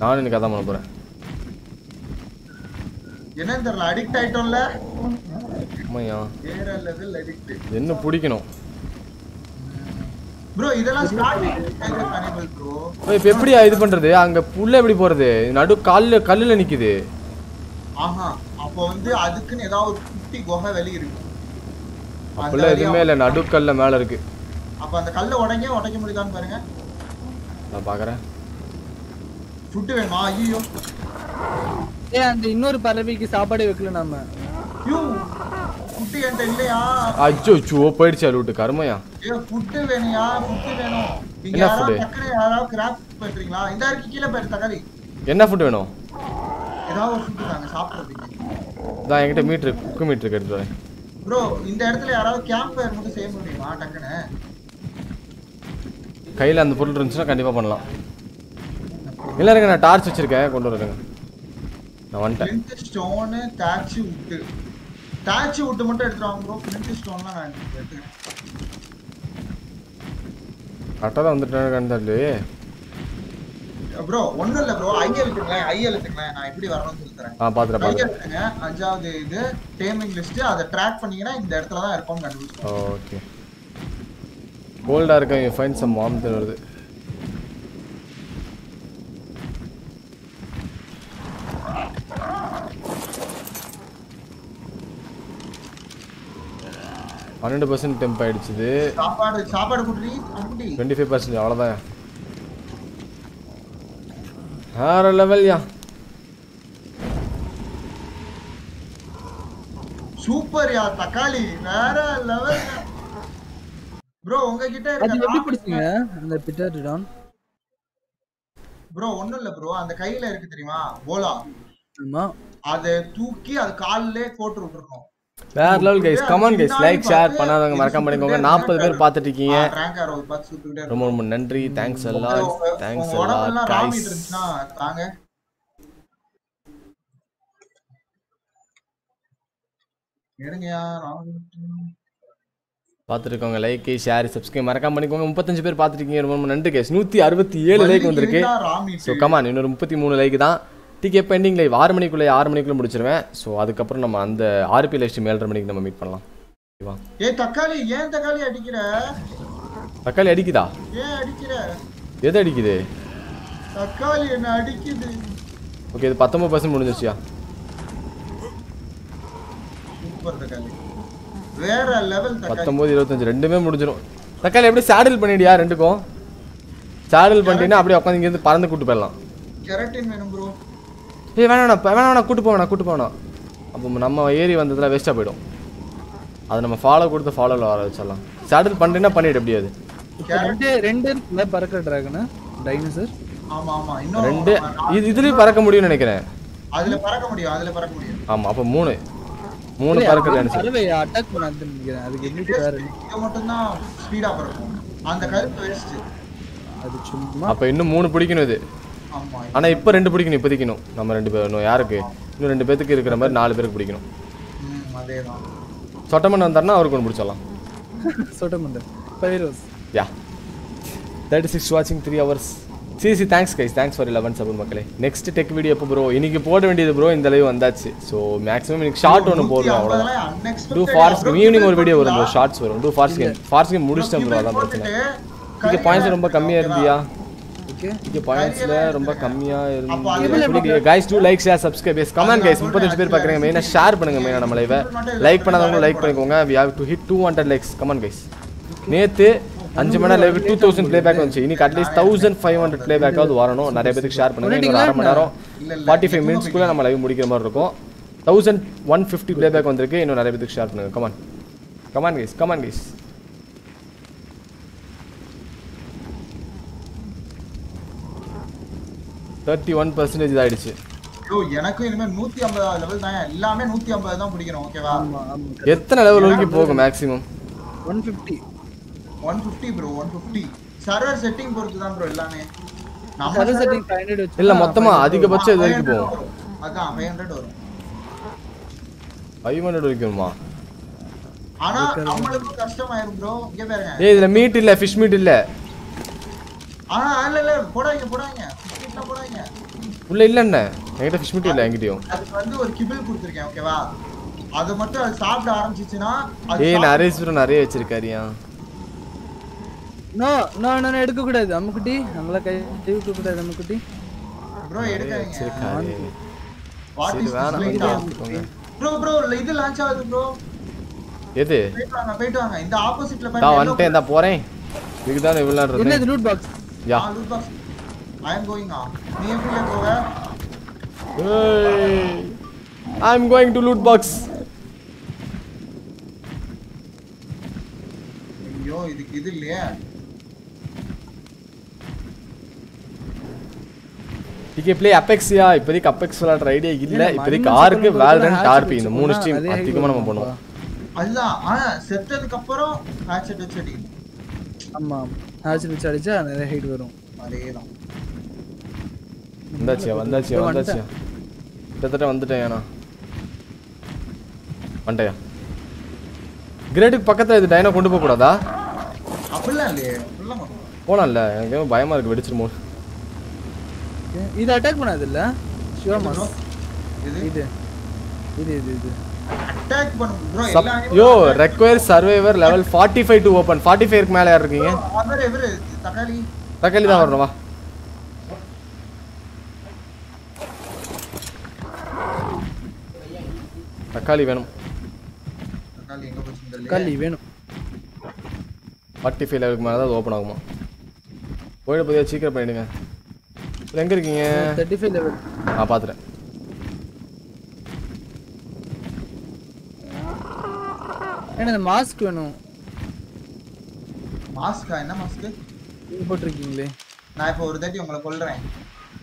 நானும் எனக்கு அதான் பண்ண போகிறேன் என்னன்னு தெரியல அடிக்ட் ஆயிட்டோம்ல? ஆமாய்யா வேற லெவல் அடிக்ட் என்ன பிடிக்கணும்? ப்ரோ இதெல்லாம் ஸ்டார்டிங் ப்ரோ இப்போ எப்படியா இது பண்ணுறது அங்கே புல்ல எப்படி போகிறது நடு காலில் கல்லில் நிற்குது ஆஹா அப்போ வந்து அதுக்குன்னு ஏதாவது ஒரு குட்டி குகை வெளி இருக்கு. அந்த அப்படிலாம் எதுவுமே இல்லை. நடுக்கல்ல மேலே இருக்கு. அப்ப அந்த கல்லை உடைங்க உடைக்க முடியுதான்னு பாருங்க. நான் பார்க்குறேன். ஃபுட்டு வேணுமா? ஐயோ ஏ அந்த இன்னொரு பறவைக்கு சாப்பாடே வைக்கல நாம. ஐயோ. ஃபுட்டு என்கிட்ட இல்லையா? அச்சோ அச்சோ போயிடுச்சா லூட்டு கருமையா? ஏ ஃபுட்டு வேணுயா ஃபுட்டு வேணும். நீங்க யாராவது? டக்குனு யாராவது கிராஃப்ட் பண்றீங்களா? இந்த இருக்கு கீழே போயிரு தக்காளி என்ன ஃபுட் வேணும்? ஏதாவது ஒரு ஃபுட்டு தாங்க சாப்பிடுறதுக்கு இதான் என்கிட்ட மீட்ரு குக்கு மீட்ரு எடுத்துட்டு வரேன். ப்ரோ இந்த இடத்துல யாராவது கேம்ப் ஃபயர் மட்டும் செய்ய முடியுமா டக்குன்னு? கையில் அந்த பொருள் இருந்துச்சுன்னா கண்டிப்பாக பண்ணலாம். இல்லை இருங்க நான் டார்ச் வச்சிருக்கேன். கொண்டு வரேங்க நான் வந்துட்டேன். ஸ்டோனு தாச்சி உட்டு தாச்சி உட்டு மட்டும் எடுத்துட்டு வாங்க ப்ரோ பிளிண்ட் ஸ்டோன்லாம் நான் எடுத்துக்கிறேன். கரெக்டாக தான் வந்துட்டேன் கண்டாலே ப்ரோ ஒண்ணும் இல்ல ப்ரோ ஐ எழுத்துங்களேன் ஐ எழுத்துங்களேன். நான் எப்படி வரணும்னு சொல்லி தரேன். ஆ பார்த்துட்டேன் ஐ பார்த்துட்டேன் எழுத்துங்க. அஞ்சாவது இது டேமிங் லிஸ்ட் அதை ட்ராக் பண்ணீங்கன்னா இந்த இடத்துல தான் இருக்கும் கண்டுபிடிச்சு ஓகே கோல்டாக இருக்க ஃபைன் சம் வார்ம்த் வருது. பன்னெண்டு பர்சன்ட் டெம்ப் ஆயிடுச்சுது. சாப்பாடு சாப்பாடு குட்டி டுவெண்ட்டி ஃபைவ் பர்சன்ட் அவ்வளோதான் வேற லெவல்யா சூப்பர் யா தக்காளி? வேற லெவல் ப்ரோ உங்ககிட்ட அது எப்படி இருக்க பிடிச்சீங்க அந்த பிட்டர் டான் ப்ரோ ஒண்ணும் இல்ல ப்ரோ அந்த கையில இருக்கு தெரியுமா? போலா ஆமா. அதை தூக்கி அது கால்லே போட்டு விட்டுருக்கோம் வேற level guys come on guys like share பண்ணாதவங்க மறக்காம பண்ணிக்கோங்க. நாற்பது பேர் பார்த்துட்டு இருக்கீங்க. ரொம்ப ரொம்ப நன்றி. தேங்க்ஸ் எல்லாம் தேங்க்ஸ் எல்லாம் கைஸ் பார்த்துருக்கோங்க லைக் ஷேர் சப்ஸ்கிரைப் மறக்காம பண்ணிக்கோங்க. முப்பத்தஞ்சு பேர் பார்த்துருக்கீங்க ரொம்ப ரொம்ப நன்றி கைஸ் நூற்றி அறுபத்தி ஏழு லைக் வந்திருக்கு. ஸோ கமான் இன்னொரு முப்பத்தி மூணு லைக் தான். டிகே பெண்டிங் லைவ் ஆறு மணிக்குள்ளே ஆறு மணிக்குள்ளே முடிச்சிருவேன். ஸோ அதுக்கப்புறம் நம்ம அந்த ஆர்பி லைஃப் ஸ்ட்ரீம் ஏழரை மணிக்கு நம்ம மீட் பண்ணலாம். ஓகேவா? ஏய் தக்காளி ஏன் தக்காளி அடிக்கிற? தக்காளி அடிக்குதா? ஏன் அடிக்கிற? எது அடிக்குது? தக்காளி என்ன அடிக்குது? ஓகே இது பத்தொம்பது பர்சன்ட் முடிஞ்சிருச்சியா? வேற லெவல் பத்தொம்பது இருபத்தஞ்சு ரெண்டுமே முடிஞ்சிடும் தக்காளி எப்படி சேடில் பண்ணிடியா ரெண்டுக்கும்? சேடில் பண்ணிட்டீங்கன்னா அப்படியே உட்காந்து இங்கேருந்து பறந்து கூட்டு போயிடலாம். கெரட்டின் வேணும் ப்ரோ ஏய் வேணாம் வேணாம் வேணாம் வேணாம் கூட்டு போவேணா கூட்டு போவேணா அப்போ நம்ம ஏறி வந்ததுல வேஸ்ட்டாக போயிடும். அதை நம்ம ஃபாலோ கொடுத்து ஃபாலோவில் வர வச்சிடலாம். சேடில் பண்ணிட்டேன்னா பண்ணிடு எப்படியாது ரெண்டு ரெண்டு இருக்குல்ல பறக்கிற டிராகன் டைனோசர் ஆமா ஆமா. இன்னும் ரெண்டு இது இதுலேயும் பறக்க முடியும்னு நினைக்கிறேன். அதுல பறக்க முடியும் அதுல பறக்க முடியும். ஆமாம் அப்போ மூணு. மூணு பறக்கிறது நினைச்சேன். பறவை அட்டாக் பண்ணாதுன்னு நினைக்கிறேன். அதுக்கு எப்படி வேற இது மட்டும் தான் ஸ்பீடா பறக்கும். அந்த கருப்பு வேஸ்ட் அது சும்மா. அப்போ இன்னும் மூணு பிடிக்கணும் இது. ஆமா ஆனால் இப்போ ரெண்டு பிடிக்கணும் இப்போதைக்கணும். நம்ம ரெண்டு பேர் இன்னும் யாருக்கு? இன்னும் ரெண்டு பேத்துக்கு இருக்கிற மாதிரி நாலு பேருக்கு பிடிக்கணும். சொட்டமன் வந்தாருன்னா அவருக்கு ஒன்று பிடிச்சிடலாம். பைரோஸ் யா. தேர்ட்டி சிக்ஸ் வாட்சிங் three hours C C thanks guys thanks for eleven support மக்களே. நெக்ஸ்ட் டெக் வீடியோ எப்போ ப்ரோ இன்னைக்கு போட வேண்டியது ப்ரோ இந்த லைவ் வந்தாச்சு. ஸோ மேக்ஸிமம் இன்னைக்கு ஷார்ட் ஒன்று போடுவோம் அவ்வளோதான் டூ ஃபார்ஸ் ஈவினிங் ஒரு வீடியோ வரும் ப்ரோ ஷார்ட்ஸ் வரும். டூ ஃபார்ஸ் கேம் ஃபார்ஸ் கேம் முடிச்சிட்டேன் ப்ரோ அதான் பிரச்சனை. இங்கே பாயிண்ட்ஸ் ரொம்ப கம்மியாக இருந்தியா? ஓகே இங்கே பாயிண்ட்ஸில் ரொம்ப கம்மியாக இருந்து guys do like share subscribe yes comment guys முப்பத்தஞ்சு பேர் பார்க்குறீங்க மெயினாக ஷேர் பண்ணுங்க மெயினாக நம்ம லைவை லைக் பண்ணாதவங்க லைக் பண்ணிக்கோங்க. We have to hit two hundred likes comment guys நேற்று அஞ்சு மணி நேரம் live two thousand playback வந்துச்சு. இன்னைக்கு at least thousand five hundred play பேக்காவது வரணும். நிறைய பேருக்கு ஷேர் பண்ணுங்க. இன்னொரு அரை மணி நேரம் ஃபார்ட்டி ஃபைவ் மினிட்ஸ்க்குள்ளே நம்ம லைவ் முடிக்கிற மாதிரி இருக்கும். Thousand one fifty playback வந்திருக்கு. இன்னும் நிறைய பேருக்கு ஷேர் பண்ணுங்க. Come on come on guys come on guys thirty one percentage இதாயிடுச்சு. ஐயோ எனக்கும் இனிமே நூத்தி ஐம்பதாவது லெவல் தான். எல்லாமே நூத்தி ஐம்பது தான் பிடிக்கணும் ஓகேவா? ஆமா ஆமா. எத்தனை லெவல் வரைக்கும் போகும் maximum one fifty one fifty bro one fifty server setting பொறுத்து தான் ப்ரோ எல்லாமே. நம்ம செட்டிங் இல்ல மொத்தமா அதிகபட்சம் இது 500 வரைக்கும் போகும். அதான் ஃபைவ் ஹண்ட்ரட் வரும். ஃபைவ் ஹண்ட்ரட் வரைக்குமா ஆனா நம்மளுக்கும் கஷ்டமாயிரும் ப்ரோ இங்க பாருங்க. ஏய் இதுல மீட் இல்ல ஃபிஷ் மீட் இல்ல. ஆனா இல்ல இல்ல போடாதீங்க போடாதீங்க. உள்ள இல்ல என்ன என்கிட்ட ஃபிஷ் மீட் இல்ல என்கிட்டயும் அதுக்கு வந்து ஒரு கிபிள் கொடுத்துருக்கேன் ஓகேவா அது மட்டும் அது சாப்பிட ஆரம்பிச்சிச்சுன்னா ஏய் நரேஷ் bro நிறைய வச்சிருக்காரியா. நோ நோ நோ எடுக்க கூடாது. அம்முக்குட்டி நம்மள கை வைக்க கூடாது அம்முக்குட்டி. ப்ரோ எடுக்காதீங்க. What is this. Bro bro இது லான்ச் ஆகுது ப்ரோ எது? போயிட்டு வாங்க போயிட்டு வாங்க. இந்த ஆப்போசிட்ல நான் பாருங்க வந்துட்டேன் தான் போறேன். இதுக்கு தான் நேரம் இருந்தேன். என்னது loot box yeah loot box I am going ஆ நீ எப்படி போவ I am going to loot box ஐயோ இதுக்கு இது இல்லையே. இங்கே ப்ளே அப்பெக்ஸியா இப்போதைக்கு அப்பெக்ஸ் விளையாடுற ஐடியா இல்ல. இப்போதைக்கு ஆருக்கு வேலரண்ட் டார்பி இந்த மூணு ஸ்ட்ரீம் அதே height அதிகமாக நம்ம. பண்ணுவோம். அதுதான் ஆனா செத்ததுக்கு அப்புறம் ஹேட்செட் வச்சு ஆமா ஹேட்ச் வச்சு அடிச்சா நிறைய ஹைட் வரும். அதேதான். வந்தாச்சியா வந்தாச்சியா வந்தாச்சியா கிட்டத்தட்ட வந்துட்டேன் ஏன்னா வந்துட்டேயா கிரேட்டுக்கு பக்கத்துல இது டைனோ கொண்டு போக கூடாதா அப்படிலாம் இல்லையே அப்படிலாம் பண்ணுவோம் போலாம்ல எனக்கு பயமா இருக்கு வெடிச்சிருமோ இது அட்டாக் பண்ணாது இல்ல? சிவமா இது இது? இது. இது இது அட்டாக் பண்ணும் ப்ரோ சப் எல்லா yo require survivor level forty five to open forty ஃபைவ்க்கு மேலே யார் இருக்கீங்க? தக்காளி. தக்காளி தான் வரணும்? வா தக்காளி வேணும். தக்காளி வேணும் ஃபார்ட்டி ஃபைவ் லெவலுக்கு மேலே தான் அது ஓப்பன் ஆகுமா? போயிட போதியா சீக்கிரம் பண்ணிடுங்க எங்கே இருக்கீங்க? தேர்ட்டி ஃபைவ் லெவல் நான் பார்த்துட்டேன் இந்த மாஸ்க் வேணும்? மாஸ்கா என்ன மாஸ்க் நீங்க போட்டிருக்கீங்களே. நான் இப்போ ஒரு தாட்டி உங்களை கொல்றேன்.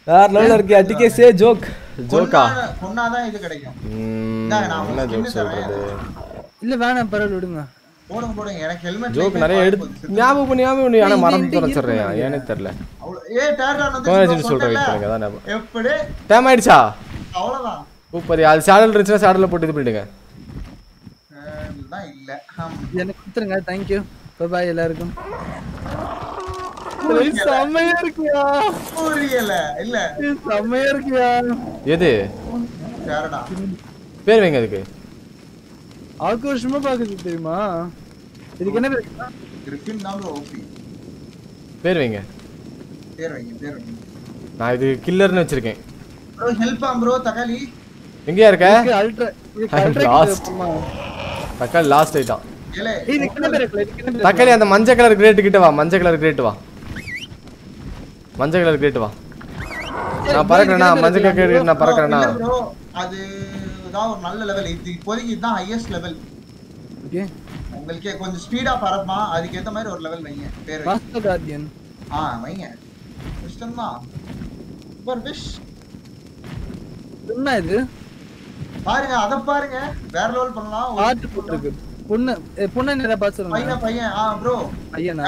வேற லெவலில் இருக்கு அட்டிக்கே சே ஜோக் ஜோக்கா? கொன்னாதான் இது கிடைக்கும். என்ன ஜோக். சொல்றது? இல்ல வேணாம் பரவாயில்ல விடுங்க. போடுங்க போடுங்க. எனக்கு ஹெல்மெட் ஜோக் நிறைய எடுத்து ஞாபகம் பண்ணி ஞாபகம் ஆனால் மறந்து தொலைச்சிடுறேன் ஏனே தெரில ஏ டேர்டான் வந்து கோயச்சிட்டு சொல்கிறேன் வெயிட் பண்ணுங்க அதான் ஞாபகம். எப்படி? டைம் ஆயிடுச்சா? அவ்வளவுதான். சூப்பர் அது சேடல் இருந்துச்சுன்னா சேடலில் போட்டு இது பண்ணிடுங்க. இல்ல. எனக்கு கொடுத்துருங்க தேங்க்யூ பாய் எல்லாருக்கும். செம்மையா இருக்கியா? புரியல இல்ல. செம்மையா இருக்கியா? எது? பேர் வைங்க அதுக்கு. ஆக்ரோஷமா பாக்குது தெரியுமா? இதுக்கு என்ன பேரு? கிரிஃபின் தான் ஓபி பேர் வைங்க. பேர் வைங்க பேர் வைங்க. நான் இது கில்லர்னு வச்சிருக்கேன். ப்ரோ ஹெல்ப் ஆம் ப்ரோ தக்காளி? எங்கேயா இருக்க? Ultra lost. தக்காளி லாஸ்ட் தக்காளி அந்த மஞ்சள் கலர் கிரேட் கிட்ட வா மஞ்சள் கலர் கிரேட் வா. மஞ்சள் கலர் கிரேட் வா. நான் பறக்கிறேனா? மஞ்சள் கலர் கிரேட் நான் பறக்கிறேனா? அது தான் ஒரு நல்ல லெவல் இது இப்போதைக்கு இதுதான் ஹையஸ்ட் லெவல் ஓகே. உங்களுக்கே கொஞ்சம் ஸ்பீடா பறப்பா அதுக்கு ஏத்த மாதிரி ஒரு லெவல் வைங்க பேர் மாஸ்டர் கார்டியன் ஆ வைங்க. இஷ்டம் தான். சூப்பர் விஷ் என்ன இது? பாருங்க அத பாருங்க. வேற லெவல் பண்ணலாம். பாட்டு போட்டிருக்கு. பொண்ணு பொண்ணு நேரா பார்த்து சொல்லுங்க. பையன் பையன். ஆ ப்ரோ ஐயனா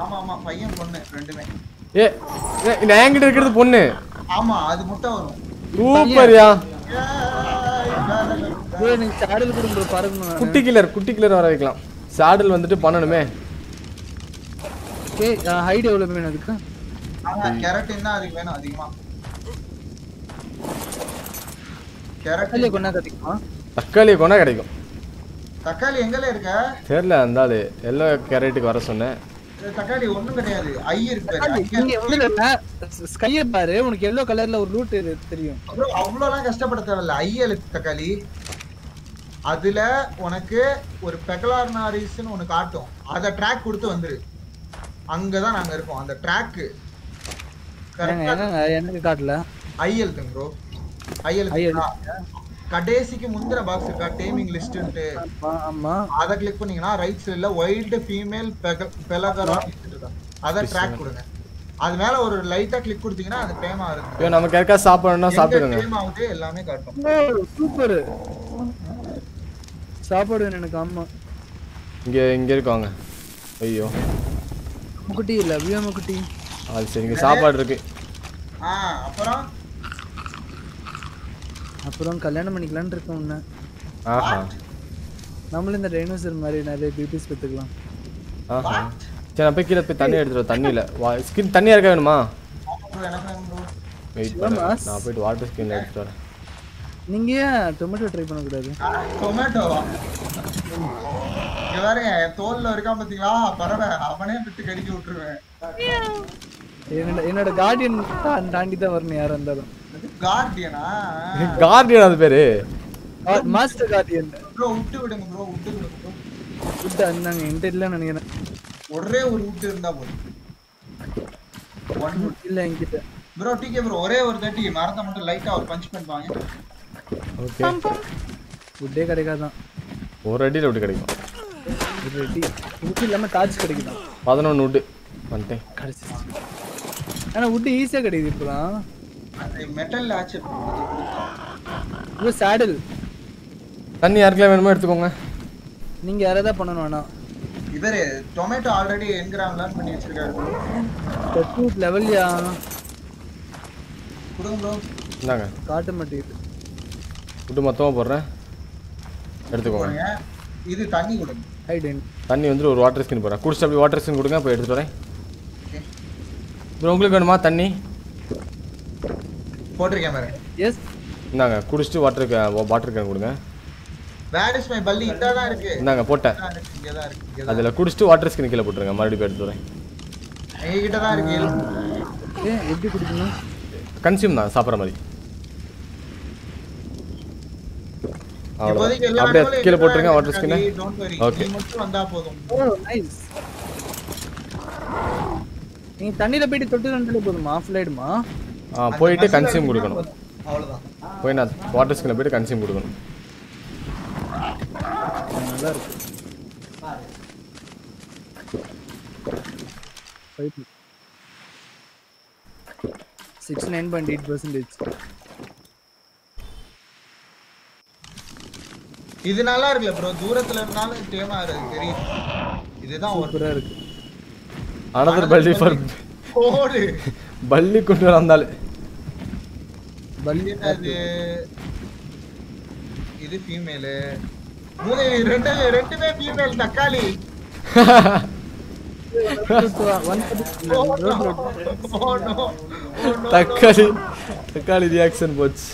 ஆமா ஆமா. பையன் பொண்ணு ரெண்டுமே. ஏ ஏ, இந்த என்கிட்ட இருக்கிறது பொண்ணு. ஆமா அது முட்டை வரும். சூப்பர்யா ஏய். ஏய் நீங்க சாடல் கொடுங்க நானு. குட்டி கில்லர் குட்டி கில்லர் வர வைக்கலாம். சாடல் வந்துட்டு பண்ணணுமே. ஓகே ஹைட் எவ்வளவு வேணும் அதுக்கு? ஆமா கெரட்டின் தான் அதுக்கு வேணும் அதிகமா. கொண்டா கிடைக்குமா? தக்காளியை கொண்டா கிடைக்கும். தக்காளி எங்கல இருக்க? தெரியல அந்த ஆளு. எல்லோ கேரட்டுக்கு வர சொன்னேன். தக்காளி ஒண்ணும் கிடையாது. ஐ இருக்கு பாரு. ஸ்கைய உனக்கு எல்லோ கலர்ல ஒரு ரூட் தெரியும். அவ்வளவுலாம் கஷ்டப்பட தேவையில்ல. ஐ எழுத்து தக்காளி. அதுல உனக்கு ஒரு பெகலார்னாரிஸ்னு ஒண்ணு காட்டும். அத ட்ராக் கொடுத்து வந்துரு. அங்கதான் நாங்க இருக்கோம். அந்த ட்ராக் ஏங்க, ஏங்க, எனக்கு காட்டல. ஐ எழுத்துங்க ப்ரோ ஐ ஐ எழுத்து கடைசிக்கு முந்திர பாக்ஸ் இருக்கா? டேமிங் லிஸ்ட்ன்ட்டு ஆமா, ஆமா. அத கிளிக் பண்ணீங்கன்னா ரைட் சைடுல வைல்டு ஃபீமேல் பெலகரா அத ட்ராக் கொடுங்க. அது மேல ஒரு லைட்டா கிளிக் கொடுத்தீங்கன்னா அது டேம் ஆகுது ஐயோ நமக்கு யாருக்கா சாப்பிடணும்னா சாப்பிடுங்க. டேம் ஆகுது எல்லாமே காட்டும். சூப்பர் சாப்பாடு வேணும் எனக்கு ஆமா இங்க இங்க இருக்காங்க. ஐயோ. முக்குட்டி இல்ல வியோ முக்குட்டி அது சரி இங்க சாப்பாடு இருக்கு. ஆ அப்புறம்? அப்புறம் கல்யாணம் பண்ணிக்கலாம்னு இருக்கேன் உன்ன. ஆஹா. நம்மளும் இந்த டைனோசர் மாதிரி நிறைய பியூட்டிஸ் பெற்றுக்கலாம். ஆஹா. சரி நான் போய் கீழே போய் தண்ணி எடுத்துட்டு தண்ணியில். வா ஸ்கின் தண்ணியாக இருக்க வேணுமா. வெயிட் பண்ணு. நான் போயிட்டு வாட்டர் ஸ்கின் எடுத்துட்டு வரேன். நீங்க ஏன் டொமேட்டோ ட்ரை பண்ணக்கூடாது? டொமேட்டோவா இங்க பாருங்க தோல்ல இருக்கான் பாத்தீங்களா? பறவை. அவனே விட்டு கடிக்க விட்டுருவேன். என்னோட என்னோட கார்டியன் தாண்டி தான் வரணும் யாரா இருந்தாலும். கார்டியனா கார்டியன் அது பேரு? மாஸ்டர் கார்டியன் ப்ரோ விட்டு விடுங்க ப்ரோ விட்டு விடுங்க ப்ரோ விட்டு இருந்தாங்க என்கிட்ட இல்லைன்னு நினைக்கிறேன். ஒரே ஒரு விட்டு இருந்தா போதும். ஒன் இல்ல என்கிட்ட. ப்ரோ டிகே ப்ரோ ஒரே ஒரு தட்டி. மரத்தை மட்டும் லைட்டா ஒரு பஞ்ச் பண்ணுவாங்க ஓகே விட்டே கிடைக்காதான். ஒரு அடியில் விட்டு கிடைக்கும். ஒரு ரெடி விட்டு இல்லாம டார்ச் கிடைக்குதான் பதினொன்று விட்டு. வந்துட்டேன். கிடைச்சிச்சு ஆனா விட்டு ஈஸியா கிடைக்குது இப்பதான் அந்த மெட்டல் ஆச்சு. இது சேடல் தண்ணி யாருக்கெல்லாம் வேணுமோ எடுத்துக்கோங்க. நீங்க யாராவது பண்ணணும் வேணாம் இவரு டொமேட்டோ ஆல்ரெடி என்கிராம் லேர்ன் பண்ணி வச்சிருக்காரு. டெக்னிக் லெவல்யா கொடுங்க ப்ரோ இந்தாங்க. காட்ட மாட்டேங்குது விட்டு மொத்தமாக போடுறேன். எடுத்துக்கோங்க. இது தண்ணி கொடுங்க. ஹைடன் தண்ணி வந்துட்டு ஒரு வாட்டர் ஸ்கின் போடுறேன். குடிச்சிட்டு அப்படியே வாட்டர் ஸ்கின் கொடுங்க போய் எடுத்துட்டு வரேன். ப்ரோ உங்களுக்கு வேணுமா தண்ணி? போட்டிருக்கேன் பாரு. எஸ் இந்தாங்க குடிச்சிட்டு வாட்டர் வாட்டர் கேன் கொடுங்க. வேர் இஸ் மை பல்லி இந்தா தான் இருக்கு. இந்தாங்க போட்டேன். இங்க தான் இருக்கு அதில் குடிச்சிட்டு வாட்டர் ஸ்கின் கீழே போட்டுருங்க மறுபடியும் போய் எடுத்துட்டு வரேன் எங்க கிட்ட தான் இருக்கு ஏ எப்படி குடிக்கணும்? கன்சியூம் தான் சாப்பிட்ற மாதிரி. அப்படியே கீழே போட்டுருங்க வாட்டர். Okay. நீ மட்டும் வந்தா போதும். ஓ நைஸ் நீங்க தண்ணியில போயிட்டு தொட்டு தண்டில போதுமா? ஃபுல் ஆயிடுமா? ஆ போயிட்டு கன்சியூம் கொடுக்கணும். அவ்வளவுதான். போய் நான் வாட்டர் ஸ்கின்ல போயிட்டு கன்சியூம் கொடுக்கணும். நல்லா இருக்கு six nine point eight percentage இது நல்லா இருக்குல்ல ப்ரோ தூரத்துல இருந்தாலும் டேமா இருக்கு தெரியுது இதுதான் ஒரு இருக்கு. அனதர் பள்ளி ஃபார் கோடு பள்ளி. கொண்டு வந்தாலும் பல்லி அது? இது ஃபீமேல் மூதேவி ரெண்டு ரெண்டுமே ஃபீமேல் தக்காளி. தக்காளி தக்காளி ரியாக்ஷன் போச்சு.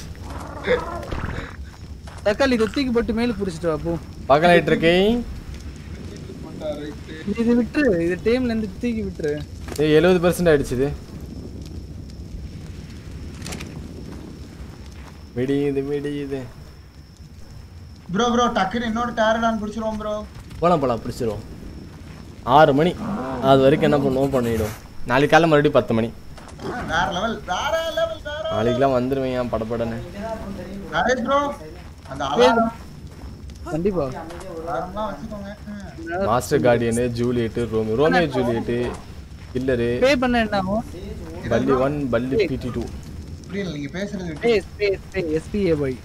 தக்காளி இதை தூக்கி போட்டு மேல புடிச்சிட்டு வா போ. பார்க்கலாயிட்டு இருக்கேன் இது இது விட்டுரு இது டைம்ல இருந்து தூக்கி விட்டுரு. ஏய் எழுபது பர்சன்ட் ஆயிடுச்சு இது. மிடியுது மிடியுது. ப்ரோ ப்ரோ டக்குன்னு இன்னொரு டேரடான் பிடிச்சிருவோம் ப்ரோ போலாம் போலாம் பிடிச்சிருவோம். ஆறு மணி. அது வரைக்கும் என்ன பண்ணுவோம்? பண்ணிவிடும் நாளைக்கு காலைல மறுபடியும் பத்து மணி. வேற லெவல் வேற லெவல் வேற நாளைக்கெல்லாம் வந்துருவேன் ஏன் படப்படன்னு நரேஷ் ப்ரோ அந்த அலாரம் கண்டிப்பா. அலாரம்லாம் வச்சுக்கோங்க. ம். Master guardian Juliet Romeo Romeo Juliet killer பே பண்ண என்ன ஆகும்? பல்லி ஒன் பல்லி பிடி டூ புரியல நீங்க பேசுறது பே பே பே எஸ்பிஏ பாய்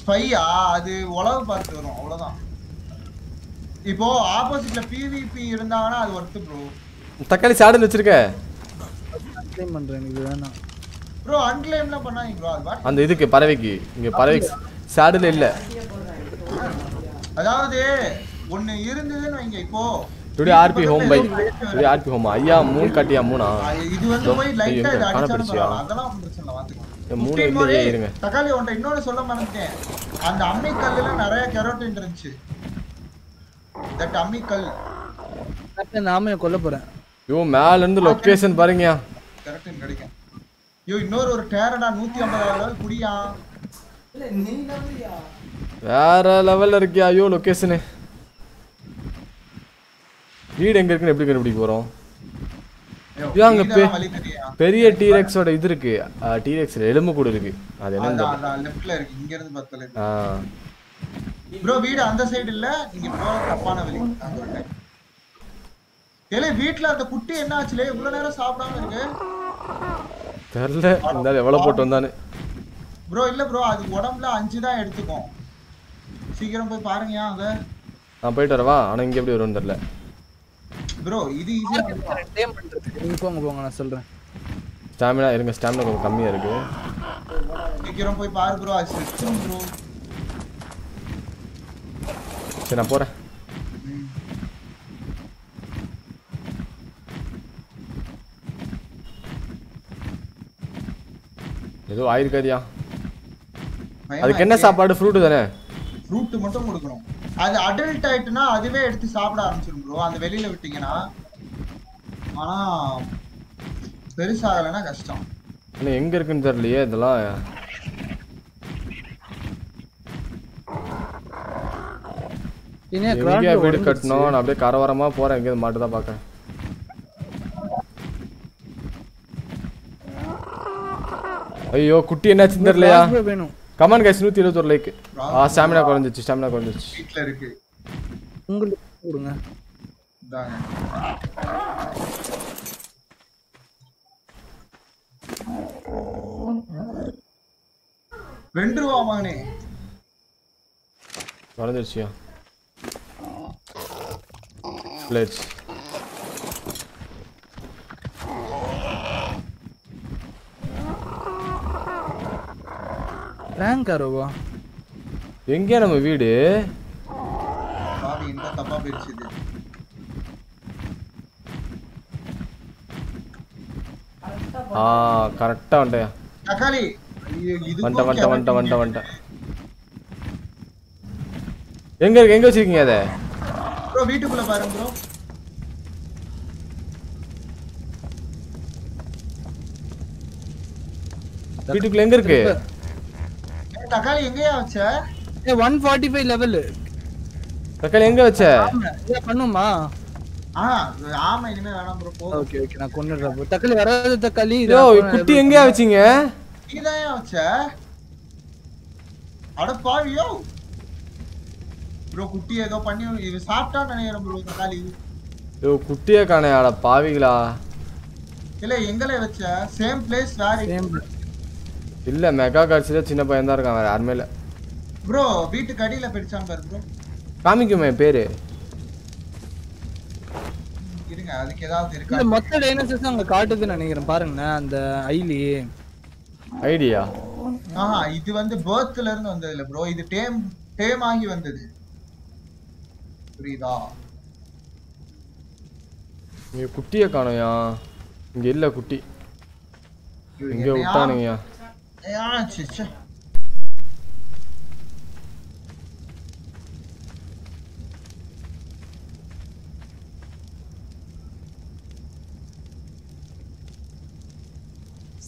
ஸ்பையா அது உளவு பார்த்து வரும் அவ்வளவுதான். இப்போ ஆப்போசிட்ல பிவிபி இருந்தாங்கன்னா அது ஒர்த்து ப்ரோ தக்காளி சாடுன்னு வச்சிருக்க. க்ளைம் பண்றேன் இது வேணாம். ப்ரோ அன்கிளைம்லாம் பண்ணாதீங்க ப்ரோ அந்த இதுக்கு பறவைக்கு. இங்க பறவைக்கு சாடுல இல்ல. அதாவது ஒண்ணு இருந்ததுன்னு வைங்க இப்போ. Today RP home by today RP home ஐயா மூணு காட்டியா மூணா இது வந்து போய் லைட்டா? இது? பரவாயில்ல. அதெல்லாம் பிரச்சனை இல்ல பாத்துக்கோ. ஏ, மூணு இல்லையே, இருங்க. தக்காளி ஒன்றை இன்னொன்னு சொல்ல மறந்துட்டேன். அந்த அம்மிக்கல்லுல நிறைய கெரோட்டின் இருந்துச்சு. தட் அம்மிக்கல் கரெக்டா நாம கொல்ல போறேன். ஐயோ மேல இருந்து லொகேஷன் பாருங்கயா கெரோட்டின் கிடைக்கும். ஐயோ இன்னொரு ஒரு டேரடா நூத்தி ஐம்பதாயிரம் லெவல் குடியா? வேற லெவல்ல இருக்கியா? ஐயோ லொகேஷனு வீடு எங்க இருக்குன்னு எப்படி கண்டுபிடிக்க போறோம்? ஐயோ, அங்க பெரிய டீரெக்ஸோட இது இருக்கு. டீரெக்ஸ்ல எலும்பு கூட இருக்கு. அது. அதான் லெஃப்ட்ல இருக்கு. இங்க இருந்து பத்தல ஆ. ப்ரோ வீடு அந்த சைடு இல்ல? நீங்க போற தப்பான வழி. அங்க. ஏலே வீட்ல அந்த குட்டி என்ன ஆச்சுலே? இவ்வளவு நேரம் சாப்பிடாம இருக்கு. தெரியல இருந்தாலும் எவ்வளவு போட்டு வந்தானு ப்ரோ இல்ல ப்ரோ அது உடம்புல அஞ்சு தான் எடுத்துக்கும். சீக்கிரம் போய் பாருங்கயா அத நான் போயிட்டு வரவா? ஆனா இங்க எப்படி வரும்னு தெரியல. ப்ரோ இது ஈஸியா பண்றது. நீங்க போங்க போங்க நான் சொல்றேன். ஸ்டாமினா இருங்க ஸ்டாமினா கொஞ்சம் கம்மியா இருக்கு. சீக்கிரம் போய் பாரு ப்ரோ அது செத்துரும் ப்ரோ சரி நான் போறேன். ஏதோ ஆயிருக்காதியா? அதுக்கு என்ன சாப்பாடு? ஃப்ரூட்டு தானே? ஃப்ரூட் மட்டும் கொடுக்கணும். அது அடல்ட் ஆயிட்டுனா அதுவே எடுத்து சாப்பிட ஆரம்பிச்சிடும் ப்ரோ அந்த வெளியில விட்டீங்கன்னா ஆனா பெருசாகலைன்னா கஷ்டம். இன்னும் எங்க இருக்குன்னு தெரியலையே இதெல்லாம். எங்கேயா கிராண்ட் வீடு கட்டணும்? நான் அப்படியே கரவரமா போறேன். எங்கேயாவது மாட்டு தான் ஐயோ குட்டி என்னாச்சுன்னு தெரியலையா? வேணும். கமான் கைஸ் நூற்றி எழுபத்தொரு லைக் ஆ ஸ்டாமினா குறைஞ்சிச்சு ஸ்டாமினா குறைஞ்சிச்சு. வீட்ல இருக்கு. உங்களுக்கு கொடுங்க. இதாங்க வென்றுவா மகனே குறைஞ்சிருச்சியா? பிளேட்ஸ் ரேங்க் ஆரோவா எங்கேயா நம்ம வீடு? பாவி என்ன தப்பா போயிடுச்சு இது ஆ கரெக்டாக வந்துட்டேன். தக்காளி! வந்துட்டேன் வந்துட்டேன் வந்துட்டேன் வந்துட்டேன் வந்துட்டேன் எங்க இருக்கு எங்க வச்சிருக்கீங்க அதை? ப்ரோ வீட்டுக்குள்ள பாருங்க ப்ரோ. வீட்டுக்குள்ள எங்க இருக்கு? தக்காளி எங்கேயா வச்ச? ஏ ஒன் ஃபார்ட்டி ஃபைவ் லெவல் தக்காளி எங்க வச்ச? பண்ணுமா? ஆ ஆமா இனிமே வேணாம் ப்ரோ போ. ஓகே ஓகே நான் கொண்டுடுறேன் bro. தக்காளி வராத தக்காளி. இது யோ குட்டி எங்கேயா வச்சீங்க? ஏன் வச்ச? அட பாவியோ ப்ரோ குட்டி ஏதோ பண்ணி இது சாப்பிட்டா நினைக்கிறேன் ப்ரோ தக்காளி. யோ குட்டியே காணையாட பாவிகளா. இல்ல எங்களே வச்ச? சேம் பிளேஸ் வேற Same. இல்ல மெகா காட்சியில சின்ன பையன் தான் இருக்கான் வேற யாருமே இல்ல. ப்ரோ வீட்டுக்கு அடியில பிடிச்சான் பாரு ப்ரோ. காமிக்குமே பேரு. இருங்க அதுக்கு ஏதாவது இருக்கா? இந்த மொத்த டைனோசர்ஸ் அங்க காட்டுதுன்னு நினைக்கிறேன். பாருங்கண்ணே அந்த ஐலி ஐடியா ஆஹா இது வந்து பர்த்ல இருந்து வந்தது இல்ல ப்ரோ. இது டேம் டேம் ஆகி வந்தது. புரியுதா? இங்க குட்டியை காணோயா இங்க இல்ல குட்டி. இங்க என்னையா- விட்டானுங்கயா ஏயா, ச்சே, ச்சே.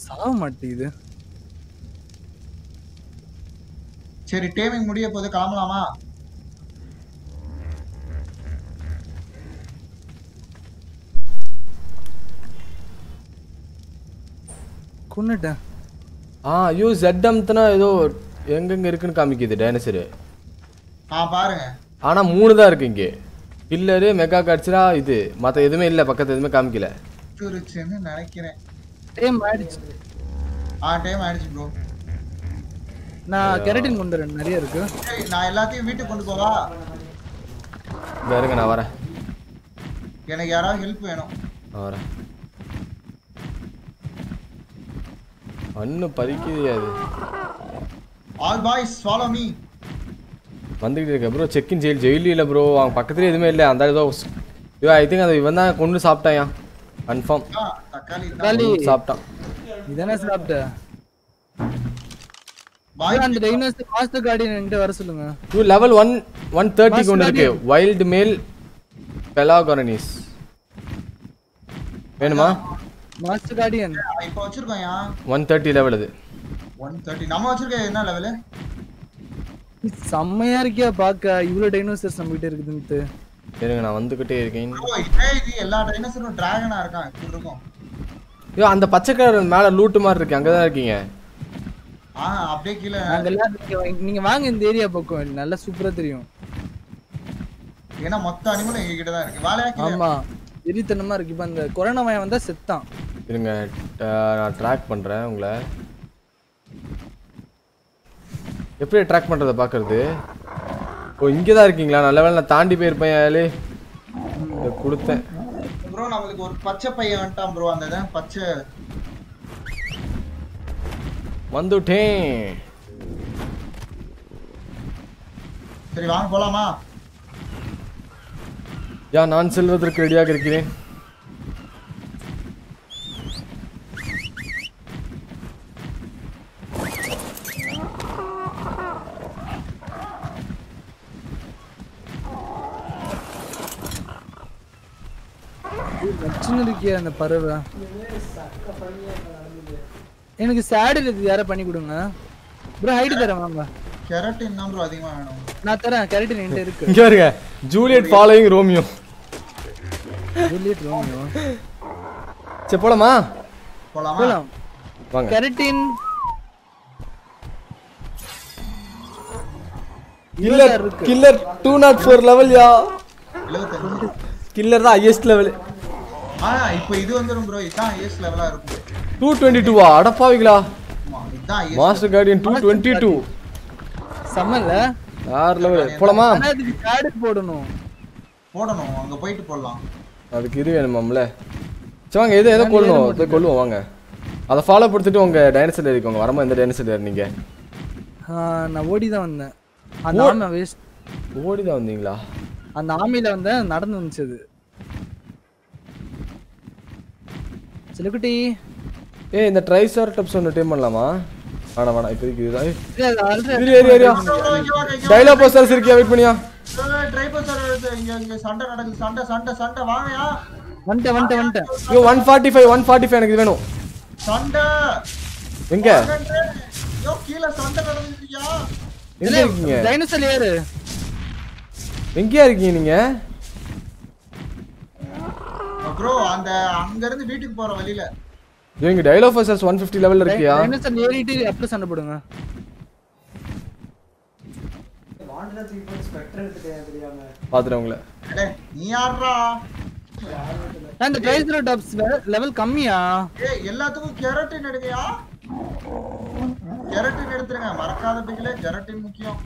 சாக மாட்டேங்குது சரி டேமிங் முடிய போது கிளம்பலாமா? கொன்னுட்டேன் ஆ ஐயோ ஜெட் அம்த்தனா ஏதோ எங்கெங்க இருக்குன்னு காமிக்குது டைனசரு ஆ பாருங்க. ஆனா மூணு தான் இருக்கு இங்கே. கில்லரு மெகா காட்சிரா இது. மத்த எதுவுமே இல்ல பக்கத்து எதுவுமே காமிக்கல. திருச்சுன்னு நினைக்கிறேன். டைம் ஆயிடுச்சு. ஆ டைம் ஆயிடுச்சு ப்ரோ நான் கெரட்டின் கொண்டு வரேன் நிறைய இருக்கு. நான் எல்லாத்தையும் வீட்டுக்கு கொண்டு போவா? இருங்க நான் வரேன். எனக்கு யாராவது ஹெல்ப் வேணும். வரேன். மண்ணு பறிக்குது அது ஆல் பாய்ஸ் ஃபாலோ மீ வந்துக்கிட்டு இருக்க ப்ரோ செக்கின் ஜெயில் ஜெயிலு இல்லை ப்ரோ அவங்க பக்கத்துலேயே எதுவுமே இல்லை. அந்த ஏதோ ஐயோ ஐ திங்க் அந்த இவன் தான் கொண்டு சாப்பிட்டான் கன்ஃபார்ம் தக்காளி தான். தக்காளி. சாப்பிட்டான். இதானே சாப்பிட்ட? பாய் அந்த டைனோசர் மாஸ்டர் கார்டியன் என்கிட்ட வர சொல்லுங்க. டூ லெவல் ஒன் ஒன் தேர்ட்டிக்கு ஒன்று இருக்கு. வைல்டு மேல் பெலாகோரனிஸ் வேணுமா? மாஸ்டர் கார்டியன் இப்போ வச்சிருக்கோம் யா ஒன் தேர்ட்டி லெவல் அது. ஒன் தேர்ட்டி நம்ம வச்சிருக்க என்ன லெவலு செம்மையா இருக்கியா பாக்க? இவ்வளவு டைனோசர்ஸ் நம்ம கிட்ட இருக்குதுன்ட்டு. இருங்க நான் வந்துக்கிட்டே இருக்கேன். இதே எல்லா டைனோசரும் டிராகனா இருக்கான் இப்படி இருக்கும். ஐயோ அந்த பச்சை கலர் மேலே லூட்டு மாதிரி இருக்கு. அங்கே தான் இருக்கீங்க. ஆ அப்படியே கீழே. நாங்க எல்லாம் நீங்க வாங்க- இந்த ஏரியா பக்கம். நல்லா சூப்பரா தெரியும். ஏன்னா மொத்த அனிமலும் எங்க கிட்ட தான் இருக்கு. வாழையா கீழே? ஆமா. வெறித்தனமா இருக்கு. இப்ப அந்த கொரோனா வாயம் வந்தா செத்தான். இருங்க நான் ட்ராக் பண்ணுறேன் உங்களை. எப்படி ட்ராக் பண்ணுறதை பார்க்கறது? ஓ இங்கே தான் இருக்கீங்களா? நல்ல வேளை நான் தாண்டி போயிருப்பேன் ஏழு இதை கொடுத்தேன். ப்ரோ நம்மளுக்கு ஒரு பச்சை பையன் வந்துட்டான் ப்ரோ அந்த பச்சை. வந்துட்டேன். சரி வாங்க போலாமா? யா நான் செல்வதற்கு ரெடியாக இருக்கிறேன். வச்சுன்னு இருக்கிய அந்த பறவை. எனக்கு சேடல் இது யாரா பண்ணி கொடுங்க. ப்ரோ ஹைட் தரேன் வாங்க. கெரட்டின் தான் ப்ரோ அதிகமா வேணும். நான் தரேன் கரெக்ட் என்கிட்ட இருக்கு. இங்க இருங்க ஜூலியட் ஃபாலோயிங் ரோமியோ சரி போலாமா? போலாமா? போலாம். வாங்க. Keratin killer killer two naught four level yeah killer தான் ஹையஸ்ட் லெவல் ஆனா இப்போ இது வந்துரும் ப்ரோ இதுதான் ஹையஸ்ட் லெவலா இருக்கும். டூ டுவெண்ட்டி டூவா அடப்பாவிங்களா ஆமா இதுதான் highest. Master guardian two twenty two செம்மல்ல. ஆறு லெவல் போலாமா? அதுக்கு போடணும். போடணும். அங்க போயிட்டு போடலாம். அதுக்கு இது வேணுமாம்ல? சரி வாங்க எது எதை கொள்ளணும் போய் கொள்ளுவோம் வாங்க. அதை ஃபாலோ படுத்துட்டு உங்க டைனசர் ஏறிக்கோங்க. வரமா இந்த டைனசர் ஏறினீங்க? ஆஹ், நான் ஓடி தான் வந்தேன். அந்த ஆமை வேஸ்ட் ஓடி தான் வந்தீங்களா? அந்த ஆமையில வந்தேன் நடந்து வந்துச்சு. அது சிலக்குட்டி ஏ இந்த ட்ரைசார் டப்ஸ் ஒன்று டைம் பண்ணலாமா? வேணாம் வேணாம். இப்போதைக்கு இதுதான். டைலாக் போஸ்டர்ஸ் இருக்கியா? வெயிட் பண்ணியா? இங்க இங்க சண்டை நடக்குது சண்டை சண்டை சண்டை. வாங்கயா வந்துட்டேன் வந்துட்டேன் வந்துட்டேன். ஐயோ one forty five one forty five எனக்கு இது வேணும். சண்டை. எங்க? ஐயோ கீழே சண்டை எங்க இருக்கீங்க? டைனோசர் ஏறு. எங்கேயா இருக்கீங்க நீங்க? ப்ரோ அந்த அங்க இருந்து வீட்டுக்கு போற வழியில. டைலாக் போஸ்டர்ஸ் ஒன் ஃபிஃப்டி லெவலில் இருக்கியா? டைனோசர் ஏறிட்டு அப்புறம் சண்டை போடுங்க. டேய், நீ யாரா லெவல் கம்மியா? ஏய் எல்லாத்துக்கும் கெரட்டின் எடுங்கயா கெரட்டின் எடுத்துருங்க மறக்காத பிகிலே கெரட்டின் முக்கியம்.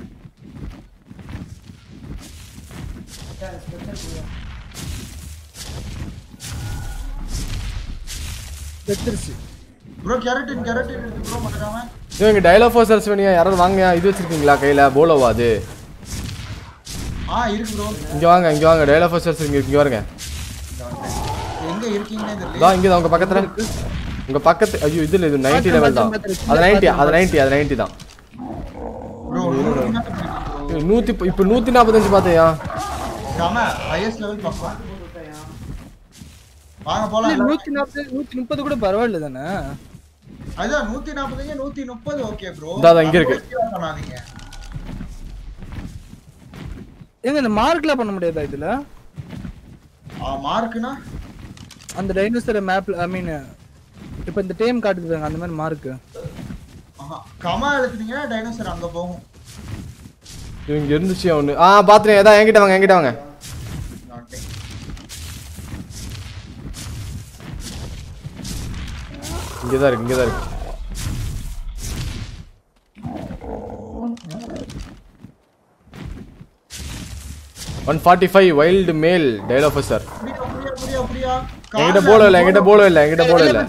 செத்துருச்சு ப்ரோ கெரட்டின் கெரட்டின் எடுத்து ப்ரோ மறக்காம. வேணியா யாராவது வாங்க இது வச்சிருக்கீங்களா கையில? போலோவா அது? ஆ இருக்கு ப்ரோ இங்க வாங்க இங்க வாங்க. டைலாக் போஸ்டர்ஸ் இங்க இங்க வருங்க எங்க இருக்கீங்கன்னே தெரியல. இதோ இங்க தான் உங்க பக்கத்துல. உங்க பக்கத்து ஐயோ இதுல இது 90 லெவல் தான். அது 90 அது 90 அது 90 தான். ப்ரோ ஐயோ, நூத்தி ப- இப்ப நூத்தி நாற்பத்தஞ்சு பார்த்தையா? காம ஹையஸ்ட் லெவல் பார்ப்போம் வாங்க போலாம். இல்ல, நூத்தி நாற்பது நூத்தி முப்பது கூட பரவாயில்ல தானே? அதான் நூத்தி நாற்பத்தஞ்சு நூத்தி முப்பது ஓகே ப்ரோ இந்தா, இங்க இருக்கு. ஏங்க இந்த மார்க்லாம் பண்ண முடியாதா இதுல? ஆ மார்க்குனா அந்த டைனோசர் மேப்ல ஐ மீன் இப்போ இந்த டைம் காட்டுதுங்க அந்த மாதிரி மார்க் ஆஹா கமா எழுத்துனீங்கன்னா டைனோசர் அங்க போகும். இங்க இருந்துச்சு ஒண்ணு ஆ பாத்துறேன் ஏதா என்கிட்ட வாங்க என்கிட்ட வாங்க. நாட்டை இங்கதான் இருக்கு இங்கதான் இருக்கு. One forty five wild male dialogue officer என்கிட்ட போலோ இல்லை என்கிட்ட போலோ இல்லை என்கிட்ட போலோ இல்லை.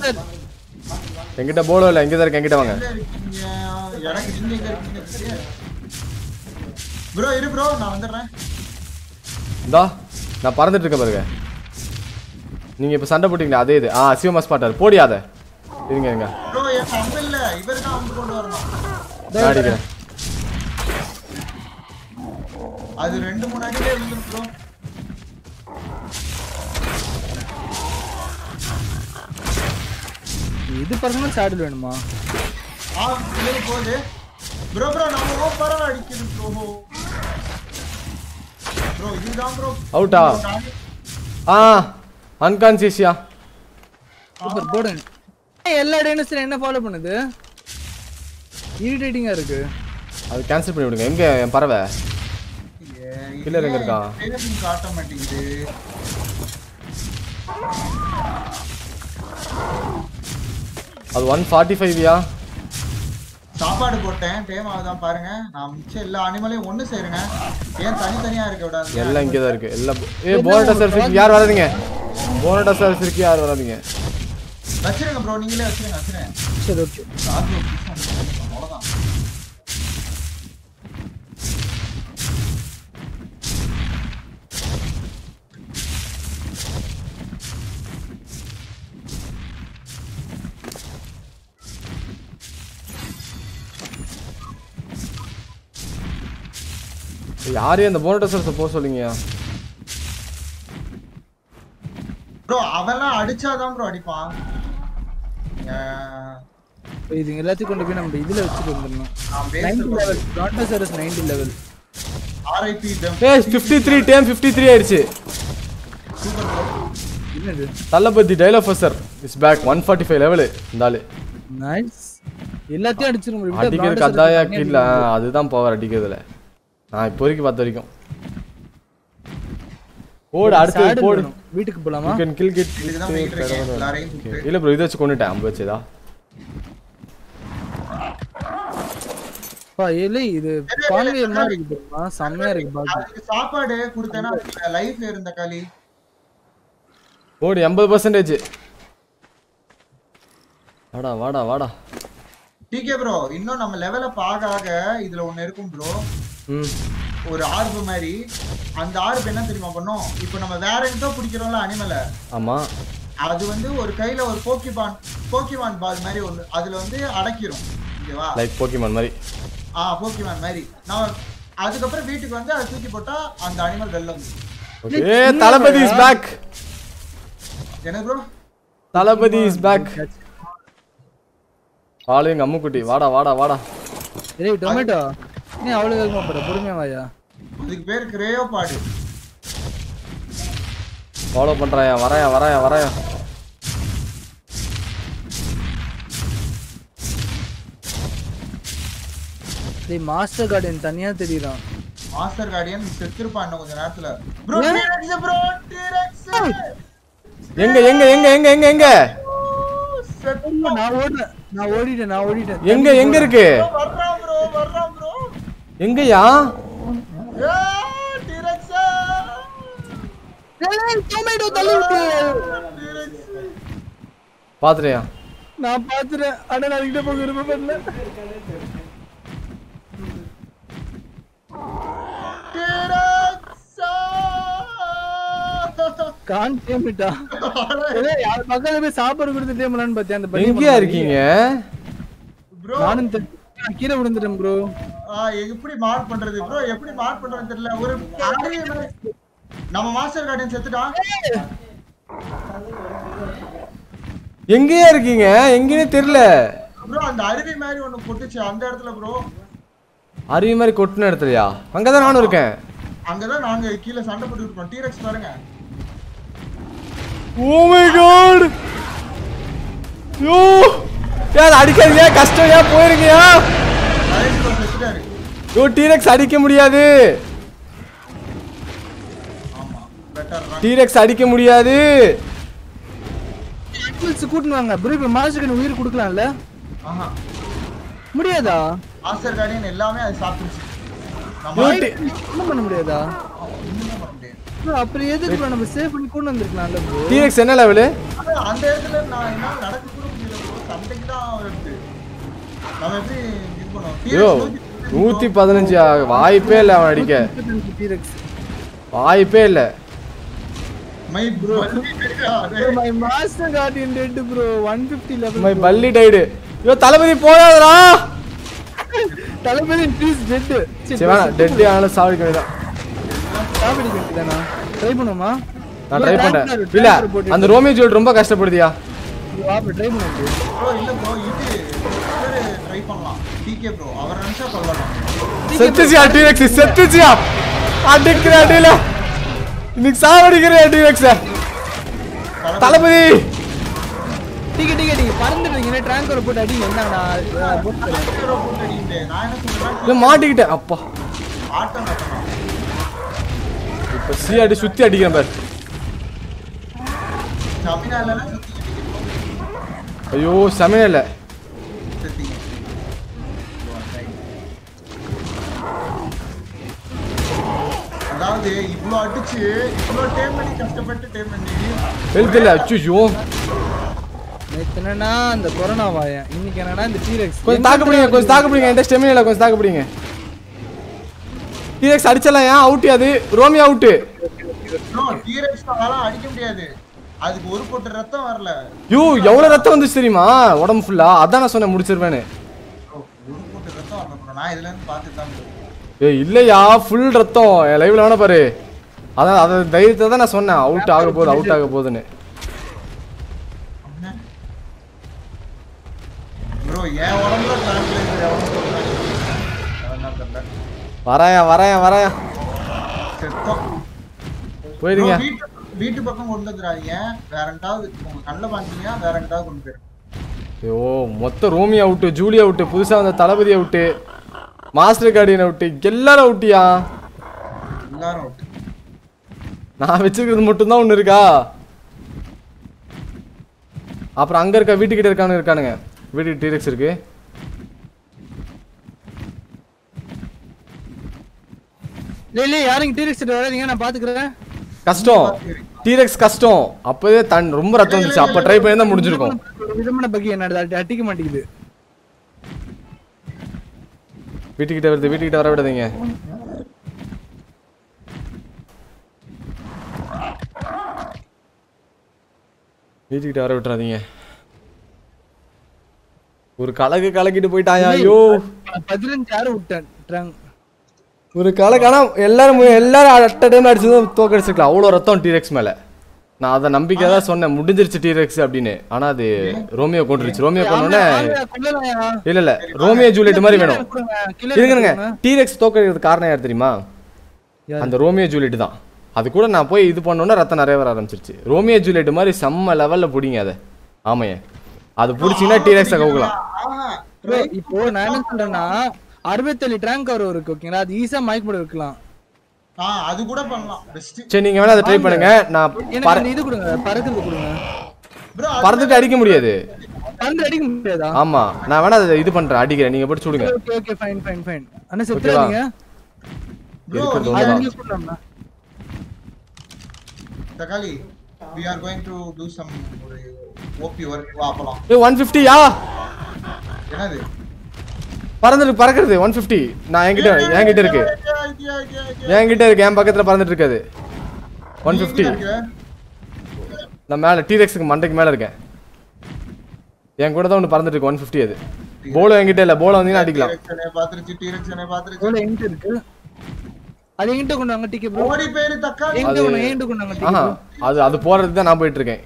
என்கிட்ட போலோ இல்லை எங்கே தான் இருக்கு என்கிட்ட வாங்க. ப்ரோ இரு ப்ரோ நான் வந்துடுறேன். இந்தா நான் பறந்துட்டு இருக்கேன் பாருங்க. நீங்க இப்ப சண்டை போட்டீங்களா அதே இது. ஆ சிவமாஸ் பாட்டார். போடியாத இருங்க இருங்க. ப்ரோ என் அம்பு இல்ல இவர் தான் அம்பு கொண்டு வரணும். நான் அடிக்கிறேன். அது ரெண்டு மூணு அடியிலே விழுந்துரும் ப்ரோ இது பர்சனல் சேடல் வேணுமா? ஆ பிள்ளைங்க போகுது ப்ரோ ப்ரோ நம்ம ஓ பரவ அடிக்குது ப்ரோ ப்ரோ இதுதான் ப்ரோ அவுட்டா ஆ அன்கான்சியஸ்யா சூப்பர் போடுங்க எல்லா டைனோசரும் என்ன ஃபாலோ பண்ணுது? இரிட்டேட்டிங்கா இருக்கு. அது கேன்சல் பண்ணி விடுங்க எங்க என் பறவை? Killer எங்க இருக்கான்? பேரும் காட்ட மாட்டேங்குது? அது ஒன் ஃபார்ட்டி ஃபைவ்யா சாப்பாடு போட்டேன். டைம் ஆகுதான் பாருங்க. நான் மிச்சம் எல்லா அனிமலையும் ஒண்ணு சேருங்க. ஏன் தனித்தனியா இருக்க விடாது? எல்லாம் இங்கே தான் இருக்கு. எல்லாம் ஏ போனட்டா சர்ஸ் இருக்கு யார் வராதீங்க? போனட்டா சர்ஸ் இருக்கு யார் வராதீங்க? வச்சிருங்க ப்ரோ நீங்களே வச்சிருங்க வச்சிருங்க. சரி ஓகே சாத்தி ஒரு நிமிஷம். அவ்வளவுதான் யாரையும் அந்த போனட்டோசர்ஸை போக சொல்லுங்க ப்ரோ அவன்லாம் அடிச்சாதான் ப்ரோ அடிப்பான். அஹ், இது எல்லாத்தையும் கொண்டு போய் நம்ம இதுல வச்சுட்டு வந்துடணும். நான் ninety level brontosaurus ninety level. ஏய் த்ரீ டேம் ஃபிஃப்டி த்ரீ ஆயிடுச்சு. என்னது? Thalapathy dilophosaur is back one forty five level இந்த ஆளு. நைஸ் எல்லாத்தையும் அடிச்சிரும். அதாயா தனியா கீழ அதுதான் பவர் அடிக்கிறதுல. நான் இப்போ வரைக்கும் பார்த்த வரைக்கும். போடு அடுத்து போடு. வீட்டுக்கு போலாமா? You can kill kid. இல்ல ப்ரோ இதை வச்சு கொண்டுட்டேன். அம்பு வச்சதா பா இல்லை இது கான்வே மாதிரி இருக்கு தெரியுமா? செம்மையா இருக்கு பாக்க அதுக்கு சாப்பாடு கொடுத்தேன்னா லைஃப் இருந்த போடு எண்பது பர்சன்டேஜ் வாடா வாடா வாடா. டிகே ப்ரோ இன்னும் நம்ம லெவல ஆக ஆக இதுல ஒண்ணு இருக்கும் ப்ரோ ஒரு ஆர்பு மாதிரி. அந்த ஆர்பு என்ன தெரியுமா பண்ணும்? இப்போ நம்ம வேற எங்கோ பிடிக்கிறோம்ல அனிமலை ஆமா. அது வந்து ஒரு கையில ஒரு போக்கிபான் போக்கிமான் பால் மாதிரி ஒண்ணு அதுல வந்து அடக்கிரும். ஓகேவா? லைக் போக்கிமான் மாதிரி. ஆ போக்கிமான் மாதிரி. நான் அதுக்கப்புறம் வீட்டுக்கு வந்து அதை தூக்கி போட்டா அந்த அனிமல் வெளில வந்து ஓகே தளபதி இஸ் பேக் என்ன ப்ரோ தளபதி இஸ் பேக் ஆளு எங்க அம்முக்குட்டி. வாடா வாடா வாடா. ஏய் டொமேட்டோ. நீ அவ்வளவு வேகமா போற. பொறுமையா வாயா. இதுக்கு பேர் கிரேயோ பாடு. ஃபாலோ பண்றாயா? வராயா வராயா வராயா. டேய் மாஸ்டர் கார்டன் தனியா தெரியுறான். மாஸ்டர் கார்டியன் செத்துருப்பான் இன்னும் கொஞ்ச நேரத்துல. ப்ரோ டீரெக்ஸ் ப்ரோ டீரெக்ஸ் எங்க எங்க எங்க எங்க எங்க எங்க? நான் ஓடுறேன் நான் ஓடிட்டேன் நான் ஓடிட்டேன். எங்க எங்க இருக்கு? வர்றான் ப்ரோ வர்றான் ப்ரோ எங்கயா பாத்துறியா? நான் பாத்துறேன். அட நான் கிட்ட போக யார் பக்கத்துல போய் சாப்பாடு கொடுத்து டேமலான்னு பாத்தியா அந்த எங்கயா இருக்கீங்க? நானும் கீழே விழுந்துட்டேன் ப்ரோ எப்படி மார்க் பண்றது ப்ரோ எப்படி மார்க் பண்றதுன்னு தெரியல. ஒரு நம்ம மாஸ்டர் கார்டியன் செத்துட்டான் எங்கயா இருக்கீங்க? எங்கேனே தெரியல. ப்ரோ அந்த அருவி மாதிரி ஒண்ணு பொட்டுச்சு அந்த இடத்துல ப்ரோ அருவி மாதிரி கொட்டின இடத்துலயா? அங்கதான் நானும் இருக்கேன். அங்கதான் நாங்க கீழே சண்டை போட்டு இருக்கோம். டீரெக்ஸ் பாருங்க. Oh my god yo! ஏன் அடிக்காதீங்க கஷ்டம் ஏன் செத்துட்டாரு யோ டீரெக்ஸ் அடிக்க முடியாது. டீரெக்ஸ் அடிக்க முடியாது. அனிமல்ஸ் கூட்டின்னு வாங்க. ப்ரோ இப்ப மாஸ்டர் உயிர் கொடுக்கலாம்ல? ஆஹா. முடியாதா? மாஸ்டர் கார்டியன் எல்லாமே அது சாப்பிட்டுச்சு நம்ம பண்ண முடியாதா? அப்புறம் எதுக்கு நம்ம சேவ் பண்ணி கொண்டு வந்திருக்கலாம்ல ப்ரோ டீரெக்ஸ் என்ன லெவலு ஆனா, அந்த இடத்துல நான் என்ன நடக்க கூட முடியல. ப்ரோ சண்டைக்கு தான் நம்ம எப்படி இது நூத்தி பதினஞ்சு வாய்ப்பே இல்லை அவன் அடிக்க. வாய்ப்பே இல்லை. My bro my master guardian dead bro 150 level my பல்லி died yo please dead dead try பண்ணுமா நான் ட்ரை பண்றேன் இல்ல அந்த ரோமியோ ஜோல் ரொம்ப கஷ்டப்படுதியா வாப்ப ட்ரை பண்ணு. ப்ரோ இல்ல ப்ரோ இது ட்ரை பண்ணலாம். டிகே ப்ரோ அவர் நினைச்சா சொல்லலாம் செத்துச்சியா டீரெக்ஸ் செத்துச்சியா அடிக்கிற அடியில. இன்னைக்கு சாவடிக்கிற T rex Thalapathy. Ticket ticket ticket பறந்துடுறீங்க tranq போட்டு அடிங்க என்ன நான் போட்டு தரேன். ஹீரோ போட்டு அடிங்க நான் என்ன சொல்றேன் இல்ல மாட்டிக்கிட்டேன். அப்பா. ஆட்டம் கட்டணும். இப்ப சி அடி சுத்தி அடிக்கிறேன் பாரு. ஐயோ செமையா இல்ல. அதாவது இவ்ளோ அடிச்சு இவ்ளோ டைம் பண்ணி கஷ்டப்பட்டு டைம் பண்ணி. ஹெல்த் இல்ல நேத்து என்னன்னா இந்த கொரோனா வாயன் இன்னைக்கு என்னன்னா இந்த டீரெக்ஸ் கொஞ்சம் தாக்கு பிடிங்க கொஞ்சம் தாக்கு பிடிங்க இல்ல கொஞ்சம் தாக்கு பிடிங்க. டீரெக்ஸ் அடிச்சலாம் ஏன்? அவுட் அது. ரோமி அவுட்டு டீரெக்ஸ் அதெல்லாம் அடிக்க முடியாது. அதுக்கு ஒரு பொட்டு ரத்தம் வரல. யூ எவ்வளவு ரத்தம் வந்துச்சு தெரியுமா? உடம்பு ஃபுல்லா அதான் நான் சொன்னேன் முடிச்சிருவேன்னு. ஒரு பொட்டு ரத்தம் வரல bro. நான் இதுல இருந்து பார்த்துட்டு தான் bro. ஏய் இல்லையா? ஃபுல் ரத்தம். என் லைவ்ல வேணா பாரு. அதான் அதை தைரியத்தை தான் நான் சொன்னேன். அவுட் ஆக போகுது அவுட் ஆக போகுதுன்னு. வரையா வரையா வரையா. போயிருங்க. வீட்டு பக்கம் கொண்டு வந்துடாதீங்க. வேற எங்கிட்டாவது உங்க கண்ணில் பார்த்தீங்கன்னா வேற எங்கிட்டாவது கொண்டு போயிடும் ஐயோ மொத்த ரோமி அவுட்டு ஜூலி அவுட்டு புதுசா வந்த Thalapathy out master guardian out எல்லாரும் அவுட்டியா எல்லாரும் out. நான் வச்சிருக்கிறது மட்டும்தான் ஒன்று இருக்கா? அப்புறம் அங்க இருக்க வீட்டுக்கிட்ட இருக்கானு இருக்கானுங்க. வீட்டுக்கு டீரெக்ஸ் இருக்கு. இல்ல இல்ல யாரும் டீரிக்ஸ் வராதீங்க நான் பாத்துக்கிறேன். கஷ்டம். டீரெக்ஸ் கஷ்டம். அப்பவே தன் ரொம்ப ரத்தம் வந்துச்சு. அப்ப ட்ரை பண்ணி தான் முடிஞ்சிருக்கும். விதமான பக்கி என்ன? அடிக்க மாட்டேங்குது. வீட்டுக்கிட்ட வருது. வீட்டுக்கிட்ட வர விடாதீங்க. வீட்டுக்கிட்ட வர விட்டுறாதீங்க. ஒரு கலக்கு கலக்கிட்டு போயிட்டாயா? ஐயோ. நான் பதினஞ்சு யாரும் விட்டேன் ஒரு கலக்கு ஆனா எல்லாரும் எல்லாரும் அட்ட டைம் அடிச்சு தோக்கடிச்சிருக்கலாம் அவ்வளோ ரத்தம் டீரெக்ஸ் மேல. நான் அதை நம்பிக்கை தான் சொன்னேன். முடிஞ்சிருச்சு டீரெக்ஸ் அப்படின்னு. ஆனா அது ரோமியோ கொண்டுருச்சு. ரோமியோ கொண்டோடனே இல்ல இல்ல. ரோமியோ ஜூலியட் மாதிரி வேணும். இருங்க டீரெக்ஸ் தோக்கடிக்கிறதுக்கு காரணம் யார் தெரியுமா? அந்த ரோமியோ ஜூலியட் தான். அது கூட நான் போய் இது பண்ணோன்னே ரத்தம் நிறைய வர ஆரம்பிச்சிருச்சு. ரோமியோ ஜூலியட் மாதிரி செம்ம லெவல்ல பிடிங்க அதை. ஆமையே அது பிடிச்சிங்கன்னா டீரெக்ஸை கவுக்கலாம். ஆஹா, இப்போ நான் என்ன சொல்றேன்னா அறுபத்தேழு ட்ராங்க் கவர் இருக்கு ஓகேங்களா அது ஈஸியா மயக்க போட வைக்கலாம் ஆ அது கூட பண்ணலாம். பெஸ்ட் சரி நீங்க வேணா அதை ட்ரை பண்ணுங்க. நான் எனக்கு இது கொடுங்க பறக்கிறது கொடுங்க. பறந்துட்டு அடிக்க முடியாது. பறந்து அடிக்க முடியாதா? ஆமா. நான் வேணா அதை இது பண்றேன் அடிக்கிறேன். நீங்க போட்டு சுடுங்க. Okay okay fine fine fine அண்ணா? செத்துறாதீங்க. தக்காளி we are going to do some OP work வாப்பலாம் ஏ ஒன் ஃபிஃப்டியா என்னது? பறந்துட்டு பறக்கிறது ஒன் ஃபிஃப்டி நான் என்கிட்ட என்கிட்ட இருக்கு. என்கிட்ட இருக்கு என் பக்கத்துல பறந்துட்டு இருக்காது. ஒன் ஃபிஃப்டி எங்க? நான் மேல டீரெக்ஸுக்கு மண்டைக்கு மேல இருக்கேன். என் கூட தான் ஒன்று பறந்துட்டு இருக்கு ஒன் ஃபிஃப்டி அது. போலோ என்கிட்ட இல்ல போலோ வந்தீங்கன்னா அடிக்கலாம். அது எங்கிட்ட கொண்டு வாங்க டிக்கெட் ப்ரோ ஓடி போயிரு தக்காளி எங்கிட்ட கொண்டு எங்கிட்ட கொண்டு வாங்க ஆஹா டிக்கெட் அது அது போறதுக்கு தான் நான் போயிட்டு இருக்கேன்.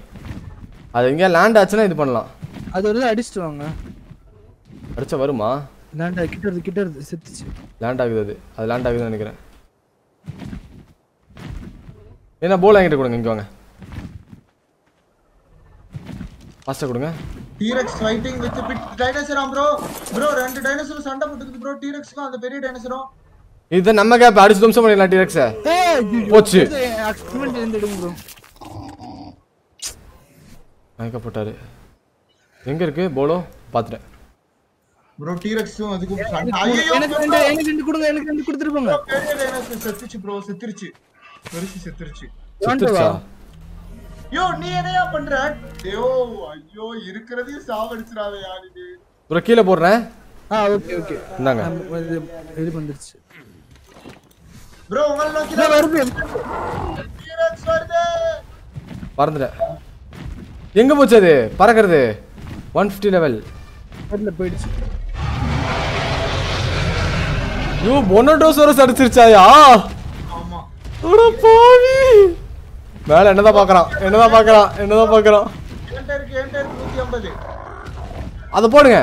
அது எங்கேயா லேண்ட் ஆச்சுன்னா இது பண்ணலாம். அது ஒரு அடிச்சிட்டு வாங்க. அடிச்சா வருமா? லேண்டா கிட்ட வருது கிட்ட வருது செத்துச்சு. லேண்ட் ஆகுது அது அது லேண்ட் ஆகுதுன்னு நினைக்கிறேன். என்ன போல என்கிட்ட கொடுங்க இங்க வாங்க. ஃபாஸ்ட்டாக கொடுங்க. Fighting with big dinosaur ஆம் bro. Bro, ரெண்டு dinosaur சண்டை போட்டுக்குது bro. T-Rex-க்கும் அந்த பெரிய dinosaur-ம். இது நம்ம கேப் அடிச்சு நிமிஷம் பண்ணிடலாம் டீரெக்ஸை போச்சு. எக்ஸ்பெரிமெண்ட் இருந்து எடுங்க ப்ரோ மயக்கப்பட்டாரு. எங்க இருக்கு? போலோ பார்த்துட்டேன் Bro, T-Rex-ம் அதுக்கும் எனக்கு ரெண்டு எனக்கு ரெண்டு கொடுங்க எனக்கு ரெண்டு கொடுத்துட்டு போங்க பெரிய dinosaur செத்துச்சு bro, செத்துருச்சு. பெருசு செத்துருச்சு. செத்துருச்சா யோ, நீ என்னையா பண்ற? ஐயோ, ஐயோ, இருக்கிறதையும் சாவடிச்சிடாதயா நீ. ப்ரோ கீழே போடுறேன். ஆ ஓகே ஓகே. இந்தாங்க. இது வந்துருச்சு. Bro, உங்களை நோக்கி இதோ தான் வருது. T-Rex வருது. பறந்துட்டேன். எங்க போச்சு அது? பறக்கிறது. ஒன் ஃபிஃப்டி லெவல் போயிடுச்சு. யோ பொனோட்டோசோரஸ் அடிச்சிருச்சாயா ஆமா. அட பாவி மேல என்னதான் பார்க்கறான் என்னதான் பார்க்கறான் என்னதான் பார்க்கறான் என்கிட்ட இருக்கு, என்கிட்ட இருக்கு, 150. அதை போடுங்க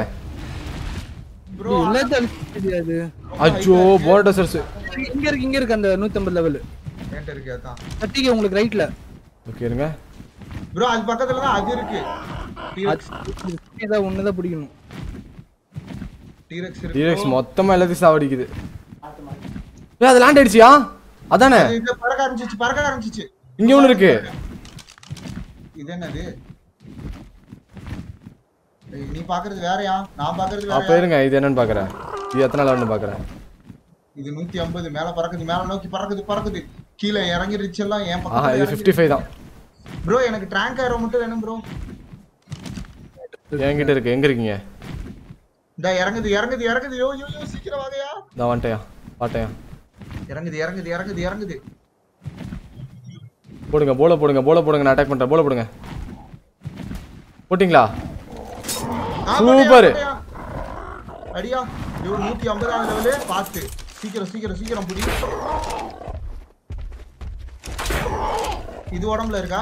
தெரியாது அச்சோ பொனோட்டோசோரஸ் இங்க இருக்கு இங்க இருக்கு அந்த 150 லெவல் என்கிட்ட இருக்கு, அதான். கட்டிக்க உங்களுக்கு ரைட்ல ஓகே இருங்க Bro, அது பக்கத்துல தான் அது இருக்கு. ஏதாவது ஒண்ணுதான் பிடிக்கணும் இருக்கு. டீரெக்ஸ் மொத்தமா எல்லாத்தையும் சாவடிக்குது. ஏ அது லேண்ட் ஆயிடுச்சியா அதானே? அது இது பறக்க ஆரம்பிச்சிச்சு பறக்க ஆரம்பிச்சிச்சு. இங்க ஒண்ணு இருக்கு. இது என்னது? ஏய், நீ பாக்குறது வேறயா? நான் பாக்குறது அப்ப வேறயா? இருங்க இது என்னன்னு பாக்குறேன். இது எத்தனை லெவல்னு பாக்குறேன். இது நூத்தி ஐம்பது. மேல பறக்குது மேல நோக்கி பறக்குது பறக்குது. கீழே இறங்கிருச்சு எல்லாம் என் ஆஹா இது ஃபிஃப்டி ஃபைவ் தான். ப்ரோ எனக்கு ட்ராங்க் ஆயிரம் மட்டும் வேணும் ப்ரோ என்கிட்ட இருக்கு. எங்க இருக்கீங்க? இந்த இறங்குது இறங்குது இறங்குது. யோ யோ யோ சீக்கிரம் வாங்கயா நான் வந்துட்டேயா பாட்டையா இறங்குது இறங்குது இறங்குது இறங்குது. போடுங்க போல போடுங்க போல போடுங்க நான் அட்டாக் பண்றேன். போல போடுங்க. போட்டிங்களா? போட்டியா. அடியா இவரு நூத்தி ஐம்பதாவது லெவலு பாத்து சீக்கிரம் சீக்கிரம் சீக்கிரம் புடி. இது உடம்புல இருக்கா?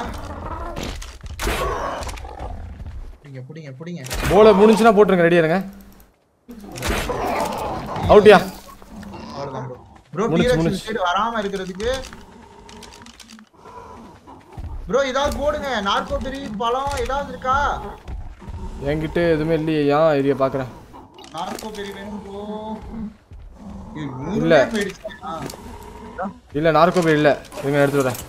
புடிங்க புடிங்க புடிங்க. போல முடிஞ்சுன்னா போட்டுருங்க ரெடியா இருங்க. அவுட்டியா ப்ரோ டீரக்ஸ். சைடு வராம இருக்கிறதுக்கு ப்ரோ ஏதாவது போடுங்க. நார்கோ பெரி பழம் ஏதாவது இருக்கா? என்கிட்ட எதுவுமே இல்லையே? ஏன் ஏரியா பார்க்குறேன் நார்கோ பெரி வேணும் ப்ரோ இல்ல. இல்லை நார்கோபே இல்லை. இருங்க நான் எடுத்துட்டு வரேன்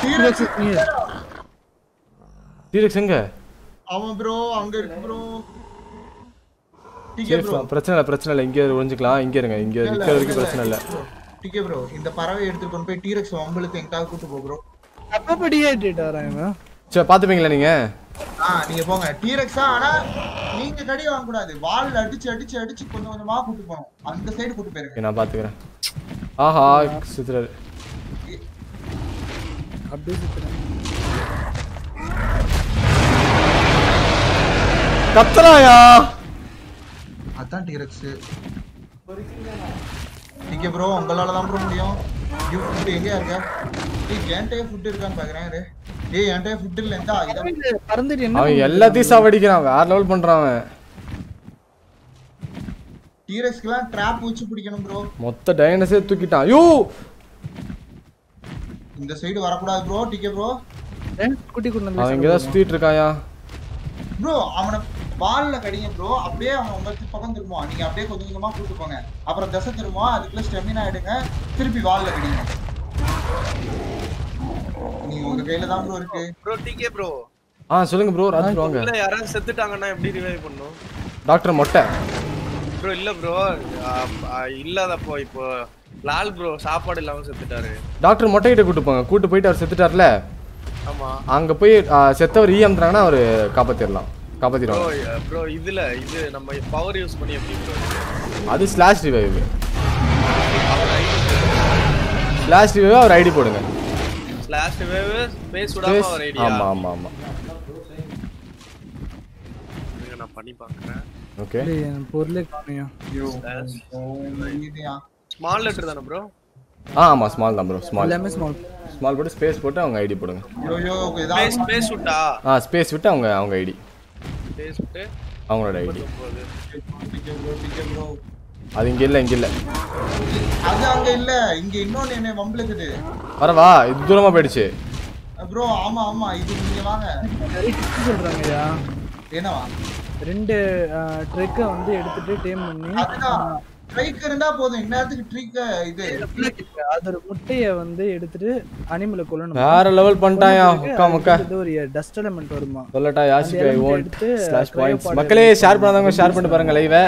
T-Rex டீரெக்ஸ் எங்க அவன் ப்ரோ அங்க இருக்கு ப்ரோ டிகே ப்ரோ பிரச்சனை இல்லை பிரச்சனை இல்லை. இங்கே ஒழிஞ்சிக்கலாம் இங்கே இருங்க இங்கே நிற்கிற வரைக்கும் பிரச்சனை இல்லை. டிகே ப்ரோ இந்த பறவை எடுத்துட்டு கொண்டு போய் டீரெக்ஸ் வம்பளுக்கு எங்கிட்டாவது கூட்டு போ ப்ரோ அப்ப டீஹைட்ரேட் இவன்? சரி பார்த்துப்பீங்களா நீங்கள் ஆ நீங்க போங்க. டீரெக்ஸா ஆனா நீங்க கடி வாங்க கூடாது வால்ல அடிச்சு அடிச்சு அடிச்சு கொஞ்சம் கொஞ்சமா கூட்டு போகணும். அந்த சைடு கூட்டு போயிருங்க. நான் பார்த்துக்கிறேன். ஆஹா சித்திரர். அப்படியே சுத்துறேன் கத்துறாயா? அதான் டீரெக்ஸ் டிகே ப்ரோ உங்களால தான் ப்ரோ முடியும். டியூ ஃபுட் எங்கயா இருக்க? ஏய் என்கிட்ட ஃபுட் இருக்கான்னு பாக்குறேன் இரு. ஏய் என்கிட்ட ஃபுட் இல்ல இந்தா இத பறந்துட்டு என்ன அவன் எல்லாத்தையும் சாவடிக்கிறான் வேற லெவல் பண்றான் அவன். டீரெக்ஸ்க்குலாம் ட்ராப் வச்சு பிடிக்கணும் ப்ரோ மொத்த டைனஸே தூக்கிட்டான். ஐயோ இந்த சைடு வரக்கூடாது ப்ரோ டிகே ப்ரோ குட்டி குட்டி அவன் இங்கே தான் சுத்திட்டு இருக்காயா? ப்ரோ அவனை பால்ல கடிங்க ப்ரோ அப்படியே அவன் உங்களுக்கு பக்கம் திரும்புவான். நீங்க அப்படியே கொஞ்சம் கொஞ்சமா கூட்டு போங்க. அப்புறம் தசை திரும்புவான் அதுக்குள்ள ஸ்டெமினா எடுங்க. திருப்பி வால்ல கடிங்க. நீங்க உங்க கையில தான் ப்ரோ இருக்கு. ப்ரோ டிகே ப்ரோ ஆ சொல்லுங்க ப்ரோ ராஜ் வாங்க. இல்ல யாராவது செத்துட்டாங்கன்னா எப்படி ரிவைவ் பண்ணும் டாக்டர் மொட்டை. ப்ரோ இல்ல ப்ரோ இல்லாதப்போ இப்போ லால் ப்ரோ சாப்பாடு இல்லாம செத்துட்டாரு. டாக்டர் மொட்டை கிட்ட கூட்டு போங்க. கூட்டு போயிட்டு அவர் செத்துட்டார்ல. ஆமா. அங்க போய் செத்தவர் ஈ அமுத்துறாங்கன்னா அவர் காப்பாத்திடலாம் ப்ரோ காப்பாத்திடுவாங்க. ப்ரோ இதுல இது நம்ம பவர் யூஸ் பண்ணி எப்படி ப்ரோ அது ஸ்லாஷ் ரிவைவ் ஸ்லாஷ் ரிவைவ் அவர் ஐடி போடுங்க. ஸ்லாஷ் வேவ் ஸ்பேஸ் விடாம அவர் ஐடியா ஆமா ஆமா ஆமா. நான் பண்ணி பார்க்கறேன் ஓகே என் பொருளே இதுயா. ஸ்மால் லெட்டர் தானே ப்ரோ ஆ ஆமா ஸ்மால் தான் ப்ரோ ஸ்மால் எல்லாமே ஸ்மால் ஸ்மால் போட்டு ஸ்பேஸ் போட்டு அவங்க ஐடி போடுங்க. ஐயோ, ஐயோ, ஸ்பேஸ் விட்டா? ஆ ஸ்பேஸ் விட்டு அவங்க அவங்க ஐடி அவங்களோட ஐடி. அது இங்க இல்ல இங்க இல்ல. அது அங்க இல்ல இங்க இன்னொன்னு என்ன வம்பளுக்குது வரவா இது தூரமா போயிடுச்சு. ப்ரோ ஆமா ஆமா இது நீங்க வாங்க. சொல்றாங்கய்யா என்னவா? ரெண்டு ட்ரெக்கை வந்து எடுத்துட்டு டேம் பண்ணி ட்ரைக் இருந்தா போதும். இந்நேரத்துக்கு ட்ரீக்க இது. அதோட முட்டைய வந்து எடுத்துட்டு அனிமலை கொல்லணும். வேற லெவல் பண்ணிட்டாயா? முக்கா முக்கா. இது ஒரு டஸ்ட் எலமெண்ட் வருமா? சொல்லட்டா யாசிக் எடுத்து ஸ்லாஷ் பாயிண்ட்ஸ் மக்களே ஷேர் பண்ணாதவங்க ஷேர் பண்ணிட்டு பாருங்க லைவை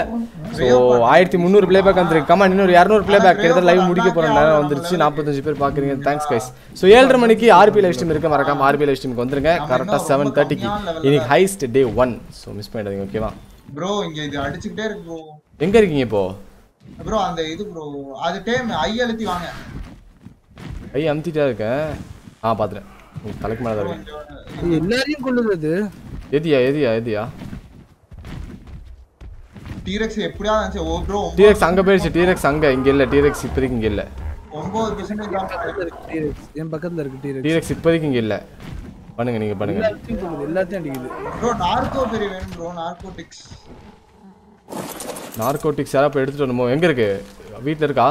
ஸோ ஆயிரத்தி முந்நூறு ப்ளே பேக் வந்துருக்கு கமா இன்னொரு இரநூறு ப்ளே பேக் கிட்ட லைவ் முடிக்க போற நேரம் வந்துருச்சு. நாற்பத்தஞ்சு பேர் பாக்குறீங்க. தேங்க்ஸ் கைஸ் ஸோ ஏழரை மணிக்கு ஆர்பி லைவ் ஸ்ட்ரீம் இருக்கு. மறக்காம ஆர்பி லைவ் ஸ்ட்ரீமுக்கு வந்துருங்க கரெக்டாக செவன் தேர்ட்டிக்கு இன்னைக்கு heist day one so miss பண்ணிடாதீங்க ஓகேவா ப்ரோ இங்க இது அடிச்சுக்கிட்டே இருக்கு ப்ரோ எங்க இருக்கீங்க இப்போ? ப்ரோ அந்த இது ப்ரோ அது டைம் ஐ அழுத்தி வாங்க. ஐ அமுத்திட்டா இருக்கேன். ஆ பாத்துறேன் தலைக்கு மேலே தான் இருக்கு. இது எல்லாரையும் கொள்ளுது அது. எதியா எதியா எதியா? டீரெக்ஸ் எப்படியாவது இருந்துச்சு. ஓ ப்ரோ டிரெக்ஸ் அங்க போயிடுச்சு. டிரெக்ஸ் அங்க இங்க இல்ல. டிரெக்ஸ் இப்போதைக்கு இங்க இல்ல. ஒன்பது பெர்சன்டேஜ் தான் பக்கத்துல இருக்கு T-Rex. என் பக்கத்துல இருக்கு டீரெக்ஸ் டிரெக்ஸ் இப்போதைக்கு இங்க இல்ல. பண்ணுங்க நீங்க பண்ணுங்க. எல்லாத்தையும் அடிக்குது. ப்ரோ நார்கோ பெரிய வேணும் ப்ரோ நார்கோட்டிக்ஸ் நார்கோட்டிக்ஸ் யாரா போய் எடுத்துட்டு வரணுமோ? எங்க இருக்கு? வீட்ல இருக்கா?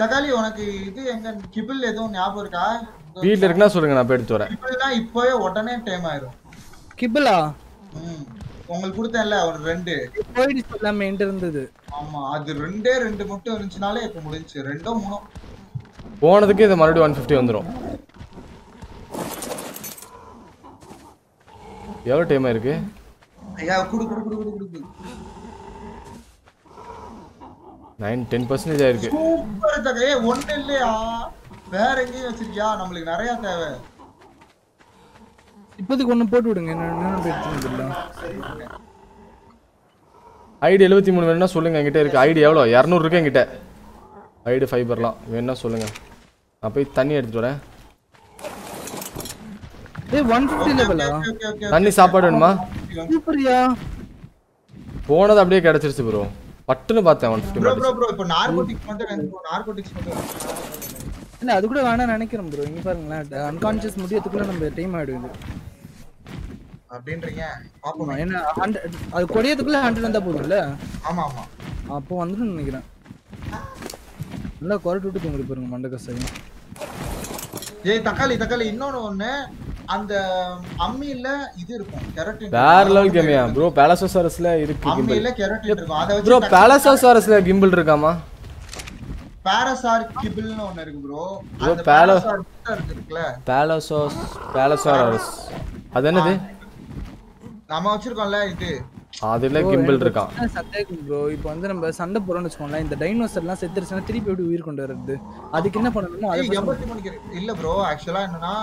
தக்காளி உனக்கு இது எங்க? கிபிள் எதுவும் ஞாபகம் இருக்கா? வீட்ல இருக்குன்னா சொல்லுங்க நான் போய் எடுத்து வரேன். கிபிள்னா இப்போவே உடனே டைம் ஆயிரும். கிபிளா உங்களுக்கு கொடுத்தேன்ல ஒரு ரெண்டு. போயிடுச்சு எல்லாமே என்கிட்ட இருந்தது. ஆமா அது ரெண்டே ரெண்டு மட்டும் இருந்துச்சுனாலே இப்ப முடிஞ்சுச்சு. ரெண்டோ மூணோ. போனதுக்கு இது மறுபடியும் ஒன் ஃபிஃப்டி வந்துடும் எவ்வளோ டைம் இருக்கு? ஐயா குடு குடு குடு குடு குடு குடு. நைன் டென் பர்சன்டேஜ் ஆயிருக்கு. சூப்பர் தகை ஒண்ணு இல்லையா? வேற எங்கேயும் வச்சிருக்கியா? நம்மளுக்கு நிறைய தேவை. இப்போதைக்கு ஒண்ணு போட்டு விடுங்க. என்ன ஐடி எழுபத்தி மூணு வேணும்னா சொல்லுங்க. என்கிட்ட இருக்கு. ஐடி எவ்வளோ? இரநூறு இருக்கு என்கிட்ட. ஐடி ஃபைபர்லாம் வேணும்னா சொல்லுங்க. நான் போய் தண்ணி எடுத்துட்டு வரேன். தண்ணி சாப்பாடு வேணுமா? போனது அப்படியே கிடைச்சிருச்சு ப்ரோ பட்டுன்னு பார்த்தேன் one fifty bro bro bro இப்போ நார்கோட்டிக்ஸ் மட்டும் நார்கோட்டிக்ஸ் மட்டும் இல்ல அது கூட வேணாம் நினைக்கிறேன் ப்ரோ இங்க பாருங்களேன் அன்கான்ஷியஸ் முடியத்துக்குள்ள நம்ம டைம் ஆயிடுது. அப்படின்றீங்க? பாப்போம். ஏன்னா அது குறையதுக்குள்ள ஹண்ட்ரட் வந்தா போதும்ல? ஆமா ஆமா. அப்போ வந்துடும் நினைக்கிறேன். நல்லா குறைட்டு விட்டு தூங்குது பாருங்க மண்டை கசாயம் ஏய் தக்காளி தக்காளி இன்னொன்னு ஒண்ணு. அந்த அம்மியில இது இருக்கும் கெரட்டின் வேற லெவல் கேமியா? ப்ரோ பேலசோசாரஸ்ல இருக்கு அம்மியில கெரட்டின் இருக்கும். அதை ப்ரோ வச்சு பேலசோசாரஸ்ல கிம்பிள் இருக்காமா? பாராசார் கிபிள்னு ஒண்ணு இருக்கு ப்ரோ palo- பாராசார் இருக்குல்ல பேலசோஸ் பேலசோரஸ் அது என்னது? நம்ம வச்சிருக்கோம்ல இது. அதுல கிம்பிள் இருக்கான். சந்தேகம் ப்ரோ இப்போ வந்து நம்ம சண்டை போறோம்னு வச்சுக்கோங்களேன் இந்த டைனோசர் எல்லாம் செத்துருச்சுன்னா திருப்பி எப்படி உயிர் கொண்டு வர்றது? அதுக்கு என்ன பண்ணணுமோ அதை இல்ல ப்ரோ ஆக்சுவலா என்னன்னா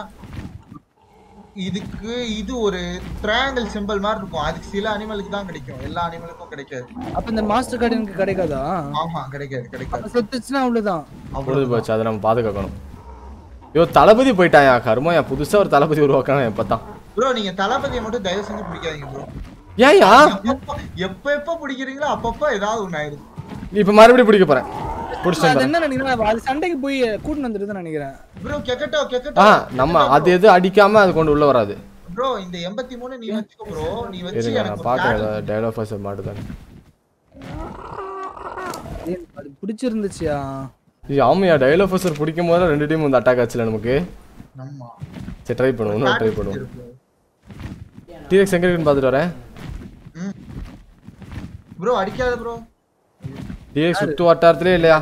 இதுக்கு இது ஒரு ட்ரையாங்கிள் சிம்பிள் மாதிரி இருக்கும். அதுக்கு சில அனிமலுக்கு தான் கிடைக்கும். எல்லா அனிமலுக்கும் கிடைக்காது. அப்ப இந்த மாஸ்டர் கார்டு எனக்கு கிடைக்காதா? ஆமா கிடைக்காது கிடைக்காது. செத்துச்சுன்னா அவ்வளவுதான். பொழுது போச்சு அதை நம்ம பாதுகாக்கணும். ஐயோ தளபதி போயிட்டாயா? கருமாயா புதுசா ஒரு தளபதி உருவாக்கான இப்பதான் ப்ரோ நீங்க தளபதியை மட்டும் தயவு செஞ்சு பிடிக்காதீங்க ப்ரோ எப்ப எப்ப எப்ப பிடிக்கிறீங்களோ அப்பப்ப ஏதாவது ஒண்ணு ஆயிடுது. இப்ப மறுபடியும் பிடிக்க போறேன் சண்டைக்கு போய் கூட்டின்னு வந்துட்டு நினைக்கிறேன். ப்ரோ கெக்கட்டோ ஆ கெக்கட்டோ நம்ம அது எது அடிக்காம அது கொண்டு உள்ள வராது. ப்ரோ இந்த எண்பத்தி மூணு நீ வச்சுக்கோ ப்ரோ நீ வச்சு எனக்கு பாக்குறேன் மாட்டுதான் அது பிடிச்சிருந்துச்சியா? ஆமையா பிடிக்கும் போது ரெண்டு டீம் வந்து அட்டாக் ஆச்சுல நமக்கு. ஆமா. சரி ட்ரை பண்ணுவோம் இன்னும் ட்ரை பண்ணுவோம். டிஎக்ஸ் எங்க இருக்குன்னு பார்த்துட்டு வரேன். ப்ரோ அடிக்காத ப்ரோ டிஎக்ஸ் சுத்து வட்டாரத்திலே இல்லையா?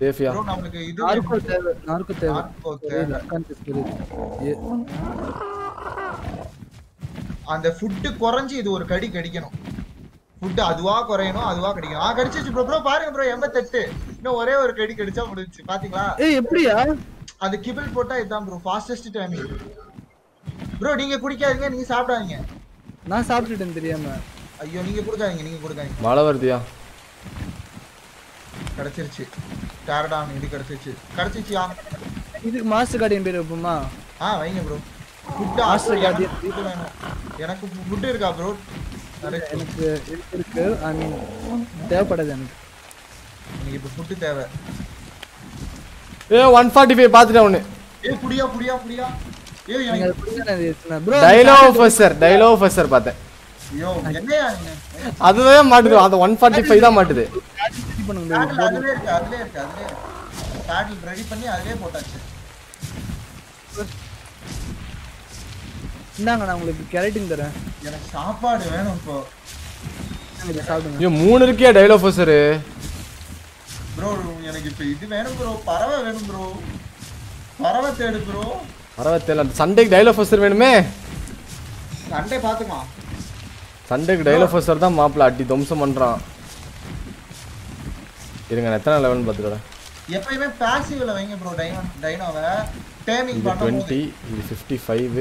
ப்ரோ நம்மளுக்கு இது நார்க்கோ தேவை நார்க்கோ தேவை. ஏ, அந்த ஃபுட்டு குறைஞ்சு இது ஒரு கடி கடிக்கணும். ஃபுட்டு அதுவா குறையணும் அதுவா கடிக்கணும். ஆ கடிச்சிச்சு ப்ரோ ப்ரோ பாருங்க ப்ரோ எண்பத்தெட்டு. இன்னும் ஒரே ஒரு கடி கடிச்சா முடிஞ்சுச்சு. பாத்தீங்களா? ஏய் எப்படியா? அது கிபிள் போட்டா இதுதான் ப்ரோ ஃபாஸ்டஸ்ட் டைமிங் ப்ரோ நீங்க குடிக்காதீங்க நீங்க சாப்பிடாதீங்க. நான் சாப்பிட்டுட்டேன் தெரியாம. ஐயோ நீங்க கொடுக்காதீங்க நீங்க கொடுக்காதீங்க. மழை வருதியா? கிடைச்சிருச்சு டேரடான் இது கிடைச்சிருச்சு கிடைச்சிச்சியா இதுக்கு மாஸ்டர் கார்டு என் பேர் வைப்போமா ஆ வைங்க ப்ரோ. Food Guardian. எனக்கு இது வேணும். எனக்கு ஃபுட் இருக்கா ப்ரோ? எனக்கு இருக்கு. ஐ மீன் தேவைப்படாது எனக்கு. எனக்கு இப்போ ஃபுட் தேவை. ஏ ஒன் ஃபார்ட்டி ஃபைவ் பார்த்துட்டேன் ஒன்று ஏய் புடியா புடியா புடியா? நீங்க எனக்கு. ப்ரோ டைலோஃபர்சர் டைலோஃபர்சர் பார்த்தேன் ஐயோ என்னையா நீங்க அதுதான் மாட்டுது. அந்த ஒன் ஃபார்ட்டி ஃபைவ் தான் மாட்டுது. அதுலயே இருக்கு அதுலயே இருக்கு அதுலயே இருக்கு. பேட்டில் ரெடி பண்ணி அதுலயே போட்டாச்சு. இந்தாங்க நான் உங்களுக்கு கெரட்டின் தரேன். எனக்கு சாப்பாடு வேணும் இப்போ. ஐயோ மூணு இருக்கியா டைலோஃபர்சரு ப்ரோ எனக்கு இப்போ இது வேணும் ப்ரோ பறவை வேணும் ப்ரோ பறவை தேடு ப்ரோ அறுபத்தேழு அந்த சண்டேக்கு டைலோஃபர்சர் வேணுமே. சண்டே பாத்துக்கலாம் சண்டேக்கு டைலோஃபர்சர் தான் மாப்பிள்ள அடி துவம்சம் பண்றான். இருங்க நான் எத்தனை லெவல்னு பார்த்துக்கிறேன். எப்பயுமே பாசிவ்ல வைங்க ப்ரோ டைனோ டைனோவை டேமிங் பண்ணும்போது. டுவெண்ட்டி இது fifty five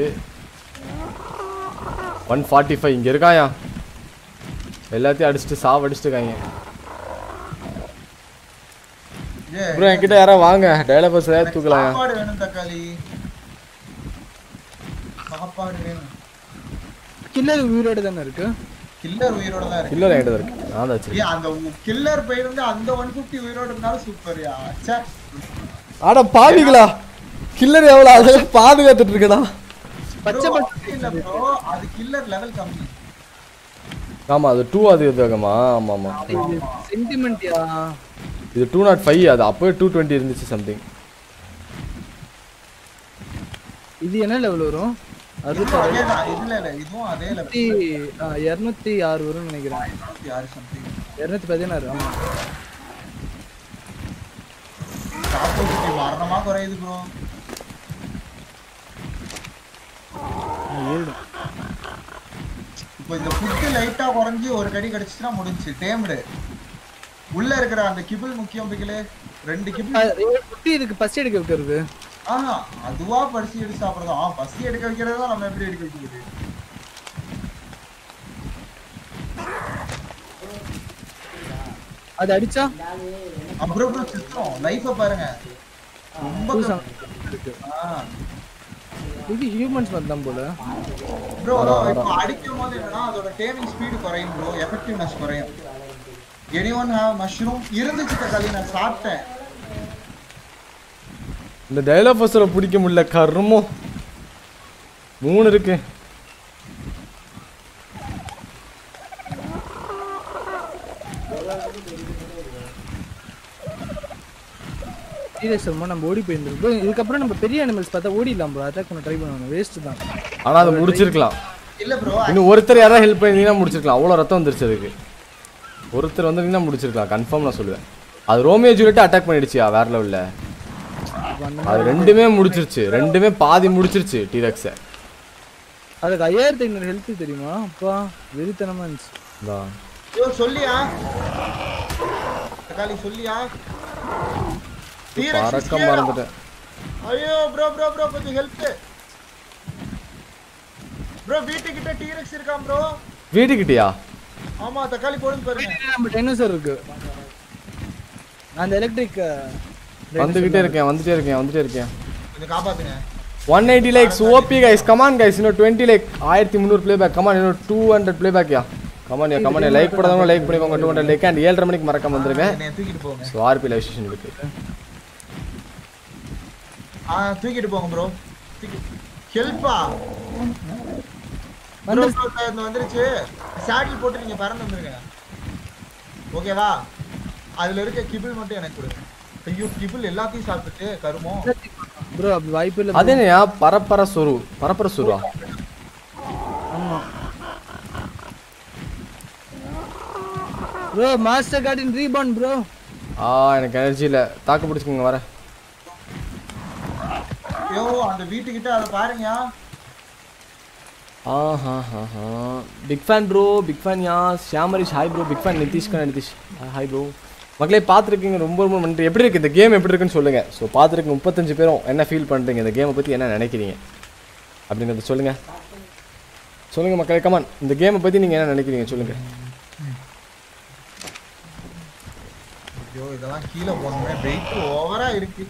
one forty five இங்கே இருக்காயா? எல்லாத்தையும் அடிச்சுட்டு சாவ அடிச்சுட்டு இருக்காங்க ஏ, ப்ரோ என்கிட்ட யாராவது வாங்க. டைலோஃபர்ஸ் ஏதாவது தூக்கலாம் சாப்பாடு வேணும் தக்காளி. சாப்பாடு வேணும். கில்லர் உயிரோட தானே இருக்கு? கில்லர் உயிரோட தான் இருக்கு. இல்லை என்கிட்ட இருக்கு. நான் தான் அந்த கில்லர் போயிருந்து அந்த ஒன் பிப்டி உயிரோட இருந்தாலும் சூப்பர்யா ச்சே. ஆட பாவிங்களா கில்லர் எவ்வளோ அதெல்லாம் பாதுகாத்துட்டு இருக்கடா. பச்சை அப்படி இல்ல ப்ரோ அது கில்லர் லெவல் கம்மி. ஆமா அது டூ அது இதுவாகமா ஆமா ஆமா. சென்டிமெண்ட்யா இது டூ நாட் ஃபைவ் அது அப்போயே டூ டுவெண்ட்டி இருந்துச்சு சம்திங் இது என்ன லெவல் வரும்? அதே இரநூத்தி ஆறு வரும்னு நினைக்கிறேன். யாரு சம்திங் இரநூத்தி பதினாறு ஆமா. ஆப்போசிட்டி மரணமா குறையுது ப்ரோ இப்போ இந்த ஃபுட்டு லைட்டா குறைஞ்சி ஒரு கடி கிடைச்சுன்னா முடிஞ்சுச்சு. டேம்டு உள்ள இருக்கிற அந்த கிபிள் முக்கியம் பிகிலே ரெண்டு கிபிள் இதுக்கு பசி எடுக்க வைக்கிறது. ஆஹா அதுவா பசி எடுத்து சாப்பிடுறதா? பசி எடுக்க வைக்கிறது தான் நம்ம எப்படி எடுக்க வைக்கிறது? அது அடிச்சா? அப்புறம் சித்திரம் லைஃப பாருங்க. ரொம்ப. இது ஹியூமன்ஸ் மாதிரி தான் போல ப்ரோ இப்போ அடிக்கும் போது என்னன்னா அதோட டேமிங் ஸ்பீடு குறையும் ப்ரோ எஃபெக்டிவ்னஸ் குறையும். எனி ஒன் ஹேவ் மஷ்ரூம் இருந்துச்சு தக்காளி. நான் சாப்பிட்டேன். இந்த டைலாஃபஸரை பிடிக்க முடியல கருமோ? மூணு இருக்கு. சீரியஸ் நம்ம ஓடி போயிருந்தோம் bro இதுக்கப்புறம் நம்ம பெரிய அனிமல்ஸ் பார்த்தா ஓடிடலாம் ப்ரோ அட்டாக் பண்ண ட்ரை பண்ணுவாங்க வேஸ்ட் தான். ஆனா அதை முடிச்சிருக்கலாம். இல்ல ப்ரோ இன்னும் ஒருத்தர் யாராவது ஹெல்ப் பண்ணிருந்தீங்கன்னா முடிச்சிருக்கலாம். அவ்வளோ ரத்தம் வந்துருச்சு அதுக்கு. ஒருத்தர் வந்திருந்தீங்கன்னா முடிச்சிருக்கலாம். கன்ஃபார்ம் நான் சொல்லுவேன். அது ரோமியோ ஜூலியட் அட்டாக் பண்ணிடுச்சியா? வேற லெவலில் அது ரெண்டுமே முடிச்சிருச்சு. ரெண்டுமே பாதி முடிச்சிருச்சு டீரக்ஸை அதுக்கு ஐயாயிரத்தி ஐநூறு ஹெல்த் தெரியுமா? அப்பா வெறித்தனமா இருந்துச்சு. சொல்லியா? தக்காளி சொல்லியா? பறக்க? மறந்துட்டேன். ஐயோ ப்ரோ ப்ரோ ப்ரோ கொஞ்சம் ஹெல்ப் ப்ரோ வீட்டுக்கிட்ட டீரெக்ஸ் இருக்கான் ப்ரோ வீட்டுக்கிட்டயா? ஆமா தக்காளி போடுங்க பாருங்க. நம்ம டைனோசர் இருக்கு. அந்த எலக்ட்ரிக் வந்துகிட்டே இருக்கேன் வந்துட்டே இருக்கேன் வந்துட்டே இருக்கேன். கொஞ்சம் காப்பாத்துங்க. One eighty likes OP guys come on guys இன்னும் டுவெண்ட்டி லைக் ஆயிரத்தி முந்நூறு ப்ளே பேக் கமான் இன்னும் டூ ஹண்ட்ரட் ப்ளே பேக்யா கமான் யா கமான் லைக் போடாதவங்க லைக் பண்ணிக்கோங்க டூ ஹண்ட்ரட் லைக் அண்ட் ஏழரை மணிக்கு மறக்காம வந்துருங்க. ஸோ ஆர்பி லைவ் ஸ்டேஷன் இருக்கு. ஆ தூக்கிட்டு போங்க ப்ரோ ஹெல்ப்பா வந்து வந்துருச்சு. சாட்டில் போட்டு நீங்க பறந்து வந்துருங்க. ஓகேவா அதுல இருக்க கிபிள் மட்டும் எனக்கு கொடுங்க. ஐயோ கிபிள் எல்லாத்தையும் சாப்பிட்டுட்டு கருமோ ப்ரோ அப்படி வாய்ப்பு இல்ல அது என்னையா? பரப்பர சொரு பரப்பர சொருவா? ஆமா. ப்ரோ மாஸ்டர் கார்டின் ரீபான் ப்ரோ ஆ எனக்கு எனர்ஜி இல்லை. தாக்கு பிடிச்சிக்கோங்க வரேன் ஐயோ அந்த வீட்டுக்கிட்ட அதை பாருங்க ஆஹா ஹா ஹா big fan bro big fan யா ஷியாமரிஷ் ஹாய் ப்ரோ பிக் ஃபேன் நிதிஷ்கா நிதிஷ். ஹாய் ப்ரோ மக்களே பார்த்துருக்கீங்க ரொம்ப ரொம்ப நன்றி. எப்படி இருக்கு? இந்த கேம் எப்படி இருக்குன்னு சொல்லுங்க. ஸோ பார்த்துருக்கு முப்பத்தஞ்சு பேரும் என்ன ஃபீல் பண்ணுறீங்க இந்த கேமை பற்றி என்ன நினைக்கிறீங்க? அப்படிங்கிறத சொல்லுங்க. சொல்லுங்க மக்களே கமான் இந்த கேமை பற்றி நீங்கள் என்ன நினைக்கிறீங்க? சொல்லுங்க. ஐயோ இதெல்லாம் கீழே போகணுமே வெயிட் ஓவரா இருக்கு.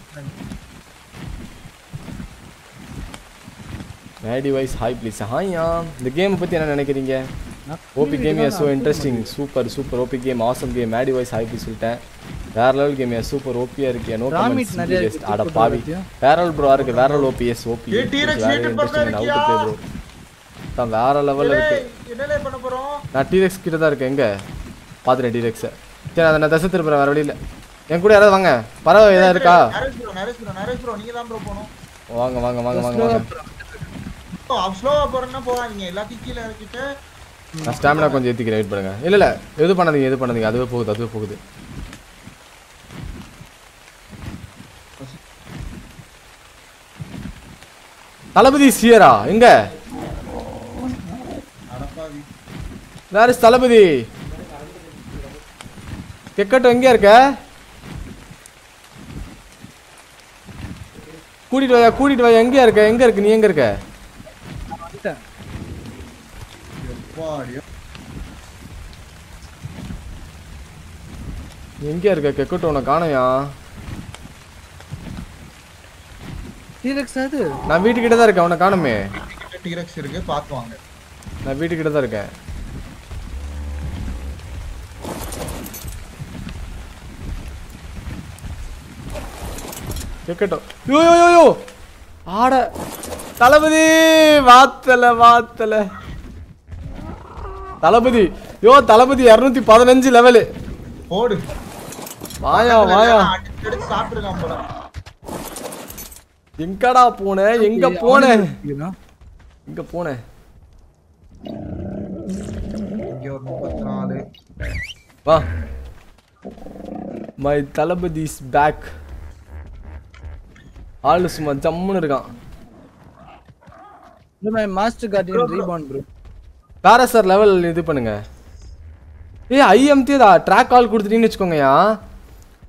மேடி வைஸ் ஹாய் ப்ளீஸ் ஹாய்யா இந்த கேமை பற்றி என்ன நினைக்கிறீங்க? ஓபி கேம் யா so interesting super super OP game awesome game Maddy வைஸ் ஹாய் ப்ளீஸ் சொல்லிட்டேன். வேற லெவல் கேம் யா சூப்பர் ஓபியா இருக்கே. நோ கமெண்ட்ஸ் இருக்கு, அட பாவி. பார்த்தியா? வேரல் ப்ரோ இருக்கு. வேரல் ஓபிஎஸ் ஓபி வீட்டு பக்கம் இருக்கியா? ப்ரோ தான் வேற லெவல்ல இருக்கு. என்னலே பண்ண போறோம்? நான் டீரெக்ஸ் கிட்ட தான் இருக்கேன். எங்க? பாத்துறேன் டீரெக்ஸை சரி அதை நான் தசை திருப்புறேன். வேற வழியில் என் கூட யாராவது வாங்க. பறவை ஏதாவது இருக்கா? Naresh bro Naresh bro Naresh bro நீங்க தான் ப்ரோ போகணும். வாங்க வாங்க வாங்க வாங்க வாங்க. ஸ்லோவா போறேன்னா போகாதீங்க. எல்லாத்தையும் கீழே இறக்கிட்டு நான் ஸ்டாமினா கொஞ்சம் ஏற்றிக்கிறேன் வெயிட் பண்ணுங்க. இல்லை இல்லை எது பண்ணாதீங்க எது பண்ணாதீங்க அதுவே போகுது அதுவே போகுது. தளபதி சியரா எங்க? வேற தளபதி? கெக்கட்டும் எங்க இருக்க? கூட்டிட்டு வாயா கூட்டிட்டு வாயா எங்க இருக்க எங்க இருக்கு நீ எங்க இருக்க வந்துட்டேன் எப்பாடியோ நீ எங்க இருக்க? கெக்கட்டும் உன்னை காணையா? டீரெக்ஸ் அது? நான் வீட்டுக்கிட்ட தான் இருக்கேன் உன்னை காணுமே. டீரெக்ஸ் இருக்கு பார்த்து வாங்க. நான் வீட்டுக்கிட்ட தான் இருக்கேன். கேட்கட்டும் யோ யோ யோ யோ ஆட! தளபதி! வாத்தல வாத்தல. தளபதி. யோ தளபதி இரநூத்தி பதினஞ்சு லெவலு போடு. வாயா வாயா. எங்கடா போன? எங்க போன? எங்க போன? வா. மை தளபதி இஸ் பேக் ஆளு சும்மா ஜம்முன்னு இருக்கான். மாஸ்டர் கார்டின் ரீபான் ப்ரோ வேற சார் லெவல் இது பண்ணுங்க. ஏய் ஐஎம்டி ட்ராக் கால் கொடுத்துட்டீங்கன்னு வச்சுக்கோங்கயா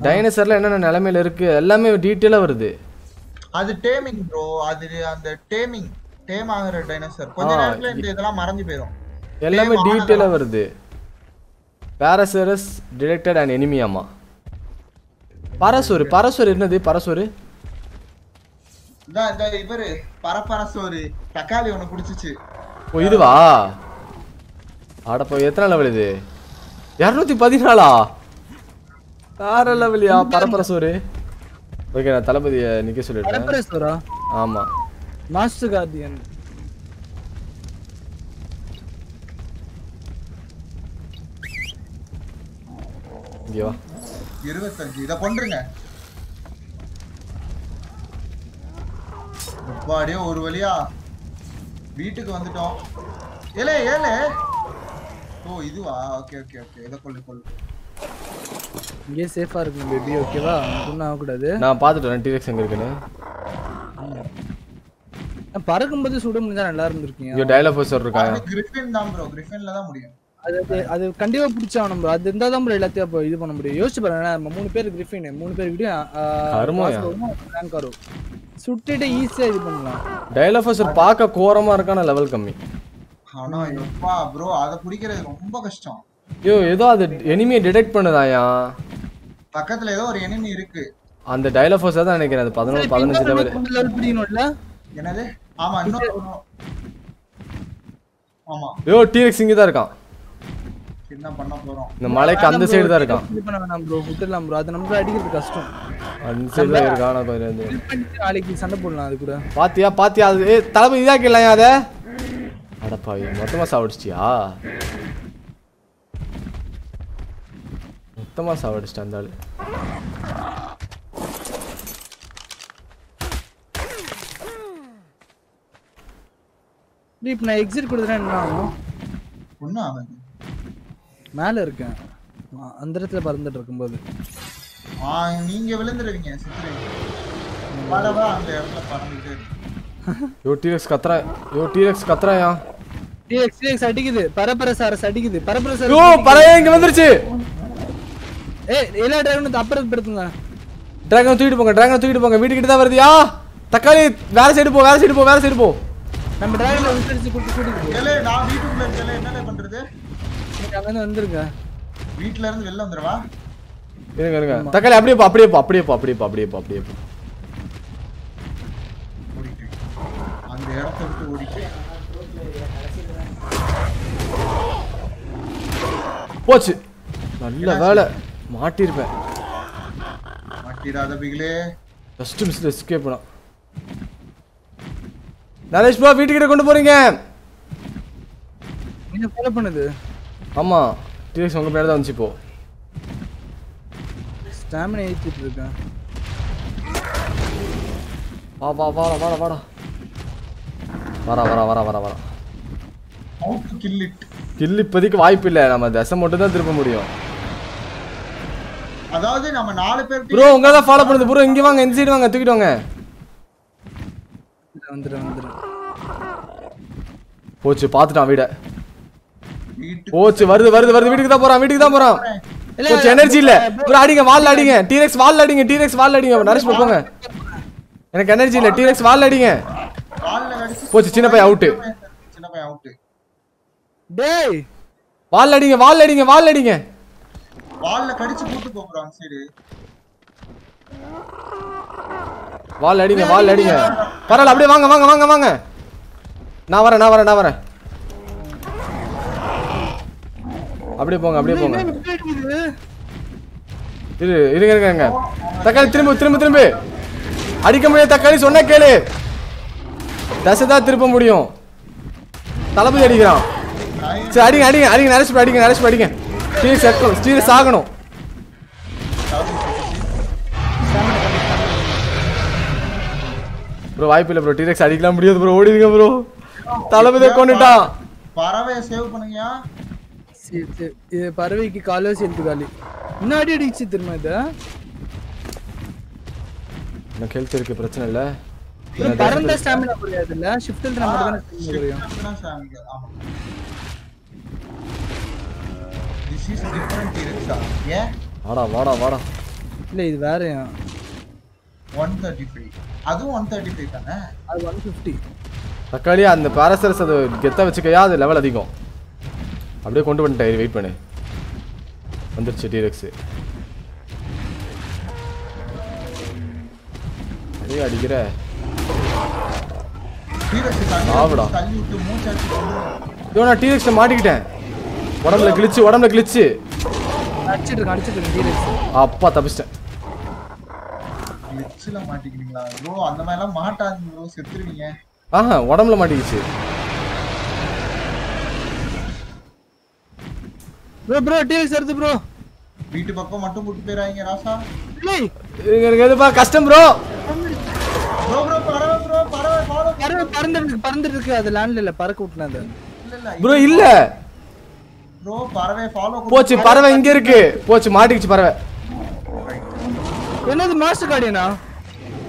டைனோசர்ல என்னென்ன நிலைமையில இருக்கு எல்லாமே டீட்டெயிலாக வருது. அது டேமிங் ப்ரோ அது அந்த டேமிங் டேம் ஆகுற டைனோசர் கொஞ்ச நேரத்துல இந்த இதெல்லாம் மறைஞ்சு போயிடும் எல்லாமே Tame டீட்டெயிலாக வருது. பேரசரஸ் டிடெக்டட் அண்ட் எனிமியாமா பரசோரு பரசோரு என்னது பரசோரு இவரு பரப்பர சோறு தக்காளி ஒண்ணு குடிச்சிச்சு. ஓ இதுவா? அடப்போ எத்தனை லெவல் இது? இரநூத்தி பதினாலா? வேற லெவலியா பரப்பர சோறு. ஓகே நான் தளபதியை நிக்க சொல்லிட்டேன் பரப்பரேஸ்வரா ஆமா. மாஸ்டர் கார்டியன் இங்கே வா. இருபத்தஞ்சு இத கொண்டுருங்க. அப்பாடியே ஒரு வழியா. வீட்டுக்கு வந்துட்டோம். ஏலே ஏலே. ஓ இதுவா? Okay okay okay. இத கொள்ளு கொள்ளு. இங்கே சேஃபா இருக்கும் பேபி ஓகேவா ஒன்றும் ஆகக்கூடாது. நான் பார்த்துட்டு வரேன். டிரெக்ஸ் எங்க இருக்குன்னு. நான் பறக்கும்போது சுட முடிஞ்சா நல்லா இருந்திருக்கீங்க. இங்கே டைலாஃபோசர் இருக்காங்க. அது கிரிஃபின் தான் ப்ரோ கிரிஃபின்ல தான் முடியும். அது அது- கண்டிப்பா பிடிச்சாகணும் bro. அது இருந்தா தான் bro எல்லாத்தையும் அப்போ இது பண்ண முடியும். யோசிச்சு பாருங்க நம்ம மூணு பேர் கிரிஃபின் மூணு பேர் கருமையா? ரேங்க் வரும் சுட்டுட்டு ஈஸியா இது பண்ணலாம். டைலாஃபோசர் பார்க்க கோரமா இருக்கான லெவல் கம்மி. ஆனா எப்பா ப்ரோ அத பிடிக்கிறது ரொம்ப கஷ்டம். ஐயோ ஏதோ அது எனிமியை டிடெக்ட் பண்ணுதாயா? பக்கத்துல ஏதோ ஒரு எனிமி இருக்கு. அந்த டைலாஃபோஸாக தான் நினைக்கிறேன் அது பதினொன்று பதினஞ்சு லெவல் லெவல் பிடிக்கணும்ல? என்னது? ஆமா இன்னொரு ஆமா. ஐயோ டீரெக்ஸ் இங்கே தான் இருக்கான். என்ன பண்ண போறோம்? இந்த மலைக்கு அந்த சைடு தான் இருக்கான். இது பண்ண வேணாம் ப்ரோ ப்ரோ அது நமக்கு அடிக்கிறது கஷ்டம். அந்த சைடு தான் இருக்கான் பண்ணிட்டு நாளைக்கு சண்டை போடலாம் அது கூட. பாத்தியா பாத்தியா அது ஏ தளபதி இதாக்கலையா அதை? அடப்பாவி மொத்தமா சாவடிச்சிட்டியா? மொத்தமா சாவடிச்சிட்டா அந்த ஆளு. டேய், இப்ப நான் எக்ஸிட் கொடுத்துட்டா என்ன ஆகும்? ஒண்ணும் ஆகாது. மேல இருக்கேன். அந்த இடத்துல பறந்துட்டு இருக்கும்போது. நீங்க விழுந்துருவீங்க செத்துருவீங்க படவா அந்த இடத்துல பறந்துகிட்டே இருக்கு. யோ டீரெக்ஸ் கத்துறா யோ டீரெக்ஸ் கத்துறாயா டிஎக்ஸ் டிஎக்ஸ் அடிக்குது. பரபர சாரஸ் அடிக்குது. பரபர சாரஸ் யோ பழைய இங்க வந்துருச்சு. ஏய் எல்லா டிரைவரும் அப்புறப்படுத்துங்க. டிராகன் தூக்கிட்டு போங்க டிராகன் தூக்கிட்டு போங்க. வீட்டுக்கிட்ட தான் வருதியா தக்காளி வேற சைடு போ வேற சைடு போ வேற சைடு போ. நம்ம டிரைவர்ல விட்டுடிச்சு கூட்டி கூட்டிட்டு போ. ஏலே நான் வீட்டுக்குள்ள இருக்கல என்னல பண்றது? நீங்க அங்க வந்துருங்க. வீட்ல இருந்து வெளில வந்துடவா? இருங்க இருங்க. தக்காளி அப்படியே போ அப்படியே போ அப்படியே போ அப்படியே போ அப்படியே போ அப்படியே போ. இடத்த விட்டு ஓடிட்டேன் போச்சு நல்ல வேலை மாட்டிருப்பேன் மாட்டிடாத பிகிலே ஃபர்ஸ்ட் மிஸ்ல எஸ்கேப் பண்ணா நரேஷ் ப்ரோ வீட்டுக்கிட்ட கொண்டு போறீங்க நீங்க ஃபாலோ பண்ணுது ஆமா டிஎக்ஸ் உங்க பேர் தான் வந்துச்சு இப்போ ஸ்டாமினா ஏத்திட்டு இருக்கேன் வா வா வாடா வாடா வாடா வரா வரா வரா வரா வரா. How to kill it kill இப்போதைக்கு வாய்ப்பு இல்லை. நம்ம தசை மட்டும் தான் திருப்ப முடியும். அதாவது நம்ம நாலு பேர் ப்ரோ உங்களை தான் ஃபாலோ பண்ணுது. ப்ரோ இங்க வாங்க இந்த சைடு வாங்க தூக்கிட்டு வாங்க. வந்துடும் வந்துடும் போச்சு பார்த்துட்டான் வீட. வீட்டுக்கு போச்சு வருது வருது வருது. வீட்டுக்கு தான் போறான் வீட்டுக்கு தான் போறான். எனர்ஜி இல்ல ப்ரோ அடிங்க வால்ல அடிங்க. டீரெக்ஸ் வால்ல அடிங்க டீரெக்ஸ் வால்ல அடிங்க. நரேஷ் போங்க. எனக்கு எனர்ஜி இல்ல. டீரெக்ஸ் வால்ல அடிங்க. வால்ல போச்சு சின்ன பையன் அவுட்டு சின்ன பையன் அவுட்டு டேய். வால்ல அடிங்க வால்ல அடிங்க வால்ல அடிங்க. வால்ல கடிச்சு கூட்டு போறோம் அந்த சைடு வால் அடிங்க வால் அடிங்க. பரவாயில்ல அப்படியே வாங்க வாங்க வாங்க வாங்க. நான் வரேன் நான் வரேன் நான் வரேன். அப்படியே போங்க அப்படியே போங்க. இருங்க இருங்க இருங்க. தக்காளி திரும்ப திரும்ப திரும்ப. அடிக்க முடியாது தக்காளி சொன்னா கேளு. தசை தான் திருப்ப முடியும். தளபதி அடிக்கிறான். சரி அடிங்க அடிங்க அடிங்க bro, அடிங்க bro, அடிங்க. ஸ்டீல் செக்கணும் ஸ்டீல் சாகணும். ப்ரோ வாய்ப்பு இல்லை ப்ரோ. டீரெக்ஸ் அடிக்கலாம் முடியாது ப்ரோ. ஓடிடுங்க ப்ரோ. தளபதியை கொண்டுட்டான் பறவைய சேவ் பண்ணுங்கயா சரி சரி இது பறவைக்கு காலோசி எடுத்து காலி. இன்னும் அடி அடிச்சு திரும்ப இது? எனக்கு ஹெல்த் இருக்கு பிரச்சனை இல்லை. பறந்த ஸ்டாமினா குறையாது இல்ல ஷிஃப்டில் நம்ம தானே குறையும் ஆமா. திஸ் இஸ் டிஃபரண்ட் டிரெக்ஷா ஏன் வாடா வாடா வாடா. இல்ல இது வேறயா? ஒன் தேர்ட்டி ஃபைவ் அதுவும் ஒன் தேர்ட்டி ஃபைவ் தானே? அது ஒன் ஃபிஃப்டி தக்காளி அந்த பாரசரஸ் அது கெத்த வச்சுக்கையா? அது லெவல் அதிகம். அப்படியே கொண்டு வந்துட்டேன் வெயிட் பண்ணு. வந்துருச்சு டீரெக்ஸு அப்படியே அடிக்கிற? டீரக்ஸ் நான் டீரெக்ஸ்ல மாட்டிக்கிட்டேன். உடம்புல கிழிச்சு உடம்புல கிழிச்சு. அடிச்சிட்டு இருக்கேன் அடிச்சிட்டு இருக்கேன் டீரெக்ஸ் அப்பா தப்பிச்சிட்டேன். Glitchல மாட்டிக்கிறீங்களா ப்ரோ அந்த மாதிரி எல்லாம் மாட்டாதீங்க ப்ரோ செத்துருவீங்க. ஆஹா உடம்புல மாட்டிக்கிச்சு. ப்ரோ ப்ரோ டீரெக்ஸ் எடுத்து ப்ரோ. வீட்டு பக்கம் மட்டும் கூட்டு போயிடாதீங்க ராசா. இல்லை. இங்க எனக்கு எதுப்பா கஷ்டம் ப்ரோ? ப்ரோ ப்ரோ பறவை ப்ரோ பறவை ஃபாலோ பறவை பறந்துட்டு இருக்கு பறந்துட்டு இருக்கு அது லேண்ட்ல இல்ல பறக்க விட்டுனா அது. இல்ல இல்ல ப்ரோ இல்ல. ப்ரோ பறவை ஃபாலோ போச்சு பறவை இங்க இருக்கு. போச்சு மாட்டிக்கிச்சு பறவை. என்னது மாஸ்டர் கார்டியனா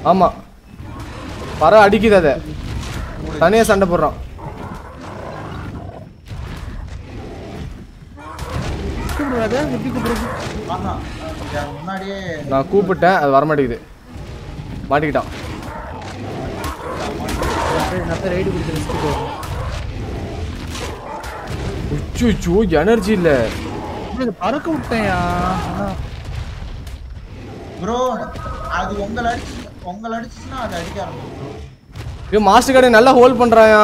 ஆமா. பறவை அடிக்குது அதை. தனியா சண்டை போடுறான். நான் கூப்பிட்டேன் அது வரமாட்டேங்குது. மாட்டிக்கிட்டான். நான் போய் ரைடு எனர்ஜி இல்ல. பறக்க விட்டேன்யா. ஆனா, ப்ரோ அது உங்களை அடிச்சு உங்களை அடிச்சுச்சுன்னா அது அடிக்க ஆரம்பிக்கும் bro. ஐயோ மாஸ்டர் கார்டு நல்லா ஹோல்ட் பண்றாயா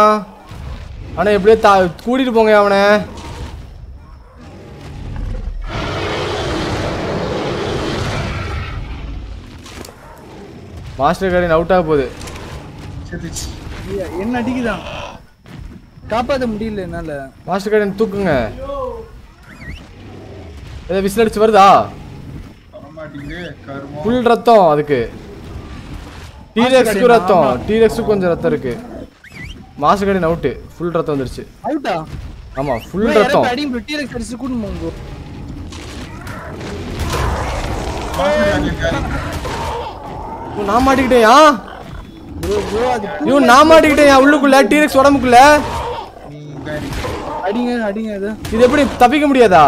ஆனா எப்படியோ தா கூட்டிட்டு போங்க அவனை. மாஸ்டர் கார்டு அவுட் ஆக போகுது. என்ன அடிக்குதான் காப்பாத்த முடியல என்னால. மாஸ்டர் கார்டு தூக்குங்க. ஏதோ விசில் அடிச்சு வருதா? ஃபுல் ரத்தம் அதுக்கு. டீரெக்ஸ்க்கு ரத்தம். டீரெக்ஸுக்கு கொஞ்சம் ரத்தம் இருக்கு. மாஸ்டர் கார்டு அவுட்டு ஃபுல் ரத்தம் வந்துருச்சு. அவுட்டா ஆமா ஃபுல் ரத்தம். ப்ரோ டீரெக்ஸ் அடிச்சு கூட்டு போங்க. நான் மாட்டிக்கிட்டேயா? ஐயோ நான் மாட்டிக்கிட்டேயா உள்ளுக்குள்ள டீரெக்ஸ் உடம்புக்குள்ள. அடிங்க அடிங்க இது. இது எப்படி தப்பிக்க முடியாதா?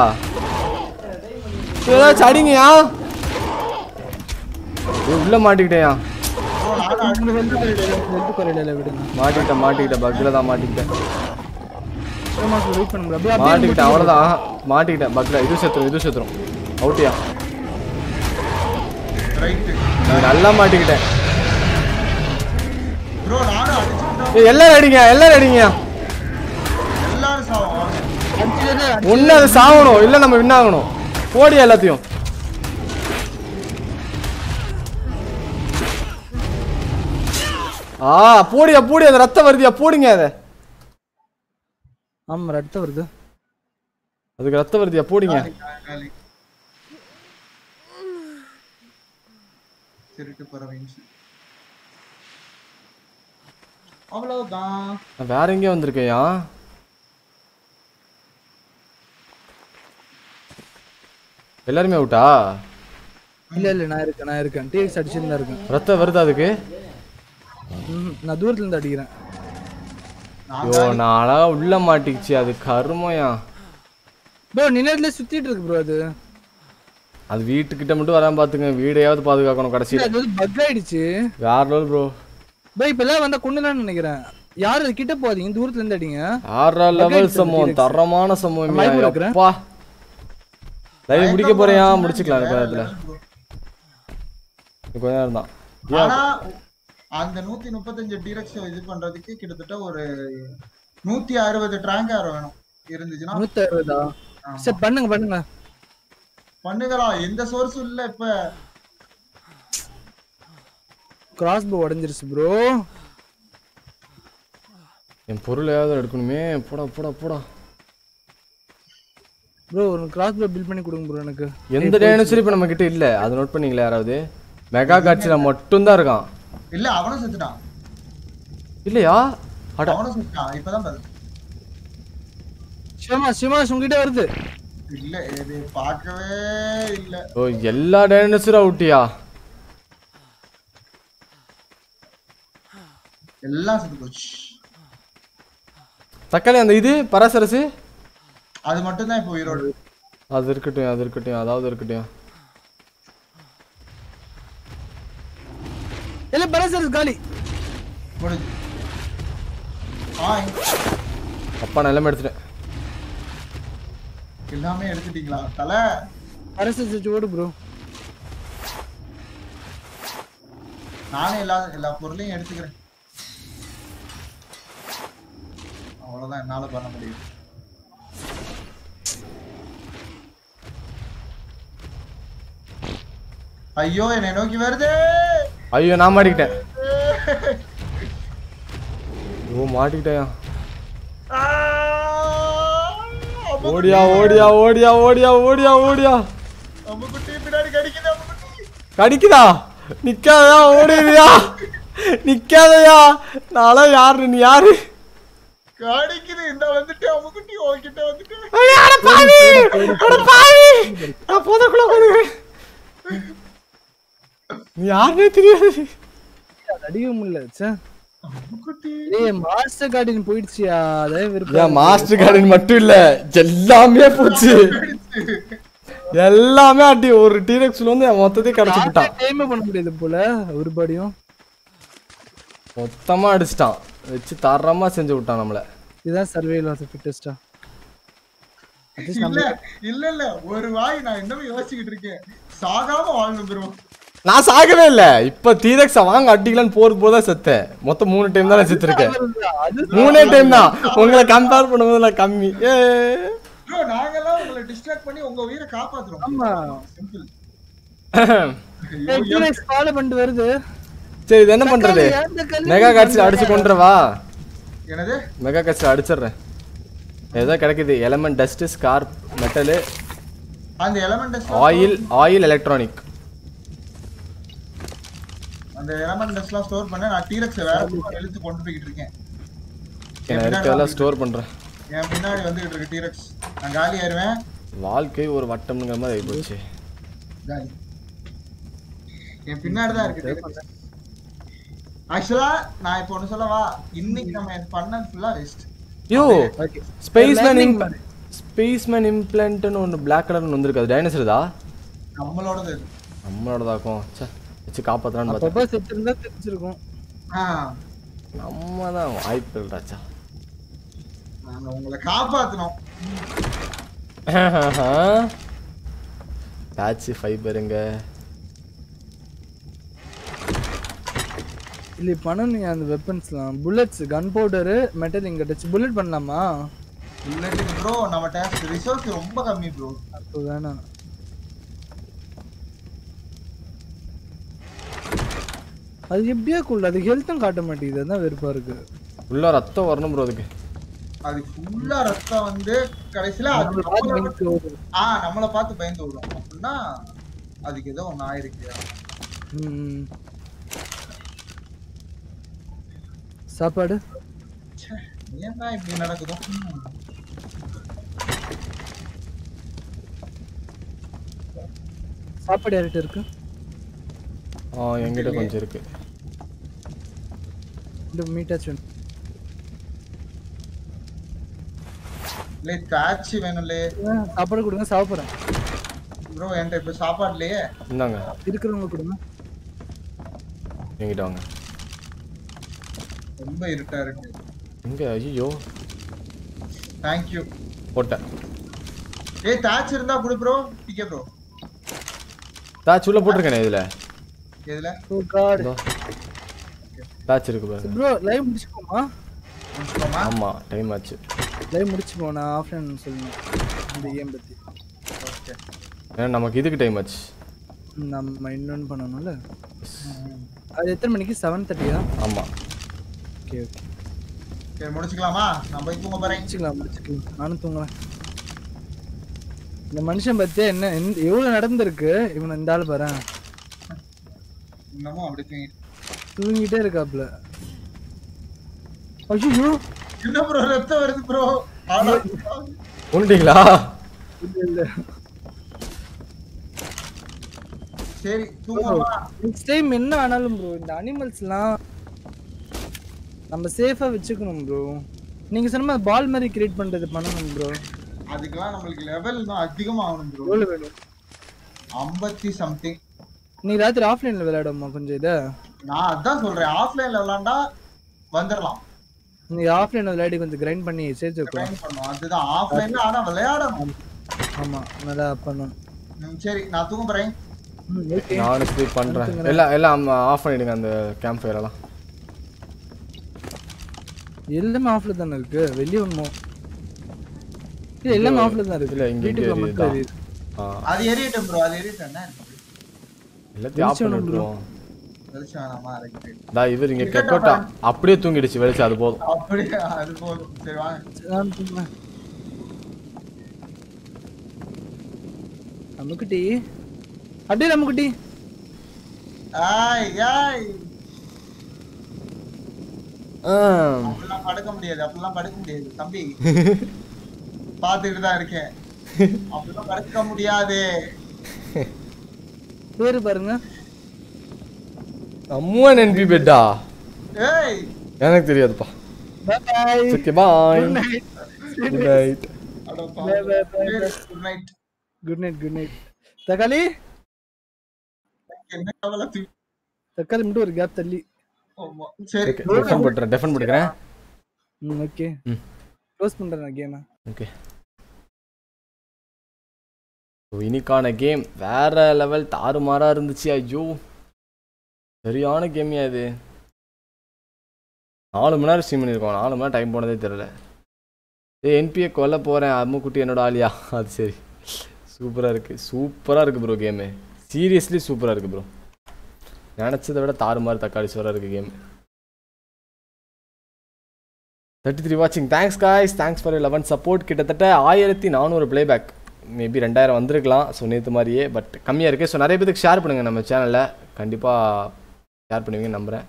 ஏதாச்சும் அடிங்கயா உள்ள மாட்டிக்கிட்டேயா மாட்டிக்கிட்டேன் மாட்டிக்கிட்டேன் பக்கில் தான் மாட்டிக்கிட்டேன். மாட்டிக்கிட்டேன் அவ்வளோதான் மாட்டிக்கிட்டேன் பக்கில் இது செத்துரும் இது செத்துரும். அவுட்டியா. நல்லா மாட்டிக்கிட்டேன். எல்லாரும் அடிங்க எல்லாரும் அடிங்க ஒன்று அது சாகணும் இல்லை நம்ம win ஆகணும். போடியா எல்லாத்தையும். ஆ போடியா போடி அது ரத்தம் வருதியா போடுங்க அதை. ஆமா ரத்தம் வருது. அதுக்கு ரத்தம் வருதியா போடுங்க. திருட்டு பறவைன்னு சொல்லி. அவ்வளவுதான். வேற எங்கேயோ வந்திருக்கேயா? எல்லாருமே அவுட்டா இல்ல இல்ல நான் இருக்கேன் நான் இருக்கேன். டிஎக்ஸ் அடிச்சிருந்தா இருக்கேன். ரத்தம் வருதா அதுக்கு. நான் தூரத்துல இருந்து அடிக்கிறேன் ஐயோ அழகா உள்ள மாட்டிக்கிச்சு அது கருமையா. ப்ரோ நின்னதுல சுத்திட்டு இருக்கு ப்ரோ அது. அது வீட்டுக்கிட்ட மட்டும் வராம பாத்துங்க வீடையாவது பாதுகாக்கணும் கடைசியில். அது பக் ஆயிடுச்சு. வேற லெவல் ப்ரோ ப்ரோ இப்ப எல்லாம் வந்தா கொண்டுலான்னு நினைக்கிறேன். யாரும் அது கிட்ட போகாதீங்க தூரத்துல இருந்து அடிங்க. ஆறா லெவல் T-Rex. தரமான கொடுக்குறேன். அப்பா. லைவ் முடிக்க போறியா? முடிச்சுக்கலாம் நேரத்துல. இன்னும் கொஞ்ச நேரம் தான் ஆனா அந்த நூத்தி முப்பத்தஞ்சு டிரெக்ஸ் இது பண்றதுக்கு கிட்டத்தட்ட ஒரு நூத்தி அறுபது ட்ராங்கர் வேணும். இருந்துச்சுன்னா? நூத்தி அறுபதா? சரி பண்ணுங்க பண்ணுங்க. பண்ணுங்களா? எந்த சோர்ஸும் இல்ல இப்ப. கிராஸ் போ உடஞ்சிருச்சு ப்ரோ என் பொருளையாவது எடுக்கணுமே. போடா போடா போடா. ப்ரோ ஒரு கிராஸ் போ பில்ட் பண்ணி கொடுங்க ப்ரோ எனக்கு. எந்த டைனோசர் இப்போ நம்ம கிட்ட இல்ல? அதை நோட் பண்ணீங்களா யாராவது? மெகா காட்சியில மட்டும் தான் இருக்கான். இல்ல அவனும் செத்துட்டான். இல்லையா? அட. அவனும் செத்துட்டான். இப்பதான் பாரு. சிவமா சிவமா உங்ககிட்ட வருது. இல்ல இது பார்க்கவே இல்ல. ஓ எல்லா டைனோசரும் அவுட்டியா? எல்லாம் செத்து போச்சு. தக்காளி அந்த இது பராசரசு? அது மட்டும் தான் இப்போ உயிரோடு. அது இருக்கட்டும் அது இருக்கட்டும் அதாவது இருக்கட்டும். இல்ல பரசர் காலி? முடிஞ்சு அப்பா நான் எல்லாமே எடுத்துட்டேன். எல்லாமே எடுத்துட்டீங்களா? தலை. பரசர் வச்சு ஓடு ப்ரோ நானே எல்லா எல்லா பொருளையும் எடுத்துக்கிறேன். அவ்வளவுதான் என்னால பண்ண முடியும். ஐயோ என்னை நோக்கி வருதே! ஐயோ நான் மாட்டிக்கிட்டேன். ஓ மாட்டிக்கிட்டேயா ஓடியா ஓடியா ஓடியா ஓடியா ஓடியா ஓடியா. கடிக்குது நிக்காதயா ஓடிடுயா நிக்காதயா? நானும் யாரு நீ யாரு? கடிக்குது இந்த வந்துட்டு அம்முக்குட்டி உன்கிட்ட வந்துட்டு. அட பாவி! அட பாவி! நான் போதக்குள்ள. நீ தெரியாது. அடிக்க முடியல ஏய் மாஸ்டர் கார்டின் போயிடுச்சியா? அதே விருப்பம் மாஸ்டர் கார்டன் மட்டும் இல்ல எல்லாமே போச்சு. எல்லாமே அடி ஒரு டீரெக்ஸ்ல வந்து மொத்தத்தையும் கடைச்சு விட்டான். டைமே பண்ண முடியாது போல ஒரு பாடியும். மொத்தமா அடிச்சிட்டான். வச்சு தரமா செஞ்சு விட்டான் நம்மள. இதுதான் சர்வேல் ஆஃப் ஃபிட்டஸ்டா இல்ல இல்ல இல்ல. ஒரு வாய் நான் இன்னும் யோசிச்சுக்கிட்டு இருக்கேன். சாகாம வாழ்ந்து ப்ரோ நான் சாகவே இல்ல. இப்ப டீரெக்ஸ் வாங்க அடிக்கலான்னு போறது போதான் செத்தேன். மொத்தம் மூணு டைம் தான் செத்துருக்கேன் அது மூணே டைம் தான். உங்களை கம்பேர் பண்ணும்போது நான் கம்மி. ஏ. ப்ரோ நாங்கெல்லாம் உங்களை டிஸ்ட்ராக்ட் பண்ணி உங்க உயிரை காப்பாத்துறோம். ஆமா. சிம்பிள் டீரெக்ஸ் ஃபாலோ பண்ணிட்டு வருது. சரி இது என்ன பண்றது? மெகா காட்சியில் அடிச்சு கொண்டுறவா என்னது? மெகா காட்சியில் அடிச்சிடுறேன். ஏதோ கிடைக்குது. எலமெண்ட் டஸ்ட் ஸ்கார்ப் மெட்டலு அந்த எலமெண்ட் ஆயில் ஆயில் எலக்ட்ரானிக் அந்த எலமெண்ட் எல்லாம் ஸ்டோர் பண்ண. நான் டீரக்ஸ் வேற இழுத்து கொண்டு போய்கிட்டு இருக்கேன். நான் இருக்கதெல்லாம் ஸ்டோர் பண்றேன்? என் பின்னாடி வந்துகிட்டு இருக்கு டீரக்ஸ் நான் காலி ஆயிருவேன். வாழ்க்கை ஒரு வட்டம்ங்கிற மாதிரி ஆகி போச்சு. காலி. என் பின்னாடி தான் இருக்கு ஆக்சுவலா நான் இப்போ ஒண்ணு சொல்லவா? இன்னைக்கு நம்ம பண்ணது ஃபுல்லா வேஸ்ட் யோ. ஸ்பேஸ்மேன் இம் ஸ்பேஸ்மேன் இம்ப்ளான்ட்னு ஒன்று பிளாக் கலர்னு வந்திருக்கு. அது டைனோசர் தான் நம்மளோடது. இது. நம்மளோடதாக்கும். ச்சே வச்சு காப்பாத்தலான்னு பார்த்தேன் அப்பப்ப செத்து இருந்தா தெரிஞ்சிருக்கும். ஆ. நம்ம தான் வாய்ப்பு இல்லைடாச்சா நாங்க உங்களை காப்பாத்தணும். பேட்ச் ஃபைபருங்க இல்ல பண்ணணும் அந்த வெப்பன்ஸ்லாம் புல்லட்ஸ் கன் பவுடரு மெட்டல் இங்க டச் புல்லட் பண்ணலாமா? புல்லட்டுக்கு ப்ரோ நம்மகிட்ட ரிசோர்ஸ் ரொம்ப கம்மி ப்ரோ அப்போ வேணாம் அது எப்படியா கூல் அது ஹெல்த்தும் காட்ட மாட்டேங்குது. அதான் வெறுப்பா இருக்கு. உள்ள ரத்தம் வரணும் ப்ரோ அதுக்கு. அது ஃபுல்லா ரத்தம் வந்து கடைசியில அது நம்மள- ஆ நம்மள பார்த்து பயந்து விடும் அப்படின்னா அதுக்கு ஏதோ ஒண்ணு ஆயிருக்கு ம். சாப்பாடு? ஏன் தான் இப்படி நடக்குதோ. சாப்பாடு யார்கிட்ட இருக்கு? ஆ என்கிட்ட கொஞ்சம் இருக்கு. இந்த மீட்டாச்சு இல்லை தாச்சி வேணும்லே. சாப்பாடு கொடுங்க சாப்பிட்றேன். ப்ரோ என்கிட்ட இப்ப சாப்பாடுலயே இந்தாங்க. இருக்கிறவங்க கொடுங்க. என்கிட்ட வாங்க. ரொம்ப இருட்டா இருக்கு. எங்க? ஐயோ தேங்க்யூ போட்டேன். ஏய் தாச் இருந்தா கொடு ப்ரோ டிக்கே ப்ரோ பேட்ச் உள்ள போட்டிருக்கேனே இதுல. எதுல? ஓ காட் பேட்ச் இருக்கு பாருங்க. ப்ரோ லைவ் முடிச்சுக்கோமா? முடிச்சுக்கோமா? ஆமா டைம் ஆச்சு. லைவ் முடிச்சுப்போம் நான் ஆஃப்லைன் சொல்லணும் இந்த கேம் பத்தி. ஓகே ஏன்னா நமக்கு இதுக்கு டைம் ஆச்சு. நம்ம இன்னொன்று பண்ணணும்ல? அது எத்தனை மணிக்கு? செவன் தேர்ட்டியா ஆமா. Okay okay. சரி முடிச்சுக்கலாமா? நான் போய் தூங்க போறேன். முடிச்சுக்கலாம் முடிச்சுக்கலாம். நானும் தூங்குறேன் இந்த மனுஷன் பத்தியா என்ன எவ்வளவு நடந்திருக்கு? இவன் இந்த ஆள் பாரு இன்னமும் அப்படி தூங்கிட்டு தூங்கிட்டே இருக்காப்ல. ஐயோ என்ன ப்ரோ ரத்தம் வருது ப்ரோ ஆனா கொண்டுட்டீங்களா சரி நெக்ஸ்ட் டைம் என்ன ஆனாலும் ப்ரோ இந்த அனிமல்ஸ்லாம் நம்ம சேஃபா வச்சுக்கணும் ப்ரோ நீங்க சொன்ன பால் மாதிரி கிரியேட் பண்றது பண்ணணும் ப்ரோ அதுக்கெல்லாம் நம்மளுக்கு லெவல் தான் அதிகமா ஆகணும் ப்ரோ எவ்வளவு வேணும்? ஐம்பத்தி சம்திங் நீ ராத்திரி ஆஃப்லைன்ல விளையாடுமா கொஞ்சம் இதை? நான் அதான் சொல்றேன். ஆஃப்லைன்ல விளாண்டா வந்துடலாம் நீ ஆஃப்லைன்ல விளையாடி கொஞ்சம் கிரைண்ட் பண்ணி சேர்த்து வைக்கலாம் ட்ரைன் பண்ணும். அதுதான். ஆஃப்லைன்ல ஆனா விளையாடணும். ஆமா. நல்லா பண்ணணும். சரி. நான் தூங்க போறேன். நானும் ஸ்லீப் பண்றேன். எல்லாம் எல்லாம் ஆஃப் பண்ணிடுங்க அந்த கேம்ப் ஃபயர் எல்லாம். எல்லாமே ஆஃப்ல தானே இருக்கு? வெளியே ஒண்ணுமோ இல்ல எல்லாமே ஆஃப்ல தான் இருக்கு. இல்ல, இங்க வீட்டுக்குள்ள மட்டும் அது எரியட்டும் ப்ரோ அது எரியட்டும் என்ன? இருக்கு? எல்லாத்தையும் ஆஃப் பண்ணி விட்டுருவோம் இவர் இங்க கெக்கோட்டா அப்படியே தூங்கிடுச்சு வெளிச்சம் அது போதும். அப்படியே அது போதும். சரி வாங்க. நான் தூங்குறேன். அம்முக்குட்டி அப்படியே அம்முக்குட்டி ஆய் ஆய். அப்படிலாம் படுக்க முடியாது அப்படிலாம் படுக்க முடியாது தம்பி. பாத்துக்கிட்டு தான் இருக்கேன். அப்படிலாம் படுக்க முடியாது. பேரு பாருங்க. அம்முவன் என்பி பெட்டா? ஏய். எனக்கு தெரியாதுப்பா. Okay bye good night. Good night good night good night தக்காளி? தக்காளி மட்டும் ஒரு கேப் தள்ளி. சரி டெஃபன் பண்றேன் டெஃபன் பண்ணிக்கிறேன். ம் ஓகே. க்ளோஸ் பண்றேன் கேமை ஓகே. இன்னைக்கான கேம் வேற லெவல் தாறுமாறா இருந்துச்சு ஐயோ. சரியான கேமியா இது. நாலு மணி நேரம் ஸ்ட்ரீம் பண்ணியிருக்கோம். நாலு மணி நேரம் டைம் போனதே தெரியல. ஏ என்பிஏ கொல்ல போகிறேன் அம்முக்குட்டி என்னோட ஆளியா? அது சரி. சூப்பராக இருக்குது சூப்பராக இருக்குது ப்ரோ கேமு சீரியஸ்லி சூப்பராக இருக்குது ப்ரோ நினச்சதை விட தாறுமாறு தக்காளி சோறாக இருக்குது கேம் தேர்ட்டி த்ரீ வாட்சிங் thanks guys thanks for eleven support கிட்டத்தட்ட ஆயிரத்தி நானூறு பிளேபேக் மேபி ரெண்டாயிரம் வந்திருக்கலாம். ஸோ நேற்று மாதிரியே பட் கம்மியாக இருக்குது ஸோ நிறைய பேருக்கு ஷேர் பண்ணுங்கள் நம்ம சேனலில் கண்டிப்பாக ஷேர் பண்ணுவீங்கன்னு நம்புகிறேன்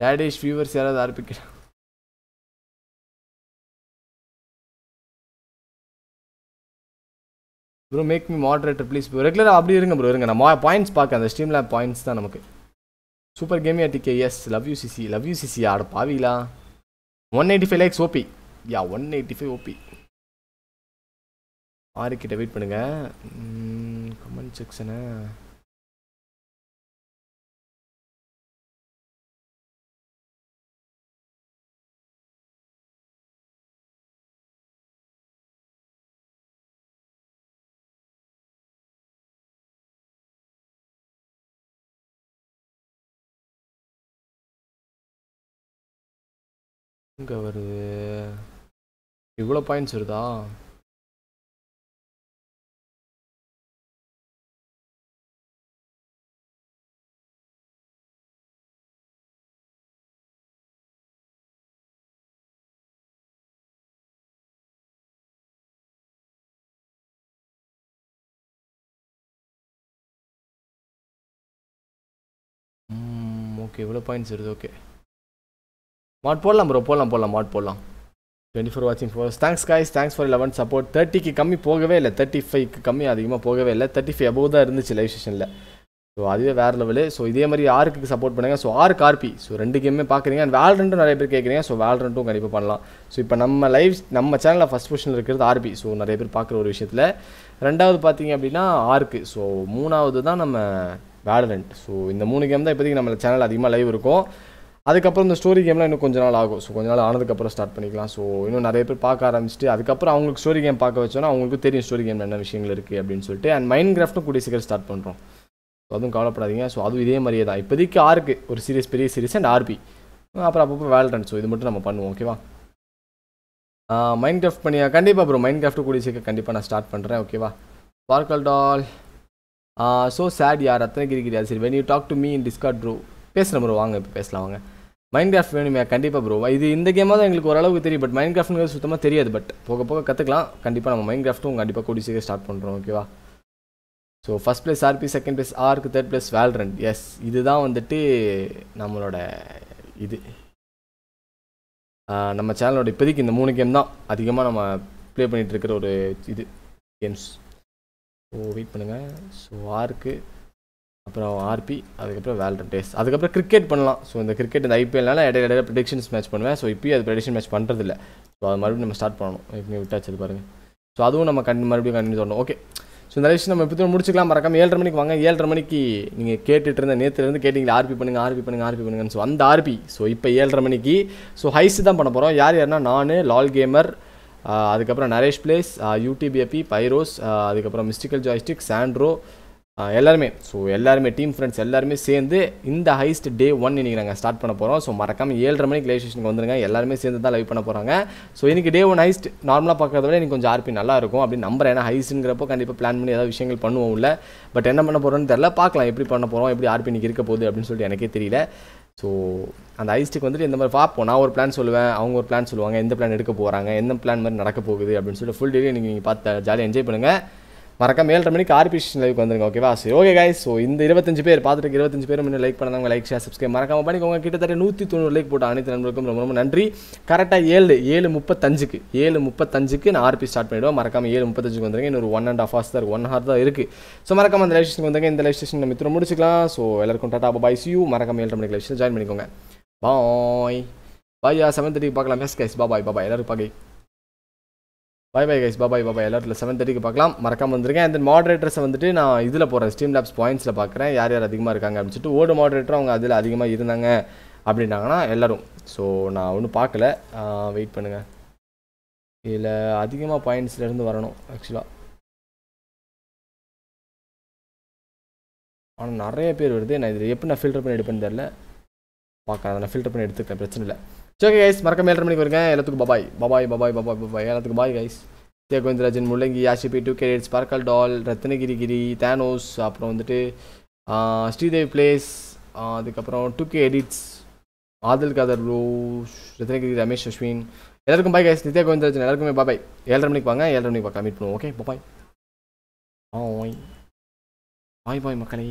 டேடிஷ் வியூவர்ஸ் யாராவது ஆரம்பிக்க bro make me moderator please bro ரெகுலராக அப்படி இருங்க ப்ரோ இருங்க. நான் பாயிண்ட்ஸ் பார்க்க அந்த ஸ்ட்ரீமில் பாயிண்ட்ஸ் தான் நமக்கு. சூப்பர் கேமியா decay S love you CC love you CC ஆட பாவிங்களா one eighty five likes OP யா ஒன் எயிட்டி ஃபைவ் ஓபி ஆறு கிட்ட வெயிட் பண்ணுங்க கமெண்ட் செக்ஷனை இங்கே வருது? இவ்வளோ பாயிண்ட்ஸ் வருதா? ஓகே இவ்வளோ பாயிண்ட்ஸ் வருது ஓகே மாட் போடலாம் ப்ரோ போடலாம் போடலாம். மாட் போடலாம். டுவெண்ட்டி ஃபோர் வாட்சிங் force thanks guys thanks for eleven support தேர்ட்டிக்கு கம்மி போகவே இல்லை. தேர்ட்டி ஃபைவ்க்கு கம்மி அதிகமாக போகவே இல்லை. தேர்ட்டி ஃபைவ் அபோவ் தான் இருந்துச்சு லைவ் செஷனில் ஸோ அதுவே வேறு லெவலு ஸோ இதே மாதிரி ஆருக்கு சப்போர்ட் பண்ணுங்கள் ஸோ ஆறு கார்பி ஸோ ரெண்டு கேமே பார்க்குறீங்க அண்ட் வேல்ரண்ட்டும் நிறைய பேர் கேட்குறீங்க ஸோ வேல்ரண்ட்டும் கண்டிப்பாக பண்ணலாம். ஸோ இப்போ நம்ம லைவ் நம்ம சேனலில் ஃபஸ்ட் பொசிஷனில் இருக்கிறது ஆர்பி ஸோ நிறைய பேர் பார்க்குற ஒரு விஷயத்தில். ரெண்டாவது பார்த்தீங்க அப்படின்னா ஆர்க்கு ஸோ மூணாவது தான் நம்ம வேலரண்ட் ஸோ இந்த மூணு கேம் தான் இப்போதைக்கு நம்ம சேனல் அதிகமாக லைவ் இருக்கும். அதுக்கப்புறம் இந்த ஸ்டோரி கேம்லாம் இன்னும் கொஞ்ச நாள் ஆகும். ஸோ கொஞ்ச நாள் ஆனதுக்கப்புறம் ஸ்டார்ட் பண்ணிக்கலாம். ஸோ இன்னும் நிறைய பேர் பார்க்க ஆரம்பிச்சிட்டு அதுக்கப்புறம் அவங்களுக்கு ஸ்டோரி கேம் பார்க்க வச்சோன்னா அவங்களுக்கு தெரியும் ஸ்டோரி கேம் என்ன விஷயங்கள் இருக்குது அப்படின்னு சொல்லிட்டு. அண்ட் மைண்ட் கிராஃப்ட்டும் கூடிய சீக்கிரம் ஸ்டார்ட் பண்ணுறோம் ஸோ அதுவும் கவலைப்படாதீங்க. ஸோ அதுவும் இதே மாதிரியே தான். இப்போதைக்கு ஆருக்கு ஒரு சீரியஸ் பெரிய சீரிஸ் அண்ட் ஆர்பி அப்புறம் அப்பப்போ வேல்டன் ஸோ இது மட்டும் நம்ம பண்ணுவோம் ஓகேவா மைண்ட் கிராஃப்ட் பண்ணியா? கண்டிப்பாக ப்ரோ மைண்ட் கிராஃப்ட் கூடிய சீக்கிரம் கண்டிப்பாக நான் ஸ்டார்ட் பண்ணுறேன் ஓகேவா பார்க்கல் டால் ஸோ சேட் யார்? அத்தனை கிரிக்கிறியா சரி when you talk to me in Discord bro பேசுகிறேன் ப்ரோ வாங்க இப்போ பேசலாம் வாங்க. மைண்ட் கிராஃப்ட் வேணுமே கண்டிப்பாக ப்ரோ இது இந்த கேமாக தான் எங்களுக்கு ஓரளவுக்கு தெரியும் பட் மைண்ட் கிராஃப்ட்ங்கிறது சுத்தமாக தெரியாது. பட் போக போக கற்றுக்கலாம் கண்டிப்பாக நம்ம மைண்ட் கிராஃப்ட்டும் கண்டிப்பாக கூடி சீக்கிரம் ஸ்டார்ட் பண்ணுறோம் ஓகேவா so first place RP second place ஆர்க்கு தேர்ட் பிளேஸ் வேல்ரண்ட் எஸ் இதுதான் வந்துட்டு நம்மளோட இது. நம்ம சேனலோட இப்போதைக்கு இந்த மூணு கேம் தான் அதிகமாக நம்ம ப்ளே பண்ணிகிட்டு இருக்கிற ஒரு இது கேம்ஸ் ஸோ வெயிட் பண்ணுங்கள் ஸோ ஆர்க்கு அப்புறம் ஆர்பி அதுக்கப்புறம் வேல்ட் டேஸ் அதுக்கப்புறம் கிரிக்கெட் பண்ணலாம். ஸோ இந்த கிரிக்கெட் இந்த ஐபிஎல்னால இடையில இடையில ப்ரெடிக்ஷன்ஸ் மேட்ச் பண்ணுவேன். ஸோ இப்போயும் அது ப்ரெடிக்ஷன் மேட்ச் பண்ணுறதில்ல ஸோ அது மறுபடியும் நம்ம ஸ்டார்ட் பண்ணணும். ஏற்கனவே விட்டாச்சு அது பாருங்கள் ஸோ அதுவும் நம்ம கண் மறுபடியும் கண்டினியூ பண்ணணும். ஓகே ஸோ இந்த விஷயம் நம்ம இப்போ முடிச்சுக்கலாம். மறக்காம ஏழரை மணிக்கு வாங்க. ஏழரை மணிக்கு நீங்கள் கேட்டுட்டு இருந்த நேற்றுலேருந்து கேட்டிங்களா ஆர்பி பண்ணுங்க ஆர்பி பண்ணுங்க ஆர்பி பண்ணுங்கன்னு ஸோ அந்த ஆர்பி ஸோ இப்போ ஏழரை மணிக்கு. ஸோ ஹைஸ் தான் பண்ண போகிறோம் யார் யாருன்னா நான் லால் கேமர் அதுக்கப்புறம் நரேஷ் பிளேஸ் யூடிபிஎப்பி பைரோஸ் அதுக்கப்புறம் மிஸ்டிக்கல் ஜாய்ஸ்டிக் சாண்ட்ரோ எல்லாருமே. ஸோ எல்லாருமே டீம் ஃப்ரெண்ட்ஸ் எல்லாருமே சேர்ந்து இந்த ஹைஸ்ட் டே ஒன் இன்றைக்கி நாங்கள் ஸ்டார்ட் பண்ண போகிறோம் ஸோ மறக்காம ஏழரை மணிக்கு லைவ் ஸ்டேஷனுக்கு வந்துருங்க. எல்லாருமே சேர்ந்து தான் லைவ் பண்ண போகிறாங்க ஸோ இன்னைக்கு டே ஒன் ஹைஸ்ட் நார்மலாக பார்க்கறத விட எனக்கு கொஞ்சம் ஆர்பி நல்லா இருக்கும். அப்படின்னு நம்புறேன். ஏன்னா ஹைஸ்ட்டுங்கிறப்போ கண்டிப்பாக பிளான் பண்ணி ஏதாவது விஷயங்கள் பண்ணுவோம் இல்லை பட் என்ன பண்ண போகிறோன்னு தெரியல. பார்க்கலாம். எப்படி பண்ண போகிறோம் எப்படி ஆர்பி இன்னைக்கு இருக்க போகுது? அப்படின்னு சொல்லிட்டு எனக்கே தெரியல. ஸோ அந்த ஐஸ்டிக் வந்துட்டு இந்த மாதிரி பார்ப்போம். நான் ஒரு பிளான் சொல்லுவேன். அவங்க ஒரு பிளான் சொல்லுவாங்க. எந்த பிளான் எடுக்க போகிறாங்க எந்த பிளான் மாதிரி நடக்க போகுது? அப்படின்னு சொல்லிட்டு ஃபுல் டே நீங்கள் நீங்கள் பார்த்து ஜாலியாக என்ஜாய் பண்ணுங்கள் மறக்காம ஏழரை மணிக்கு ஆர்பிஷன் லைவ் வந்துருங்க ஓகேவா சரி ஓகே காய் ஸோ இந்த இருபத்தஞ்சு பேர் பார்த்துட்டு இருபத்தஞ்சு பேரும் இன்னும் லைக் பண்ணாங்க லைக் ஷேர் சப்ஸ்கிரைப் மறக்காம பண்ணிக்கோங்க. கிட்டத்தட்ட நூற்றி தொண்ணூறு லைக் போட்ட அனைத்து நண்பர்களுக்கும் ரொம்ப ரொம்ப நன்றி. கரெக்டாக ஏழு ஏழு முப்பத்தஞ்சுக்கு ஏழு முப்பத்தஞ்சுக்கு நான் ஆர்பி ஸ்டார்ட் பண்ணிவிடுவோம் மறக்காம ஏழு முப்பத்தஞ்சுக்கு வந்துருங்க. இன்னொரு ஒன் அண்ட் ஆஃப் ஹவர்ஸ் தான் ஒன் ஹவர் தான் இருக்குது ஸோ மறக்காம அந்த லைவ் ஸ்டேஷன் வந்துங்க இந்த லைவ் ஸ்டேஷன் நம்ம இத்தனை முடிச்சுக்கலாம். ஸோ எல்லாருக்கும் டாட்டா பாய் சி யூ மறக்காம ஏழு மணிக்கு லைவ் ஸ்டேஷன் ஜாயின் பண்ணிக்கோங்க. பாய் பாய் செவன் தேர்ட்டிக்கு பார்க்கலாம். எஸ் கைஸ் பாய் பாய் எல்லாரும் bye bye bye guys bye bye bye எல்லாரும் செவன் தேர்ட்டிக்கு பார்க்கலாம். மறக்காம வந்துருக்கேன். அந்த மாடரேட்டர்ஸை வந்துட்டு நான் இதில் போகிறேன் ஸ்டீம் லேப்ஸ் பாயிண்ட்ஸில் பார்க்குறேன். யார் யார் அதிகமாக இருக்காங்க அப்படின்னு சொல்லிட்டு ஓடு மாடரேட்டர் அவங்க அதில் அதிகமாக இருந்தாங்க அப்படின்னாங்கன்னா எல்லாரும். ஸோ நான் ஒன்றும் பார்க்கல. வெயிட் பண்ணுங்கள் இதில் அதிகமாக பாயிண்ட்ஸ்லேருந்து வரணும் ஆக்சுவலாக ஆனால் நிறைய பேர் வருது. நான் இதில் எப்படி நான் ஃபில்டர் பண்ணி எடுப்பேன்னு தெரில பார்க்குறேன் அதை நான் ஃபில்டர் பண்ணி எடுத்துக்கிறேன். பிரச்சனை இல்லை. ஓகே கைஸ் மறக்காம ஏழரை மணிக்கு வருங்க. எல்லாத்துக்கும் bye bye bye bye bye bye bye bye bye bye எல்லாத்துக்கும் பாய் கைஸ் ஜெய கோவிந்தராஜன் முள்ளங்கி யாஷிபி two carrot sparkle doll Ratnagiri Giri Thanos அப்புறம் வந்துட்டு ஸ்ரீதேவி பிளேஸ் அதுக்கப்புறம் two K edits Adil Khader bro Ratnagiri Ramesh Ashwin. எல்லாருக்கும் பாய் கைஸ் நித்யா கோவிந்தராஜன் எல்லாருக்குமே பாய் ஏழரை மணிக்கு வாங்க ஏழரை மணிக்கு பார்க்கலாம் மீட் பண்ணுவோம். ஓகே பாய் பாய் பாய் பாய் மக்களே.